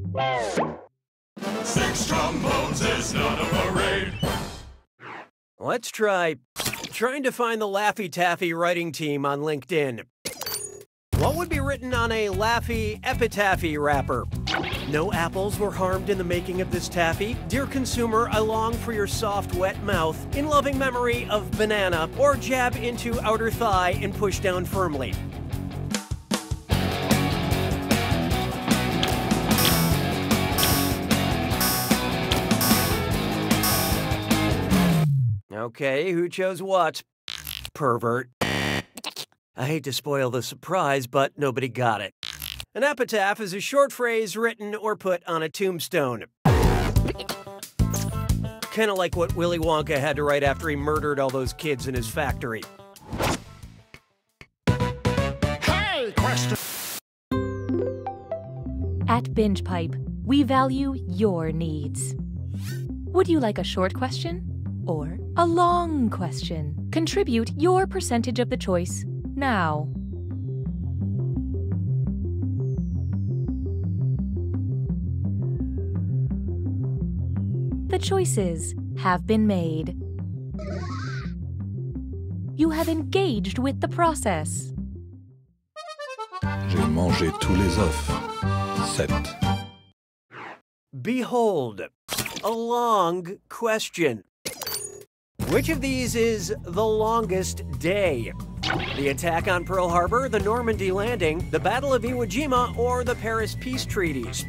Six trombones is not a parade. Let's try trying to find the Laffy Taffy writing team on LinkedIn. What would be written on a Laffy epitaphy wrapper? No apples were harmed in the making of this taffy. Dear consumer, I long for your soft, wet mouth in loving memory of banana or jab into outer thigh and push down firmly. Okay, who chose what? Pervert. I hate to spoil the surprise, but nobody got it. An epitaph is a short phrase written or put on a tombstone. Kind of like what Willy Wonka had to write after he murdered all those kids in his factory. Hey, question. At Binjpipe, we value your needs. Would you like a short question or a long question? Contribute your percentage of the choice now. The choices have been made. You have engaged with the process. J'ai mangé tous les œufs. Sept. Behold, a long question. Which of these is the longest day? The attack on Pearl Harbor, the Normandy landing, the Battle of Iwo Jima, or the Paris peace treaties?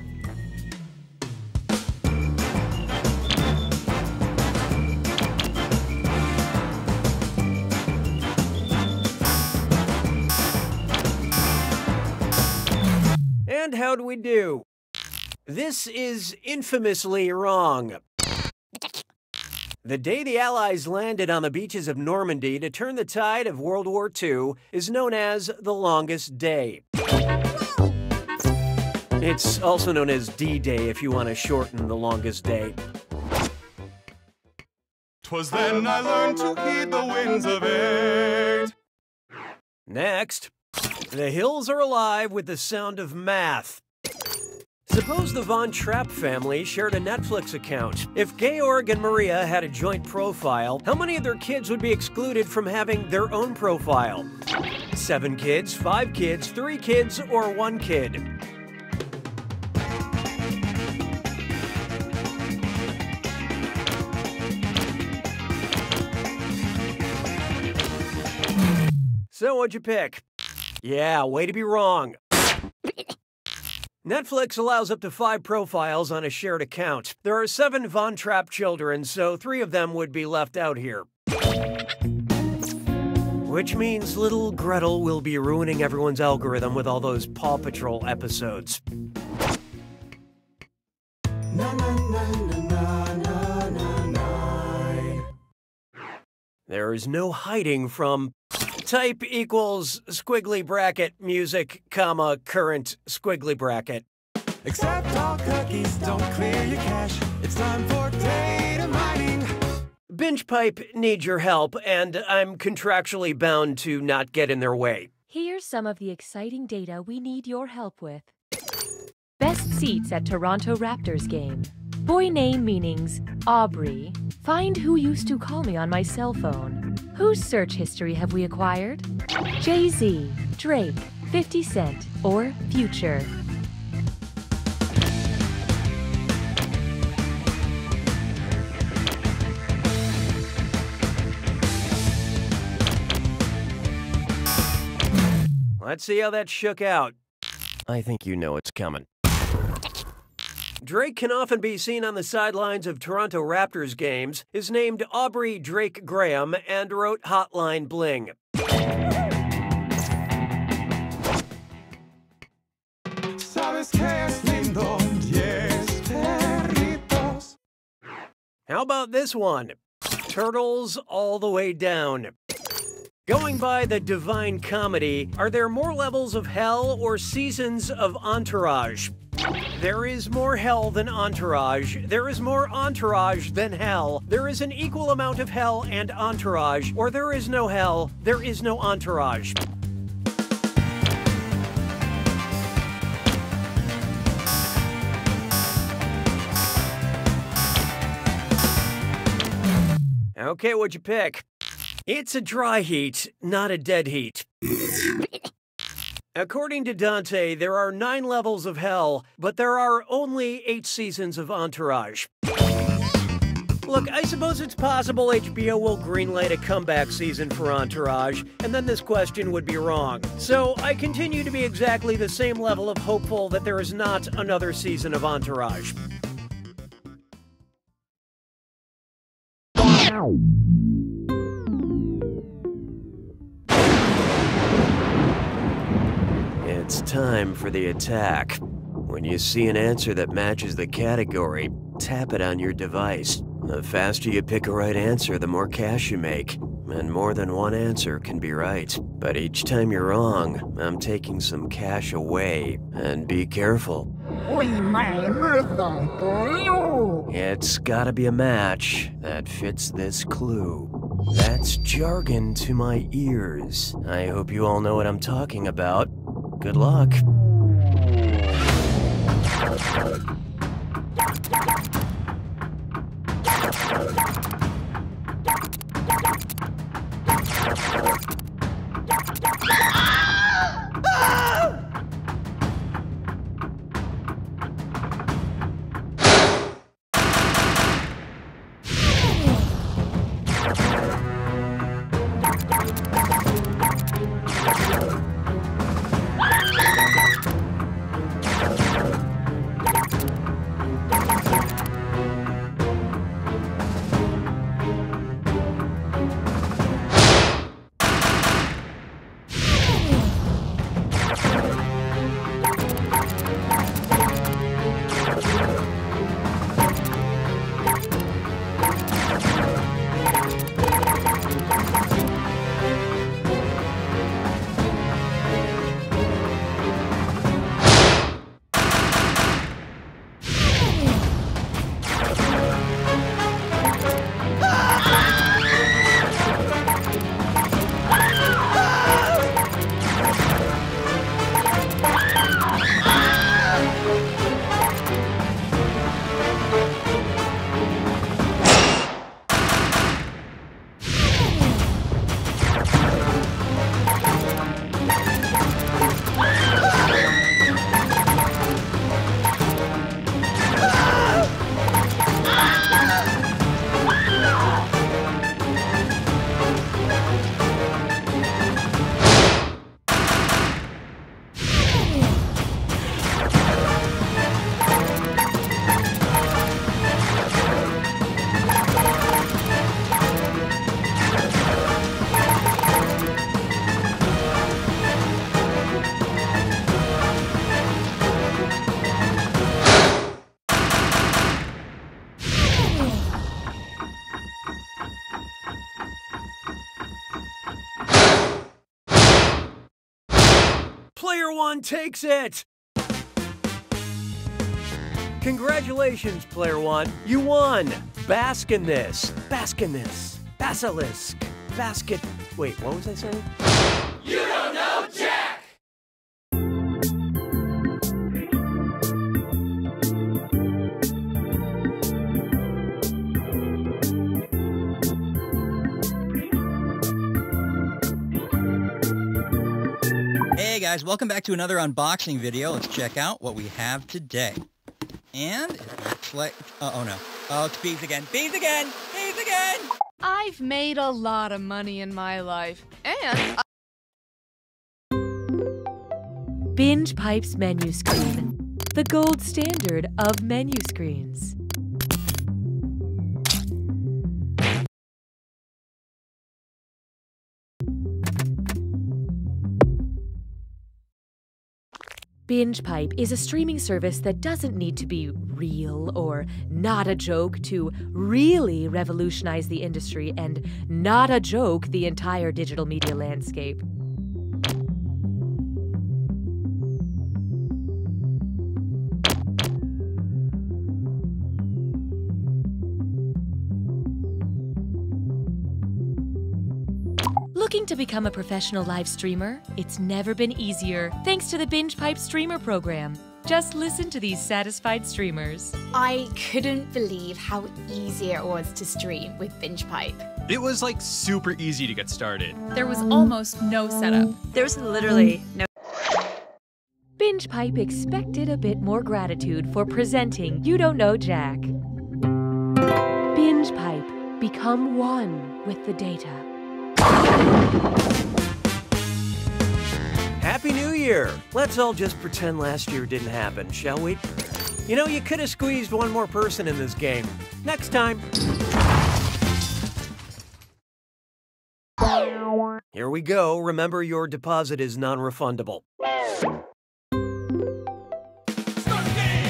And how'd we do? This is infamously wrong. The day the Allies landed on the beaches of Normandy to turn the tide of World War II is known as the longest day. It's also known as D Day if you want to shorten the longest day. Twas then I learned to heed the winds of eight. Next, the hills are alive with the sound of math. Suppose the Von Trapp family shared a Netflix account. If Georg and Maria had a joint profile, how many of their kids would be excluded from having their own profile? Seven kids, five kids, three kids, or one kid? So, what'd you pick? Yeah, way to be wrong. Netflix allows up to five profiles on a shared account. There are seven Von Trapp children, so three of them would be left out here. Which means little Gretl will be ruining everyone's algorithm with all those Paw Patrol episodes. There is no hiding from type equals squiggly bracket music, comma, current squiggly bracket. Accept all cookies, don't clear your cache. It's time for data mining. Binjpipe needs your help, and I'm contractually bound to not get in their way. Here's some of the exciting data we need your help with. Best seats at Toronto Raptors game. Boy name meanings Aubrey. Find who used to call me on my cell phone. Whose search history have we acquired? Jay Z, Drake, 50 Cent, or Future. Let's see how that shook out. I think you know it's coming. Drake can often be seen on the sidelines of Toronto Raptors games, is named Aubrey Drake Graham, and wrote Hotline Bling. Sabes que es lindo, yes, perritos. How about this one? Turtles all the way down. Going by the Divine Comedy, are there more levels of hell or seasons of entourage? There is more hell than entourage. There is more entourage than hell. There is an equal amount of hell and entourage. Or there is no hell, there is no entourage. Okay, what'd you pick? It's a dry heat, not a dead heat. <laughs> According to Dante, there are nine levels of hell, but there are only eight seasons of Entourage. Look, I suppose it's possible HBO will greenlight a comeback season for Entourage, and then this question would be wrong. So I continue to be exactly the same level of hopeful that there is not another season of Entourage. It's time for the attack. When you see an answer that matches the category, tap it on your device. The faster you pick a right answer, the more cash you make. And more than one answer can be right. But each time you're wrong, I'm taking some cash away. And be careful. It's gotta be a match that fits this clue. That's jargon to my ears. I hope you all know what I'm talking about. Good luck. One takes it! Congratulations, player one. You won. Bask in this. Bask in this. Basilisk. Basket. Wait, what was I saying? Welcome back to another unboxing video. Let's check out what we have today. And it looks like, oh, oh no. Oh, it's bees again. Bees again! Bees again! I've made a lot of money in my life, and Binjpipe's menu screen, the gold standard of menu screens. Binjpipe is a streaming service that doesn't need to be real or not a joke to really revolutionize the industry and not a joke the entire digital media landscape. Looking to become a professional live streamer? It's never been easier thanks to the Binjpipe Streamer program. Just listen to these satisfied streamers. I couldn't believe how easy it was to stream with Binjpipe. It was like super easy to get started. There was almost no setup. There was literally no. Binjpipe expected a bit more gratitude for presenting You Don't Know Jack. Binjpipe, become one with the data. Happy New Year! Let's all just pretend last year didn't happen, shall we? You know, you could have squeezed one more person in this game. Next time. Here we go. Remember, your deposit is non refundable.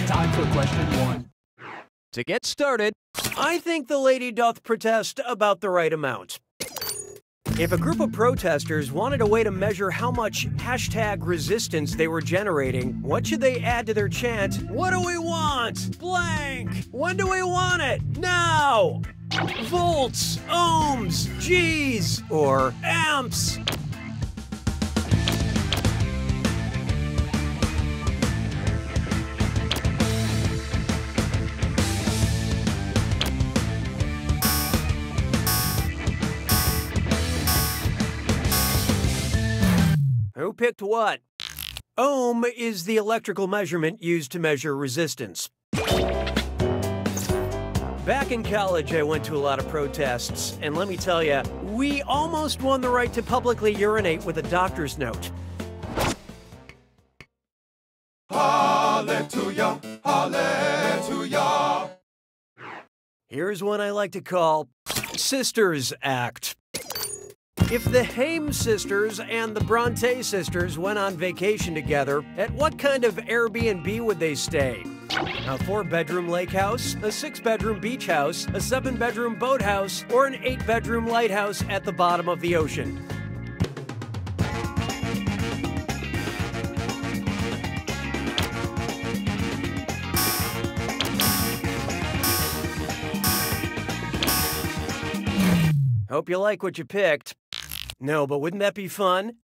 Time for question one. To get started, I think the lady doth protest about the right amount. If a group of protesters wanted a way to measure how much hashtag resistance they were generating, what should they add to their chant? What do we want? Blank! When do we want it? Now! Volts, ohms, G's, or amps. Who picked what? Ohm is the electrical measurement used to measure resistance. Back in college, I went to a lot of protests, and let me tell you, we almost won the right to publicly urinate with a doctor's note. Hallelujah, hallelujah. Here's one I like to call Sisters Act. If the Haim sisters and the Bronte sisters went on vacation together, at what kind of Airbnb would they stay? A four bedroom lake house, a six bedroom beach house, a seven bedroom boathouse, or an eight bedroom lighthouse at the bottom of the ocean? Hope you like what you picked. No, but wouldn't that be fun?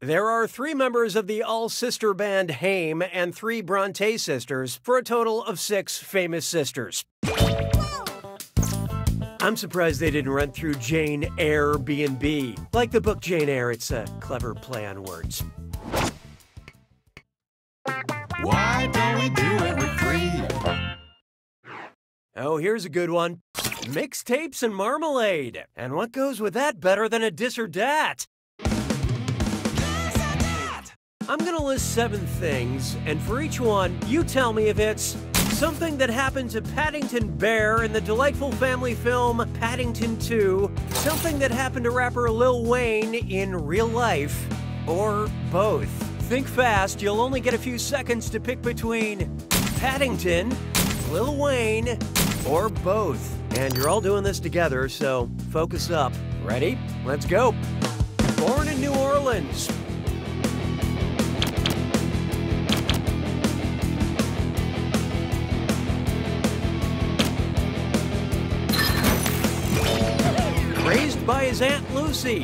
There are three members of the all sister band Haim and three Bronte sisters for a total of six famous sisters. I'm surprised they didn't run through Jane Eyre B&B. Like the book Jane Eyre, it's a clever play on words. Why don't we do it with free? Oh, here's a good one. Mixtapes and marmalade. And what goes with that better than a dis or dat? I'm gonna list seven things, and for each one, you tell me if it's something that happened to Paddington Bear in the delightful family film Paddington 2, something that happened to rapper Lil Wayne in real life, or both. Think fast, you'll only get a few seconds to pick between Paddington, Lil Wayne, or both. And you're all doing this together, so focus up. Ready? Let's go. Born in New Orleans. Raised by his Aunt Lucy.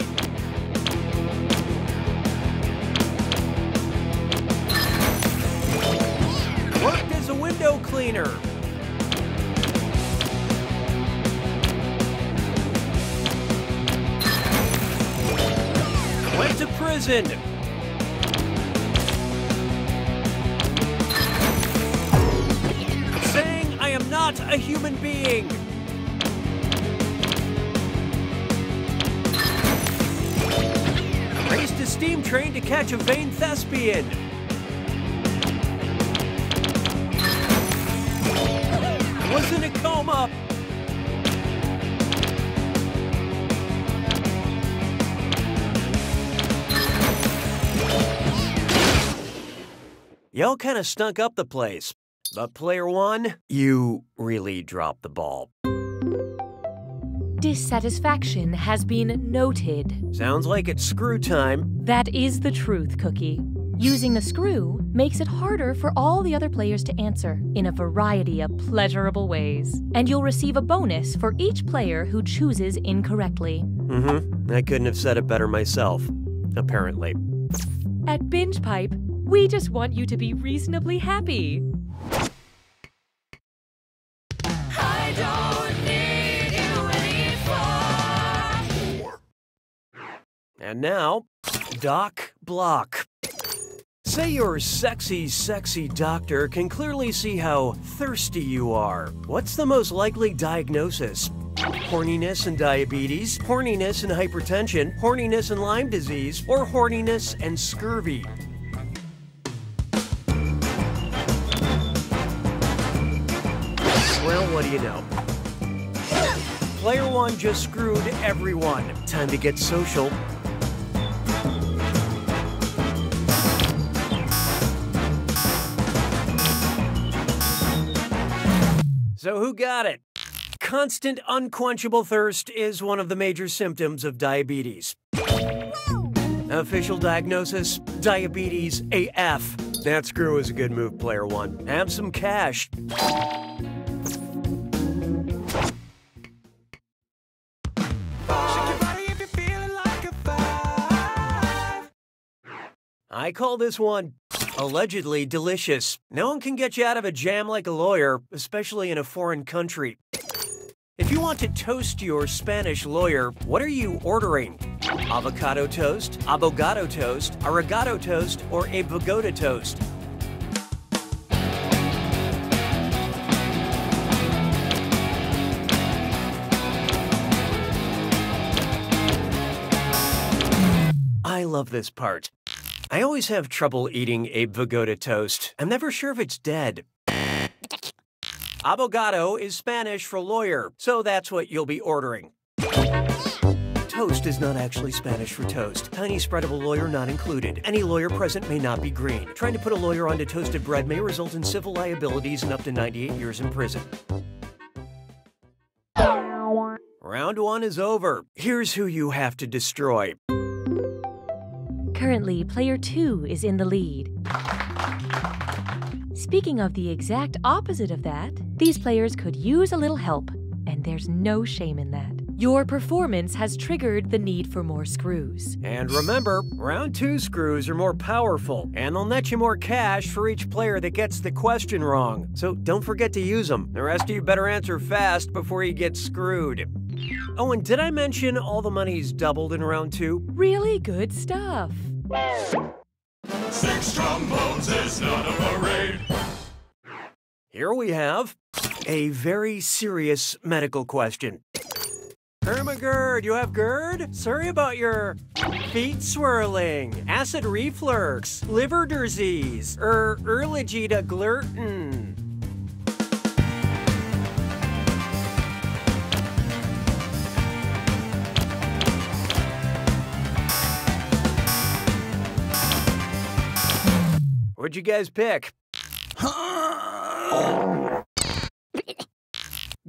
Worked as a window cleaner. Prison. Saying I am not a human being. Raced a steam train to catch a vain thespian. Was in a coma. Y'all kind of stunk up the place. But player one, you really dropped the ball. Dissatisfaction has been noted. Sounds like it's screw time. That is the truth, Cookie. Using the screw makes it harder for all the other players to answer in a variety of pleasurable ways. And you'll receive a bonus for each player who chooses incorrectly. Mm-hmm. I couldn't have said it better myself. Apparently. At Binjpipe, we just want you to be reasonably happy. I don't need you anymore. And now, Doc Block. Say your sexy, sexy doctor can clearly see how thirsty you are. What's the most likely diagnosis? Horniness and diabetes, horniness and hypertension, horniness and Lyme disease, or horniness and scurvy? Well, what do you know? Player one just screwed everyone. Time to get social. So, who got it? Constant unquenchable thirst is one of the major symptoms of diabetes. Official diagnosis diabetes AF. That screw is a good move, player one. Have some cash. I call this one allegedly delicious. No one can get you out of a jam like a lawyer, especially in a foreign country. If you want to toast your Spanish lawyer, what are you ordering? Avocado toast, abogado toast, arigato toast, or a pagoda toast? I love this part. I always have trouble eating a Vagoda toast. I'm never sure if it's dead. Abogado is Spanish for lawyer, so that's what you'll be ordering. Toast is not actually Spanish for toast. Tiny spreadable lawyer not included. Any lawyer present may not be green. Trying to put a lawyer onto toasted bread may result in civil liabilities and up to 98 years in prison. Round one is over. Here's who you have to destroy. Currently, player two is in the lead. Speaking of the exact opposite of that, these players could use a little help, and there's no shame in that. Your performance has triggered the need for more screws. And remember, round two screws are more powerful, and they'll net you more cash for each player that gets the question wrong. So don't forget to use them. The rest of you better answer fast before you get screwed. Oh, and did I mention all the money's doubled in round two? Really good stuff. Six trombones is not a parade. Here we have a very serious medical question. Irma GERD, you have GERD? Sorry about your feet swirling, acid reflux, liver disease, er, or allergy to gluten. What'd you guys pick? <gasps>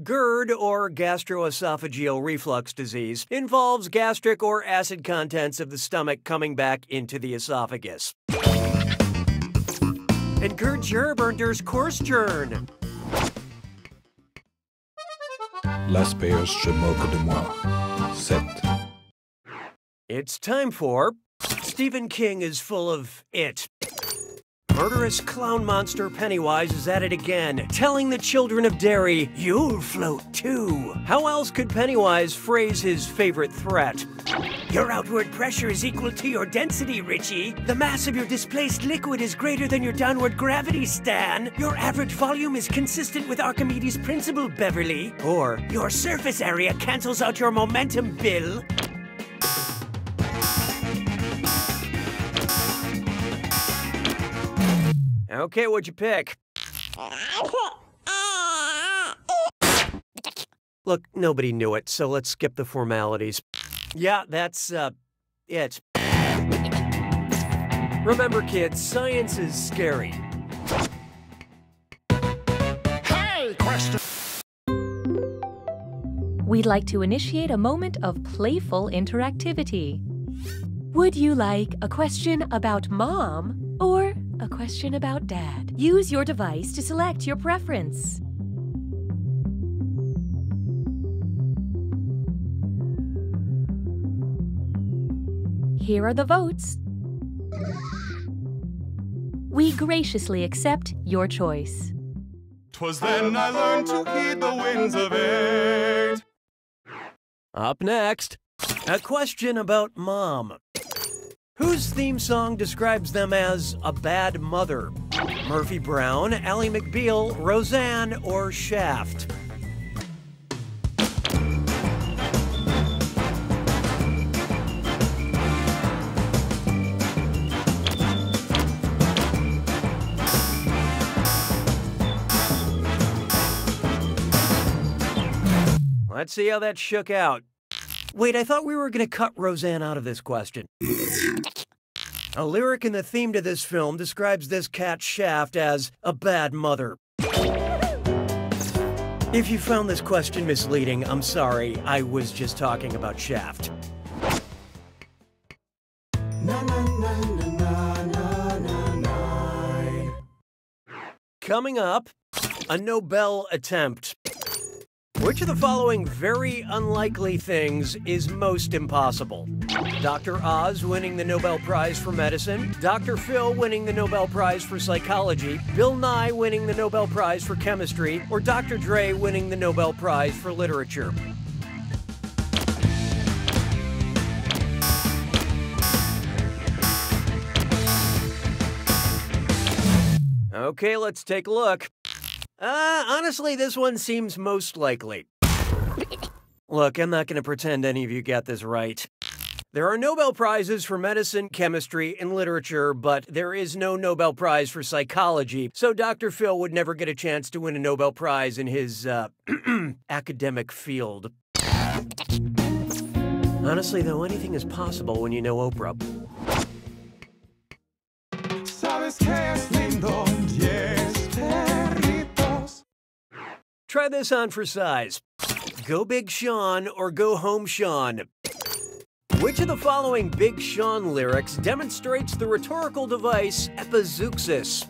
GERD, or gastroesophageal reflux disease, involves gastric or acid contents of the stomach coming back into the esophagus. And GERD Gerbernder's Korsjern. L'asperge se moque de moi. 7. It's time for Stephen King is full of it. Murderous clown monster Pennywise is at it again, telling the children of Derry, you'll float too. How else could Pennywise phrase his favorite threat? Your outward pressure is equal to your density, Richie. The mass of your displaced liquid is greater than your downward gravity, Stan. Your average volume is consistent with Archimedes' principle, Beverly. Or, your surface area cancels out your momentum, Bill. Okay, what'd you pick? Look, nobody knew it, so let's skip the formalities. Yeah, that's, uh, it. Remember, kids, science is scary. Hey, question. We'd like to initiate a moment of playful interactivity. Would you like a question about mom or a question about dad? Use your device to select your preference. Here are the votes. We graciously accept your choice. Twas then I learned to heed the winds of eight. Up next, a question about mom. Whose theme song describes them as a bad mother? Murphy Brown, Ally McBeal, Roseanne, or Shaft? Let's see how that shook out. Wait, I thought we were going to cut Roseanne out of this question. A lyric in the theme to this film describes this cat Shaft as a bad mother. If you found this question misleading, I'm sorry. I was just talking about Shaft. Coming up, a Nobel attempt. Which of the following very unlikely things is most impossible? Dr. Oz winning the Nobel Prize for Medicine, Dr. Phil winning the Nobel Prize for Psychology, Bill Nye winning the Nobel Prize for Chemistry, or Dr. Dre winning the Nobel Prize for Literature? Okay, let's take a look. Uh, honestly, this one seems most likely. Look, I'm not going to pretend any of you got this right. There are Nobel Prizes for medicine, chemistry, and literature, but there is no Nobel Prize for psychology, so Dr. Phil would never get a chance to win a Nobel Prize in his, uh, <clears throat> academic field. Honestly, though, anything is possible when you know Oprah. Try this on for size. Go Big Sean or Go Home Sean. Which of the following Big Sean lyrics demonstrates the rhetorical device epizeuxis?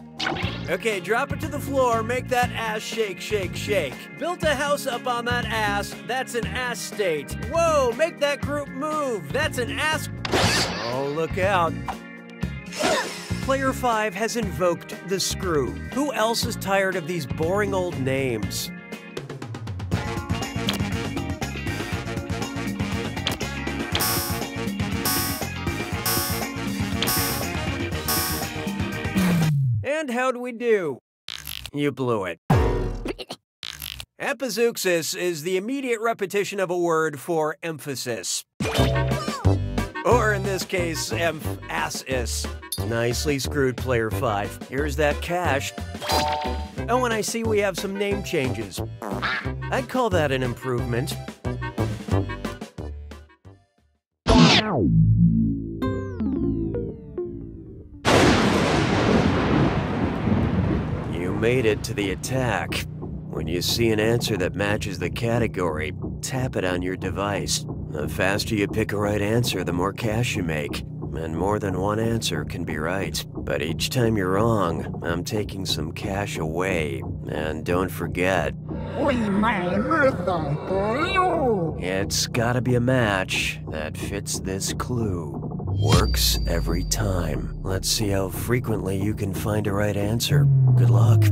Okay, drop it to the floor, make that ass shake, shake, shake. Built a house up on that ass, that's an ass state. Whoa, make that group move, that's an ass. Oh, look out. Player 5 has invoked the screw. Who else is tired of these boring old names? And how'd we do? You blew it. Epizeuxis is the immediate repetition of a word for emphasis. Or in this case, emphasis. Nicely screwed, player 5. Here's that cash. Oh, and I see we have some name changes. I'd call that an improvement. Made it to the attack. When you see an answer that matches the category, tap it on your device. The faster you pick a right answer, the more cash you make. And more than one answer can be right. But each time you're wrong, I'm taking some cash away. And don't forget, We made everything for. It's gotta be a match that fits this clue. Works every time. Let's see how frequently you can find a right answer. Good luck.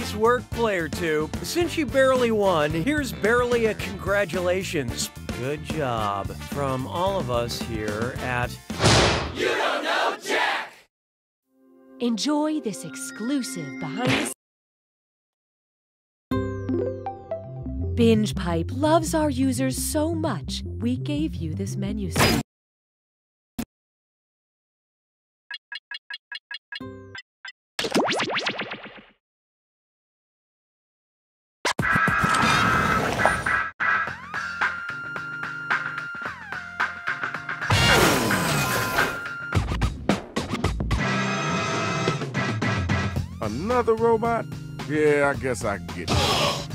Nice work, player two. Since you barely won, here's barely a congratulations. Good job from all of us here at. You don't know Jack! Enjoy this exclusive behind the Binjpipe loves our users so much, we gave you this menu. Another robot? Yeah, I guess I get it.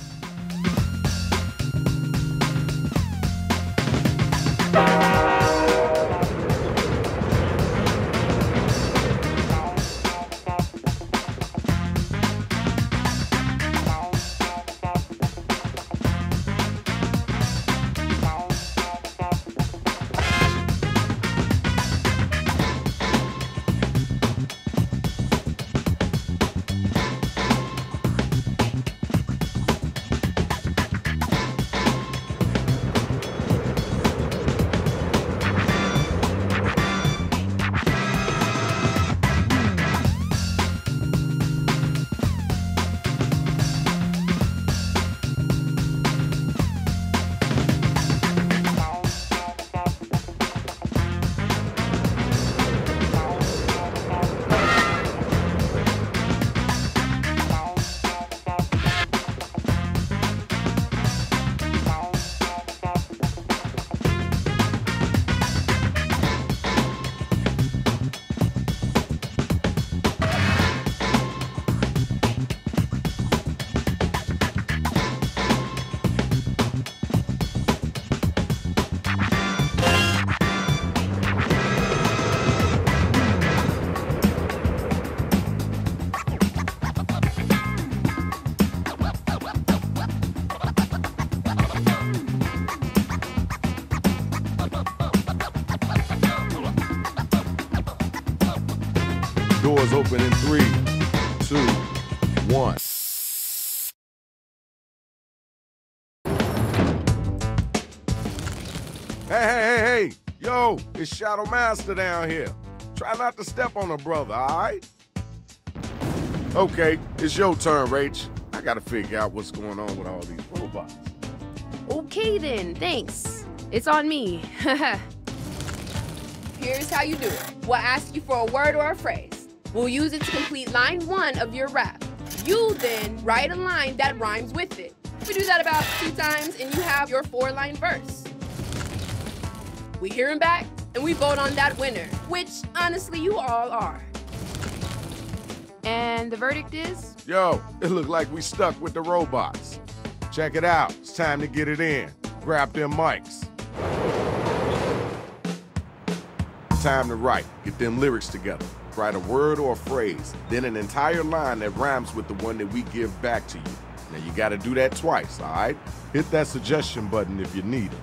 open in three, two, one. Hey, hey, hey, hey, yo, it's Shadow Master down here. Try not to step on a brother, all right? Okay, it's your turn, Rach. I gotta figure out what's going on with all these robots. Okay then, thanks. It's on me. <laughs> Here's how you do it. We'll ask you for a word or a phrase. We'll use it to complete line one of your rap. You then write a line that rhymes with it. We do that about two times and you have your four line verse. We hear him back and we vote on that winner, which honestly you all are. And the verdict is? Yo, it looked like we stuck with the robots. Check it out. It's time to get it in. Grab them mics. Time to write. Get them lyrics together. Write a word or a phrase, then an entire line that rhymes with the one that we give back to you. Now you gotta do that twice, alright? Hit that suggestion button if you need it.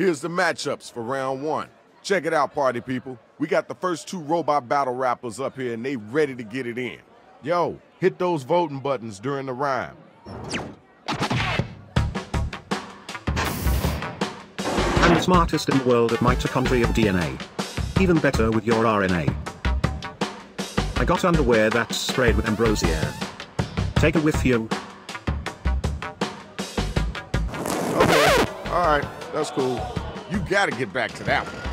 Here's the matchups for round one. Check it out, party people. We got the first two robot battle rappers up here and they ready to get it in. Yo, hit those voting buttons during the rhyme. I'm the smartest in the world at mitochondrial DNA. Even better with your RNA. I got underwear that's sprayed with ambrosia. Take it with you. Okay, all right, that's cool. You gotta get back to that one.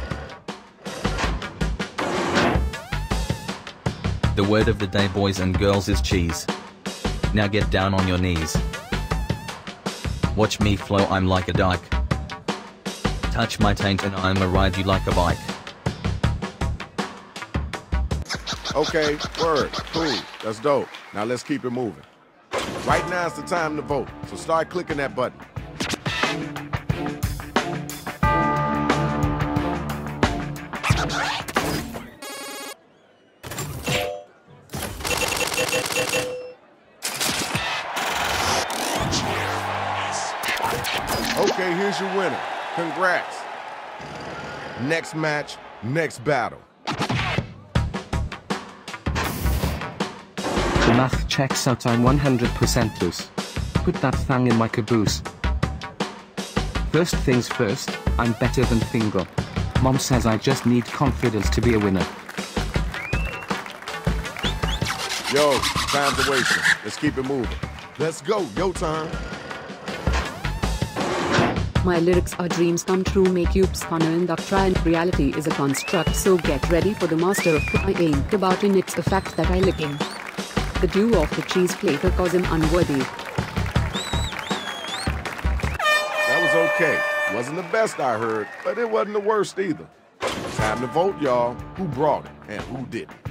The word of the day, boys and girls, is cheese. Now get down on your knees. Watch me flow, I'm like a dyke. Touch my taint and I'ma ride you like a bike. Okay, word, cool, that's dope. Now let's keep it moving. Right now is the time to vote, so start clicking that button. Winner. Congrats. Next match, next battle. The math checks out I'm 100% loose. Put that thing in my caboose. First things first, I'm better than Finger. Mom says I just need confidence to be a winner. Yo, time's a wasting. Let's keep it moving. Let's go, your turn. My lyrics are dreams come true, make you spinner in the and reality is a construct. So get ready for the master of I ain't about in it's a fact that I licking. The dew of the cheese flavor cause him unworthy. That was okay. Wasn't the best I heard, but it wasn't the worst either. Time to vote, y'all. Who brought it and who didn't?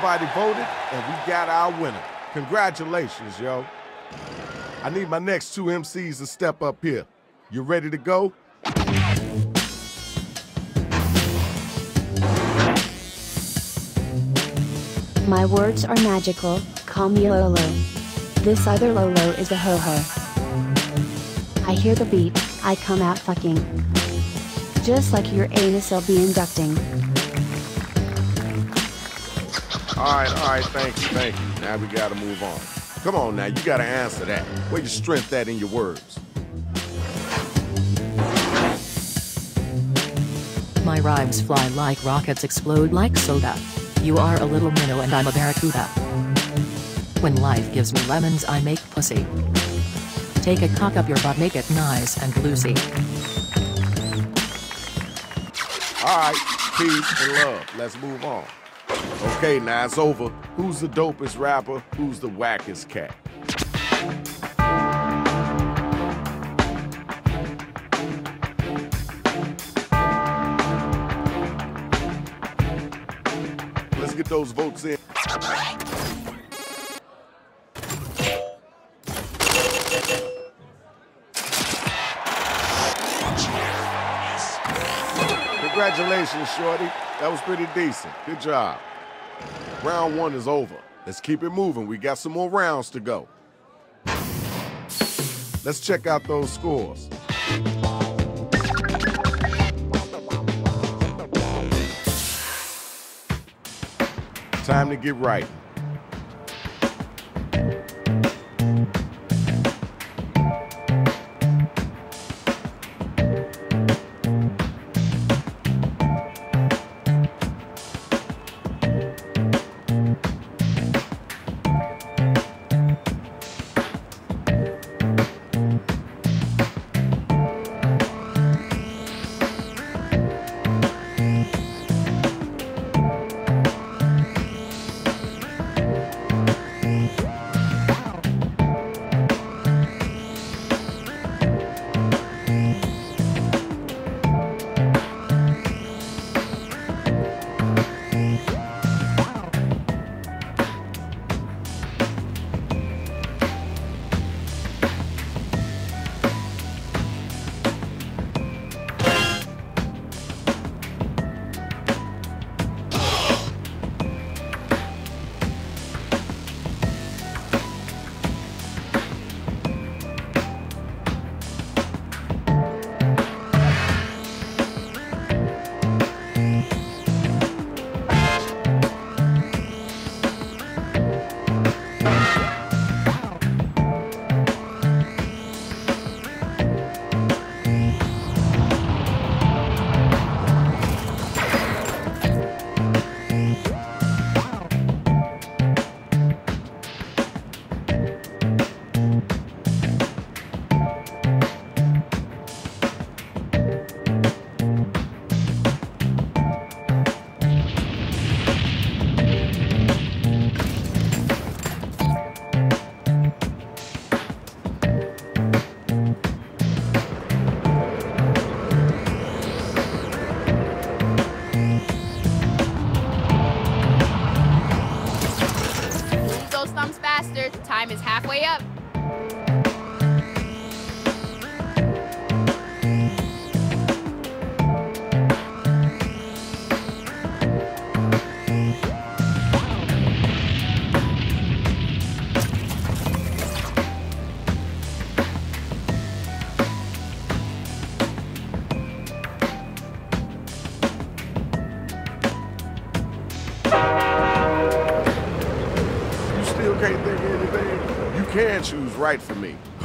Everybody voted, and we got our winner. Congratulations, yo. I need my next two MCs to step up here. You ready to go? My words are magical, call me Lolo. This other Lolo is a ho-ho. I hear the beat, I come out fucking. Just like your anus I'll be inducting. All right, all right, thank you, thank you. Now we gotta move on. Come on now, you gotta answer that. Where you strength that in your words? My rhymes fly like rockets, explode like soda. You are a little minnow and I'm a barracuda. When life gives me lemons, I make pussy. Take a cock up your butt, make it nice and loosey. All right, peace and love. Let's move on. Okay, now it's over. Who's the dopest rapper? Who's the wackest cat? Let's get those votes in. Congratulations, Shorty. That was pretty decent. Good job. Round one is over. Let's keep it moving. We got some more rounds to go. Let's check out those scores. Time to get right.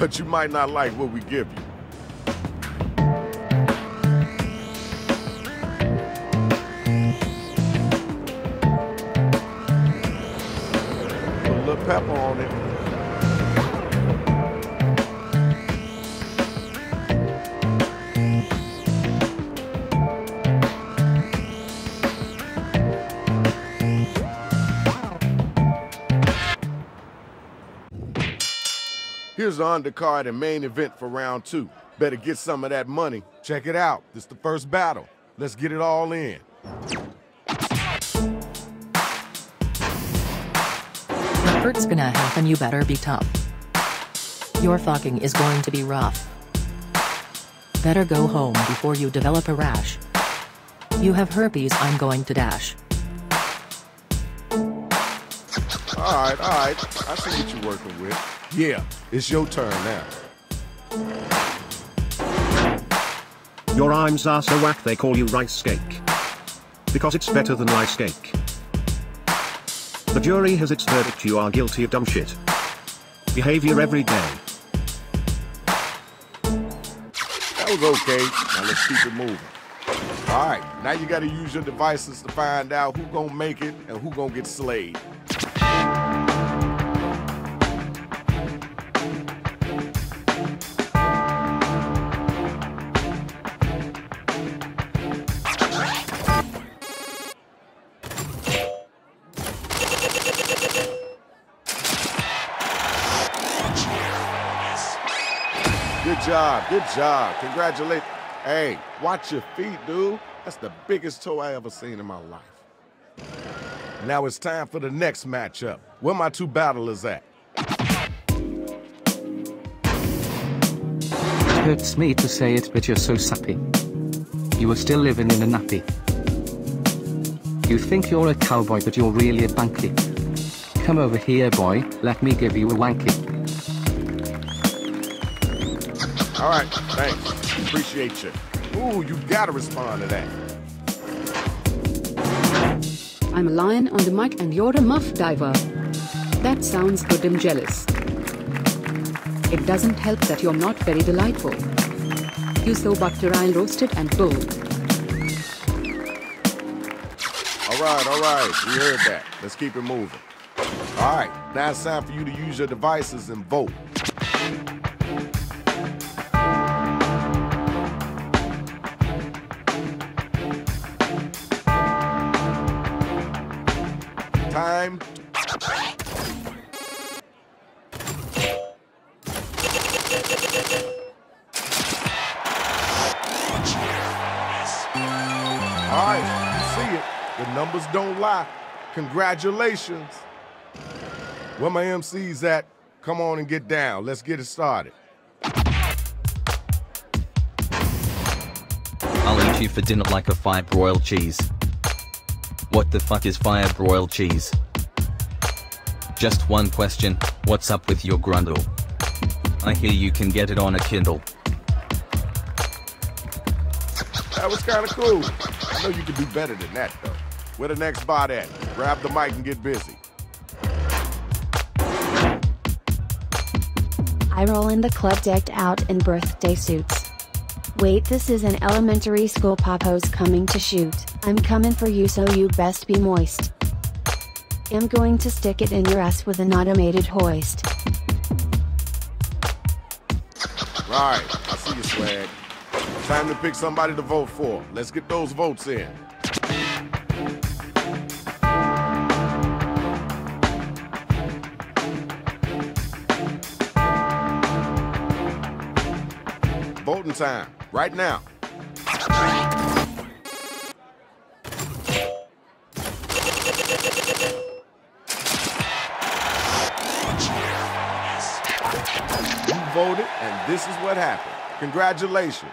But you might not like what we give Here's the undercard and main event for round two. Better get some of that money. Check it out. This the first battle. Let's get it all in. effort's gonna happen, you better be tough. Your fucking is going to be rough. Better go home before you develop a rash. You have herpes, I'm going to dash. Alright, alright. I see what you're working with. Yeah, it's your turn now. Your rhymes are so whack they call you rice cake. Because it's better than rice cake. The jury has its verdict you are guilty of dumb shit. Behavior every day. That was okay. Now let's keep it moving. Alright, now you gotta use your devices to find out who gonna make it and who gonna get slayed. Job, good job. Congratulations. Hey, watch your feet, dude. That's the biggest toe I ever seen in my life. Now it's time for the next matchup. Where my two battlers at? Hurts me to say it, but you're so sappy. You are still living in a nappy. You think you're a cowboy, but you're really a banky. Come over here, boy, let me give you a wanky. All right, thanks. Appreciate you. Ooh, you gotta respond to that. I'm a lion on the mic and you're a muff diver. That sounds good, I'm jealous. It doesn't help that you're not very delightful. You so butter I'll roast it and bold. All right, all right. We heard that. Let's keep it moving. All right, now it's time for you to use your devices and vote. Time. All right, see it. The numbers don't lie. Congratulations. Where my MC's at, come on and get down. Let's get it started. I'll eat you for dinner like a fire broiled cheese. What the fuck is fire broiled cheese? Just one question, what's up with your grundle? I hear you can get it on a Kindle. That was kind of cool. I know you can do better than that, though. Where the next bot at? Grab the mic and get busy. I roll in the club decked out in birthday suits. Wait, this is an elementary school popos coming to shoot. I'm coming for you, so you best be moist. I'm going to stick it in your ass with an automated hoist. Right, I see you, swag. Time to pick somebody to vote for. Let's get those votes in. Voting time, right now. Voted, and this is what happened. Congratulations.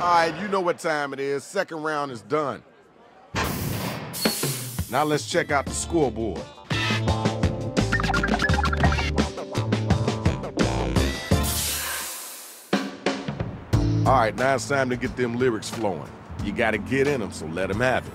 All right, you know what time it is. Second round is done. Now let's check out the scoreboard. All right, now it's time to get them lyrics flowing. You gotta get in them, so let them have it.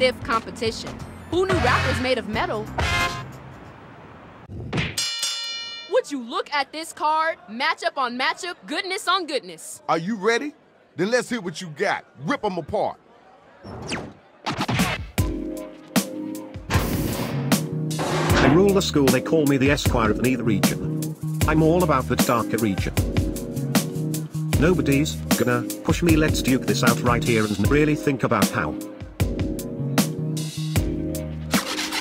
Stiff competition. Who knew rappers made of metal? Would you look at this card? Matchup on matchup, goodness on goodness. Are you ready? Then let's hear what you got. Rip them apart. I rule the school, they call me the Esquire of the neither region. I'm all about the darker region. Nobody's gonna push me, let's duke this out right here and really think about how.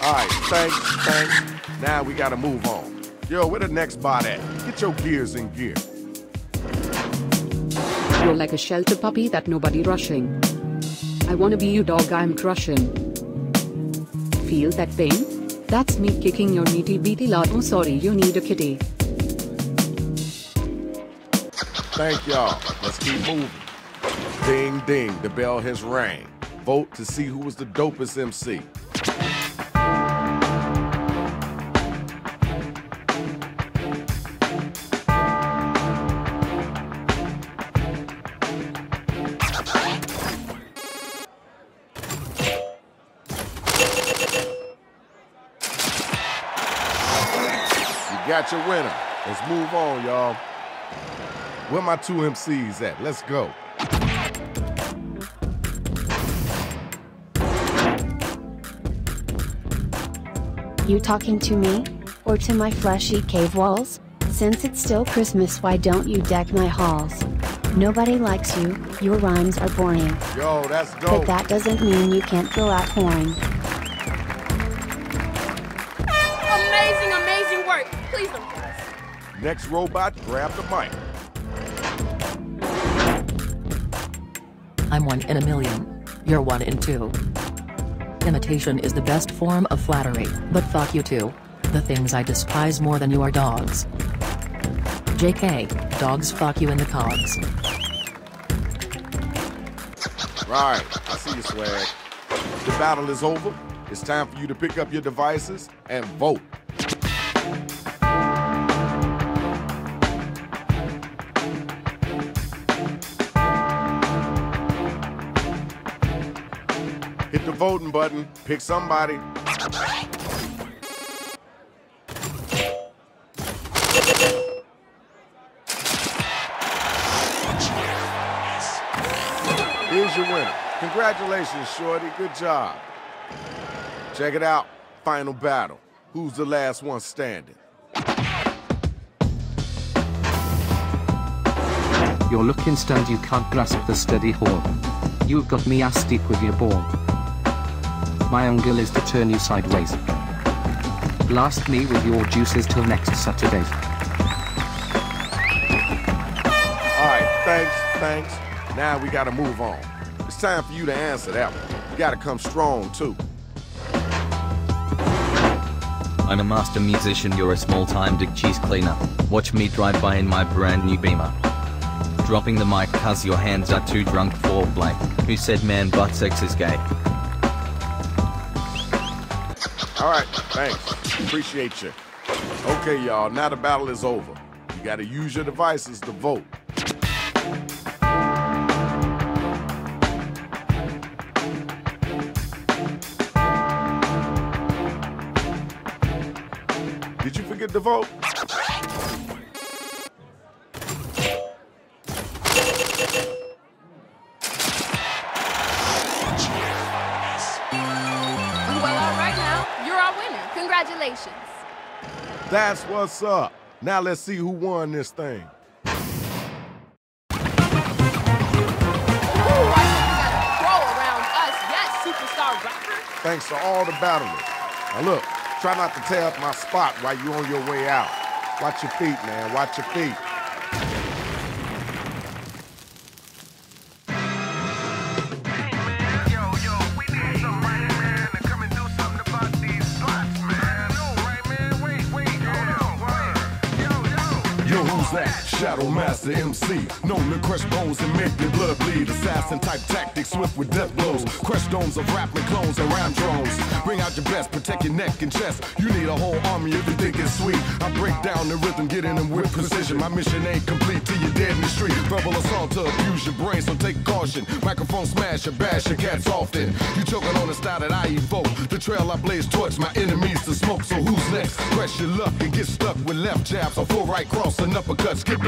Alright, thanks, thanks. Now we gotta move on. Yo, where the next bot at? Get your gears in gear. You're like a shelter puppy that nobody rushing. I wanna be you dog I'm crushing. Feel that pain? That's me kicking your meaty beaty lot. Oh sorry you need a kitty. Thank y'all. Let's keep moving. Ding ding, the bell has rang. Vote to see who was the dopest MC. Your winner. Let's move on, y'all. Where my two MCs at? Let's go. You talking to me? Or to my fleshy cave walls? Since it's still Christmas why don't you deck my halls? Nobody likes you, your rhymes are boring. Yo, that's dope. But that doesn't mean you can't go out pouring. Next robot, grab the mic. I'm one in a million. You're one in two. Imitation is the best form of flattery, but fuck you too. The things I despise more than you are dogs. JK, dogs fuck you in the cogs. Right, I see you, swag. The battle is over. It's time for you to pick up your devices and vote. Voting button. Pick somebody. Here's your winner. Congratulations, Shorty. Good job. Check it out. Final battle. Who's the last one standing? You're looking stunned you can't grasp the steady horn. You've got me ass deep with your ball. My angle is to turn you sideways. Blast me with your juices till next Saturday. Alright, thanks, thanks. Now we gotta move on. It's time for you to answer that one. You gotta come strong, too. I'm a master musician, you're a small-time dick cheese cleaner. Watch me drive by in my brand new Beamer. Dropping the mic cause your hands are too drunk for blank. Who said man butt sex is gay? All right, thanks. Appreciate you. Okay, y'all, now the battle is over. You gotta use your devices to vote. Did you forget to vote? That's what's up. Now let's see who won this thing. Thanks to all the battlers. Now look, try not to tear up my spot while you're on your way out. Watch your feet, man. Watch your feet. Shadow Master MC. Known to crush bones and make your blood bleed. Assassin type tactics, swift with death blows. Crush domes of rapping clones and rhyme drones. Bring out your best, protect your neck and chest. You need a whole army if you think it's sweet. I break down the rhythm, get in them with precision. My mission ain't complete till you're dead in the street. Verbal assault to abuse your brain, so take caution. Microphone smash or bash your cats often. You choking on the style that I evoke. The trail I blaze towards my enemies to smoke. So who's next? Press your luck and get stuck with left jabs or full right cross and uppercuts.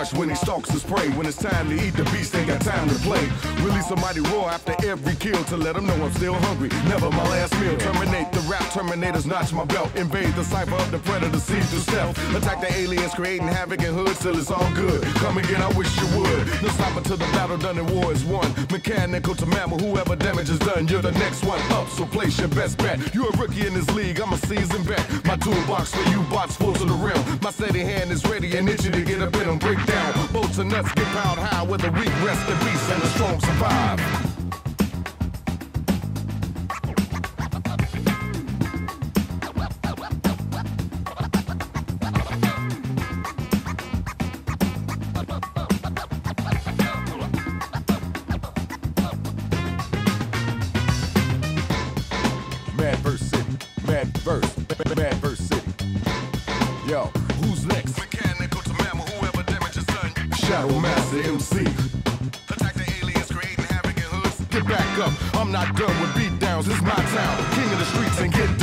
brush when he stalks his prey. When it's time to eat, the beast ain't got time to play. Release a mighty roar after every kill to let him know I'm still hungry. Never my last meal. Terminate the rap, terminators notch my belt. Invade the cipher of the predator, see through stealth. Attack the aliens, creating havoc in hoods till it's all good. Come again, I wish you would. No stop until the battle done and war is won. Mechanical to mammal, whoever damage is done, you're the next one up. So place your best bet. You're a rookie in this league, I'm a seasoned vet. My toolbox for you bots full to the rim. My steady hand is ready and itching to get up in them. Break down, bolts and nuts get piled high where the weak rest in peace and the strong survive. MC. Attack the aliens, creating havoc in hoods. Get back up, I'm not done with beat downs. This my town, king of the streets and get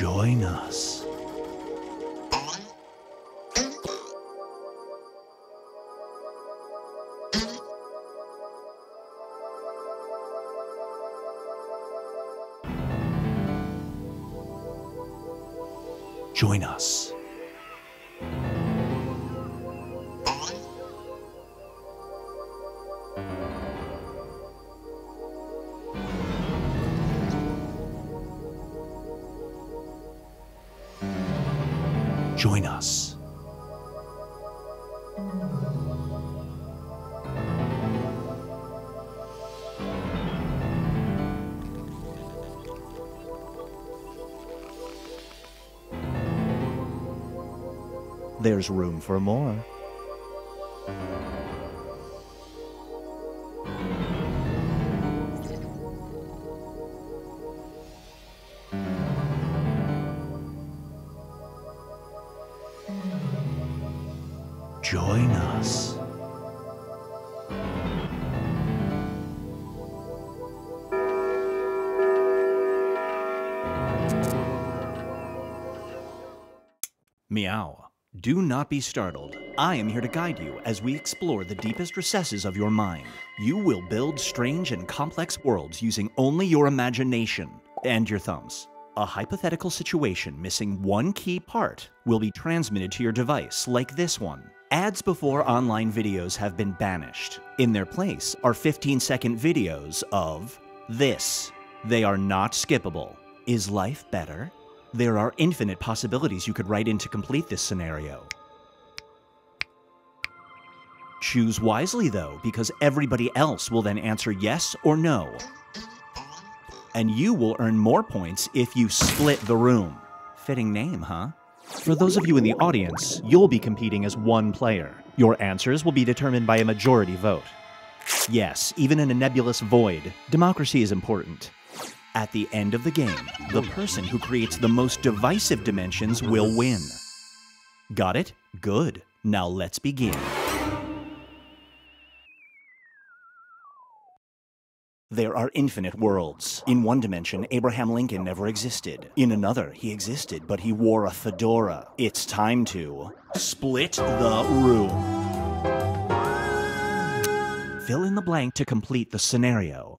Join us. Join us. There's room for more. Join us. Meow. Do not be startled. I am here to guide you as we explore the deepest recesses of your mind. You will build strange and complex worlds using only your imagination and your thumbs. A hypothetical situation missing one key part will be transmitted to your device, like this one. Ads before online videos have been banished. In their place are 15 second videos of this. They are not skippable. Is life better? There are infinite possibilities you could write in to complete this scenario. Choose wisely though, because everybody else will then answer yes or no. And you will earn more points if you split the room. Fitting name, huh? For those of you in the audience, you'll be competing as one player. Your answers will be determined by a majority vote. Yes, even in a nebulous void, democracy is important. At the end of the game, the person who creates the most divisive dimensions will win. Got it? Good. Now let's begin. There are infinite worlds. In one dimension, Abraham Lincoln never existed. In another, he existed, but he wore a fedora. It's time to split the room. Fill in the blank to complete the scenario.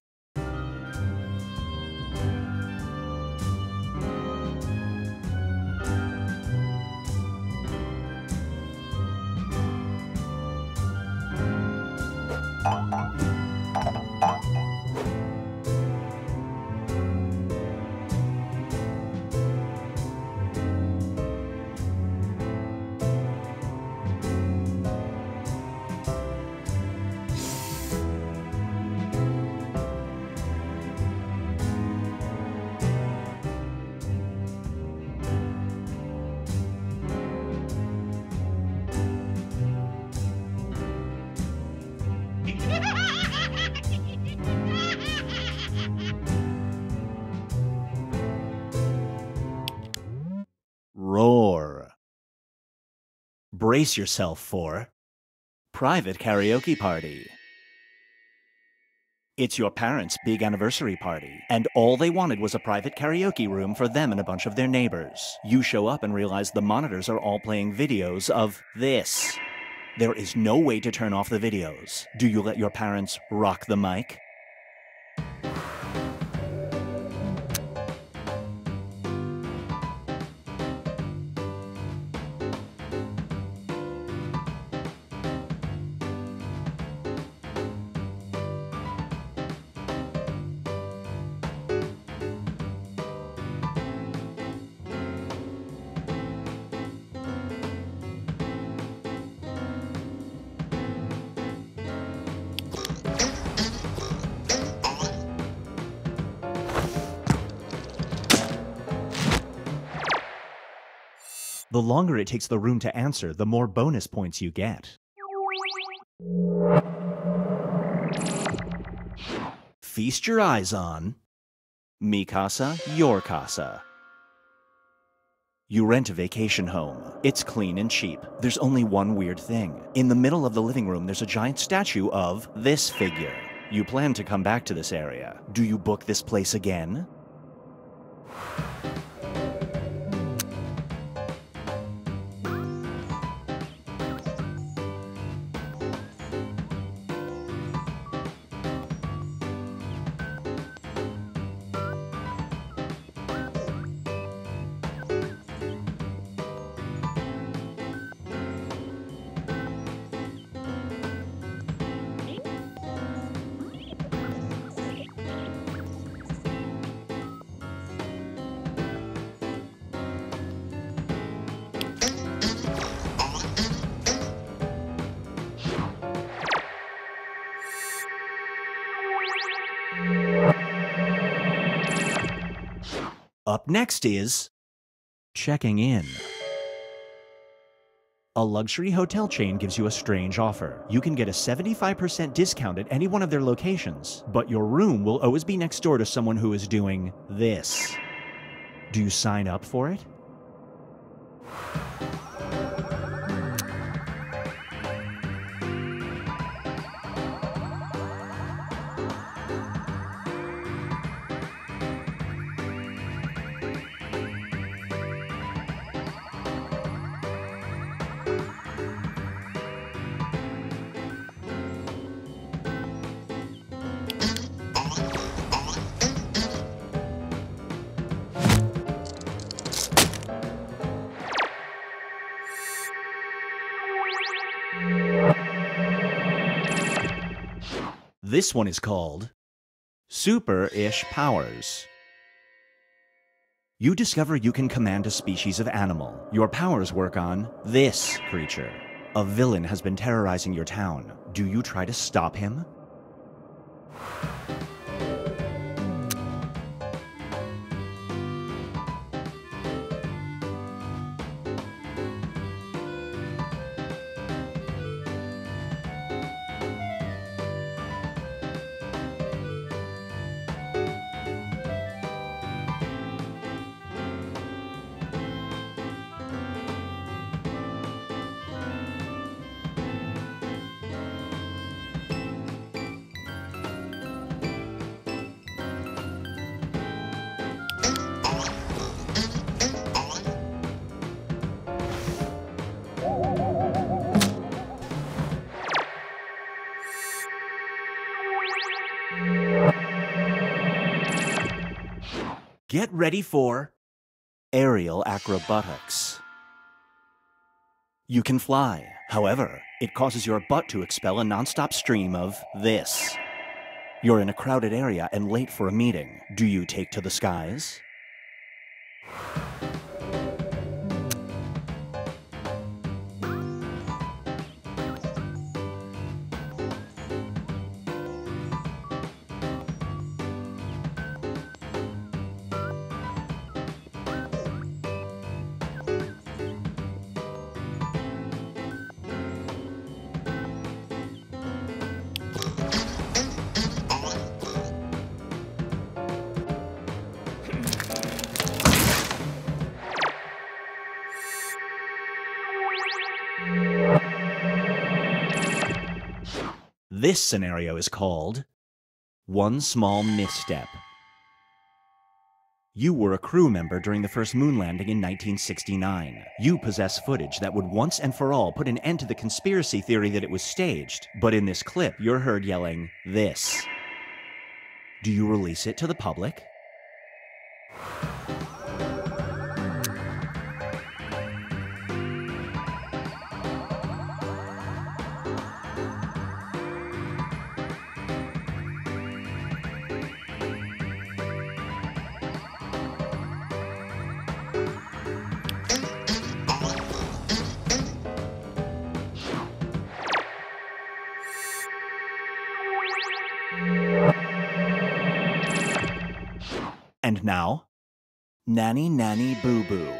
Brace yourself for private karaoke party. It's your parents' big anniversary party, and all they wanted was a private karaoke room for them and a bunch of their neighbors. You show up and realize the monitors are all playing videos of this. There is no way to turn off the videos. Do you let your parents rock the mic? The longer it takes the room to answer, the more bonus points you get. Feast your eyes on Mi Casa, Your Casa. You rent a vacation home. It's clean and cheap. There's only one weird thing. In the middle of the living room, there's a giant statue of this figure. You plan to come back to this area. Do you book this place again? Next is checking in. A luxury hotel chain gives you a strange offer. You can get a 75% discount at any one of their locations, but your room will always be next door to someone who is doing this. Do you sign up for it? This one is called Super-ish Powers. You discover you can command a species of animal. Your powers work on this creature. A villain has been terrorizing your town. Do you try to stop him? Ready for aerial acrobatics. You can fly. However, it causes your butt to expel a nonstop stream of this. You're in a crowded area and late for a meeting. Do you take to the skies? This scenario is called One Small Misstep. You were a crew member during the first moon landing in 1969. You possess footage that would once and for all put an end to the conspiracy theory that it was staged. But in this clip, you're heard yelling, this. Do you release it to the public? Now, Nanny Nanny Boo Boo.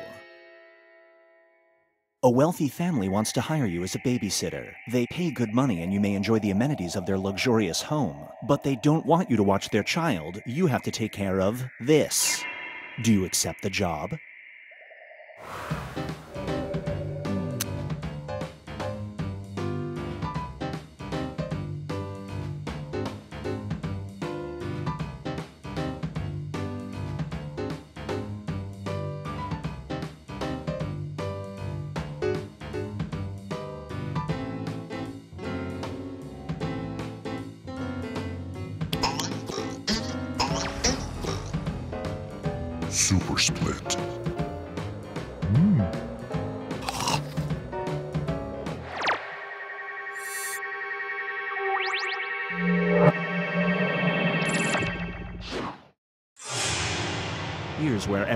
A wealthy family wants to hire you as a babysitter. They pay good money and you may enjoy the amenities of their luxurious home. But they don't want you to watch their child. You have to take care of this. Do you accept the job?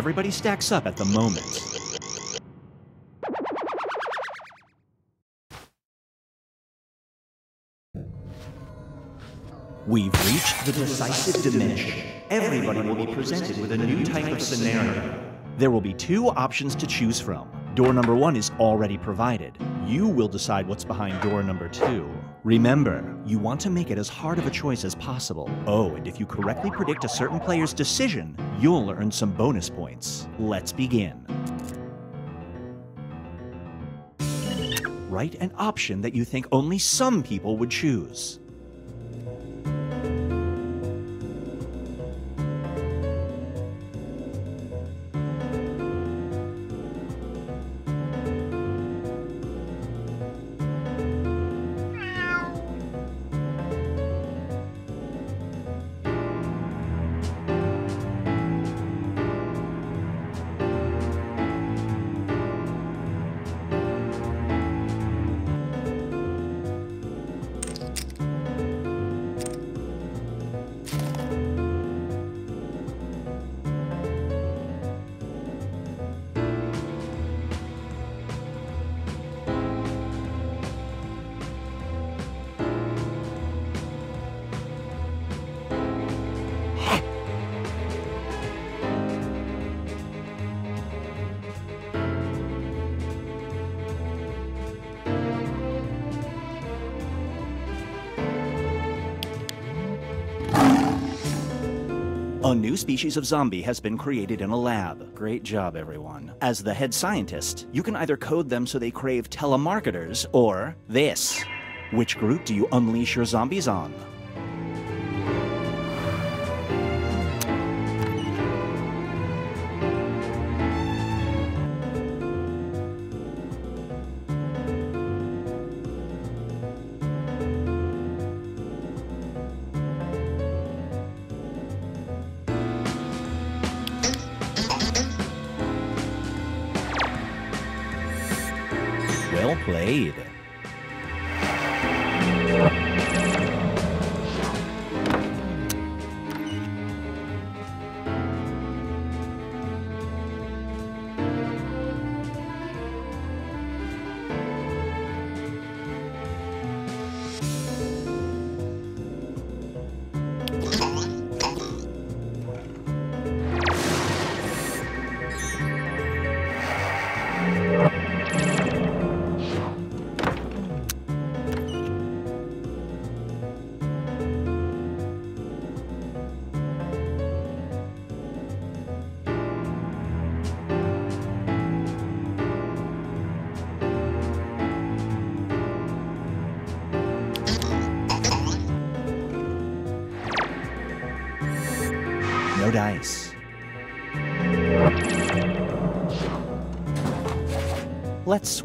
Everybody stacks up at the moment. We've reached the decisive dimension. Everybody will be presented with a new type of scenario. There will be two options to choose from. Door number one is already provided. You will decide what's behind door number two. Remember, you want to make it as hard of a choice as possible. Oh, and if you correctly predict a certain player's decision, you'll earn some bonus points. Let's begin. Write an option that you think only some people would choose. New species of zombie has been created in a lab. Great job, everyone. As the head scientist, you can either code them so they crave telemarketers or this. Which group do you unleash your zombies on?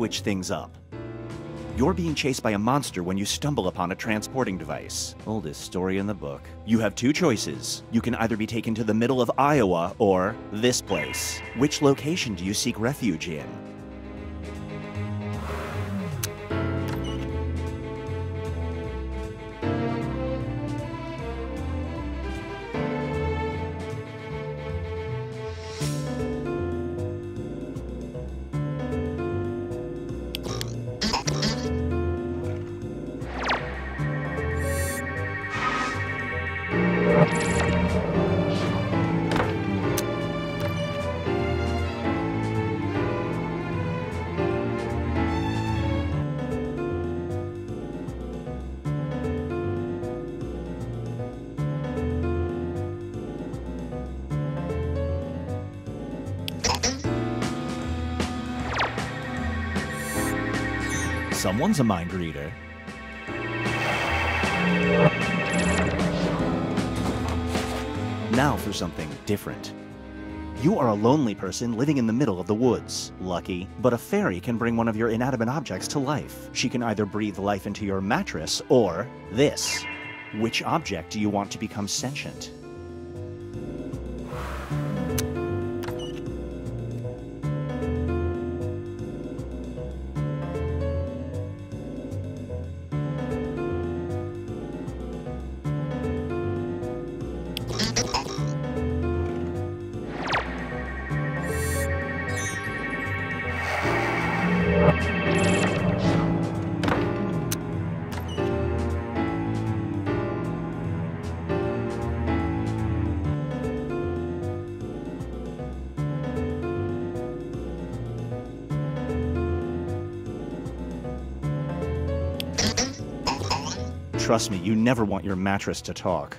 Switch things up. You're being chased by a monster when you stumble upon a transporting device. Oldest story in the book. You have two choices. You can either be taken to the middle of Iowa or this place. Which location do you seek refuge in? A mind reader. Now for something different. You are a lonely person living in the middle of the woods. Lucky. But a fairy can bring one of your inanimate objects to life. She can either breathe life into your mattress or this. Which object do you want to become sentient? Trust me, you never want your mattress to talk.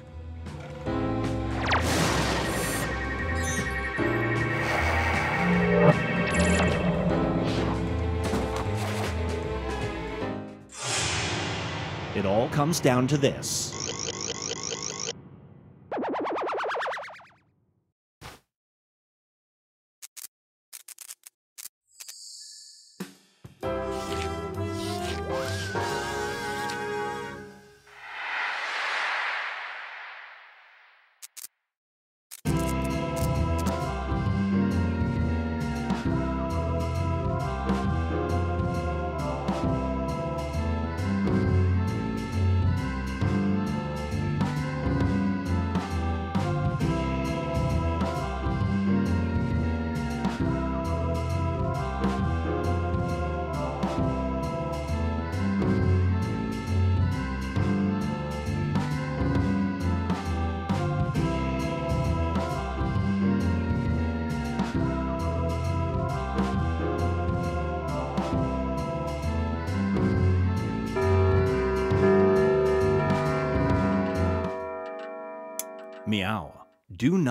It all comes down to this.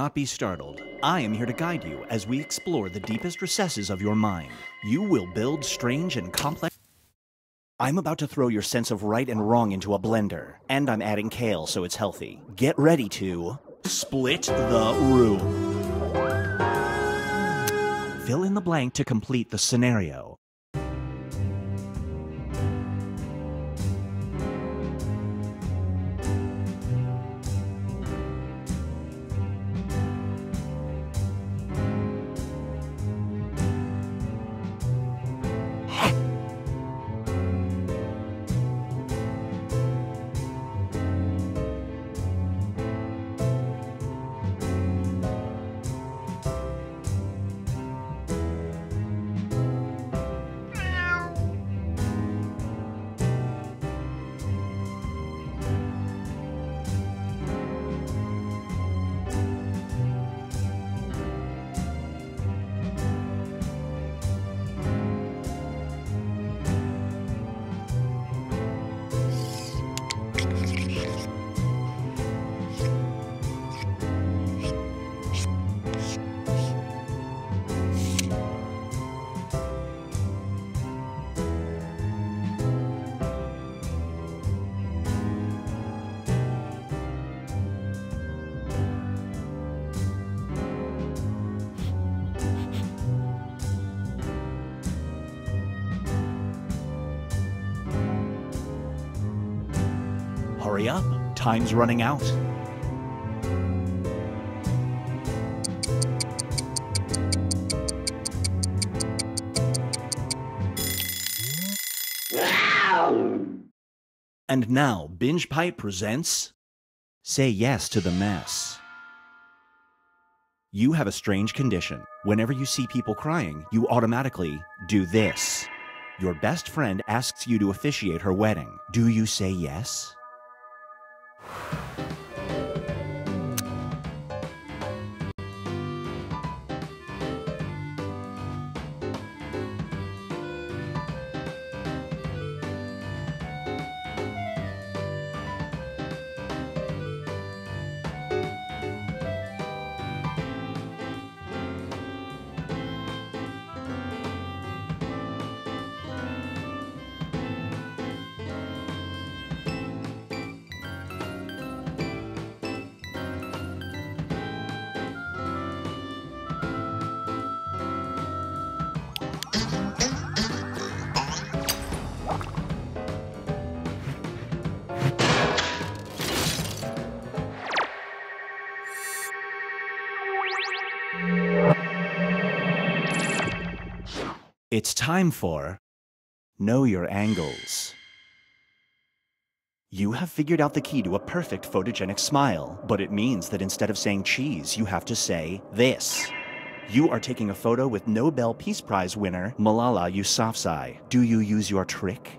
Not be startled. I am here to guide you as we explore the deepest recesses of your mind. You will build strange and complex. I'm about to throw your sense of right and wrong into a blender, and I'm adding kale so it's healthy. Get ready to split the room. Fill in the blank to complete the scenario. Time's running out. And now, Binjpipe presents Say Yes to the Mess. You have a strange condition. Whenever you see people crying, you automatically do this. Your best friend asks you to officiate her wedding. Do you say yes? Thank you. It's time for Know Your Angles. You have figured out the key to a perfect photogenic smile, but it means that instead of saying cheese, you have to say this. You are taking a photo with Nobel Peace Prize winner Malala Yousafzai. Do you use your trick?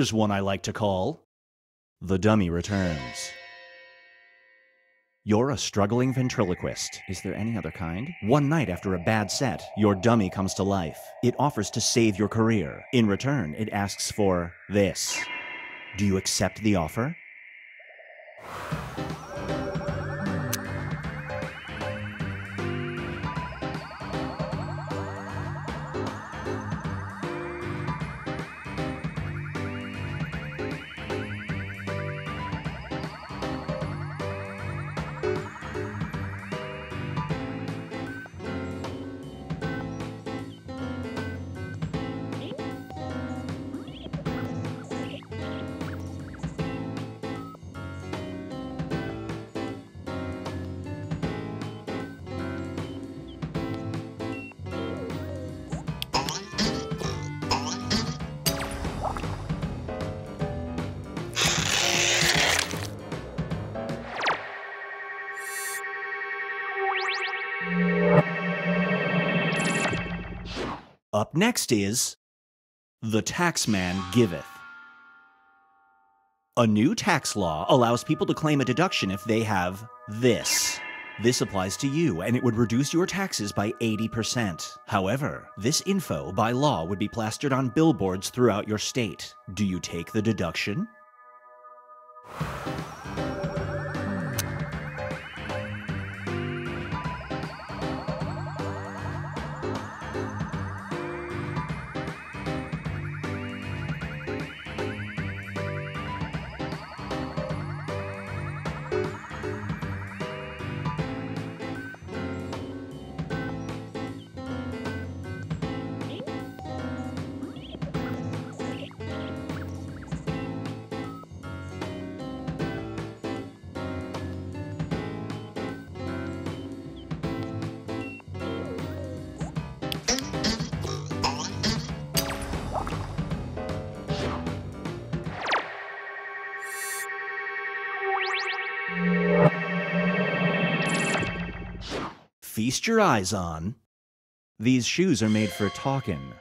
Here's one I like to call The Dummy Returns. You're a struggling ventriloquist. Is there any other kind? One night after a bad set, your dummy comes to life. It offers to save your career. In return, it asks for this. Do you accept the offer? Up next is The Taxman Giveth. A new tax law allows people to claim a deduction if they have this. This applies to you, and it would reduce your taxes by 80%. However, this info by law would be plastered on billboards throughout your state. Do you take the deduction? Feast your eyes on. These shoes are made for talking.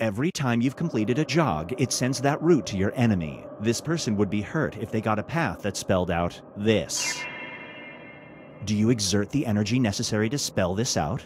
Every time you've completed a jog, it sends that route to your enemy. This person would be hurt if they got a path that spelled out this. Do you exert the energy necessary to spell this out?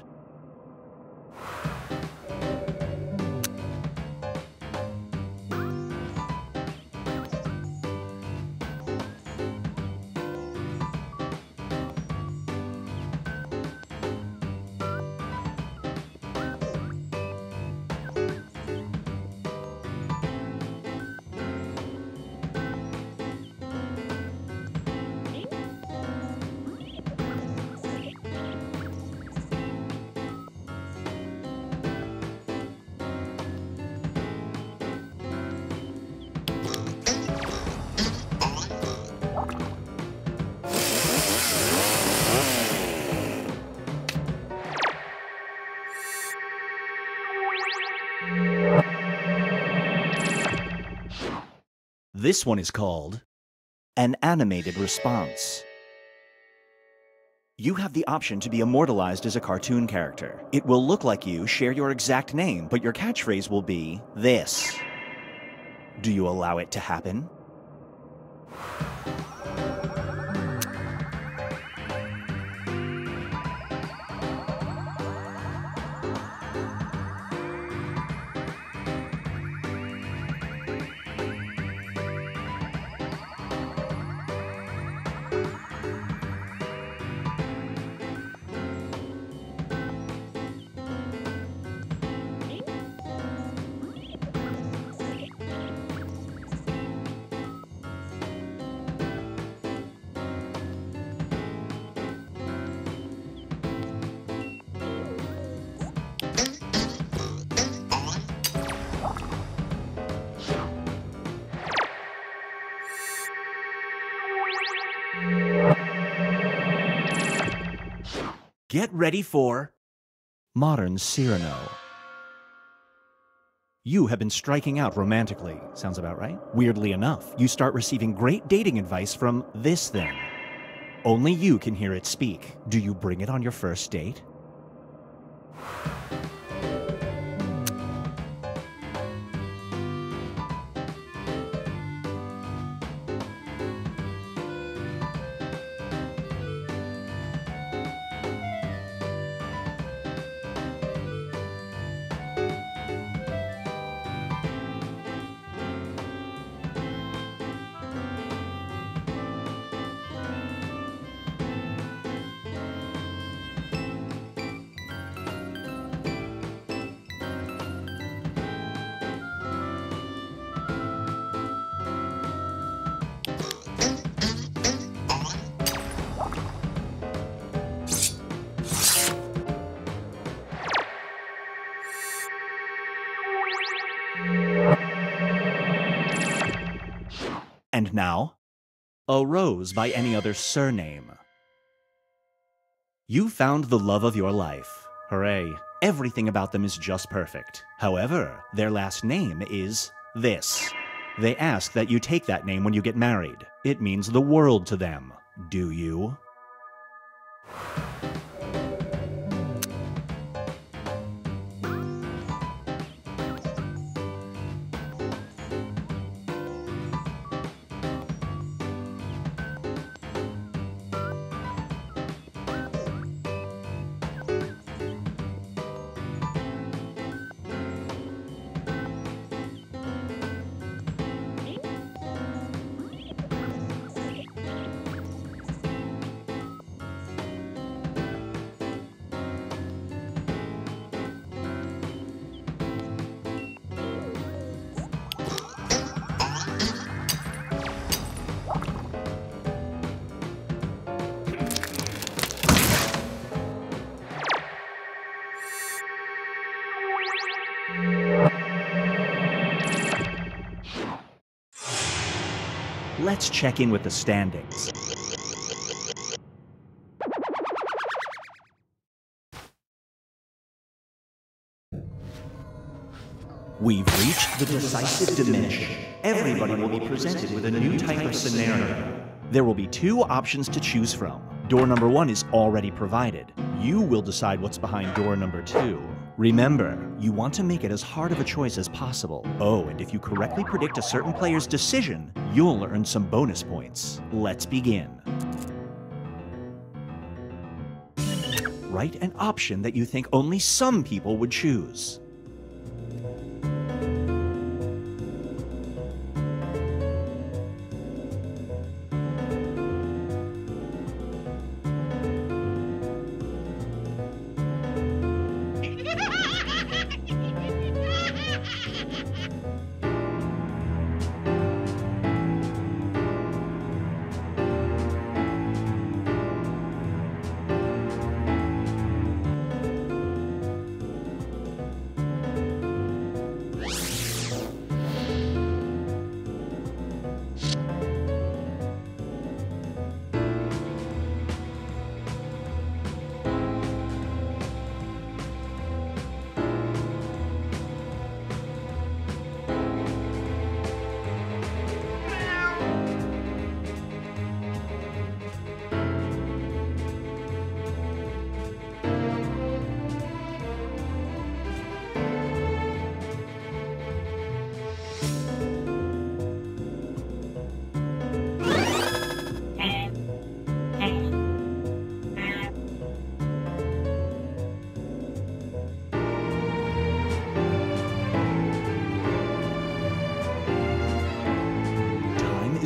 This one is called An Animated Response. You have the option to be immortalized as a cartoon character. It will look like you, share your exact name, but your catchphrase will be this. Do you allow it to happen? Ready for Modern Cyrano. You have been striking out romantically. Sounds about right? Weirdly enough, you start receiving great dating advice from this thing. Only you can hear it speak. Do you bring it on your first date? Rose by any other surname. You found the love of your life. Hooray. Everything about them is just perfect. However, their last name is this. They ask that you take that name when you get married. It means the world to them. Do you? Check in with the standings. We've reached the decisive dimension. Everybody will be presented with a new type of scenario. There will be two options to choose from. Door number one is already provided. You will decide what's behind door number two. Remember, you want to make it as hard of a choice as possible. Oh, and if you correctly predict a certain player's decision, you'll earn some bonus points. Let's begin. Write an option that you think only some people would choose.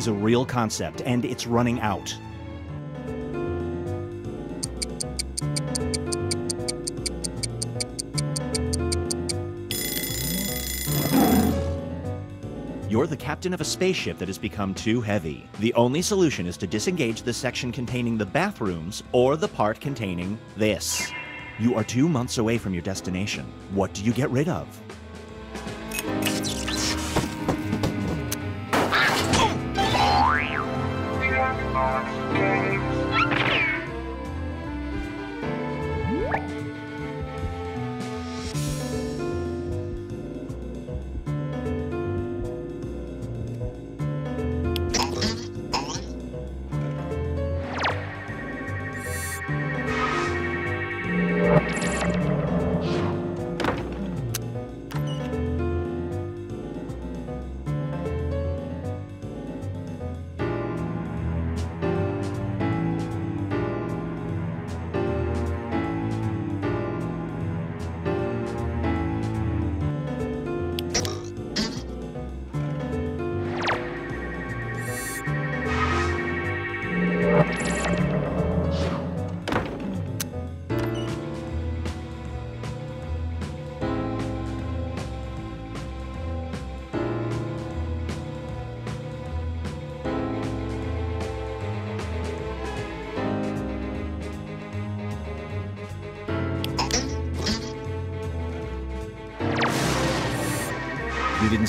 Is a real concept, and it's running out. You're the captain of a spaceship that has become too heavy. The only solution is to disengage the section containing the bathrooms or the part containing this. You are two months away from your destination. What do you get rid of?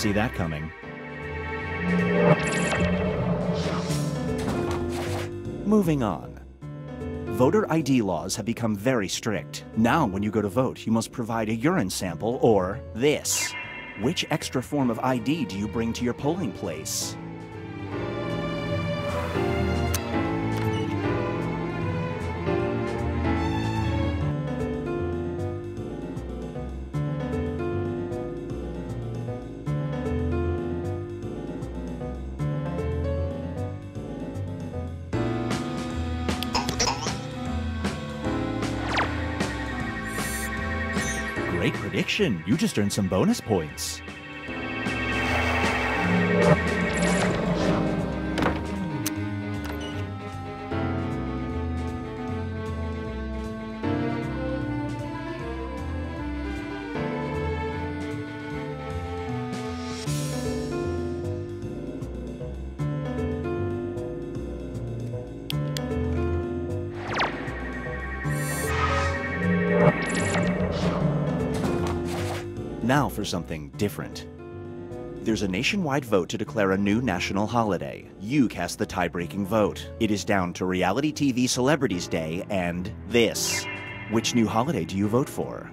See that coming. Moving on. Voter ID laws have become very strict. Now, when you go to vote, you must provide a urine sample or this. Which extra form of ID do you bring to your polling place? Prediction. You just earned some bonus points. For something different. There's a nationwide vote to declare a new national holiday. You cast the tie breaking vote. It is down to Reality TV Celebrities Day and this. Which new holiday do you vote for?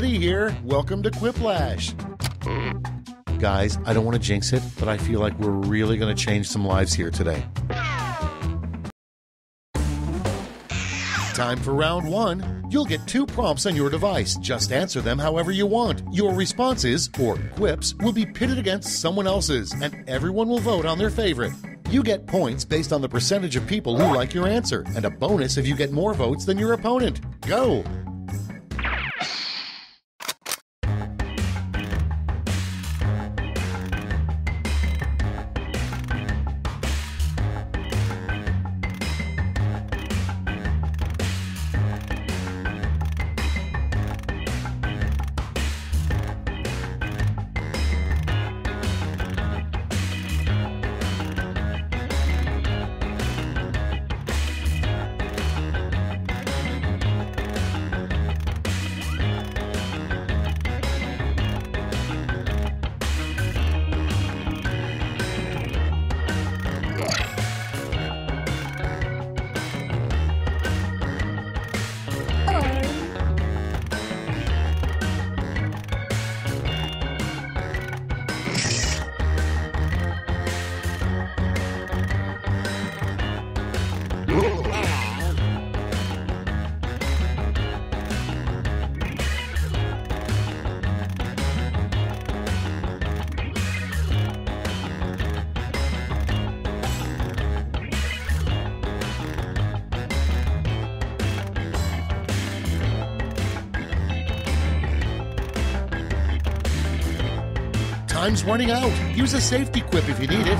Vinny here. Welcome to Quiplash. Guys, I don't want to jinx it, but I feel like we're really going to change some lives here today. Time for round one. You'll get two prompts on your device. Just answer them however you want. Your responses, or quips, will be pitted against someone else's, and everyone will vote on their favorite. You get points based on the percentage of people who like your answer, and a bonus if you get more votes than your opponent. Go! Running out. Use a safety quip if you need it.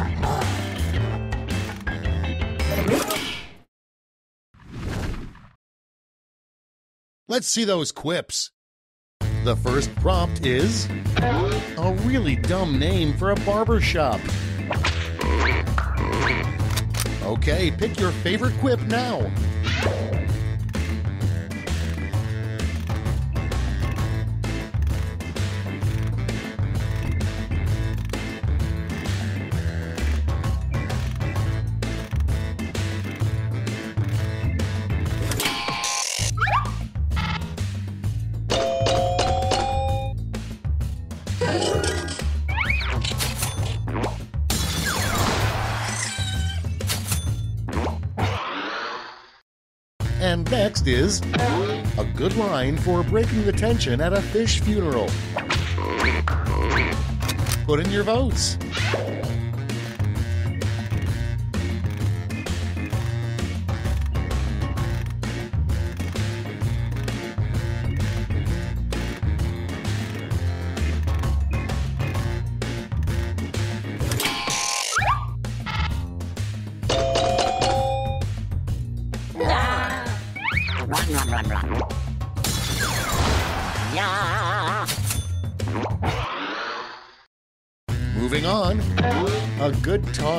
Let's see those quips. The first prompt is a really dumb name for a barber shop. Okay, pick your favorite quip now. Is a good line for breaking the tension at a fish funeral. Put in your votes.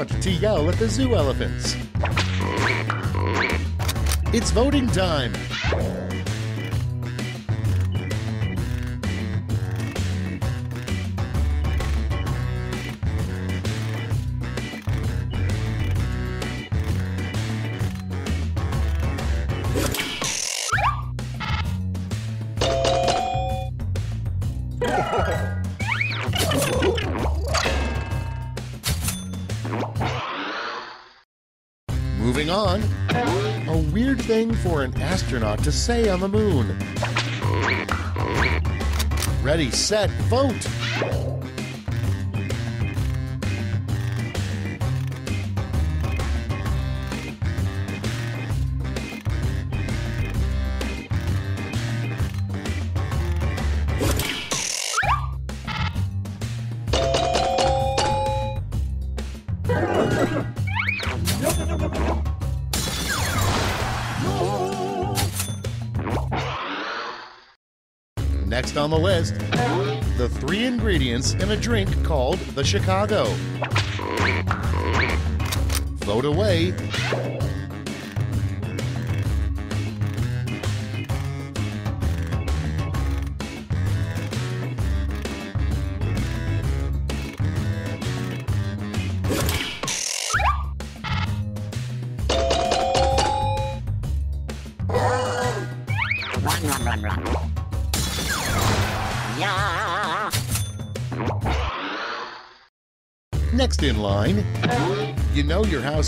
Taunt to yell at the zoo elephants. It's voting time. Astronaut to say on the moon. Ready, set, vote! Ingredients in a drink called the Chicago. Vote away.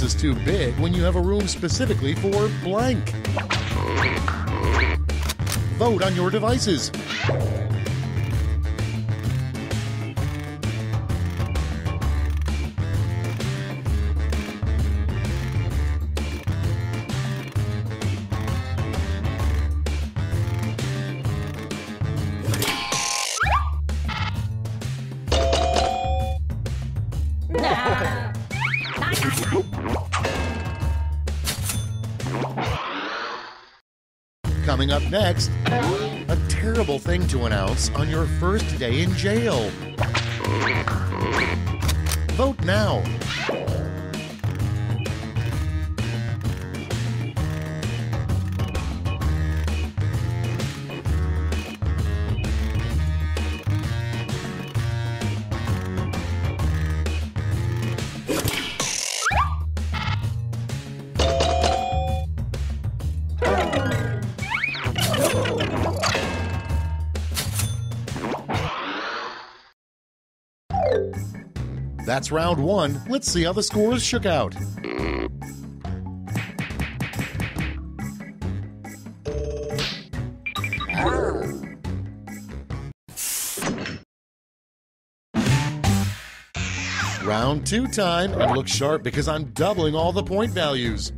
Is too big when you have a room specifically for blank. Vote on your devices. On your first day in jail. That's round one. Let's see how the scores shook out. Round two time, and look sharp because I'm doubling all the point values.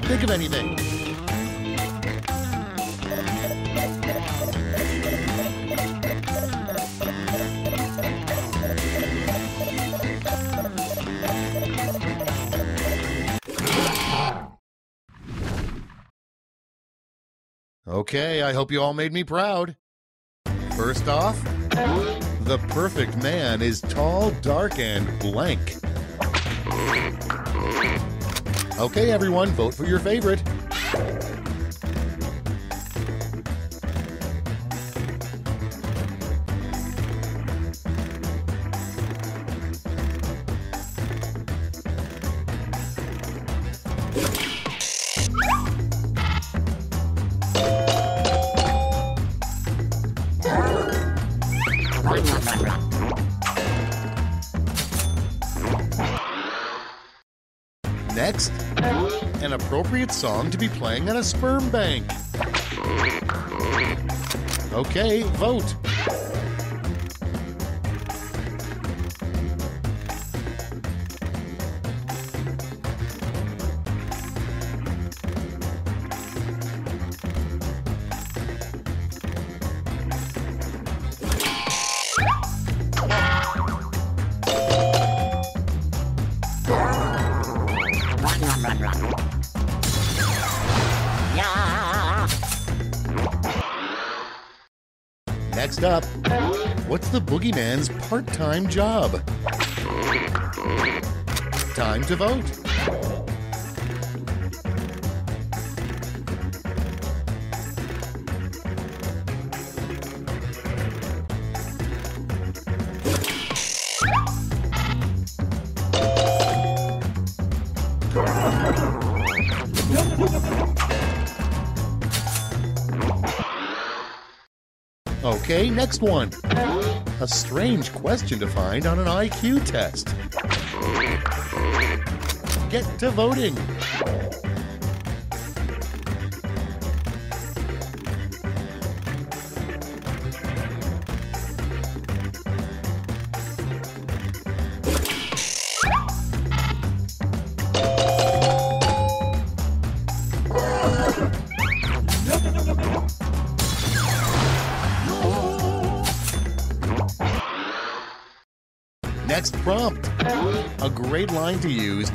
Can't think of anything. Okay, I hope you all made me proud. First off, the perfect man is tall, dark, and blank. Okay, everyone, vote for your favorite. Song to be playing at a sperm bank. Okay, vote. Part time job. Time to vote. Okay, next one. A strange question to find on an IQ test. Get to voting.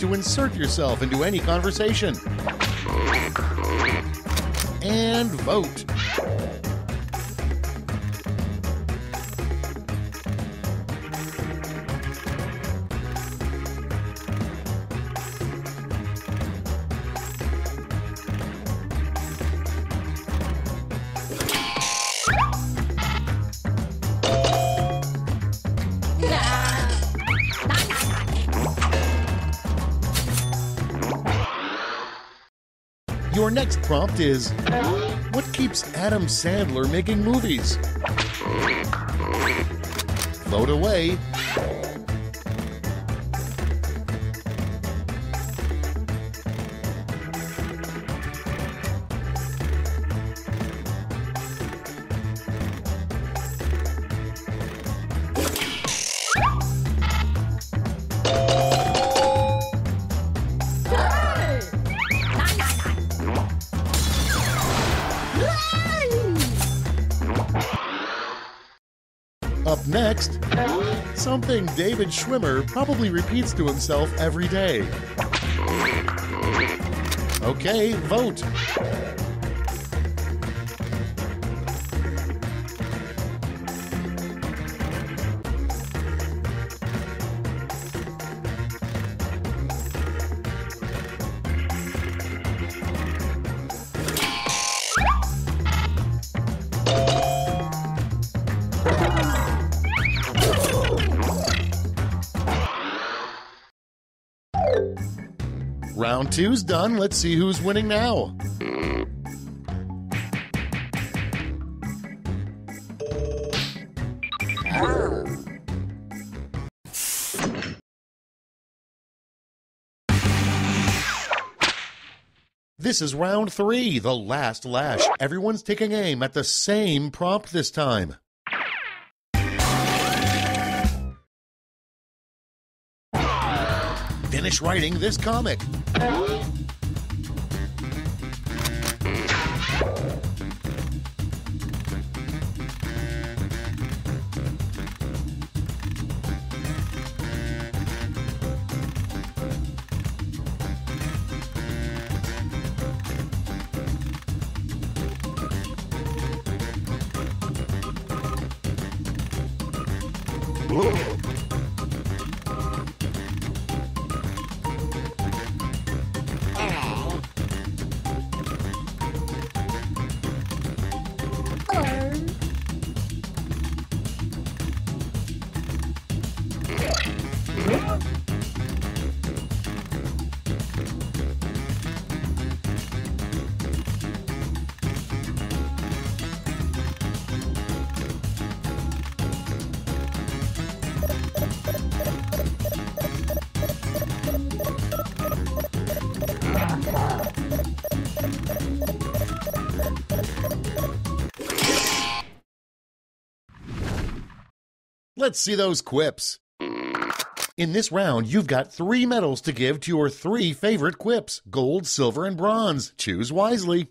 To insert yourself into any conversation. Prompt is What keeps Adam Sandler making movies? Vote away. David Schwimmer probably repeats to himself every day. Okay, vote. Two's done. Let's see who's winning now. This is round three, the last lash. Everyone's taking aim at the same prompt this time. Finish writing this comic. Let's see those quips. In this round, you've got three medals to give to your three favorite quips gold, silver, and bronze. Choose wisely.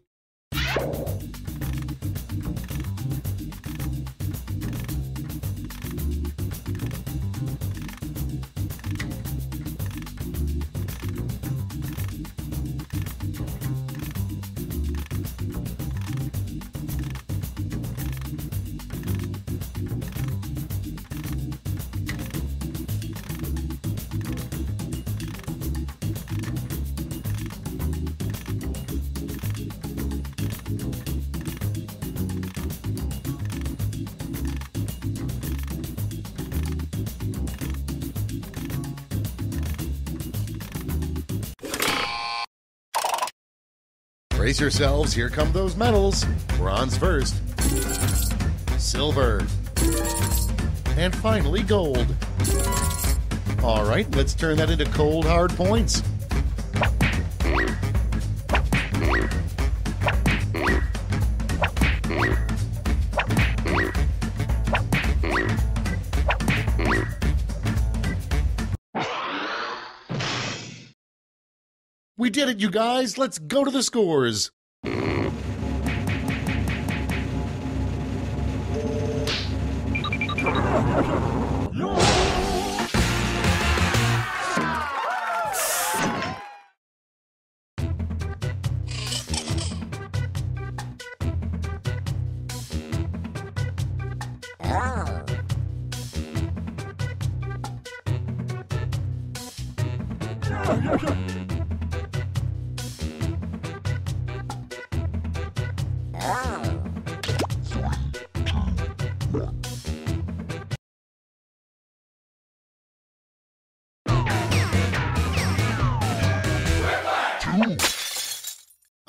Yourselves, here come those medals. Bronze first. silver, and finally gold. All right, let's turn that into cold hard points. Did it, you guys. Let's go to the scores.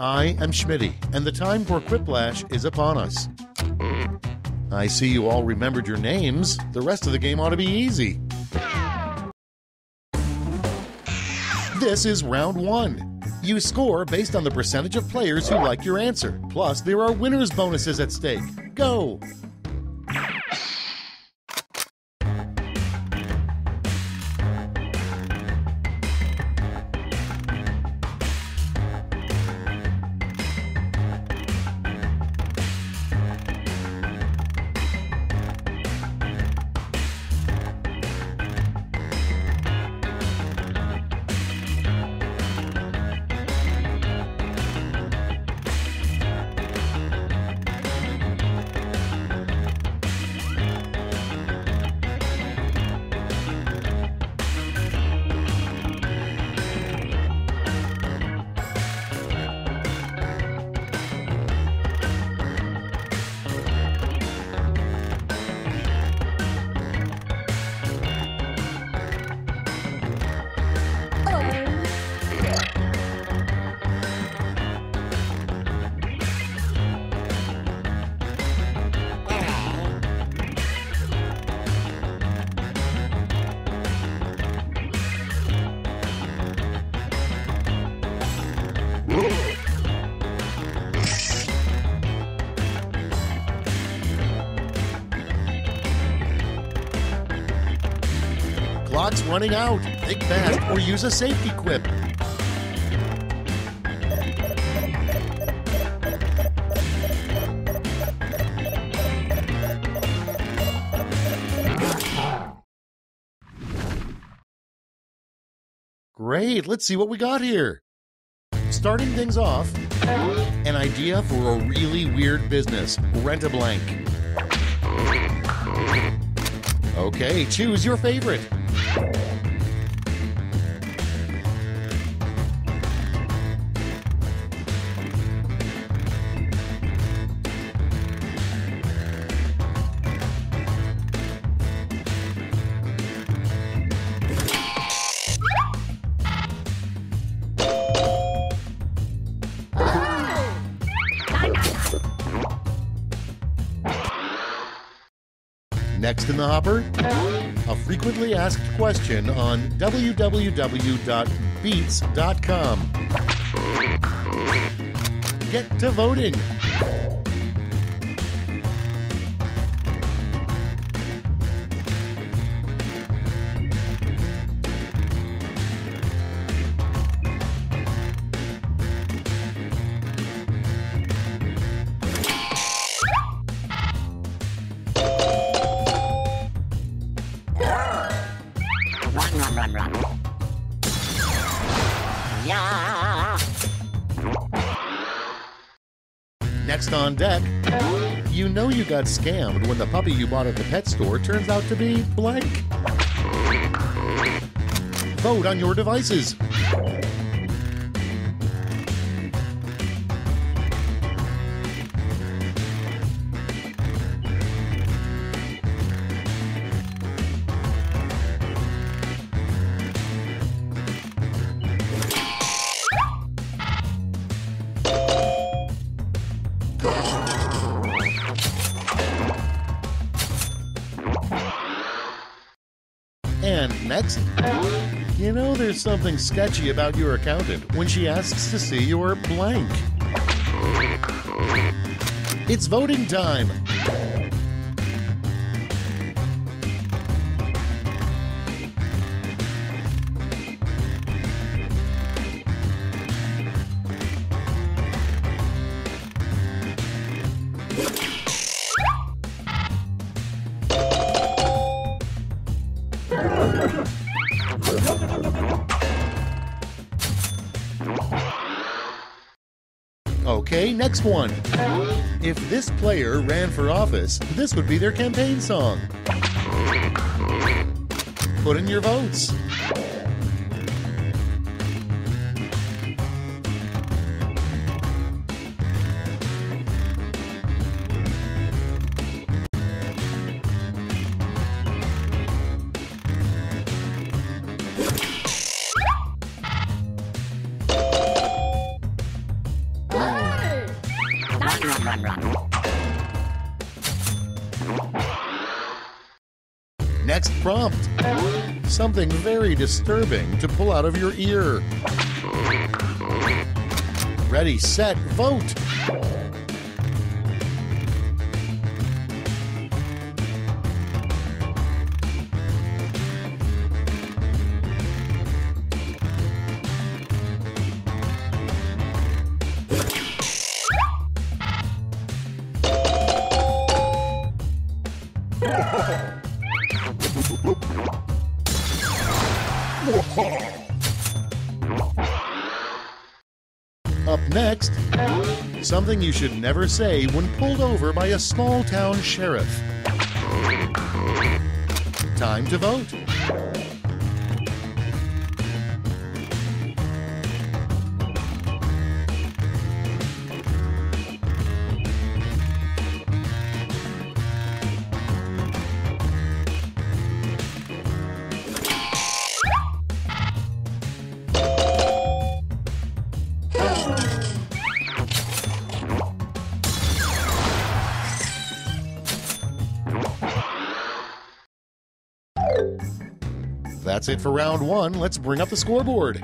I am Schmitty, and the time for Quiplash is upon us. I see you all remembered your names. The rest of the game ought to be easy. This is round one. You score based on the percentage of players who like your answer. Plus, there are winners' bonuses at stake. Go! Clock's running out. Think fast or use a safety quip. Great, let's see what we got here. Starting things off, an idea for a really weird business. Rent a blank. Okay, choose your favorite. Next in the hopper, frequently asked question on www.beats.com. Get to voting. You got scammed when the puppy you bought at the pet store turns out to be blank. Vote on your devices. Something sketchy about your accountant when she asks to see your blank. It's voting time. One. If this player ran for office, this would be their campaign song. Put in your votes. Very disturbing to pull out of your ear. Ready, set, vote. You should never say when pulled over by a small town sheriff. Time to vote. For round one. Let's bring up the scoreboard.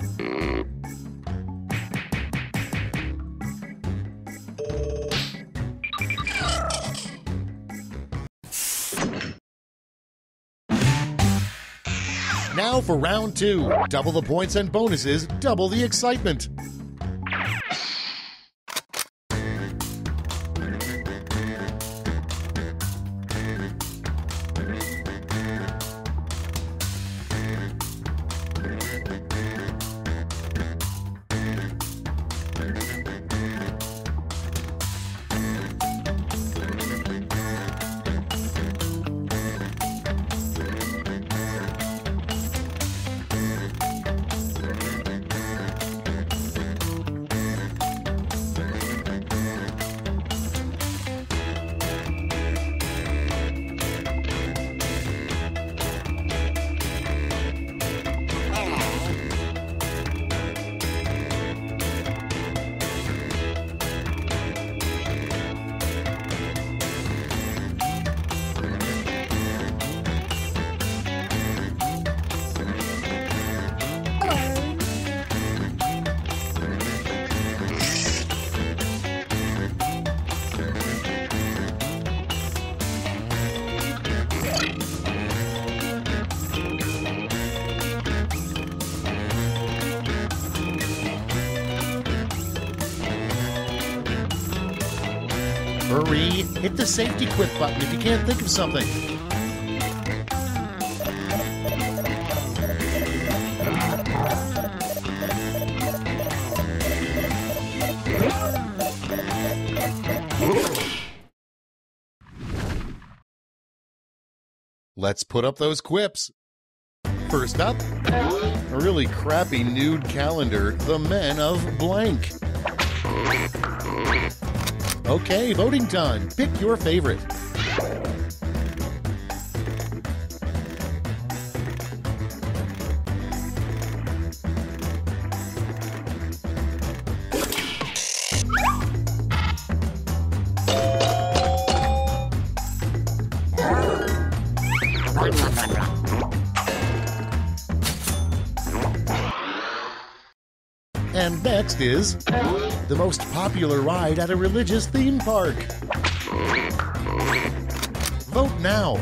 Now for round two. Double the points and bonuses, double the excitement. Quit button if you can't think of something. Let's put up those quips. First up, a really crappy nude calendar, The Men of Blank. Okay, voting time. Pick your favorite. And next is the most popular ride at a religious theme park. Vote now.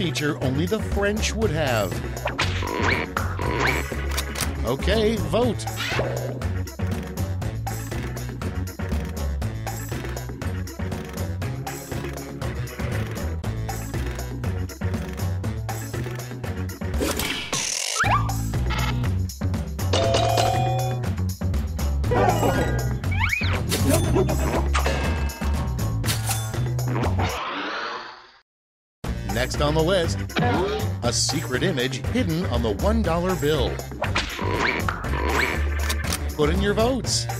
Feature only the French would have. Okay, vote. Secret image hidden on the $1 bill. Put in your votes.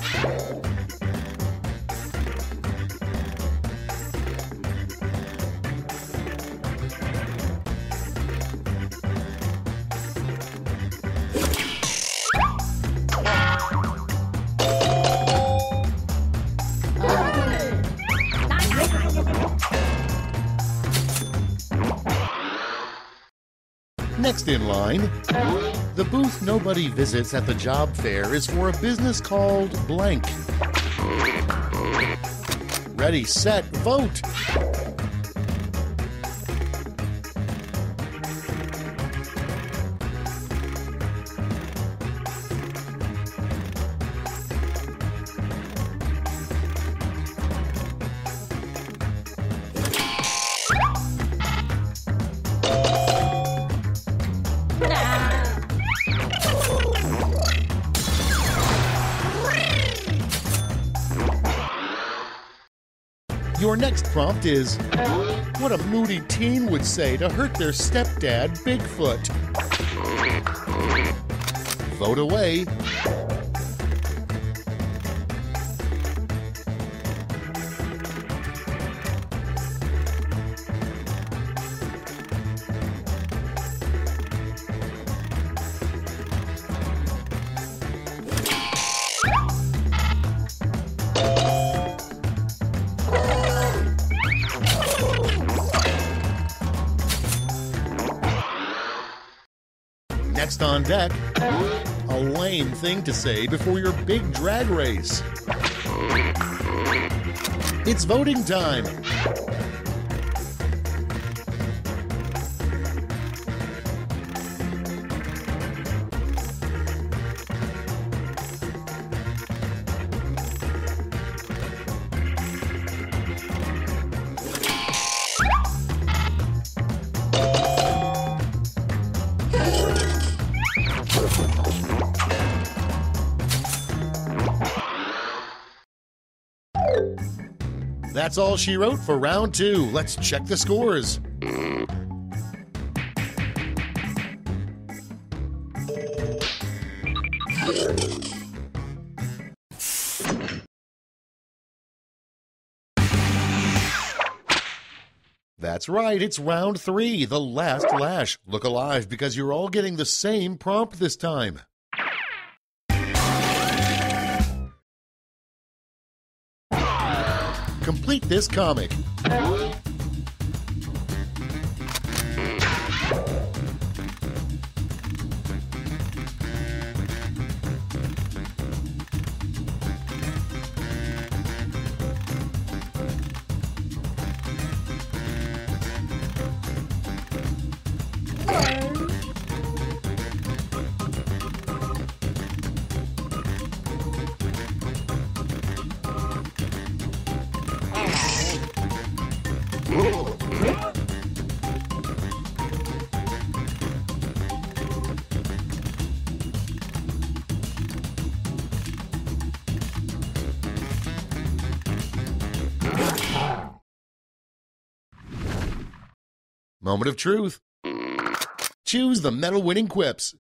Nobody visits at the job fair is for a business called Blank. Ready, set, vote! Prompt is what a moody teen would say to hurt their stepdad, Bigfoot. Vote away. Thing to say before your big drag race. It's voting time. That's all she wrote for round two. Let's check the scores. That's right, it's round three, the last lash. Look alive because you're all getting the same prompt this time. Complete this comic. Moment of truth. Choose the medal winning quips.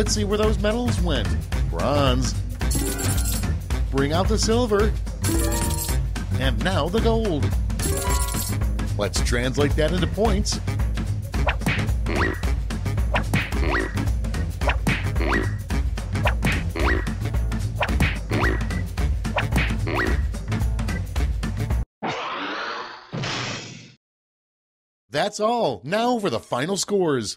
Let's see where those medals went. Bronze. Bring out the silver. And now the gold. Let's translate that into points. That's all. Now for the final scores.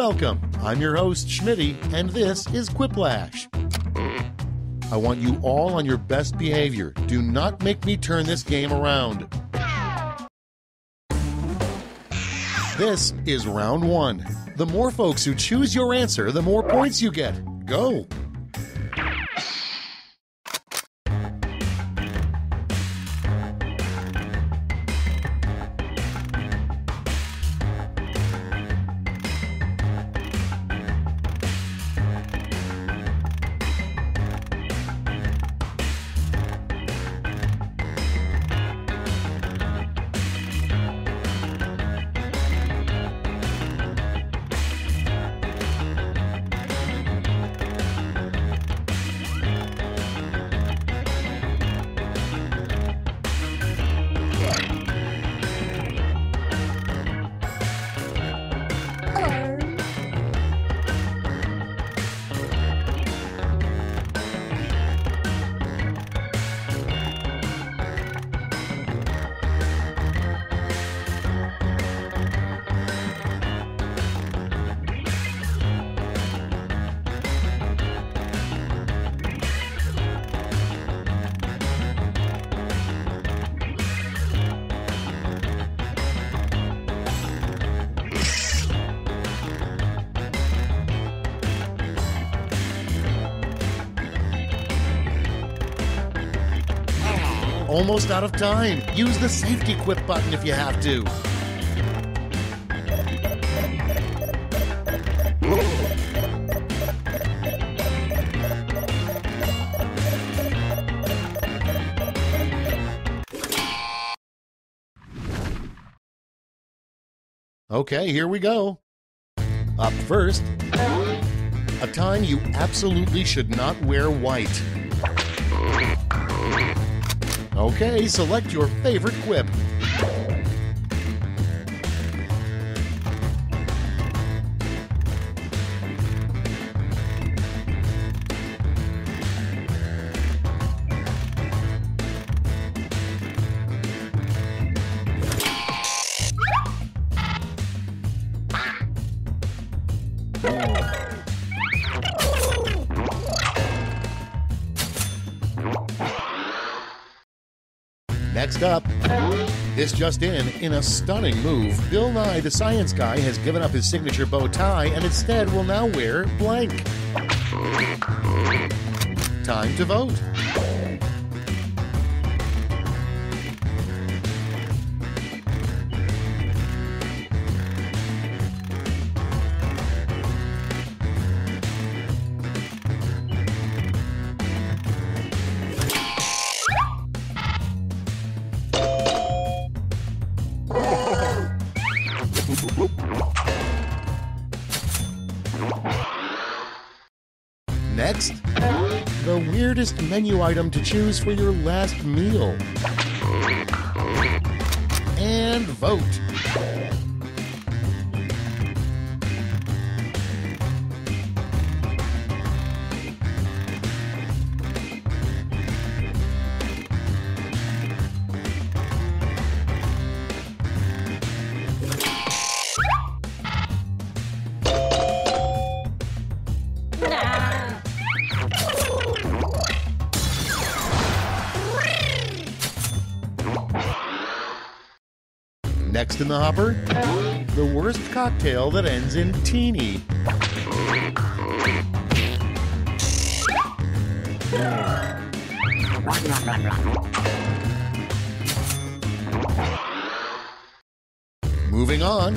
Welcome. I'm your host, Schmitty, and this is Quiplash. I want you all on your best behavior. Do not make me turn this game around. This is round one. The more folks who choose your answer, the more points you get. Go. Almost out of time. Use the safety quip button if you have to. Okay, here we go. Up first, a time you absolutely should not wear white. Okay, select your favorite quip. This just in, in a stunning move, Bill Nye the Science Guy has given up his signature bow tie and instead will now wear blank. Time to vote. Item to choose for your last meal. Cocktail that ends in teeny. Moving on,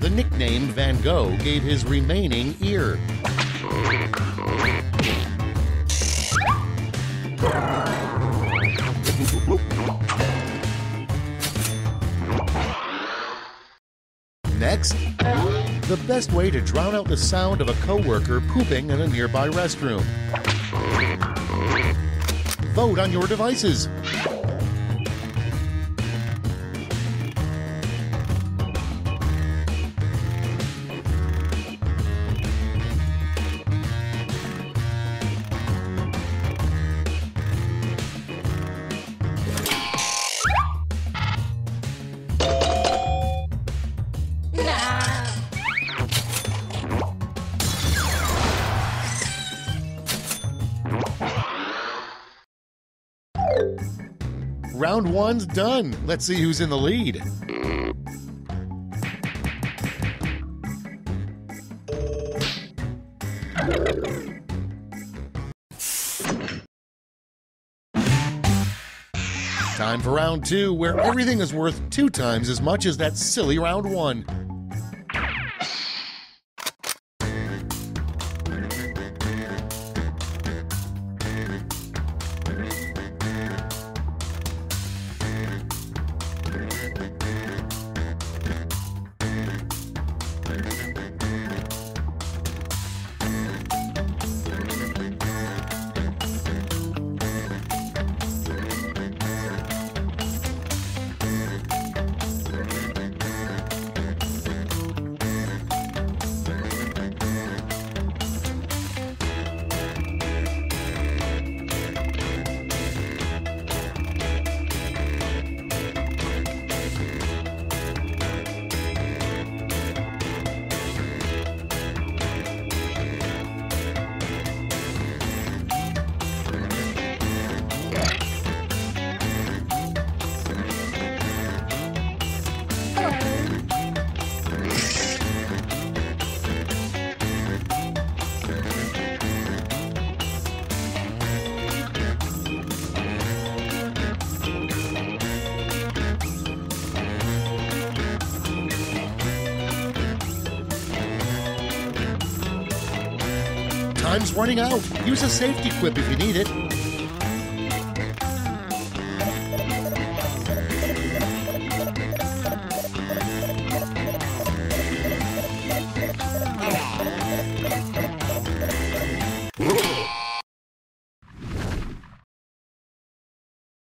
the nickname Van Gogh gave his remaining way to drown out the sound of a coworker pooping in a nearby restroom. Vote on your devices. Done. Let's see who's in the lead. Time for round two, where everything is worth two times as much as that silly round one. Use a safety quip if you need it.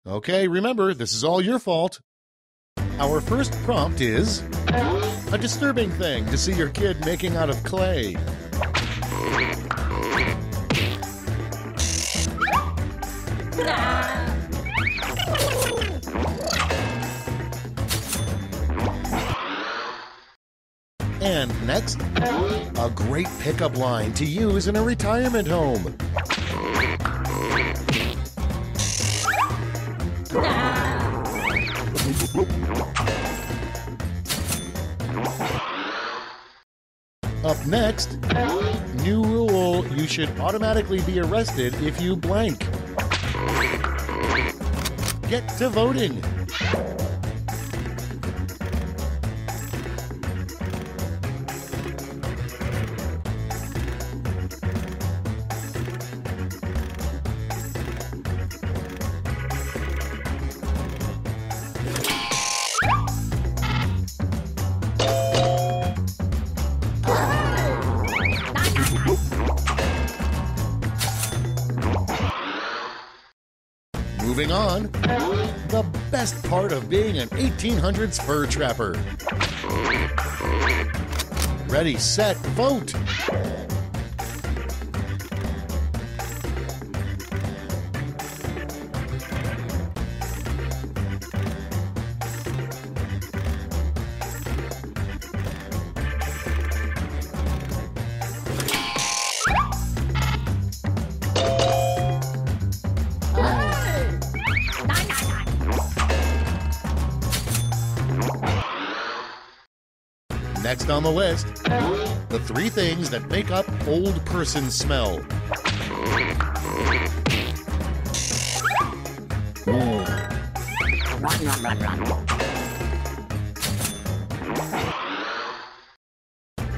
Okay, remember, this is all your fault. Our first prompt is a disturbing thing to see your kid making out of clay. Pickup line to use in a retirement home. Up next, new rule you should automatically be arrested if you blank. Get to voting. 1800s fur trapper. Ready, set, vote! Smell.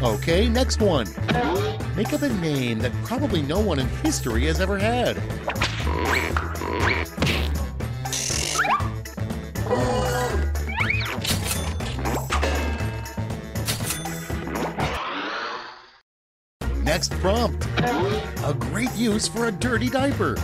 Okay, next one. Make up a name that probably no one in history has ever had. For a dirty diaper.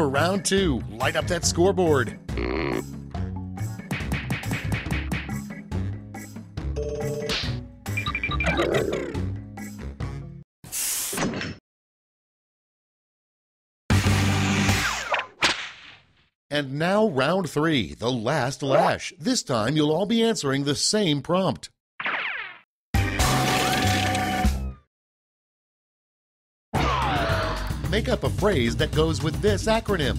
For round two. Light up that scoreboard. And now round three, the last lash. This time you'll all be answering the same prompt. Make up a phrase that goes with this acronym.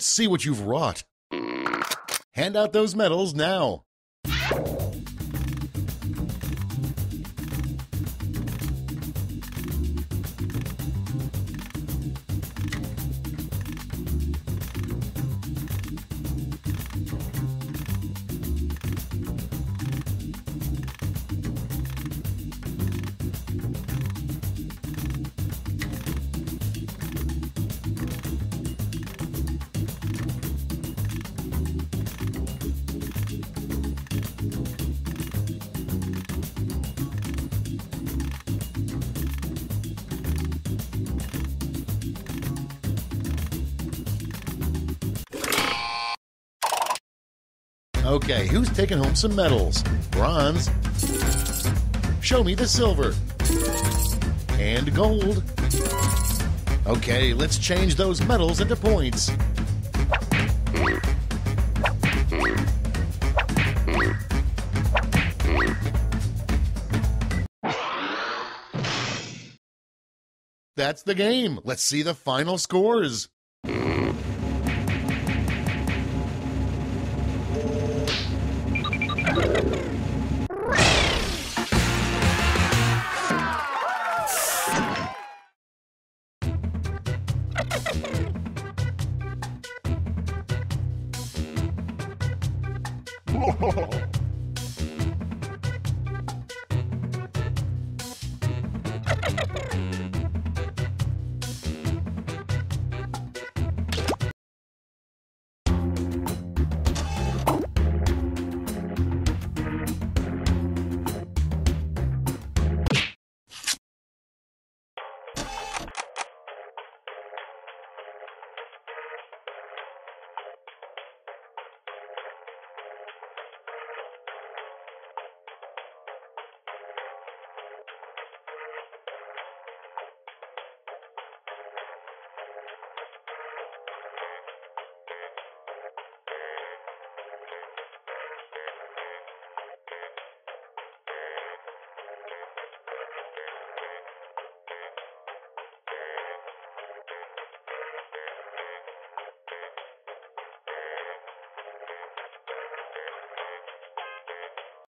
Let's see what you've wrought. Hand out those medals now. Okay, who's taking home some medals? Bronze. Show me the silver. And gold. Okay, let's change those medals into points. That's the game. Let's see the final scores.